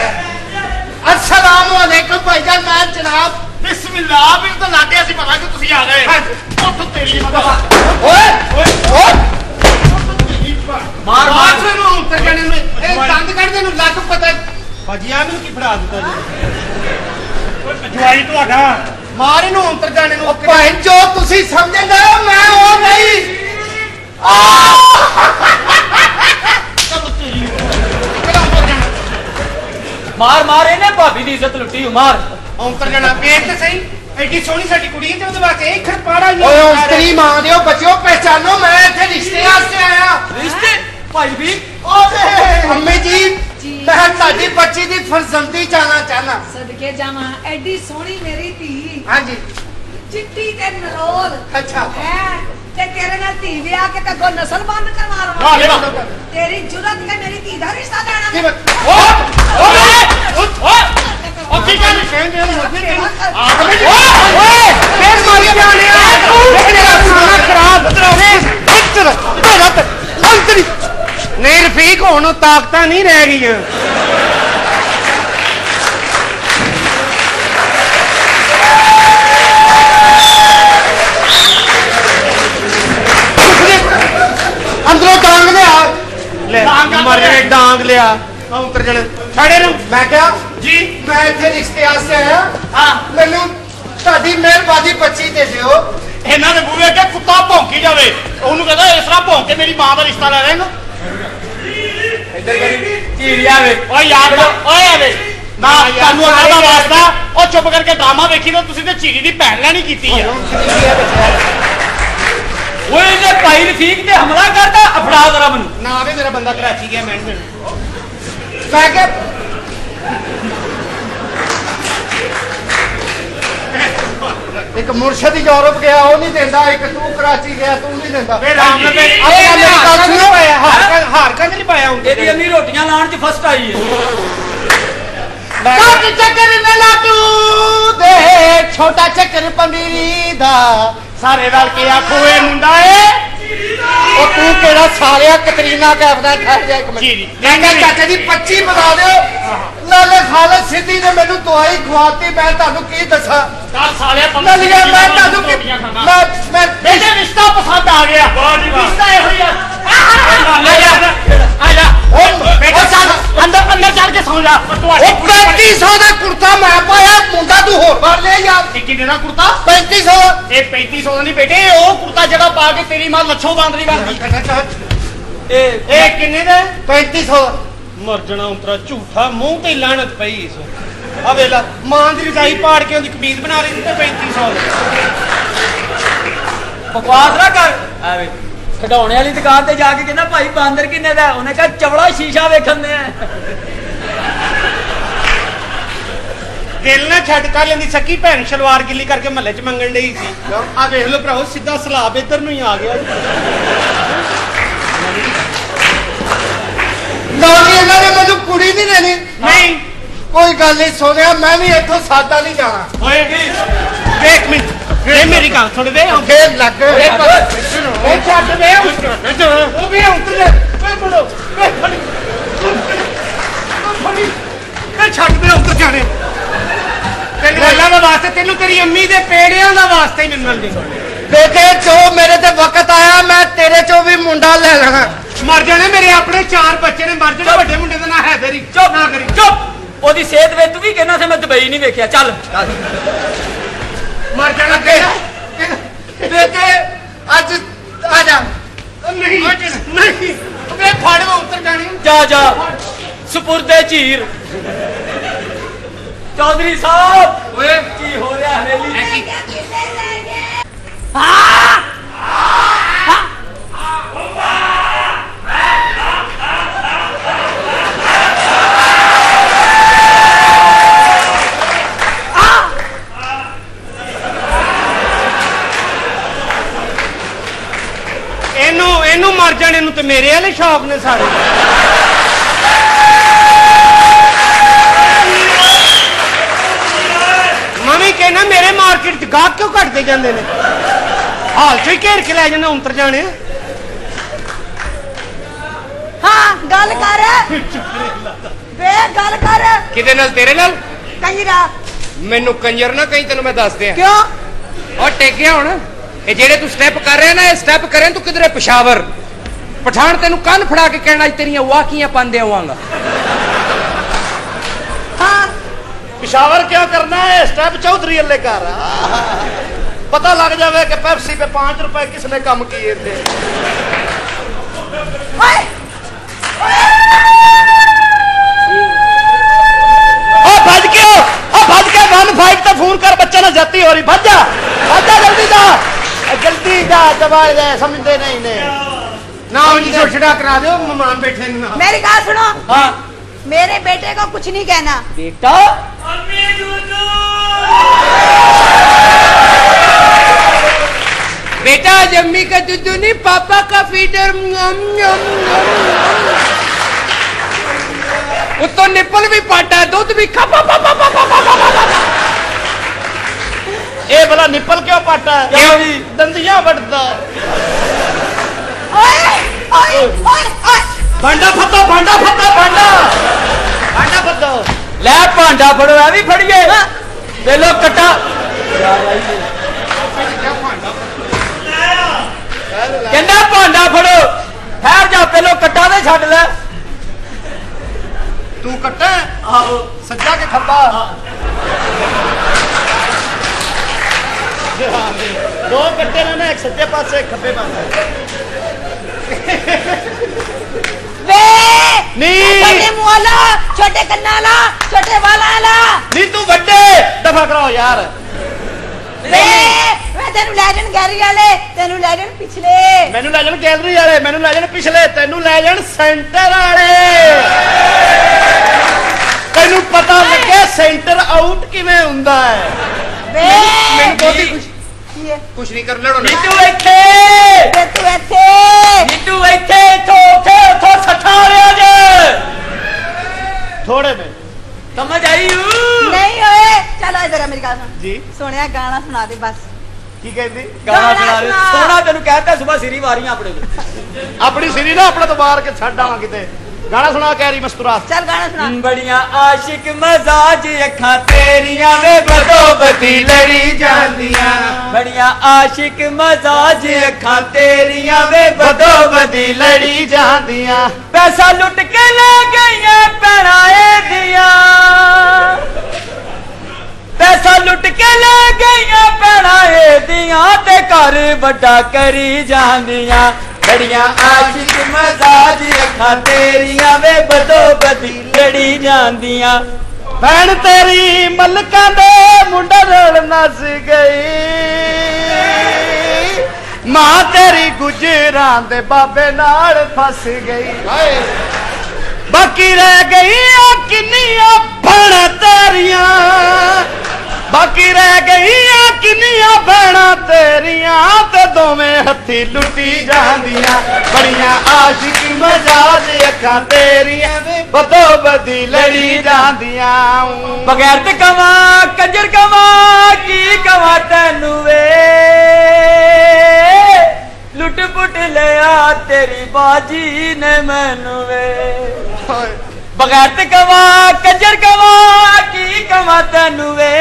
Speaker 4: ਅਸਲਾਮ ਵਾਲੇਕਮ ਭਾਈਜਾਨ ਮੈਂ ਜਨਾਬ
Speaker 3: ਬਿਸਮਿਲ੍ਲਾ ਵੀ ਤਾਂ ਲਾਟਿਆ ਸੀ ਪਤਾ ਕਿ ਤੁਸੀਂ ਆ ਗਏ? ਉੱਠ ਤੇਰੀ ਮਦਦ
Speaker 4: ਓਏ ਓਏ। ਓਏ।
Speaker 1: ਮਾਰ ਮਾਰ।
Speaker 4: ਨੂੰ ਉੱਤਰ ਜਾਣੇ ਨੂੰ। ਇਹ ਦੰਦ ਕੱਢਦੇ ਨੂੰ ਲੱਗ ਪਤਾ। ਭਾਜੀ ਆ ਮੈਨੂੰ ਕੀ ਫੜਾ ਦਿੱਤਾ ਜੀ?
Speaker 3: ਜਵਾਈ ਤੁਹਾਡਾ।
Speaker 4: ਮਾਰ ਇਹਨੂੰ ਉੱਤਰ ਜਾਣੇ ਨੂੰ। ਭਾਈ ਜੋ ਤੁਸੀਂ ਸਮਝਦੇ ਮੈਂ ਉਹ ਨਹੀਂ।
Speaker 1: ਮਾਰ ਮਾਰ ਇਹਨੇ ਭਾਬੀ ਦੀ ਇੱਜ਼ਤ ਲੁੱਟੀ ਮਾਰ
Speaker 4: ਔਂਤਰ ਜਾਣਾ ਵੇਖ ਤੇ ਸਹੀ। ਐਡੀ ਸੋਹਣੀ ਸਾਡੀ ਕੁੜੀ ਹੈ ਤੇ ਉਹਦੇ ਵਾਸਤੇ ਇਹ ਖਰਪਾੜਾ ਹੀ ਓਏ ਔਂਤਰੀ ਮਾਂ ਦਿਓ ਬੱਚਿਓ ਪਹਿਚਾਨੋ ਮੈਂ ਇੱਥੇ ਰਿਸ਼ਤੇ ਵਾਸਤੇ ਆਇਆ।
Speaker 1: ਰਿਸ਼ਤੇ? ਭਾਈ ਵੀ?
Speaker 4: ਓਏ ਅੰਮੀ ਜੀ ਮੈਂ ਤੁਹਾਡੀ ਬੱਚੀ ਦੀ ਫਰਜ਼ੰਦੀ ਚਾਹਨਾ ਚਾਹਨਾ
Speaker 5: ਸਦਕੇ ਜਾਵਾਂ ਐਡੀ ਸੋਹਣੀ ਮੇਰੀ ਧੀ।
Speaker 4: ਹਾਂਜੀ।
Speaker 5: ਚਿੱਟੀ ਤੇ ਨਰੋਲ।
Speaker 4: ਅੱਛਾ।
Speaker 5: ਹੈ? ਤੇ ਤੇਰੇ ਨਾਲ ਧੀ ਵਿਆਹ ਕੇ ਤੇ ਅੱਗੋਂ ਨਸਲ ਬੰਦ ਕਰਵਾ ਲਵਾਂ।
Speaker 3: ਵਾਹ
Speaker 5: ਤੇਰੀ ਜੁਰਤ ਹੈ ਮੇਰੀ ਧੀ ਦਾ ਰਿਸ਼ਤਾ
Speaker 4: ਕੀ
Speaker 5: ਦੇਣਾ
Speaker 4: ਬਤ-
Speaker 3: ਉਹ ਕੀ ਕਰ
Speaker 4: ਕਹਿੰਦੇ ਹੋ ਮੁਰਗੇ ਤੈਨੂੰ
Speaker 3: ਓਏ
Speaker 4: ਓਏ ਫੇਰ ਮਾਰੀ ਜਾਣਿਆ ਮੇਰਾ ਖਾਣਾ ਖਰਾਬ ਇੱਧਰ ਤੇਰਾ ਤੇ ਅੰਤਰੀ ਨਹੀਂ ਰਫੀਕ ਹੁਣ ਤਾਕਤਾਂ ਨਹੀਂ ਰਹਿ ਗਈਆਂ। ਅੰਦਰੋਂ ਡਾਂਗ ਲਿਆ। ਲੈ ਮਰ। ਗਏ ਡਾਂਗ ਲਿਆ। ਆ ਉਤਰ ਜਣ। ਛੜੇ ਨੂੰ ਮੈਂ ਕਿਹਾ
Speaker 3: ਜੀ।
Speaker 4: ਮੈਂ ਇੱਥੇ ਰਿਸ਼ਤੇ ਵਾਸਤੇ ਆਇਆ।
Speaker 3: ਹਾਂ।
Speaker 4: ਮੈਨੂੰ ਤੁਹਾਡੀ ਮਿਹਰਬਾਨੀ ਬੱਚੀ ਦੇ ਦਿਓ।
Speaker 3: ਇਹਨਾਂ ਦੇ ਬੂਹੇ ਅੱਗੇ ਕੁੱਤਾ ਭੌਂਕੀ ਜਾਵੇ। ਉਹਨੂੰ ਕਹਿੰਦਾ ਇਸ ਤਰ੍ਹਾਂ ਭੌਂਕ ਕੇ ਮੇਰੀ ਮਾਂ ਦਾ ਰਿਸ਼ਤਾ ਲੈ ਲੈਣਾ
Speaker 1: ਇੱਧਰ ਕਰੀ ਚੀਰਿਆ ਵੇ।
Speaker 3: ਓਏ ਯਾਰ ਓਏ ਆਵੇ ਨਾ ਤੁਹਾਨੂੰ ਦਾ ਵਾਸਤਾ। ਉਹ ਚੁੱਪ ਕਰਕੇ ਡਰਾਮਾ ਵੇਖੀ ਨਾ ਤੁਸੀਂ ਤੇ ਚੀਰੀ ਦੀ ਭੈਣ ਲੈਣੀ ਕੀਤੀ ਆ।
Speaker 1: ਓਏ ਇਹਨੇ ਭਾਈ ਰਫੀਕ ਤੇ ਹਮਲਾ ਕਰਦਾ ਅਫੜਾ ਜ਼ਰਾ ਮੈਨੂੰ।
Speaker 4: ਨਾ ਆਵੇ ਮੇਰਾ ਬੰਦਾ ਕਰਾਚੀ ਗਿਆ ਮੈਂ ਮੈਂ ਇੱਕ ਮੁਰਸ਼ਦ ਯੂਰਪ ਗਿਆ ਉਹ ਨਹੀਂ ਦਿੰਦਾ ਇੱਕ ਤੂੰ ਕਰਾਚੀ ਗਿਆ ਤੂੰ ਨਹੀਂ ਦਿੰਦਾ।
Speaker 3: ਫੇਰ ਰਾਮ ਨਾਲ ਤੇ-
Speaker 4: ਆਹ ਮੇਰੀ ਗੱਲ ਸੁਣੋ। ਹਾਰ ਕਾ ਹਾਰ ਕਾ ਨਹੀਂ ਪਾਇਆ ਹੁਣ
Speaker 1: ਇਹਦੀ ਅੰਨੀ ਰੋਟੀਆਂ ਲਾਣ ਚ ਫਸਟ ਆਈ ਹੈ।
Speaker 4: ਕੱਟ ਚੱਕਰ ਨੇ ਲਾਟੂ ਦੇ ਛੋਟਾ ਚੱਕਰ ਪੰਡੀਰੀ ਦਾ।
Speaker 3: ਸਾਰੇ ਰਲ ਕੇ ਆਖੋ ਇਹ ਮੁੰਡਾ ਏ।
Speaker 4: ਉਹ ਤੂੰ ਕਿਹੜਾ ਸਾਲਿਆ ਕਤਰੀਨਾ ਕੈਫ ਦਾ ਠਹਿਰ ਜਾ ਇੱਕ
Speaker 3: ਜੀ, ਜੀ।
Speaker 4: ਮਿੰਟ ਮੈਂ ਕਿਹਾ ਚਾਚਾ ਜੀ 25 ਬਣਾ ਦਿਓ। ਨਾਲੇ ਖਾਲਦ ਸਿੱਧੀ ਨੇ ਮੈਨੂੰ ਦਵਾਈ ਖਵਾਤੀ ਮੈਂ ਤੁਹਾਨੂੰ ਕੀ ਦੱਸਾਂ
Speaker 3: ਕੱਲ ਸਾਲਿਆ
Speaker 4: ਮੈਂ ਲਿਆ ਮੈਂ ਤੁਹਾਨੂੰ ਕੀ ਮੈਂ ਮੈਂ
Speaker 3: ਬੇਟੇ ਰਿਸ਼ਤਾ ਪਸੰਦ ਆ ਗਿਆ ਰਿਸ਼ਤਾ ਇਹੋ ਹੀ ਆ ਆ ਜਾ ਆ ਜਾ
Speaker 4: ਉਹ
Speaker 3: ਬੇਟਾ
Speaker 4: ਚੱਲ
Speaker 3: ਅੰਦਰ ਅੰਦਰ ਚੱਲ ਕੇ ਸੌ ਜਾ ਤੁਹਾਡੀ
Speaker 4: ਉਹ 3500 ਦਾ ਕੁੜਤਾ ਮੈਂ ਪਾਇਆ ਮੁੰਡਾ ਤੂੰ ਹੋਰ ਲਿਆ ਯਾਰ
Speaker 3: ਇਹ ਕਿੰਨੇ ਦਾ ਕੁੜਤਾ
Speaker 4: 3500
Speaker 3: ਇਹ 3500 ਦਾ ਨਹੀਂ ਬੇਟੇ ਉਹ ਕੁੜਤਾ ਜਿਹੜਾ ਪਾ ਕੇ ਤੇਰੀ ਮਾਂ ਲੱਛੋ ਬਾਂਦਰੀ ਬਣਦੀ
Speaker 1: ਇਹ
Speaker 4: ਇਹ ਕਿੰਨੇ ਦਾ 3500 ਮਰ ਜਣਾ ਉਂਤਰਾ ਝੂਠਾ ਮੂੰਹ ਤੇ ਲਾਣਤ ਪਈ ਇਸ ਆ ਵੇਲਾ ਮਾਂ ਦੀ ਰਜਾਈ ਪਾੜ ਕੇ ਉਹਦੀ ਕਮੀਜ਼ ਬਣਾ ਰਹੀ ਸੀ ਤੇ 3500
Speaker 1: ਬਕਵਾਸ ਨਾ ਕਰ। ਐਵੇਂ ਖਡਾਉਣੇ ਵਾਲੀ ਦੁਕਾਨ ਤੇ ਜਾ ਕੇ ਕਹਿੰਦਾ ਭਾਈ ਬਾਂਦਰ ਕਿੰਨੇ ਦਾ? ਉਹਨੇ ਕਿਹਾ ਚਵੜਾ ਸ਼ੀਸ਼ਾ ਵੇਖਣ ਦੇ ਆ।
Speaker 4: ਦਿਲ ਨਾ ਛੱਡ ਕਰ ਲੈਂਦੀ ਸੱਕੀ ਭੈਣ ਸ਼ਲਵਾਰ ਗਿੱਲੀ ਕਰਕੇ ਮਹੱਲੇ 'ਚ ਮੰਗਣ ਡਈ ਸੀ। ਆ ਵੇਖ ਲਓ ਭਰਾਓ ਸਿੱਧਾ ਸਲਾਬ ਇੱਧਰ ਨੂੰ ਹੀ ਆ ਗਿਆ।
Speaker 6: ਨਹੀਂ ਇਹਨਾਂ ਨੇ ਮੈਨੂੰ ਕੁੜੀ ਨਹੀਂ ਦੇਣੀ।
Speaker 4: ਨਹੀਂ।
Speaker 6: ਕੋਈ ਗੱਲ ਨਹੀਂ ਸੋਹਣਿਆ ਮੈਂ ਵੀ ਇੱਥੋਂ ਸਾਦਾ ਨਹੀਂ ਜਾਣਾ।
Speaker 4: ਓਏ ਮਿੰਟ ਇਹ ਮੇਰੀ ਗੱਲ ਸੁਣ ਵੇ
Speaker 6: ਫੇਰ ਲੱਗ
Speaker 4: ਉਹ ਛੱਡ ਦੇ ਉਹ ਵੀ ਉਤਰ ਬੜੋ ਫੜੀ। ਫੜੀ। ਛੱਡ ਦੇ ਉਤਰ ਜਾਣੇ। ਤੈਨੂੰ ਅੱਲਾ ਦਾ ਵਾਸਤੇ ਤੈਨੂੰ ਤੇਰੀ ਅੰਮੀ ਦੇ ਪੇੜਿਆਂ ਦਾ ਵਾਸਤੇ ਹੀ ਮਿਲਣ ਦੇ।
Speaker 6: ਬੇਟੇ ਜੋ ਮੇਰੇ ਤੇ ਵਕਤ ਆਇਆ ਮੈਂ ਤੇਰੇ ਚੋਂ ਵੀ ਮੁੰਡਾ ਲੈ ਲੈਣਾ
Speaker 4: ਮਰ ਜਾਣੇ ਮੇਰੇ ਆਪਣੇ ਚਾਰ ਬੱਚੇ ਨੇ ਮਰ ਜਾਣੇ ਵੱਡੇ ਮੁੰਡੇ ਦਾ ਨਾਂ ਹੈ ਤੇਰੀ।
Speaker 1: ਚੁੱਪ
Speaker 4: ਨਾ ਕਰੀ।
Speaker 1: ਚੁੱਪ। ਉਹਦੀ ਸਿਹਤ ਵੇ ਤੂੰ ਵੀ ਕਹਿਣਾ ਸੀ ਮੈਂ ਦੁਬਈ ਨਹੀਂ ਵੇਖਿਆ। ਚੱਲ।
Speaker 4: ਮਰ ਜਾਣਾ ਤੇਰਾ
Speaker 6: ਬੇਟੇ ਅੱਜ ਆ ਜਾ।
Speaker 4: ਨਹੀਂ ਨਹੀਂ। ਵੇ ਫੜ ਉਤਰ ਜਾਣੀ।
Speaker 1: ਜਾ ਜਾ। ਸਪੁਰਦੇ ਝੀਰ ਚੌਧਰੀ ਸਾਹਿਬ
Speaker 4: ਓਏ।
Speaker 1: ਕੀ ਹੋ ਰਿਹਾ ਹਵੇਲੀ?
Speaker 4: ਇਹਨੂੰ ਇਹਨੂੰ ਮਰ ਜਾਣੇ ਨੂੰ ਤੇ ਮੇਰੇ ਵਾਲੇ ਸ਼ੌਕ ਨੇ ਸਾਰੇ। ਮੈਂ ਵੀ ਕਹਿਣਾ ਮੇਰੇ ਮਾਰਕੀਟ ਚ ਗਾਹਕ ਕਿਉਂ ਘਟਦੇ ਜਾਂਦੇ ਨੇ? ਹਾਲ ਚ ਹੀ ਘੇਰ ਕੇ ਲੈ ਜਾਂਦੇ ਉਤਰ ਜਾਣੇ।
Speaker 5: ਹਾਂ ਗੱਲ ਕਰ। ਵੇ ਗੱਲ ਕਰ।
Speaker 7: ਕਿਹਦੇ ਨਾਲ? ਤੇਰੇ ਨਾਲ?
Speaker 5: ਕੰਜਰਾ
Speaker 7: ਮੈਨੂੰ ਕੰਜਰ ਨਾ ਕਹੀਂ ਤੈਨੂੰ ਮੈਂ ਦੱਸ ਦਿਆਂ
Speaker 5: ਕਿਉਂ?
Speaker 7: ਉਹ ਟੇਕਿਆ ਹੁਣ। ਇਹ ਜਿਹੜੇ ਤੂੰ ਸਟੈਪ ਕਰ ਰਿਹਾ ਨਾ ਇਹ ਸਟੈਪ ਕਰੇ ਤੂੰ ਕਿਧਰੇ ਪਸ਼ਾਵਰ? ਪਠਾਨ ਤੈਨੂੰ ਕੰਨ ਫੜਾ ਕੇ ਕਹਿਣਾ ਅੱਜ ਤੇਰੀਆਂ ਵਾਕੀਆਂ ਪਾਉਂਦੇ ਆਵਾਂਗਾ
Speaker 5: ਹਾਂ।
Speaker 4: ਪਿਸ਼ਾਵਰ ਕਿਉਂ ਕਰਨਾ ਹੈ? ਸਟੈਪ ਚੌਧਰੀ ਅੱਲੇ ਕਰ पता लग जाए कि पेप्सी पे पाँच रुपए किसने कम किए थे। फ़ोन कर बच्चा ना जाती हो रही। जल्दी जा। जल्दी जा दबा जाए समझते नहीं ने।
Speaker 6: ना छोटा करा दो मेहमान बैठे ना।
Speaker 5: मेरी बात सुनो।
Speaker 1: हाँ।
Speaker 5: मेरे बेटे को कुछ नहीं कहना।
Speaker 1: बेटा?
Speaker 7: बेटा आज अम्मी का दूध नहीं पापा का फीडर वो तो निपल भी पाटा दूध भी खा पा पा पा पा पा
Speaker 4: भला निपल क्यों पाटा? है
Speaker 1: क्यों
Speaker 4: दंदियाँ बढ़ता
Speaker 5: ओए ओए ओए
Speaker 4: भांडा फत्ता भांडा फत्ता भांडा। भांडा फत्ता
Speaker 1: ले भांडा फड़ो ए भी फड़िए ले लो कटा यार भाई ਕਹਿੰਦਾ ਭਾਂਡਾ ਫੜੋ ਠਹਿਰ ਜਾ ਪਹਿਲੋ ਕੱਟਾ ਤੇ ਛੱਡ ਲੈ।
Speaker 4: ਤੂੰ ਕੱਟਾ? ਆਹੋ ਸੱਜਾ ਕੇ ਖੱਬਾ। ਦੋ ਕੱਟੇ ਨੇ ਨਾ ਇੱਕ ਸੱਜੇ ਪਾਸੇ ਇੱਕ
Speaker 5: ਖੱਬੇ
Speaker 4: ਪਾਸੇ।
Speaker 5: ਵੇ! ਛੋਟੇ ਮੂੰਹ ਛੋਟੇ ਕੰਨਾਂ ਵਾਲਾ ਛੋਟੇ ਵਾਲਾਂ ਵਾਲਾ।
Speaker 4: ਨਹੀਂ ਤੂੰ ਵੱਡੇ। ਦਫਾ ਕਰਾਓ ਯਾਰ।
Speaker 5: ਵੇ ਮੈਂ ਤੈਨੂੰ ਲੈ ਜਾਣ ਗੈਰੀ ਵਾਲੇ ਤੈਨੂੰ ਲੈ ਜਾਣ ਪਿਛਲੇ।
Speaker 4: ਮੈਨੂੰ ਲੈ ਜਾਣ ਗੈਲਰੀ ਵਾਲੇ ਮੈਨੂੰ ਲੈ ਜਾਣ ਪਿਛਲੇ ਤੈਨੂੰ ਲੈ ਜਾਣ ਸੈਂਟਰ ਵਾਲੇ। ਤੈਨੂੰ ਪਤਾ ਲੱਗੇ ਸੈਂਟਰ ਆਊਟ ਕਿਵੇਂ ਹੁੰਦਾ ਹੈ।
Speaker 5: ਵੇ।
Speaker 7: ਮੈਨੂੰ ਬਹੁਤੀ ਖੁਸ਼ੀ
Speaker 5: ਕੀ ਹੈ?
Speaker 7: ਕੁਛ ਨਹੀਂ ਕਰ ਲੜੋ ਨਾ।
Speaker 1: ਨੀਤੂ ਇੱਥੇ।
Speaker 5: ਤੇ ਤੂੰ ਇੱਥੇ।
Speaker 1: ਨੀਤੂ ਇੱਥੇ ਇੱਥੋਂ ਉੱਥੇ ਉੱਥੋਂ ਸੱਠਾ ਲਿਆ ਜੇ
Speaker 4: ਥੋੜੇ ਮੈਂ
Speaker 1: ਸਮਝ ਆਈ?
Speaker 5: ਨਹੀਂ ਓਏ ਚਲ ਇਧਰ ਆ ਮੇਰੀ ਗੱਲ ਸੁਣ
Speaker 4: ਜੀ।
Speaker 5: ਸੁਣਿਆ ਗਾਣਾ ਸੁਣਾ ਦੇ ਬਸ।
Speaker 4: ਕੀ ਕਹਿੰਦੀ?
Speaker 1: ਗਾਣਾ ਸੁਣਾ ਦੇ
Speaker 5: ਸੁਣਾ।
Speaker 1: ਸੋਹਣਾ ਤੈਨੂੰ ਕਹਿਤਾ ਸਵੇਰ ਸਿਰੀ ਵਾਰੀਆਂ ਆਪਣੇ ਕੋਲ।
Speaker 4: ਆਪਣੀ ਸਿਰੀ ਨਾ ਆਪਣਾ ਤੋਂ ਬਾਹਰ ਕੇ ਛੱਡ ਆਵਾਂ ਕਿਤੇ। ਗਾਣਾ ਸੁਣਾ ਕੈਰੀ ਮਸਤੂਰਾ।
Speaker 5: ਚੱਲ ਗਾਣਾ ਸੁਣਾ।
Speaker 1: ਬੜੀਆਂ ਆਸ਼ਿਕ ਮਜ਼ਾਜ ਅੱਖਾਂ ਤੇਰੀਆਂ ਵੇ ਬਦੋ ਬਦੀ ਲੜੀ ਜਾਂਦੀਆਂ। ਬੜੀਆਂ ਆਸ਼ਿਕ ਮਜ਼ਾਜ ਅੱਖਾਂ ਤੇਰੀਆਂ ਵੇ ਬਦੋ ਬਦੀ ਲੜੀ
Speaker 4: ਜਾਂਦੀਆਂ।
Speaker 1: ਪੈਸਾ ਲੁੱਟ ਕੇ ਲੈ ਗਈਆਂ ਪੈਣਾਏ ਦੀਆਂ ਪੈਸਾ ਲੁੱਟ ਕੇ ਲੈ ਗਈਆਂ ਭੈਣਾਂ ਦੀਆਂ ਤੇ ਘਰ ਵੱਡਾ ਕਰੀ ਜਾਂਦੀਆਂ। ਬੜੀਆਂ ਆਸ਼ਿਕ ਮਜ਼ਾਜ ਅੱਖਾਂ ਤੇਰੀਆਂ ਵੇ ਬਦੋ ਬਦੀ ਲੜੀ ਜਾਂਦੀਆਂ।
Speaker 4: ਭੈਣ ਤੇਰੀ ਮਲਕਾਂ ਦੇ ਮੁੰਡਾ ਰੋਲ ਨਸ ਗਈ। ਮਾਂ ਤੇਰੀ ਗੁਜਰਾਂ ਦੇ ਬਾਬੇ ਨਾਲ ਫਸ ਗਈ। ਬਾਕੀ ਰਹਿ ਗਈਆਂ ਕਿੰਨੀਆਂ ਭੈਣਾਂ ਤੇਰੀਆਂ। ਬਾਕੀ ਰਹਿ ਗਈਆਂ ਕਿੰਨੀਆਂ ਭੈਣਾਂ ਤੇਰੀਆਂ ਤੇ ਦੋਵੇਂ ਹੱਥੀ ਲੁੱਟੀ ਜਾਂਦੀਆਂ। ਬੜੀਆਂ ਆਸ਼ਿਕ ਮਜ਼ਾਜ ਅੱਖਾਂ ਤੇਰੀਆਂ ਵੇ ਬਦੋ ਬਦੀ ਲੜੀ ਜਾਂਦੀਆਂ।
Speaker 1: ਬਗੈਰ ਤੇ ਕਵਾਂ, ਕੰਜਰ ਕਵਾਂ, ਕੀ ਕਵਾਂ ਤੈਨੂੰ ਵੇ? ਲੁੱਟ ਪੁੱਟ ਲਿਆ ਤੇਰੀ ਬਾਜੀ ਨੇ ਮੈਨੂੰ ਵੇ। ਬਗੈਰ ਤੇ ਕਵਾਂ ਕੰਜਰ ਕਵਾਂ ਕੀ ਕਵਾਂ ਤੈਨੂੰ ਵੇ?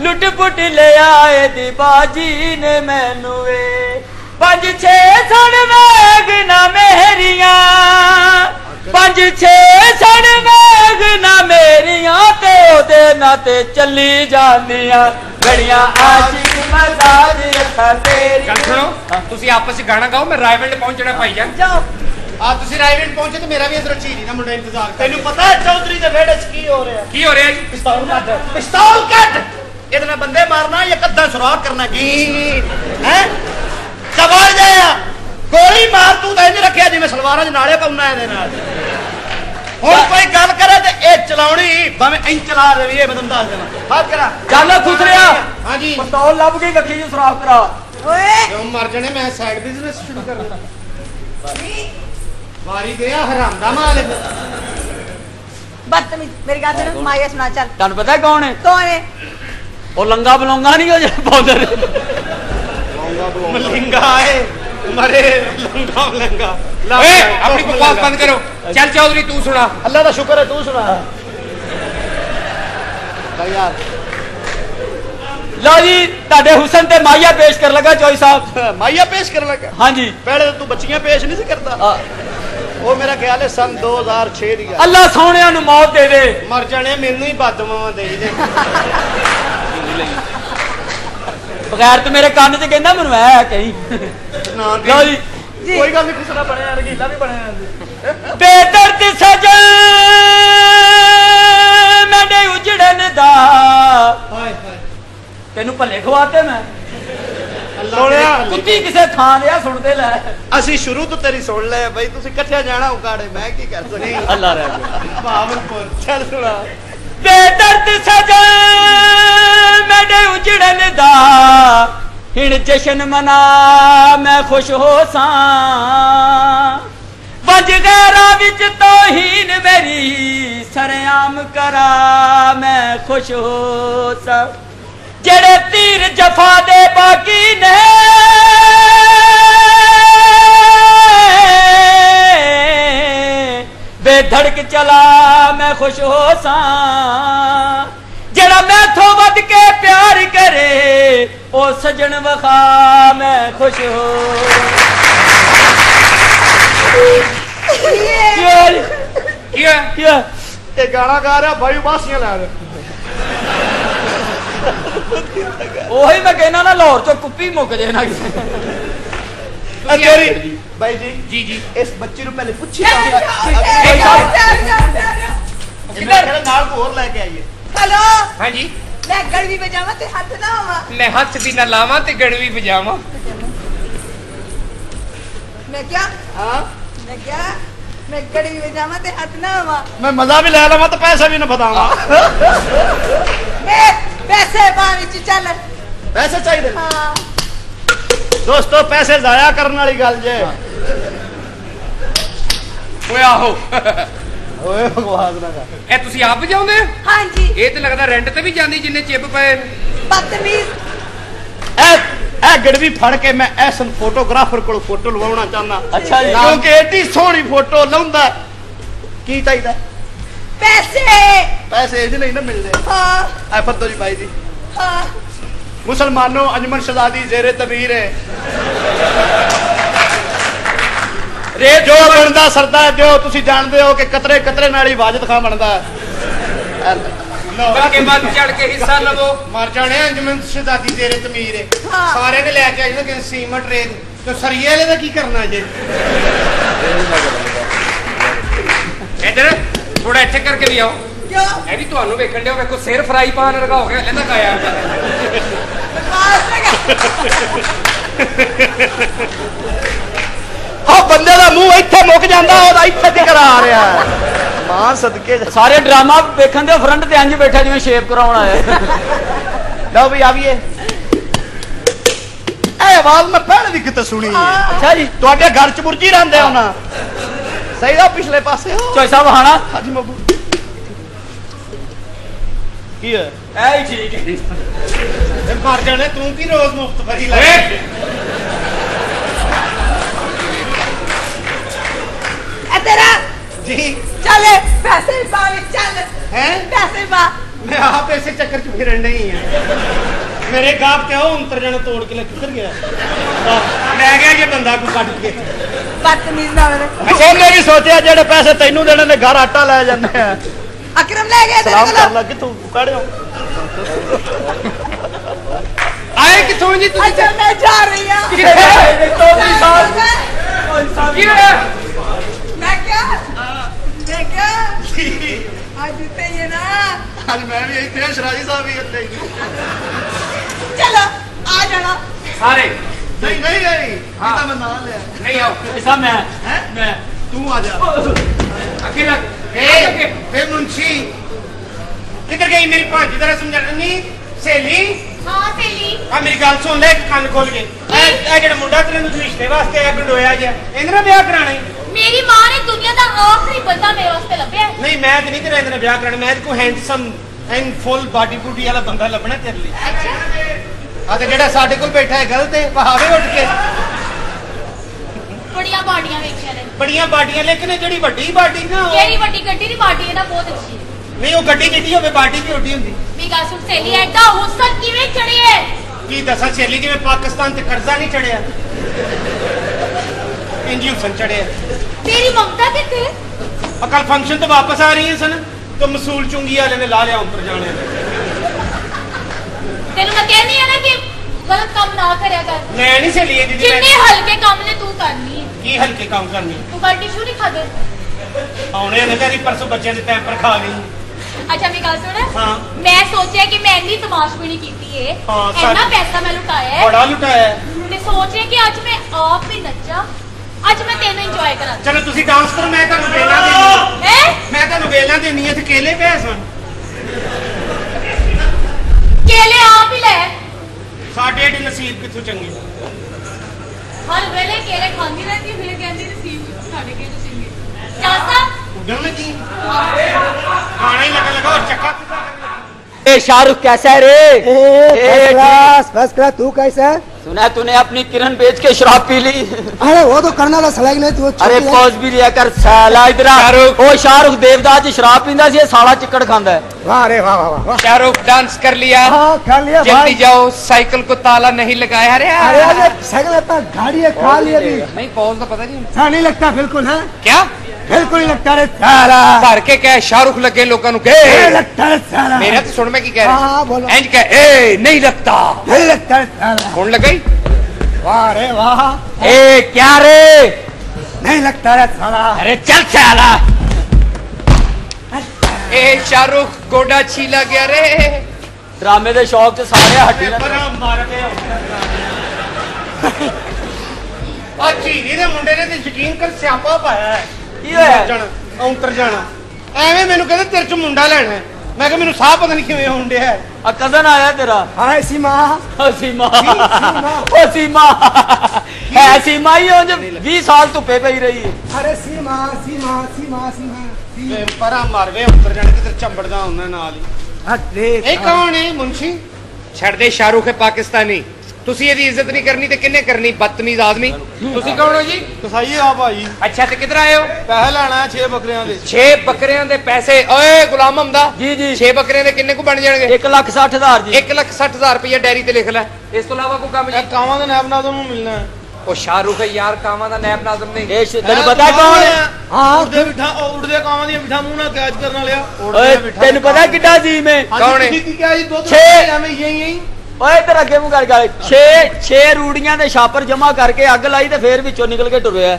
Speaker 1: ਲੁੱਟ ਪੁੱਟ ਲਿਆ ਇਹਦੀ ਬਾਜੀ ਨੇ ਮੈਨੂੰ ਵੇ। ਪੰਜ ਛੇ ਸਣ ਵੇਗ ਨਾ ਮੇਰੀਆਂ ਪੰਜ ਛੇ ਸਣ ਵੇਗ ਨਾ ਮੇਰੀਆਂ ਤੇ ਉਹਦੇ ਨਾਂ ਤੇ ਚੱਲੀ ਜਾਂਦੀਆਂ। ਗੜੀਆਂ ਆਸ਼ਿਕ ਮਜ਼ਾਜ ਅੱਖਾਂ ਤੇਰੀ
Speaker 7: ਗੱਲ ਸੁਣੋ ਤੁਸੀਂ ਆਪਸ ਵਿੱਚ ਗਾਣਾ ਗਾਓ ਮੈਂ ਰਾਇਵਲ ਪਹੁੰਚਣਾ ਭਾਈ ਜਾਨ।
Speaker 5: ਜਾਓ
Speaker 3: ਆ ਤੁਸੀਂ ਰਾਈਵੈਂਟ ਪਹੁੰਚੇ ਤੇ ਮੇਰਾ ਵੀ ਇਧਰ ਝੀਰੀ ਦਾ ਮੁੰਡਾ ਇੰਤਜ਼ਾਰ ਕਰ।
Speaker 4: ਤੈਨੂੰ ਪਤਾ ਹੈ ਚੌਧਰੀ ਦੇ ਵਿਹੜੇ 'ਚ ਕੀ ਹੋ ਰਿਹਾ?
Speaker 7: ਕੀ ਹੋ ਰਿਹਾ ਜੀ?
Speaker 4: ਪਿਸਤੌਲ ਕੱਢ ਪਿਸਤੌਲ ਕੱਢ! ਇਹਦੇ ਨਾਲ ਬੰਦੇ ਮਾਰਨਾ ਜਾਂ ਕੱਦਾਂ ਸੁਰਾਖ ਕਰਨਾ ਕੀ? ਹੈ? ਚਵਲ ਜਾਇਆ ਗੋਲੀ ਮਾਰ ਤੂੰ ਤਾਂ ਇੰਜ ਰੱਖਿਆ ਜਿਵੇਂ ਸਲਵਾਰਾਂ 'ਚ ਨਾਲੇ ਪਾਉਣਾ ਇਹਦੇ ਨਾਲ। ਹੁਣ ਕੋਈ ਗੱਲ ਕਰੇ ਤੇ ਇਹ ਚਲਾਉਣੀ ਭਾਵੇਂ ਐਂ ਚਲਾ ਦੇਵੀ ਇਹ ਮੈਂ ਤੁਹਾਨੂੰ ਦੱਸ ਦੇਣਾ ਹੱਥ ਕਰਾ।
Speaker 1: ਚੱਲ ਖੁਸਰਿਆ।
Speaker 3: ਹਾਂਜੀ।
Speaker 1: ਪਿਸਤੌਲ ਲੱਭ ਗਈ ਗੱਖੀ ਚ ਸੁਰਾਖ ਕਰਾ।
Speaker 5: ਓਏ।
Speaker 3: ਕਿਉਂ ਮਰ ਜਾਣੇ ਮੈਂ ਸਾਈਡ ਬਿਜ਼ਨਸ ਸ਼ੁਰੂ ਕਰਨਾ ਵਾਰੀ ਗਿਆ ਹਰਾਮ ਦਾ ਮਾਲ
Speaker 5: ਬਦਤਮੀਜ਼ ਮੇਰੀ ਗੱਲ ਸੁਣ ਮਾਇਆ ਸੁਣਾ ਚੱਲ।
Speaker 1: ਤੁਹਾਨੂੰ ਪਤਾ ਕੌਣ ਹੈ?
Speaker 5: ਕੌਣ ਹੈ?
Speaker 1: ਉਹ ਲੰਗਾ ਬਲੌਂਗਾ ਨਹੀਂ ਉਹ ਜਿਹੜਾ ਪਾਉਂਦੇ ਨੇ
Speaker 4: ਮਲਿੰਗਾ ਏ ਮਰੇ ਲੰਗਾ ਲੰਗਾ
Speaker 7: ਓਏ ਆਪਣੀ ਬਕਵਾਸ ਬੰਦ ਕਰੋ। ਚੱਲ ਚੌਧਰੀ ਤੂੰ ਸੁਣਾ।
Speaker 4: ਅੱਲਾ ਦਾ ਸ਼ੁਕਰ ਹੈ ਤੂੰ ਸੁਣਾ। ਭਾਈ ਯਾਰ
Speaker 1: ਲਓ ਜੀ ਤੁਹਾਡੇ ਹੁਸਨ ਤੇ ਮਾਇਆ ਪੇਸ਼ ਕਰ ਲਗਾ ਚੋਈ ਸਾਹਿਬ।
Speaker 4: ਮਾਇਆ ਪੇਸ਼ ਕਰਨ ਲੱਗਾ?
Speaker 1: ਹਾਂਜੀ।
Speaker 4: ਪਹਿਲੇ ਤਾਂ ਬੱਚੀਆਂ ਪੇਸ਼ ਨਹੀਂ ਸੀ ਕਰਦਾ। ਉਹ ਮੇਰਾ ਖਿਆਲ ਹੈ ਸਨ 2006 ਦੀ ਗੱਲ
Speaker 1: ਅੱਲਾ ਸੋਹਣਿਆਂ ਨੂੰ ਮੌਤ ਦੇ ਦੇ।
Speaker 3: ਮਰ ਜਾਣੇ ਮੈਨੂੰ ਹੀ ਬਦਮਾਵਾਂ ਦੇ ਦੇ।
Speaker 1: ਬਗੈਰ ਤੇ ਮੇਰੇ ਕੰਨ 'ਚ ਕਹਿੰਦਾ ਮੈਨੂੰ ਐ ਕਹੀ। ਲਓ ਜੀ।
Speaker 4: ਕੋਈ ਗੱਲ ਨਹੀਂ ਖੁਸਰਾ ਬਣਿਆ ਰਗੀਲਾ ਵੀ ਬਣਿਆ ਜਾਂਦੇ
Speaker 1: ਬੇਦਰਦ ਸਜਣ ਮੈਨੇ ਉਜੜਨ ਦਾ ਤੈਨੂੰ ਭੱਲੇ ਖਵਾਤੇ ਮੈਂ।
Speaker 4: ਸੋਹਣਿਆ
Speaker 1: ਕੁੱਤੀ ਕਿਸੇ ਥਾਂ ਦੇ ਆ ਸੁਣਦੇ ਲੈ।
Speaker 4: ਅਸੀਂ ਸ਼ੁਰੂ ਤੋਂ ਤੇਰੀ ਸੁਣ ਲਿਆ ਬਈ ਤੁਸੀਂ ਇਕੱਠੇ ਜਾਣਾ ਉਕਾੜੇ ਮੈਂ ਕੀ ਕਰ ਸਕਦਾ?
Speaker 1: ਅੱਲਾ ਰਹਿ ਗਿਆ।
Speaker 4: ਭਾਵਨਪੁਰ ਚੱਲ ਸੁਣਾ।
Speaker 1: ਬੇਦਰਦ ਸਜਣ ਮੈਨੇ ਉਜੜਨ ਦਾ। ਹਿਣ ਜਸ਼ਨ ਮਨਾ ਮੈਂ ਖੁਸ਼ ਹੋ ਸਾਂ। ਵਜ ਗੈਰਾਂ ਵਿੱਚ ਤੋਹੀਨ ਮੇਰੀ ਸਰਆਮ ਕਰਾ ਮੈਂ ਖੁਸ਼ ਹੋ ਸਾਂ। ਜਿਹੜੇ ਤੀਰ ਜਫਾ ਦੇ ਬਾਕੀ ਨੇ। ਬੇਧੜਕ ਚਲਾ ਮੈਂ ਖੁਸ਼ ਹੋ ਸਾਂ। ਜਿਹੜਾ ਮੈਥੋਂ ਵੱਧ ਕੇ ਪਿਆਰ ਕਰੇ ਉਹ ਸਜਣ ਵਖਾ ਮੈਂ ਖੁਸ਼ ਹੋ। ਕੀ?
Speaker 7: ਕੀ?
Speaker 4: ਇਹ ਗਾਣਾ ਗਾ ਰਿਹਾ ਭਾਈ ਬਾਸੀਆਂ ਲੈ ਰਿਹਾ
Speaker 1: ਉਹੀ ਮੈਂ ਕਹਿਣਾ ਨਾ ਲਾਹੌਰ ਚੋਂ ਕੁੱਪੀ ਮੁੱਕ ਜੇ ਨਾ ਕਿਸੇ
Speaker 4: ਇਹ ਤੇਰੀ ਬਾਈ ਜੀ
Speaker 7: ਜੀ ਜੀ
Speaker 4: ਇਸ ਬੱਚੀ ਨੂੰ ਪਹਿਲੇ ਪੁੱਛੀ
Speaker 5: ਕਿੱਧਰ
Speaker 4: ਕਿਹੜੇ ਨਾਲ ਕੋ ਹੋਰ ਲੈ ਕੇ ਆਈਏ
Speaker 5: ਹਲੋ
Speaker 7: ਹਾਂਜੀ
Speaker 5: ਮੈਂ ਗੜਵੀ ਵਜਾਵਾਂ ਤੇ ਹੱਥ ਨਾ ਆਵਾ
Speaker 7: ਮੈਂ ਹੱਥ ਵੀ ਨਾ ਲਾਵਾਂ ਤੇ ਗੜਵੀ ਵਜਾਵਾਂ
Speaker 5: ਮੈਂ ਕਿਹਾ
Speaker 4: ਹਾਂ
Speaker 5: ਮੈਂ ਕਿਹਾ ਮੈਂ ਗੜਵੀ ਵਜਾਵਾਂ ਤੇ ਹੱਥ ਨਾ ਆਵਾ
Speaker 4: ਮੈਂ ਮਜ਼ਾ ਵੀ ਲੈ ਲਵਾਂ ਤੇ ਪੈਸਾ ਵੀ ਨਾ ਬਤਾਵਾਂ
Speaker 5: ਮੈਂ ਪੈਸੇ ਬਾਂ ਵਿੱਚ ਚੱਲ।
Speaker 4: ਪੈਸੇ ਚਾਹੀਦੇ ਨੇ।
Speaker 5: ਹਾਂ।
Speaker 4: ਦੋਸਤੋ ਪੈਸੇ ਜ਼ਾਇਆ ਕਰਨ ਵਾਲੀ ਗੱਲ ਜੇ।
Speaker 7: ਓਏ ਆਹੋ।
Speaker 4: ਓਏ ਬਕਵਾਸ ਨਾ ਕਰ।
Speaker 7: ਇਹ ਤੁਸੀਂ ਆਪ ਵਜਾਉਂਦੇ ਹੋ?
Speaker 5: ਹਾਂਜੀ।
Speaker 7: ਇਹ ਤੇ ਲੱਗਦਾ ਰੈਂਟ ਤੇ ਵੀ ਜਾਂਦੀ ਜਿੰਨੇ ਚਿਪ ਪਏ। ਨੇ
Speaker 5: ਬਦਤਮੀਜ਼।
Speaker 4: ਇਹ ਇਹ ਗੜਵੀ ਫੜ ਕੇ ਮੈਂ ਐਸ ਫੋਟੋਗ੍ਰਾਫਰ ਕੋਲ ਫੋਟੋ ਲਵਾਉਣਾ ਚਾਹੁੰਦਾ।
Speaker 1: ਅੱਛਾ ਜੀ।
Speaker 4: ਕਿਉਂਕਿ ਏਡੀ ਸੋਹਣੀ ਫੋਟੋ ਲਾਉਂਦਾ। ਕੀ ਚਾਹੀਦਾ?
Speaker 5: ਪੈਸੇ।
Speaker 4: ਪੈਸੇ ਇਹ ਨਹੀਂ ਨਾ ਮਿਲਦੇ।
Speaker 5: ਹਾਂ।
Speaker 4: ਐ ਫੱਦੋ ਜੀ ਬਾਈ ਜੀ।
Speaker 5: ਹਾਂ।
Speaker 4: ਮੁਸਲਮਾਨੋ ਅੰਜਮਨ ਸ਼ਹਜ਼ਾਦੀ ਜ਼ੇਰੇ ਤਬੀਰ ਹੈ। ਰੇ ਜੋ ਬਣਦਾ ਸਰਦਾ ਜੋ ਤੁਸੀਂ ਜਾਣਦੇ ਹੋ ਕਿ ਕਤਰੇ ਕਤਰੇ ਨਾਲ ਹੀ ਵਾਜਦ ਖਾਂ ਬਣਦਾ ਹੈ।
Speaker 7: ਬਲਕਿ ਵੱਧ ਚੜ ਕੇ ਹਿੱਸਾ ਲਵੋ।
Speaker 3: ਮਰ ਜਾਣੇ ਅੰਜਮਨ ਸ਼ਹਜ਼ਾਦੀ ਤੇਰੇ ਤਮੀਰ ਹੈ।
Speaker 5: ਹਾਂ।
Speaker 3: ਸਾਰੇ ਨੇ ਲੈ ਕੇ ਆਏ ਨਾ ਕਿ ਸੀਮਟ ਰੇਤ ਤੇ ਸਰੀਏ ਵਾਲੇ ਦਾ ਕੀ ਕਰਨਾ ਜੇ?
Speaker 7: ਇੱਧਰ ਥੋੜਾ ਇੱਥੇ ਕਰਕੇ ਵੀ ਆਓ।
Speaker 5: ਕਿਉਂ?
Speaker 7: ਇਹ ਵੀ ਤੁਹਾਨੂੰ ਵੇਖਣ ਦਿਓ ਵੇਖੋ ਸਿਰ ਫਰਾਈ ਪਾਨ ਲਗਾ ਹੋ ਗਿਆ ਲੈਂਦਾ ਕਾਇਆ।
Speaker 4: ਉਹ ਬੰਦੇ ਦਾ ਮੂੰਹ ਇੱਥੇ ਮੁੱਕ ਜਾਂਦਾ ਉਹਦਾ ਇੱਥੇ ਤੱਕ ਆ ਰਿਹਾ। ਮਾਂ ਸਦਕੇ
Speaker 1: ਸਾਰੇ ਡਰਾਮਾ ਵੇਖਣ ਦੇ ਫਰੰਟ ਤੇ ਇੰਜ ਬੈਠਾ ਜਿਵੇਂ ਸ਼ੇਪ ਕਰਾਉਣ ਆਇਆ।
Speaker 4: ਲਓ ਵੀ ਆਵੀਏ ਐ
Speaker 10: ਇਹ। ਆਵਾਜ਼ ਮੈਂ ਪਹਿਲੇ ਵੀ ਕਿਤੇ ਸੁਣੀ ਹੈ।
Speaker 1: ਅੱਛਾ ਜੀ
Speaker 10: ਤੁਹਾਡੇ ਘਰ ਚ ਮੁਰਜੀ ਰਹਿੰਦੇ ਹੋ ਨਾ? ਸਹੀ ਦਾ ਪਿਛਲੇ ਪਾਸੇ। ਹੋ
Speaker 1: ਚੋਈ ਸਾਹਿਬ ਹਾਣਾ
Speaker 10: ਹਾਜੀ ਮਬੂ ਕੀ ਹੈ
Speaker 1: ਐ ਹੀ ਠੀਕ ਹੈ।
Speaker 4: ਤੇ ਮਰ ਜਾਣੇ ਤੂੰ ਕੀ ਰੋਜ਼ ਮੁਫਤ ਫਰੀ ਲੈ
Speaker 5: ਇਹ ਤੇਰਾ?
Speaker 4: ਜੀ।
Speaker 5: ਚੱਲ ਪੈਸੇ ਪਾ ਵਿੱਚ ਚੱਲ।
Speaker 4: ਹੈ?
Speaker 5: ਪੈਸੇ ਪਾ।
Speaker 4: ਮੈਂ ਆਪ ਇਸੇ ਚੱਕਰ ਚ ਫਿਰਨ ਨਹੀਂ ਆ। ਮੇਰੇ ਗਾਪ ਤੇ ਉਹ ਅੰਤਰ ਜਣ ਤੋੜ ਕੇ ਲੈ ਕਿੱਧਰ ਗਿਆ। ਲੈ ਗਿਆ ਜੇ ਬੰਦਾ ਕੋ ਕੱਢ ਕੇ
Speaker 5: ਬਦਤਮੀਜ਼ ਨਾ ਮੇਰੇ
Speaker 10: ਉਹਨੇ ਵੀ ਸੋਚਿਆ ਜਿਹੜੇ ਪੈਸੇ ਤੈਨੂੰ ਦੇਣੇ ਨੇ ਘਰ ਆਟਾ ਲੈ ਜਾਂਦੇ ਆ।
Speaker 5: ਅਕਰਮ ਲੈ ਗਿਆ ਤੇਰੇ ਕੋਲ।
Speaker 10: ਲੱਗ ਤੂੰ ਕੜਿਓ
Speaker 7: ਆਏ ਕਿੱਥੋਂ ਜੀ ਤੁਸੀਂ?
Speaker 5: ਅੱਛਾ ਮੈਂ ਜਾ ਰਹੀ ਹਾਂ
Speaker 7: ਕਿੱਥੇ?
Speaker 1: ਚੌਧਰੀ ਸਾਹਿਬ
Speaker 7: ਕੀ ਹੋਇਆ?
Speaker 5: ਮੈਂ ਕਿਹਾ ਮੈਂ ਕਿਹਾ ਅੱਜ ਤੇ ਇਹ ਨਾ
Speaker 10: ਅੱਜ ਮੈਂ ਵੀ ਇੱਥੇ ਆ ਸ਼ਰਾਜੀ ਸਾਹਿਬ ਵੀ ਇੱਥੇ ਹੀ।
Speaker 5: ਚਲੋ ਆ ਜਾਣਾ।
Speaker 7: ਸਾਰੇ।
Speaker 10: ਨਹੀਂ ਨਹੀਂ ਨਹੀਂ। ਇਹ ਤਾਂ ਮੈਂ ਨਾਂ ਲਿਆ।
Speaker 7: ਨਹੀਂ ਆਓ।
Speaker 1: ਐਸਾ ਮੈਂ। ਮੈਂ।
Speaker 10: ਤੂੰ ਆ ਜਾ।
Speaker 7: ਅੱਗੇ ਲੱਗ।
Speaker 4: ਏ ਫੇ ਮੁੰਸ਼ੀ। ਕਿੱਧਰ ਗਈ ਮੇਰੀ ਭਾਂਜੀ ਤੇਰਾ ਸਮਝਣ ਨਹੀਂ। ਸਹੇਲੀ।
Speaker 8: ਹਾਂ ਸੇਲੀ
Speaker 4: ਆ ਮੇਰੀ ਗੱਲ ਸੁਣ ਲੈ ਕੰਨ ਖੋਲ ਕੇ। ਇਹ ਇਹ ਜਿਹੜਾ ਮੁੰਡਾ ਤੇਰੇ ਨੂੰ ਰਿਸ਼ਤੇ ਵਾਸਤੇ ਆਇਆ ਗੰਡੋਇਆ ਜਿਹਾ ਇਹਦੇ ਨਾਲ ਵਿਆਹ ਕਰਾਣਾ ਈ।
Speaker 8: ਮੇਰੀ ਮਾਂ ਨੇ ਦੁਨੀਆ ਦਾ ਆਖਰੀ ਬੰਦਾ ਮੇਰੇ ਵਾਸਤੇ ਲੱਭਿਆ।
Speaker 4: ਨਹੀਂ ਮੈਂ ਤੇ ਨਹੀਂ ਤੇਰੇ ਇਹਦੇ ਨਾਲ ਵਿਆਹ ਕਰਾਣਾ ਮੈਂ ਤੇ ਕੋਈ ਹੈਂਡਸਮ ਐਂਡ ਫੁੱਲ ਬਾਡੀ ਬੂਡੀ ਵਾਲਾ ਬੰਦਾ ਲੱਭਣਾ ਤੇਰੇ ਲਈ। ਆ ਤੇ ਜਿਹੜਾ ਸਾਡੇ ਕੋਲ ਬੈਠਾ ਹੈ ਗਲਤ ਹੈ ਵਹਾਵੇ ਉੱਠ ਕੇ।
Speaker 8: ਬੜੀਆਂ ਬਾਡੀਆਂ ਵੇਖੀਆਂ ਨੇ।
Speaker 4: ਬੜੀਆਂ ਬਾਡੀਆਂ ਲੇਕਿਨ ਇਹ ਜਿਹੜੀ ਵੱਡੀ ਬਾਡੀ ਨਾ ਉਹ
Speaker 8: ਕਿਹੜੀ ਵੱਡੀ ਗੱਡੀ ਦੀ ਬਾਡੀ ਨਾ ਬਹੁਤ ਅੱਛੀ ਹੈ।
Speaker 4: ਨਹੀਂ ਉਹ ਗੱਡੀ ਜਿੱਡੀ ਹੋਵੇ ਬਾਡੀ ਵੀ ਉੱਡੀ ਹੁੰਦੀ।
Speaker 8: ਗੱਲ ਸੁਣ ਸੇਲੀ ਐਡਾ ਹੁਸਨ ਕਿਵੇਂ ਚੜੀ ਹੈ?
Speaker 4: ਕੀ ਦੱਸਾਂ ਛੇਲੀ ਜਿਵੇਂ ਪਾਕਿਸਤਾਨ ਤੇ ਕਰਜ਼ਾ ਨਹੀਂ ਚੜਿਆ ਇੰਜੀ ਹੁਸਨ ਚੜਿਆ
Speaker 8: ਤੇਰੀ ਮਮਤਾ ਕਿੱਥੇ
Speaker 4: ਅਕਲ ਫੰਕਸ਼ਨ ਤੋਂ ਵਾਪਸ ਆ ਰਹੀ ਹੈ ਸਨ तो ਮਸੂਲ ਚੁੰਗੀ ਵਾਲੇ ਨੇ ਲਾ ਲਿਆ ਉੱਪਰ ਜਾਣੇ
Speaker 8: ਤੈਨੂੰ ਮੈਂ ਕਹਿੰਦੀ ਆ ਨਾ ਕਿ ਗਲਤ ਕੰਮ ਨਾ ਕਰਿਆ ਕਰ।
Speaker 4: ਮੈਂ ਨਹੀਂ ਇਹ ਦੀਦੀ
Speaker 8: ਜਿੰਨੇ
Speaker 4: ਮੈਂ
Speaker 8: ਹਲਕੇ ਕੰਮ ਨੇ ਤੂੰ ਕਰਨੀ ਹੈ।
Speaker 4: ਕੀ ਹਲਕੇ ਕੰਮ ਕਰਨੀ?
Speaker 8: ਤੂੰ ਕੱਲ ਟਿਸ਼ੂ ਨਹੀਂ ਖਾਦੇ
Speaker 4: ਆਉਣੇ ਨੇ ਤੇਰੀ ਪਰਸੋਂ ਬੱਚਿਆਂ ਦੇ ਪੈਂਪਰ ਖਾ ਗਈ
Speaker 8: ਅੱਛਾ ਮੇਰੀ ਗੱਲ ਸੁਣ।
Speaker 4: ਹਾਂ।
Speaker 8: ਮੈਂ ਸੋਚਿਆ ਕਿ ਮੈਂ ਇੰਨੀ ਤਮਾਸ਼ਬੀਨੀ ਕੀਤੀ ਏ।
Speaker 4: ਹਾਂ,
Speaker 8: ਇੰਨਾ
Speaker 4: ਸਾਡੀ-
Speaker 8: ਪੈਸਾ ਮੈਂ ਲੁਟਾਇਆ ਹੈ
Speaker 4: ਬੜਾ ਲੁਟਾਇਆ। ਹੈ।
Speaker 8: ਤੇ ਸੋਚਿਆ ਕਿ ਅੱਜ ਮੈਂ ਆਪ ਵੀ ਨੱਚਾਂ। ਅੱਜ ਮੈਂ ਤੈਨੂੰ ਇੰਜੋਏ ਕਰਾਂ
Speaker 4: ਚਲੋ ਤੁਸੀਂ ਡਾਂਸ ਕਰੋ ਮੈਂ ਤੁਹਾਨੂੰ ਵੇਲਾਂ ਦੇਣੀ
Speaker 8: ਹੈ
Speaker 4: ਮੈਂ ਤੁਹਾਨੂੰ ਵੇਲਾਂ ਦੇਣੀ ਹੈ ਤੇ ਕੇਲੇ ਪਏ ਸਨ
Speaker 8: ਕੇਲੇ ਆਪ ਹੀ ਲੈ
Speaker 4: ਸਾਡੇ ਏਡੇ ਨਸੀਬ ਕਿੱਥੋਂ ਚੰਗੇ
Speaker 8: ਹਰ ਵੇਲੇ ਕੇਲੇ ਖਾਂਦੀ ਰਹਿੰਦੀ ਫਿਰ ਕਹਿੰਦੀ ਨਸੀਬ ਸਾਡੇ ਕੇ ਨਸੀਬ ਚਾਚਾ
Speaker 4: ਉੱਡਣ ਲੱਗੀ ਖਾਣਾ ਹੀ ਲੱਗਾ ਲੱਗਾ और ਚੱਕਾ
Speaker 1: ए शाहरुख कैसा है रे ए,
Speaker 3: क्लास फर्स्ट क्लास तू कैसा है
Speaker 1: सुना तूने अपनी किरण बेच के शराब पी ली
Speaker 3: अरे वो तो करना था सलाह नहीं तू
Speaker 1: अरे
Speaker 3: छोटी है।
Speaker 1: पौज भी लिया कर साला इधर आ। ओ शाहरुख देवदास जी शराब पींदा सी ये साला चिकड़ खांदा है
Speaker 3: वाह अरे वाह वाह वाह, वाह
Speaker 7: शाहरुख डांस कर लिया
Speaker 3: हाँ कर लिया
Speaker 7: जल्दी
Speaker 3: भाई
Speaker 7: जाओ साइकिल को ताला नहीं लगाया अरे
Speaker 3: अरे अरे साइकिल इतना गाड़ी है खा लिया अभी
Speaker 7: नहीं पौज तो पता नहीं
Speaker 3: अच्छा नहीं लगता बिल्कुल है
Speaker 7: क्या
Speaker 3: बिल्कुल नहीं लगता रे साला
Speaker 7: ਭਰ ਕੇ ਕਹਿ ਸ਼ਾਹਰੁਖ ਲੱਗੇ ਲੋਕਾਂ ਨੂੰ
Speaker 3: नहीं
Speaker 7: ਕਹੇ
Speaker 3: लगता रे साला
Speaker 7: ਮੇਰਾ ਤਾਂ ਸੁਣ ਮੈਂ ਕੀ ਕਹਿ
Speaker 3: हाँ
Speaker 7: ਰਿਹਾ
Speaker 3: हाँ बोलो
Speaker 7: ਇੰਜ ਕਹਿ ਏ ਨਹੀਂ ਲੱਗਦਾ
Speaker 3: नहीं लगता रे साला
Speaker 7: ਹੁਣ ਲਗਾਈ
Speaker 3: वाह रे वाह
Speaker 1: ए क्या रे
Speaker 3: नहीं लगता रे साला
Speaker 1: अरे चल साला
Speaker 7: ਇਹ ਸ਼ਾਹਰੁਖ ਗੋਡਾ ਛੀਲਾ ਗਿਆ ਰੇ
Speaker 1: ड्रामे दे शौक च सारे हड्डी लग-
Speaker 4: ਪਰਾਂ ਮਾਰਦੇ ਆ ਚੀਨੀ ਦੇ ਮੁੰਡੇ ਨੇ ਤੇ ਯਕੀਨ ਕਰ ਸਿਆਪਾ ਪਾਇਆ ਹੈ
Speaker 1: ਕੀ ਹੋਇਆ?
Speaker 4: ਜਾਣਾ ਔਂਤਰ ਜਾਣਾ। ਐਵੇਂ ਮੈਨੂੰ ਕਹਿੰਦੇ ਤੇਰੇ ਚ ਮੁੰਡਾ ਲੈਣਾ ਮੈਂ ਕਿਹਾ ਮੈਨੂੰ ਸਾਹ ਪਤਾ ਨਹੀਂ ਕਿਵੇਂ ਹੋਣ ਡਿਆ
Speaker 1: ਆ ਕਜ਼ਨ ਆਇਆ
Speaker 3: ਤੇਰਾ? ਹਾਏ
Speaker 1: ਸੀਮਾ। ਆ ਸੀਮਾ। ਉਹ ਸੀਮਾ। ਹੈ ਸੀਮਾ ਹੀ ਉਹ 20 ਸਾਲ ਧੁੱਪੇ ਪਈ ਰਹੀ
Speaker 3: ਅਰੇ ਸੀਮਾ ਸੀਮਾ ਸੀਮਾ ਸੀਮਾ। ਸੀ-
Speaker 4: ਤੇ ਪਰਾਂ ਮਾਰਵੇ ਉੱਤਰ ਜਾਣੇ ਕਿਤੇ ਚੰਬੜਦਾ ਉਹਨਾਂ ਨਾਲ ਹੀ।
Speaker 3: ਹੱਟ ਦੇ
Speaker 4: ਇਹ ਕੌਣ ਹੈ ਮੁੰਸ਼ੀ
Speaker 7: ਛੱਡ ਦੇ ਸ਼ਾਹਰੁਖ ਹੈ ਪਾਕਿਸਤਾਨੀ। ਤੁਸੀਂ ਇਹਦੀ ਇੱਜ਼ਤ ਨਹੀਂ ਕਰਨੀ ਤੇ ਕਿੰਨੇ ਕਰਨੀ ਬਦਤਮੀਜ਼ ਆਦਮੀ? ਤੁਸੀਂ ਕੌਣ ਹੋ ਜੀ?
Speaker 10: ਕਸਾਈ ਆ ਭਾਈ।
Speaker 7: ਅੱਛਾ ਤੇ ਕਿੱਧਰ ਆਏ ਹੋ?
Speaker 10: ਪੈਸੇ ਲੈਣਾ 6 ਬੱਕਰੀਆਂ ਦੇ।
Speaker 7: 6 ਬੱਕਰਿਆਂ ਦੇ ਪੈਸੇ। ਓਏ ਗੁਲਾਮ ਹਮਦਾ
Speaker 1: ਜੀ ਜੀ।
Speaker 7: 6 ਬੱਕਰਿਆਂ ਦੇ ਕਿੰਨੇ ਕੁ ਬਣ ਜਾਣਗੇ?
Speaker 1: 1 ਲੱਖ 60 ਹਜ਼ਾਰ ਜੀ।
Speaker 7: 1 ਲੱਖ 60 ਹਜ਼ਾਰ ਰੁਪਏ ਡੈਰੀ ਤੇ ਲਿਖ ਲੈ। ਇਸ ਤੋਂ ਇਲਾਵਾ ਕੋਈ ਕੰਮ ਜੀ?
Speaker 10: ਕਾਵਾਂ ਦੇ ਨਾਮ ਨਾਲ ਤੁਹਾਨੂੰ ਮਿਲਣਾ ਹੈ।
Speaker 7: ਉਹ ਸ਼ਾਹਰੁਖ ਹੈ ਯਾਰ ਕਾਵਾਂ ਦਾ ਨੈਬ ਨਾਜ਼ਮ ਨਹੀਂ।
Speaker 1: ਇਹ ਤੈਨੂੰ ਪਤਾ ਕੌਣ? ਹੈ।
Speaker 10: ਉੜਦੇ ਬਿਠਾ ਉਹ ਉੜਦੇ ਕਾਵਾਂ ਦੀਆਂ ਬਿਠਾ ਮੂੰਹ ਨਾਲ ਕੈਚ ਕਰਨ ਵਾਲਿਆ।
Speaker 1: ਓਏ ਤੈਨੂੰ ਪਤਾ ਕਿੱਡਾ ਜੀ ਮੈਂ
Speaker 7: ਕੌਣ ਹੈ?
Speaker 10: ਕੀ ਕਿਹਾ ਜੀ? ਦੁੱਧ। ਐਵੇਂ ਯਹੀਂ ਯਹੀਂ
Speaker 1: ਓਏ ਤੇਰਾ ਅੱਗੇ ਮੂੰਹ ਕਰ। ਗੱਲ 6 6 ਰੂੜੀਆਂ ਦੇ ਛਾਪਰ ਜਮਾ ਕਰਕੇ ਅੱਗ ਲਾਈ ਤੇ ਫੇਰ ਵਿੱਚੋਂ ਨਿਕਲ ਕੇ ਟੁਰਿਆ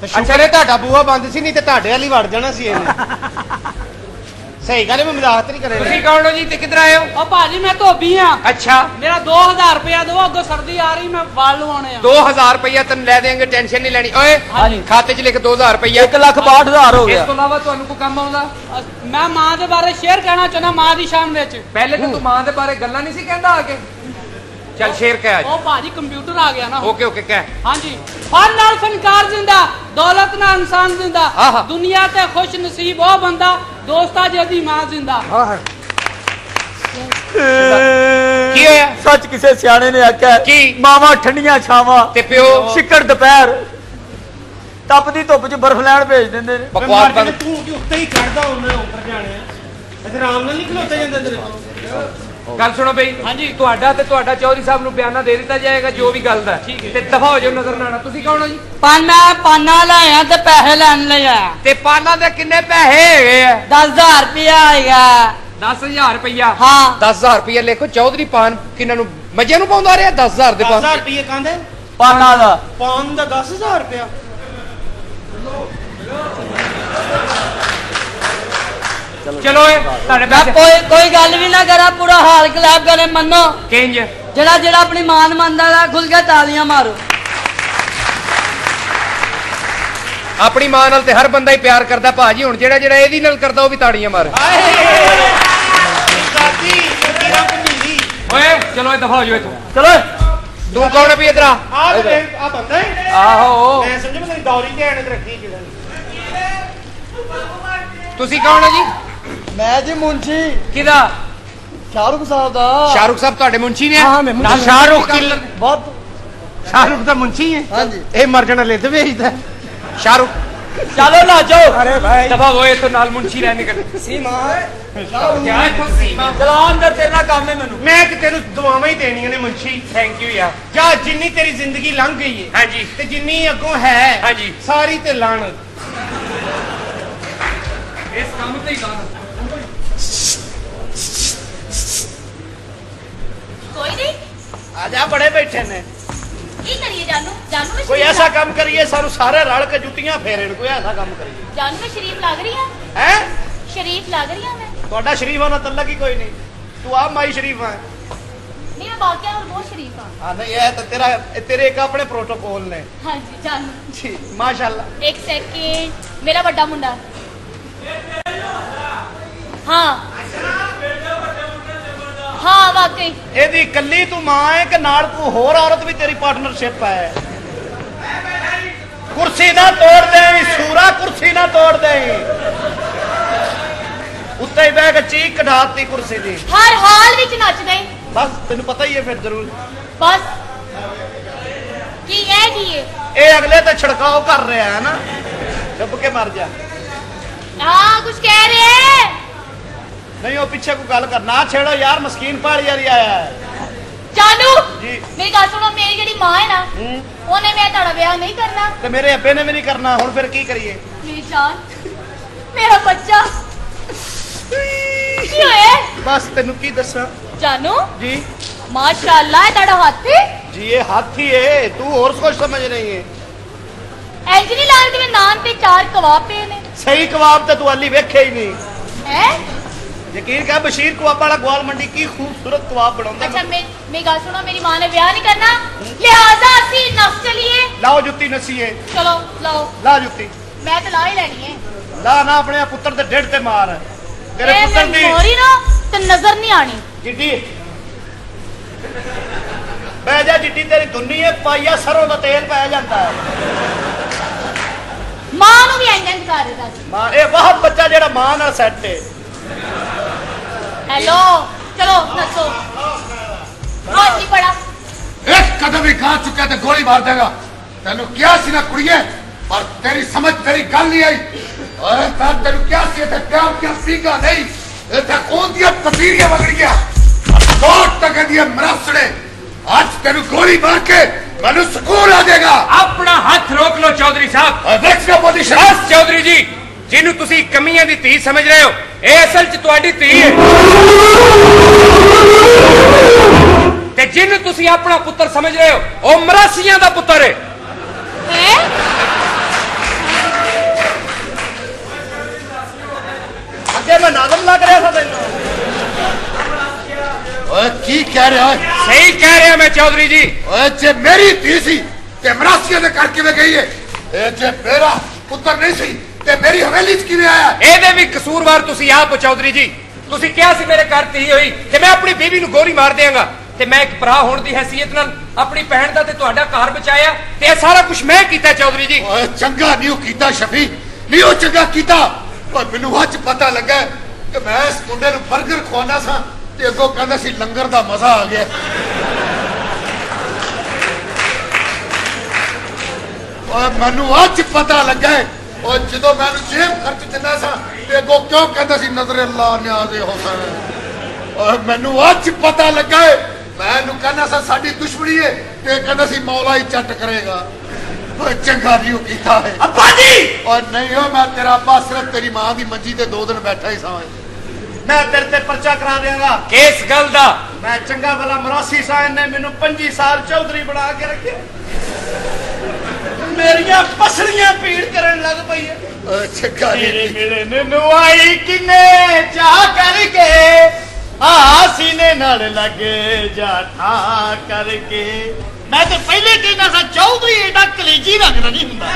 Speaker 4: ਤੇ ਸ਼ੁਕਰ ਹੈ ਤੁਹਾਡਾ ਬੂਹਾ ਬੰਦ ਸੀ, ਨਹੀਂ ਤੇ ਤੁਹਾਡੇ ਵਾਲੀ ਵੜ ਜਾਣਾ ਸੀ ਇਹਨੇ। ਸਹੀ ਗੱਲ ਹੈ ਮੈਂ ਮਜ਼ਾਕ ਨਹੀਂ ਕਰ
Speaker 7: ਤੁਸੀਂ
Speaker 4: ਰਿਹਾ
Speaker 7: ਕੌਣ ਹੋ ਜੀ? ਤੇ ਕਿੱਧਰ ਆਏ ਹੋ?
Speaker 11: ਉਹ ਭਾਜੀ ਮੈਂ ਧੋਬੀ ਆ
Speaker 7: ਅੱਛਾ।
Speaker 11: ਮੇਰਾ 2000 ਰੁਪਇਆ ਦਿਓ ਅੱਗੋਂ ਸਰਦੀ ਆ ਰਹੀ ਮੈਂ ਵਾਲ ਲਵਾਉਣੇ ਆ।
Speaker 7: 2000 ਰੁਪਇਆ ਤੈਨੂੰ ਲੈ ਦੇਾਂਗੇ ਟੈਨਸ਼ਨ ਨਹੀਂ ਲੈਣੀ। ਓਏ
Speaker 1: ਹਾਂਜੀ।
Speaker 7: ਖਾਤੇ 'ਚ ਲਿਖ 2000 ਰੁਪਇਆ।
Speaker 1: 1 ਲੱਖ 62 ਹਜ਼ਾਰ ਹੋ
Speaker 7: ਇਸ
Speaker 1: ਗਿਆ
Speaker 7: ਤੋਂ ਇਲਾਵਾ ਤੁਹਾਨੂੰ ਕੋਈ ਕੰਮ ਆਉਂਦਾ?
Speaker 11: ਮੈਂ ਮਾਂ ਦੇ ਬਾਰੇ ਸ਼ੇਅਰ ਕਹਿਣਾ ਚਾਹੁੰਦਾ ਮਾਂ ਦੀ ਸ਼ਾਨ ਵਿੱਚ।
Speaker 7: ਪਹਿਲੇ ਤਾਂ ਤੂੰ ਮਾਂ ਦੇ ਬਾਰੇ ਗੱਲਾਂ ਨਹੀਂ ਸੀ ਕਹਿੰਦਾ ਆ ਕੇ। ਚੱਲ ਸ਼ੇਰ ਕਹਿ ਅੱਜ।
Speaker 11: ਉਹ ਭਾਜੀ ਕੰਪਿਊਟਰ ਆ ਗਿਆ ਨਾ।
Speaker 7: ਓਕੇ ਓਕੇ ਕਹਿ।
Speaker 11: ਹਾਂਜੀ। ਫਨ ਨਾਲ ਫਨਕਾਰ ਜਿੰਦਾ ਦੌਲਤ ਨਾਲ ਇਨਸਾਨ ਜਿੰਦਾ
Speaker 7: ਆਹਾ।
Speaker 11: ਦੁਨੀਆ ਤੇ ਖੁਸ਼ ਨਸੀਬ ਉਹ ਬੰਦਾ ਦੋਸਤਾ ਜਿਹਦੀ ਮਾਂ ਜਿੰਦਾ।
Speaker 7: ਕੀ ਹੋਇਆ?
Speaker 1: ਸੱਚ ਕਿਸੇ ਸਿਆਣੇ ਨੇ ਆਖਿਆ
Speaker 7: ਕੀ?
Speaker 1: ਮਾਵਾ ਠੰਡੀਆਂ ਛਾਵਾਂ।
Speaker 7: ਤੇ ਪਿਓ?
Speaker 1: ਸਿੱਕੜ ਦੁਪਹਿਰ। ਤਪਦੀ ਧੁੱਪ 'ਚ ਬਰਫ਼ ਲੈਣ ਭੇਜ ਦਿੰਦੇ ਨੇ।
Speaker 7: ਬਕਵਾਸ ਬੰਦ।
Speaker 3: ਤੂੰ ਕਿ ਉੱਤੇ ਹੀ ਚੜਦਾ ਉਹਨੇ ਉੱਪਰ ਜਾਣੇ ਇੱਥੇ ਆਰਾਮ ਨਾਲ ਨਹੀਂ ਖਲੋਤਾ ਜਾਂਦਾ ਤੇਰੇ। ਕੋਲ
Speaker 7: ਗੱਲ ਸੁਣੋ ਬਈ। ਹਾਂਜੀ। ਤੁਹਾਡਾ ਤੇ ਤੁਹਾਡਾ ਚੌਧਰੀ ਸਾਹਿਬ ਨੂੰ ਬਿਆਨਾ ਦੇ ਦਿੱਤਾ ਜਾਏਗਾ ਜੋ ਵੀ ਗੱਲ ਦਾ। ਤੇ ਦਫਾ ਹੋ ਜਾਓ ਨਜ਼ਰ ਨਾ ਆਣਾ ਤੁਸੀਂ ਕੌਣ ਹੋ ਜੀ?
Speaker 11: ਪਾਨਾ ਪਾਨਾ ਲਾਇਆ ਤੇ ਪੈਸੇ ਲੈਣ ਲਿਆ
Speaker 7: ਤੇ ਪਾਲਾਂ ਦੇ ਕਿੰਨੇ ਪੈਸੇ ਹੈਗੇ ਆ?
Speaker 11: 10000 ਰੁਪਇਆ ਆਏਗਾ
Speaker 7: 10000 ਰੁਪਇਆ?
Speaker 11: ਹਾਂ।
Speaker 7: 10000 ਰੁਪਇਆ ਲਿਖੋ ਚੌਧਰੀ ਪਾਨ ਕਿੰਨਾਂ ਨੂੰ? ਮੱਝਾਂ ਨੂੰ ਪਾਉਂਦਾ ਰਿਹਾ? 10000 ਦੇ ਪਾਨ।
Speaker 3: 10000 ਰੁਪਏ ਕਾਂਦੇ
Speaker 1: ਪਾਨਾ ਦਾ।
Speaker 3: ਪਾਉਣ ਦਾ 10000 ਰੁਪਏ
Speaker 7: ਚਲੋ ਏ ਤੁਹਾਡੇ
Speaker 11: ਮੈਂ
Speaker 7: ਪੈਸੇ
Speaker 11: ਕੋਈ ਕੋਈ ਗੱਲ ਵੀ ਨਾ ਕਰਾ ਪੂਰਾ ਹਾਲ ਖਲਾਬ ਕਰੇ ਮੰਨੋ।
Speaker 7: ਕਿੰਜ?
Speaker 11: ਜਿਹੜਾ ਜਿਹੜਾ ਆਪਣੀ ਮਾਨ ਮੰਨਦਾ ਦਾ ਖੁੱਲ ਕੇ ਤਾਲੀਆਂ ਮਾਰੋ।
Speaker 7: ਆਪਣੀ ਮਾਂ ਨਾਲ ਤੇ ਹਰ ਬੰਦਾ ਹੀ ਪਿਆਰ ਕਰਦਾ ਭਾਜੀ ਹੁਣ ਜਿਹੜਾ ਜਿਹੜਾ ਇਹਦੀ ਨਾਲ ਕਰਦਾ ਉਹ ਵੀ ਤਾੜੀਆਂ ਮਾਰ। ਓਏ ਚਲੋ ਇਹ ਦਫਾ ਹੋ ਜਾਓ ਇੱਥੋਂ।
Speaker 1: ਚਲੋ
Speaker 7: ਤੂੰ ਕੌਣ ਹੈ ਵੀ ਇਧਰ ਆ?
Speaker 3: ਆ ਤੇ ਆ ਬੰਦਾ ਹੈ।
Speaker 7: ਆਹੋ।
Speaker 3: ਮੈਂ ਸਮਝ ਮੈਂ ਤੇਰੀ ਦੌਰੀ ਤੇ ਆਣ ਕੇ ਰੱਖੀ ਕਿਦਾਂ
Speaker 7: ਤੁਸੀਂ ਕੌਣ ਹੋ ਜੀ?
Speaker 12: ਮੈਂ ਜੀ ਮੁੰਸ਼ੀ
Speaker 7: ਕਿਹਦਾ?
Speaker 12: ਸ਼ਾਹਰੁਖ ਸਾਹਿਬ ਦਾ।
Speaker 7: ਸ਼ਾਹਰੁਖ ਸਾਹਿਬ ਤੁਹਾਡੇ ਮੁੰਸ਼ੀ ਨੇ?
Speaker 12: ਹਾਂ, ਮੈਂ ਮੁੰਸ਼ੀ
Speaker 7: ਸ਼ਾਹਰੁਖ ਕਿੱਲਰ
Speaker 12: ਬਹੁਤ
Speaker 7: ਸ਼ਾਹਰੁਖ ਦਾ ਮੁੰਸ਼ੀ ਹੈ?
Speaker 12: ਹਾਂਜੀ।
Speaker 7: ਇਹ ਮਰ ਜਾਣਾ ਲਿੱਦ ਵੇਚਦਾ ਸ਼ਾਹਰੁਖ।
Speaker 1: ਚਲੋ ਨਾ ਜਾਓ।
Speaker 12: ਅਰੇ ਭਾਈ।
Speaker 7: ਦਫਾ ਹੋਏ ਤੋਂ ਨਾਲ ਮੁੰਸ਼ੀ ਰਹਿ ਨਿਕਲ
Speaker 12: ਸੀਮਾ
Speaker 7: ਕਿਆ ਇੱਥੋਂ ਸੀਮਾ?
Speaker 1: ਚਲਾ ਅੰਦਰ ਤੇਰੇ ਕੰਮ ਹੈ ਮੈਨੂੰ।
Speaker 3: ਮੈਂ ਕਿ ਤੈਨੂੰ ਦੁਆਵਾਂ ਹੀ ਦੇਣੀਆਂ ਨੇ ਮੁੰਸ਼ੀ
Speaker 7: ਥੈਂਕ ਯੂ ਯਾਰ
Speaker 3: ਜਾਂ ਜਿੰਨੀ ਤੇਰੀ ਜ਼ਿੰਦਗੀ ਲੰਘ ਗਈ ਹੈ
Speaker 7: ਹਾਂਜੀ।
Speaker 3: ਤੇ ਜਿੰਨੀ ਅੱਗੋਂ ਹੈ
Speaker 7: ਹਾਂਜੀ।
Speaker 3: ਸਾਰੀ ਤੇ ਲਾਣ।
Speaker 7: ਇਸ ਕੰਮ ਤੇ ਹੀ
Speaker 8: ਕੋਈ ਨਹੀਂ
Speaker 4: ਆ ਜਾ ਬੜੇ ਬੈਠੇ ਨੇ
Speaker 8: ਕੀ ਕਰੀਏ ਜਾਨੂ ਜਾਨੂ ਮੈਂ
Speaker 4: ਕੋਈ
Speaker 8: ਸ਼ਰੀਫ
Speaker 4: ਐਸਾ
Speaker 8: ਲੱਗ-
Speaker 4: ਕੰਮ ਕਰੀਏ ਸਾਨੂੰ ਸਾਰੇ ਰਲ ਕੇ ਜੁੱਤੀਆਂ ਫੇਰਨ ਕੋਈ ਐਸਾ ਕੰਮ ਕਰੀਏ
Speaker 8: ਜਾਨੂ ਮੈਂ ਸ਼ਰੀਫ ਲੱਗ ਰਹੀ ਹਾਂ
Speaker 4: ਹੈ
Speaker 8: ਸ਼ਰੀਫ ਲੱਗ ਰਹੀ ਹਾਂ ਮੈਂ
Speaker 4: ਤੁਹਾਡਾ ਸ਼ਰੀਫ ਹੋਣਾ ਤਲਕ ਹੀ ਕੋਈ ਨਹੀਂ ਤੂੰ ਆ ਮਾਈ ਸ਼ਰੀਫ ਆ
Speaker 8: ਨਹੀਂ ਮੈਂ ਬਾਕੀਆਂ ਨਾਲ ਬਹੁਤ ਸ਼ਰੀਫ ਹਾਂ
Speaker 4: ਹਾਂ ਨਹੀਂ ਇਹ ਤਾਂ ਤੇਰਾ ਇਹ ਤੇਰੇ ਇੱਕ ਆਪਣੇ ਪ੍ਰੋਟੋਕੋਲ ਨੇ
Speaker 8: ਹਾਂਜੀ ਜਾਨੂ
Speaker 4: ਜੀ ਮਾਸ਼ਾਅੱਲਾ
Speaker 8: ਇੱਕ ਸੈਕਿੰਡ ਮੇਰਾ ਵੱਡਾ ਮੁੰਡਾ ਹਾਂ। ਹਾਂ ਵਾਕਈ।
Speaker 4: ਇਹਦੀ ਇਕੱਲੀ ਤੂੰ ਮਾਂ ਹੈ ਕਿ ਨਾਲ ਕੋਈ ਹੋਰ ਔਰਤ ਵੀ ਤੇਰੀ ਪਾਰਟਨਰਸ਼ਿਪ ਹੈ? ਕੁਰਸੀ ਨਾ ਤੋੜ ਦੇ ਸੂਰਾ ਕੁਰਸੀ ਨਾ ਤੋੜ ਦੇ ਉੱਤੇ ਹੀ ਬਹਿ ਕੇ ਚੀਕ ਕਢਾਤੀ ਕੁਰਸੀ ਦੀ।
Speaker 8: ਹਰ ਹਾਲ ਵਿੱਚ ਨੱਚਦਾ ਹੀ
Speaker 4: ਬਸ ਤੈਨੂੰ ਪਤਾ ਹੀ ਹੈ ਫਿਰ ਜ਼ਰੂਰ।
Speaker 8: ਬਸ। ਕੀ ਹੈ ਕੀ ਹੈ
Speaker 4: ਇਹ ਅਗਲੇ ਤੇ ਛੜਕਾਓ ਕਰ ਰਿਹਾ ਹੈ ਨਾ। ਡੁੱਬ ਕੇ ਮਰ ਜਾ।
Speaker 8: ਹਾਂ ਕੁਝ ਕਹਿ ਰਹੇ ਹੈ?
Speaker 4: ਨਹੀਂ ਉਹ ਪਿੱਛੇ ਕੋਈ ਗੱਲ ਕਰ। ਨਾ ਛੇੜੋ ਯਾਰ ਮਸਕੀਨ ਪਾਲੀ ਯਾਰੀ ਆਇਆ ਹੈ।
Speaker 8: ਜਾਨੂ
Speaker 4: ਜੀ।
Speaker 8: ਮੇਰੀ ਗੱਲ ਸੁਣੋ ਮੇਰੀ ਜਿਹੜੀ ਮਾਂ ਹੈ ਨਾ
Speaker 4: ਹੂੰ।
Speaker 8: ਉਹਨੇ ਮੈਂ ਤੁਹਾਡਾ ਵਿਆਹ ਨਹੀਂ ਕਰਨਾ।
Speaker 4: ਤੇ ਮੇਰੇ ਅੱਬੇ ਨੇ ਵੀ ਨਹੀਂ ਕਰਨਾ ਹੁਣ ਫਿਰ ਕੀ ਕਰੀਏ?
Speaker 8: ਮੇਰੀ ਜਾਨ ਮੇਰਾ ਬੱਚਾ। ਕੀ ਹੋਇਆ?
Speaker 4: ਬਸ ਤੈਨੂੰ ਕੀ ਦੱਸਾਂ?
Speaker 8: ਜਾਨੂ
Speaker 4: ਜੀ।
Speaker 8: ਮਾਸ਼ਾਅੱਲਾ ਇਹ ਤੁਹਾਡਾ ਹੱਥ?
Speaker 4: ਜੀ ਇਹ ਹੱਥ ਏ। ਤੂੰ ਹੋਰ ਕੁਝ ਸਮਝ ਨਹੀਂ ਏ।
Speaker 8: ਇੰਜ ਨਹੀਂ ਲੱਗਦਾ ਜਿਵੇਂ ਨਾਨ ਤੇ ਚਾਰ ਕਬਾਬ ਪਏ ਨੇ।
Speaker 4: ਸਹੀ ਕਬਾਬ ਤਾਂ ਤੂੰ ਹਾਲੀ ਵੇਖਿਆ ਹੀ ਨਹੀਂ।
Speaker 8: ਹੈ?
Speaker 4: ਯਕੀਨ ਕਰ ਬਸ਼ੀਰ ਕਬਾਬ ਵਾਲਾ ਗਵਾਲ ਮੰਡੀ ਕੀ ਖੂਬਸੂਰਤ ਕਬਾਬ ਬਣਾਉਂਦਾ
Speaker 8: ਅੱਛਾ ਮੈਂ ਮੇਰੀ ਗੱਲ ਸੁਣੋ ਮੇਰੀ ਮਾਂ ਨੇ ਵਿਆਹ ਨਹੀਂ ਕਰਨਾ ਲਿਹਾਜ਼ਾ ਅਸੀਂ ਨਸ ਚਲੀਏ
Speaker 4: ਲਾਓ ਜੁੱਤੀ ਨਸੀਏ
Speaker 8: ਚਲੋ ਲਓ
Speaker 4: ਲਾ ਜੁੱਤੀ
Speaker 8: ਮੈਂ ਤਾਂ ਲਾ ਹੀ ਲੈਣੀ ਹੈ
Speaker 4: ਲਾ ਨਾ ਆਪਣੇ ਪੁੱਤਰ ਦੇ ਢਿੱਡ ਤੇ ਮਾਰ ਤੇਰੇ
Speaker 8: ਇਹ
Speaker 4: ਪੁੱਤਰ
Speaker 8: ਮੈਂ
Speaker 4: ਦੀ
Speaker 8: ਮੋਰੀ ਨਾ ਤੇ ਨਜ਼ਰ ਨਹੀਂ ਆਣੀ
Speaker 4: ਜਿੱਡੀ ਬਹਿ ਜਾ ਜਿੱਡੀ ਤੇਰੀ ਦੁੰਨੀ ਏ ਪਾਈਆ ਸਰੋਂ ਦਾ ਤੇਲ ਪੈ ਜਾਂਦਾ ਹੈ
Speaker 8: ਮਾਂ ਨੂੰ ਵੀ ਇੰਜ ਇੰਜ ਕਰ ਰਿਹਾ ਸੀ
Speaker 4: ਮਾਂ ਇਹ ਬਹੁਤ ਬੱਚਾ ਜਿਹੜਾ ਮਾਂ ਨਾਲ ਸੈੱਟ ਏ
Speaker 8: ਹੈਲੋ ਚਲੋ ਨੱਚੋ ਹਾਂ ਜੀ ਬੜਾ
Speaker 6: ਇੱਕ ਕਦਮ ਵੀ ਖਾ ਚੁੱਕਿਆ ਤੇ ਗੋਲੀ ਮਾਰ ਦੇਗਾ ਤੈਨੂੰ ਕਿਹਾ ਸੀ ਨਾ ਕੁੜੀਏ ਪਰ ਤੇਰੀ ਸਮਝ ਤੇਰੀ ਗੱਲ ਨਹੀਂ ਆਈ ਓਏ ਤਾਂ ਤੈਨੂੰ ਕਿਹਾ ਸੀ ਤੇ ਪਿਆਰ ਕਿਆ ਸੀਗਾ ਨਹੀਂ ਇਹ ਤਾਂ ਕੌਣ ਦੀਆਂ ਤਸਵੀਰਾਂ ਵਗੜੀਆਂ ਕੋਟ ਤੱਕ ਦੀਆਂ ਮਰਾਸੜੇ ਅੱਜ ਤੈਨੂੰ ਗੋਲੀ ਮਾਰ ਕੇ ਮੈਨੂੰ ਸਕੂਨ ਆ ਜਾਏਗਾ
Speaker 7: ਆਪਣਾ ਹੱਥ ਰੋਕ ਲਓ ਚੌਧਰੀ ਸਾਹਿਬ
Speaker 6: ਨੈਕਸਟ ਪੋਜੀਸ਼ਨ
Speaker 7: ਬਸ ਚੌਧਰੀ ਜੀ ਜਿਹਨੂੰ ਤੁਸੀਂ ਕਮੀਆਂ ਦੀ ਧੀ ਸਮਝ ਰਹੇ ਹੋ ਇਹ ਅਸਲ 'ਚ ਤੁਹਾਡੀ ਧੀ ਹੈ। ਤੇ ਜਿਹਨੂੰ ਤੁਸੀਂ ਆਪਣਾ ਪੁੱਤਰ ਸਮਝ ਰਹੇ ਹੋ ਉਹ ਮਰਾਸੀਆਂ ਦਾ ਪੁੱਤਰ ਹੈ।
Speaker 8: ਹੈ?
Speaker 4: ਅੱਗੇ ਮੈਂ ਨਾਜ਼ਮ ਲੱਗ ਰਿਹਾ ਸੀ ਤੈਨੂੰ।
Speaker 6: ਓਏ ਕੀ ਕਹਿ ਰਿਹਾ ਓਏ
Speaker 7: ਸਹੀ ਕਹਿ ਰਿਹਾ ਮੈਂ ਚੌਧਰੀ ਜੀ।
Speaker 6: ਓਏ ਜੇ ਮੇਰੀ ਧੀ ਸੀ ਤੇ ਮਰਾਸੀਆਂ ਦੇ ਕਰਕੇ ਵੇ ਗਈ ਏ ਇਹ ਜੇ ਮੇਰਾ ਪੁੱਤਰ ਨਹੀਂ ਸੀ ਤੇ ਮੇਰੀ ਹਵੇਲੀ 'ਚ ਕਿਵੇਂ ਆਇਆ?
Speaker 7: ਇਹਦੇ ਵੀ ਕਸੂਰਵਾਰ ਤੁਸੀਂ ਆਪ ਹੋ ਚੌਧਰੀ ਜੀ। ਤੁਸੀਂ ਕਿਹਾ ਸੀ ਮੇਰੇ ਘਰ ਧੀ ਹੋਈ ਤੇ ਮੈਂ ਆਪਣੀ ਬੀਵੀ ਨੂੰ ਗੋਲੀ ਮਾਰ ਦਿਆਂਗਾ ਤੇ ਮੈਂ ਇੱਕ ਭਰਾ ਹੋਣ ਦੀ ਹੈਸੀਅਤ ਨਾਲ ਆਪਣੀ ਭੈਣ ਦਾ ਤੇ ਤੁਹਾਡਾ ਘਰ ਬਚਾਇਆ ਤੇ ਇਹ ਸਾਰਾ ਕੁਝ ਮੈਂ ਕੀਤਾ ਚੌਧਰੀ ਜੀ।
Speaker 6: ਓਏ ਚੰਗਾ ਨਹੀਂ ਉਹ ਕੀਤਾ ਸ਼ਫੀ। ਨਹੀਂ ਉਹ ਚੰਗਾ ਕੀਤਾ। ਪਰ ਮੈਨੂੰ ਅੱਜ ਪਤਾ ਲੱਗਾ ਕਿ ਮੈਂ ਇਸ ਮੁੰਡੇ ਨੂੰ 버ਗਰ ਖਵਾਉਣਾ ਸਾਂ ਤੇ ਅੱਗੋਂ ਕਹਿੰਦਾ ਸੀ ਲੰਗਰ ਦਾ ਮਜ਼ਾ ਆ ਗਿਆ। ਓਏ ਮੈਨੂੰ ਅੱਜ ਪਤਾ ਲੱਗਾ ਓ ਜਦੋਂ ਮੈਨੂੰ ਜੇਬ ਖਰਚ ਦਿੰਦਾ ਸਾਂ ਤੇ ਅੱਗੋਂ ਕਿਉਂ ਕਹਿੰਦਾ ਸੀ ਨਜ਼ਰ ਅੱਲਾ ਨਿਆਜ਼ੇ ਹੁਸੈਨ ਓਏ ਮੈਨੂੰ ਅੱਜ ਪਤਾ ਲੱਗਾ ਏ। ਮੈਂ ਇਹਨੂੰ ਕਹਿੰਦਾ ਸਾਂ ਸਾਡੀ ਦੁਸ਼ਮਣੀ ਏ। ਤੇ ਕਹਿੰਦਾ ਸੀ ਮੌਲਾ ਹੀ ਚੱਟ ਕਰੇਗਾ। ਓਏ ਚੰਗਾ ਨਹੀਂ ਉਹ ਕੀਤਾ ਹੈ
Speaker 4: ਅੱਬਾ ਜੀ!
Speaker 6: ਓਏ ਨਹੀਂ ਹੋ ਮੈਂ ਤੇਰਾ ਅੱਬਾ ਸਿਰਫ ਤੇਰੀ ਮਾਂ ਦੀ ਮੰਜੀ ਤੇ ਦੋ ਦਿਨ ਬੈਠਾ ਹੀ ਸਾਂ
Speaker 4: ਮੈਂ ਤੇਰੇ ਤੇ ਪਰਚਾ ਕਰਾ ਦਿਆਂਗਾ।
Speaker 7: ਕਿਸ ਗੱਲ ਦਾ?
Speaker 4: ਮੈਂ ਚੰਗਾ ਵਾਲਾ ਮਰਾਸੀ ਸਾਹਿਬ ਨੇ ਮੈਨੂੰ 25 ਸਾਲ ਚੌਧਰੀ ਬਣਾ ਕੇ ਰੱਖਿਆ। ਮੇਰੀਆਂ ਪਸਲੀਆਂ ਪੀੜ ਕਰਨ ਲੱਗ ਪਈ ਹੈ
Speaker 6: ਓਏ ਚੰਗਾ
Speaker 4: ਤੇਰੇ ਮਿਲਣ ਨੂੰ ਆਈ ਕਿਨੇ ਚਾਹ ਕਰਕੇ ਆ ਸੀਨੇ ਨਾਲ ਲੱਗੇ ਜਾ ਠਾ ਕਰਕੇ। ਮੈਂ ਤੇ ਪਹਿਲੇ ਕਹਿੰਦਾ ਸਾਂ ਚੌਧਰੀ ਏਡਾ ਕਲੇਜੀ ਰੰਗਦਾ ਨਹੀਂ ਹੁੰਦਾ।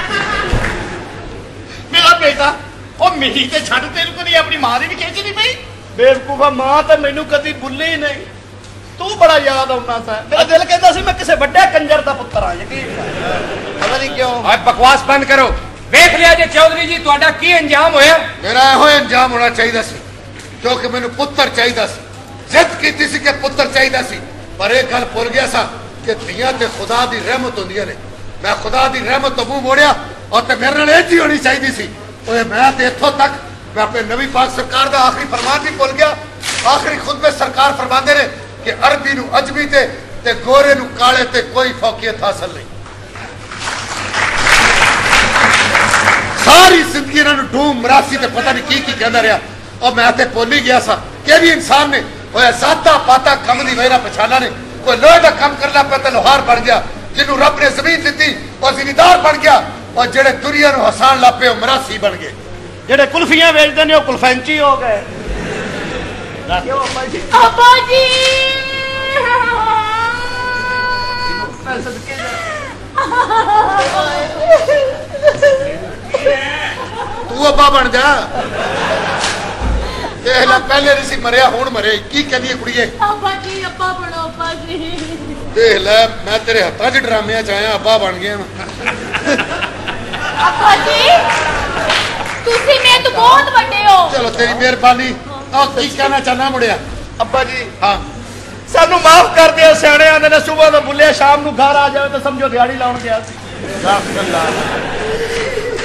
Speaker 4: ਮੇਰਾ ਬੇਟਾ ਉਹ ਮੇਰੀ ਤੇ ਛੱਡ ਤੈਨੂੰ ਕਦੀ ਆਪਣੀ ਮਾਂ ਦੀ ਵੀ ਖਿੱਚ ਨਹੀਂ ਪਈ? ਬੇਵਕੂਫਾ ਮਾਂ ਤਾਂ ਮੈਨੂੰ ਕਦੀ ਭੁੱਲੀ ਨਹੀਂ। ਤੂੰ ਬੜਾ ਯਾਦ ਆਉਂਦਾ ਸਾ ਮੇਰਾ ਦਿਲ ਕਹਿੰਦਾ ਸੀ ਮੈਂ ਕਿਸੇ ਵੱਡੇ ਕੰਜਰ ਦਾ ਪੁੱਤਰ ਆ ਯਕੀਨ ਕਰ। ਪਤਾ ਨਹੀਂ ਕਿਉਂ
Speaker 7: ਓਏ ਬਕਵਾਸ ਬੰਦ ਕਰੋ ਵੇਖ ਲਿਆ ਜੇ ਚੌਧਰੀ ਜੀ ਤੁਹਾਡਾ ਕੀ ਅੰਜਾਮ ਹੋਇਆ
Speaker 6: ਮੇਰਾ ਇਹੋ ਇੰਜਾਮ ਹੋਣਾ ਚਾਹੀਦਾ ਸੀ ਕਿਉਂਕਿ ਮੈਨੂੰ ਪੁੱਤਰ ਚਾਹੀਦਾ ਸੀ ਜ਼ਿੱਦ ਕੀਤੀ ਸੀ ਕਿ ਪੁੱਤਰ ਚਾਹੀਦਾ ਸੀ ਪਰ ਇਹ ਗੱਲ ਭੁੱਲ ਗਿਆ ਸਾਂ ਕਿ ਧੀਆਂ ਤੇ ਖੁਦਾ ਦੀ ਰਹਿਮਤ ਹੁੰਦੀਆਂ ਨੇ ਮੈਂ ਖੁਦਾ ਦੀ ਰਹਿਮਤ ਤੋਂ ਮੂੰਹ ਮੋੜਿਆ ਔਰ ਤੇ ਮੇਰੇ ਨਾਲ ਇਹ ਜੀ ਹੋਣੀ ਚਾਹੀਦੀ ਸੀ ਓਏ ਮੈਂ ਤੇ ਇੱਥੋਂ ਤੱਕ ਮੈਂ ਆਪਣੇ ਨਵੀਂ ਪਾਕ ਸਰਕਾਰ ਦਾ ਆਖਰੀ ਫਰਮਾਨ ਵੀ ਭੁੱਲ ਗਿਆ ਆਖਰੀ ਖੁਤਬੇ ਸਰਕਾਰ ਫਰਮਾਉਂਦੇ ਨੇ ਕਿ ਅਰਬੀ ਨੂੰ ਅਜਮੀ ਤੇ ਤੇ ਗੋਰੇ ਨੂੰ ਕਾਲੇ ਤੇ ਕੋਈ ਫੌਕੀਅਤ ਹਾਸਲ ਨਹੀਂ। ਸਾਰੀ ਜ਼ਿੰਦਗੀ ਇਹਨਾਂ ਨੂੰ ਢੂਮ ਮਰਾਸੀ ਤੇ ਪਤਾ ਨਹੀਂ ਕੀ ਕੀ ਕਹਿੰਦਾ ਰਿਹਾ। ਔਰ ਮੈਂ ਤੇ ਭੁੱਲ ਹੀ ਗਿਆ ਸਾਂ। ਕਿ ਵੀ ਇਨਸਾਨ ਨੇ? ਹੋਇਆ ਸਾਦਾ ਪਾਤਾ ਕੰਮ ਦੀ ਵੈਰਾ ਪਛਾਣਾ ਨੇ। ਕੋਈ ਲੋਹੇ ਦਾ ਕੰਮ ਕਰਨਾ ਪਿਆ ਤੇ ਲੋਹਾਰ ਬਣ ਗਿਆ। ਜਿਹਨੂੰ ਰੱਬ ਨੇ ਜ਼ਮੀਨ ਦਿੱਤੀ, ਉਹ ਜ਼ਿਮੀਦਾਰ ਬਣ ਗਿਆ। ਔਰ ਜਿਹੜੇ ਦੁਨੀਆ ਨੂੰ ਹਸਾਨ ਲੱਪੇ ਉਹ ਮਰਾਸੀ ਬਣ ਗਏ।
Speaker 4: ਜਿਹੜੇ ਕੁਲਫੀਆਂ ਵੇਚਦੇ ਨੇ, ਉਹ ਕੁਲਫੈਂਚੀ ਹੋ ਗਏ। ਕਿਉਂ ਅੱਬਾ ਜੀ?
Speaker 8: ਅੱਬਾ ਜੀ!
Speaker 6: ਤੂੰ ਅੱਬਾ ਬਣ ਜਾ। ਦੇਖ ਲੈ ਪਹਿਲੇ ਨਹੀਂ ਸੀ ਮਰਿਆ ਹੁਣ ਮਰੇ ਕੀ ਕਹਿੰਦੀ ਕੁੜੀਏ?
Speaker 8: ਅੱਬਾ ਜੀ ਅੱਬਾ ਬਣੋ ਅੱਬਾ ਜੀ।
Speaker 6: ਦੇਖ ਲੈ ਮੈਂ ਤੇਰੇ ਹੱਥਾਂ 'ਚ ਡਰਾਮਿਆਂ 'ਚ ਆਇਆ ਅੱਬਾ ਬਣ ਗਿਆ ਮੈਂ।
Speaker 8: ਅੱਬਾ ਜੀ ਤੁਸੀਂ ਮੇਰੇ ਤੋਂ ਬਹੁਤ ਵੱਡੇ ਹੋ।
Speaker 6: ਚਲੋ ਤੇਰੀ ਮਿਹਰਬਾਨੀ। ਆ ਕੀ ਕਹਿਣਾ ਚਾਹਨਾ ਮੁੜਿਆ
Speaker 4: ਅੱਬਾ ਜੀ।
Speaker 6: ਹਾਂ।
Speaker 4: ਸਾਨੂੰ ਮਾਫ ਕਰ ਦਿਓ ਸਿਆਣੇ ਆਂਦੇ ਨੇ ਸਵੇਰ ਦਾ ਬੁੱਲਿਆ ਸ਼ਾਮ ਨੂੰ ਘਰ ਆ ਜਾਵੇ ਤਾਂ ਸਮਝੋ ਦਿਹਾੜੀ ਲਾਉਣ ਗਿਆ ਸੀ।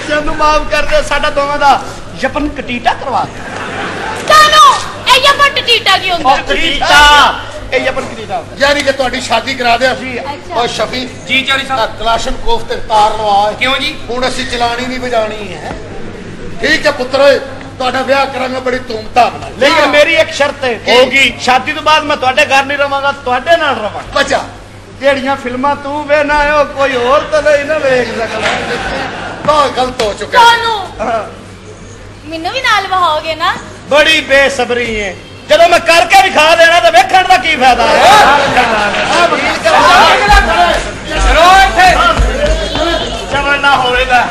Speaker 4: ਸਾਨੂੰ ਮਾਫ ਕਰ ਦਿਓ ਸਾਡਾ ਦੋਵਾਂ ਦਾ ਯਪਨ ਕਟੀਟਾ ਕਰਵਾ ਦਿਓ।
Speaker 8: ਤੁਹਾਨੂੰ ਇਹ ਯਪਨ ਟੀਟਾ ਕੀ ਹੁੰਦਾ?
Speaker 4: ਉਹ ਕਟੀਟਾ। ਇਹ ਯਪਨ ਕਟੀਟਾ ਹੁੰਦਾ।
Speaker 6: ਯਾਨੀ ਕਿ ਤੁਹਾਡੀ ਸ਼ਾਦੀ ਕਰਾ ਦਿਆ
Speaker 4: ਜੀ
Speaker 8: ਅੱਛਾ।
Speaker 6: ਓ ਸ਼ਫੀ
Speaker 7: ਜੀ ਚੌਧਰੀ
Speaker 6: ਆ
Speaker 7: ਸਾਹਿਬ
Speaker 6: ਕਲਾਸ਼ਨ ਕੋਫ ਤੇ ਤਾਰ ਲਵਾ।
Speaker 7: ਕਿਉਂ ਜੀ?
Speaker 6: ਹੁਣ ਅਸੀਂ ਚਲਾਣੀ ਨਹੀਂ ਵਜਾਣੀ ਹੈ। ਠੀਕ ਹੈ ਪੁੱਤਰ ਓਏ। ਤੁਹਾਡਾ ਵਿਆਹ ਕਰਾਂਗੇ ਬੜੀ ਧੂਮਧਾਮ ਨਾਲ।
Speaker 4: ਲੇਕਿਨ ਮੇਰੀ ਇੱਕ ਸ਼ਰਤ ਹੈ ਹੋਗੀ ਸ਼ਾਦੀ ਤੋਂ ਬਾਅਦ ਮੈਂ ਤੁਹਾਡੇ ਘਰ ਨਹੀਂ ਰਵਾਂਗਾ ਤੁਹਾਡੇ ਨਾਲ ਰਵਾਂਗਾ।
Speaker 6: ਬਚਾ।
Speaker 4: ਜਿਹੜੀਆਂ ਫਿਲਮਾਂ ਤੂੰ ਵੇਖਣਾ ਹੈ ਉਹ ਕੋਈ ਹੋਰ ਤਾਂ ਨਹੀਂ ਨਾ ਵੇਖ ਸਕਦਾ।
Speaker 6: ਬਹੁਤ ਗਲਤ ਹੋ ਚੁੱਕਾ ਹੈ।
Speaker 8: ਤੁਹਾਨੂੰ ਮੈਨੂੰ ਵੀ ਨਾਲ ਵਹਾਓਗੇ ਨਾ?
Speaker 4: ਬੜੀ ਬੇਸਬਰੀ ਹੈ ਜਦੋਂ ਮੈਂ ਕਰਕੇ ਵਿਖਾ ਦੇਣਾ ਤਾਂ ਵੇਖਣ ਦਾ ਕੀ ਫਾਇਦਾ ਹੈ?
Speaker 7: ਚਲੋ ਇੱਥੇ।
Speaker 4: ਚਵਣ ਨਾ ਹੋਵੇਗਾ।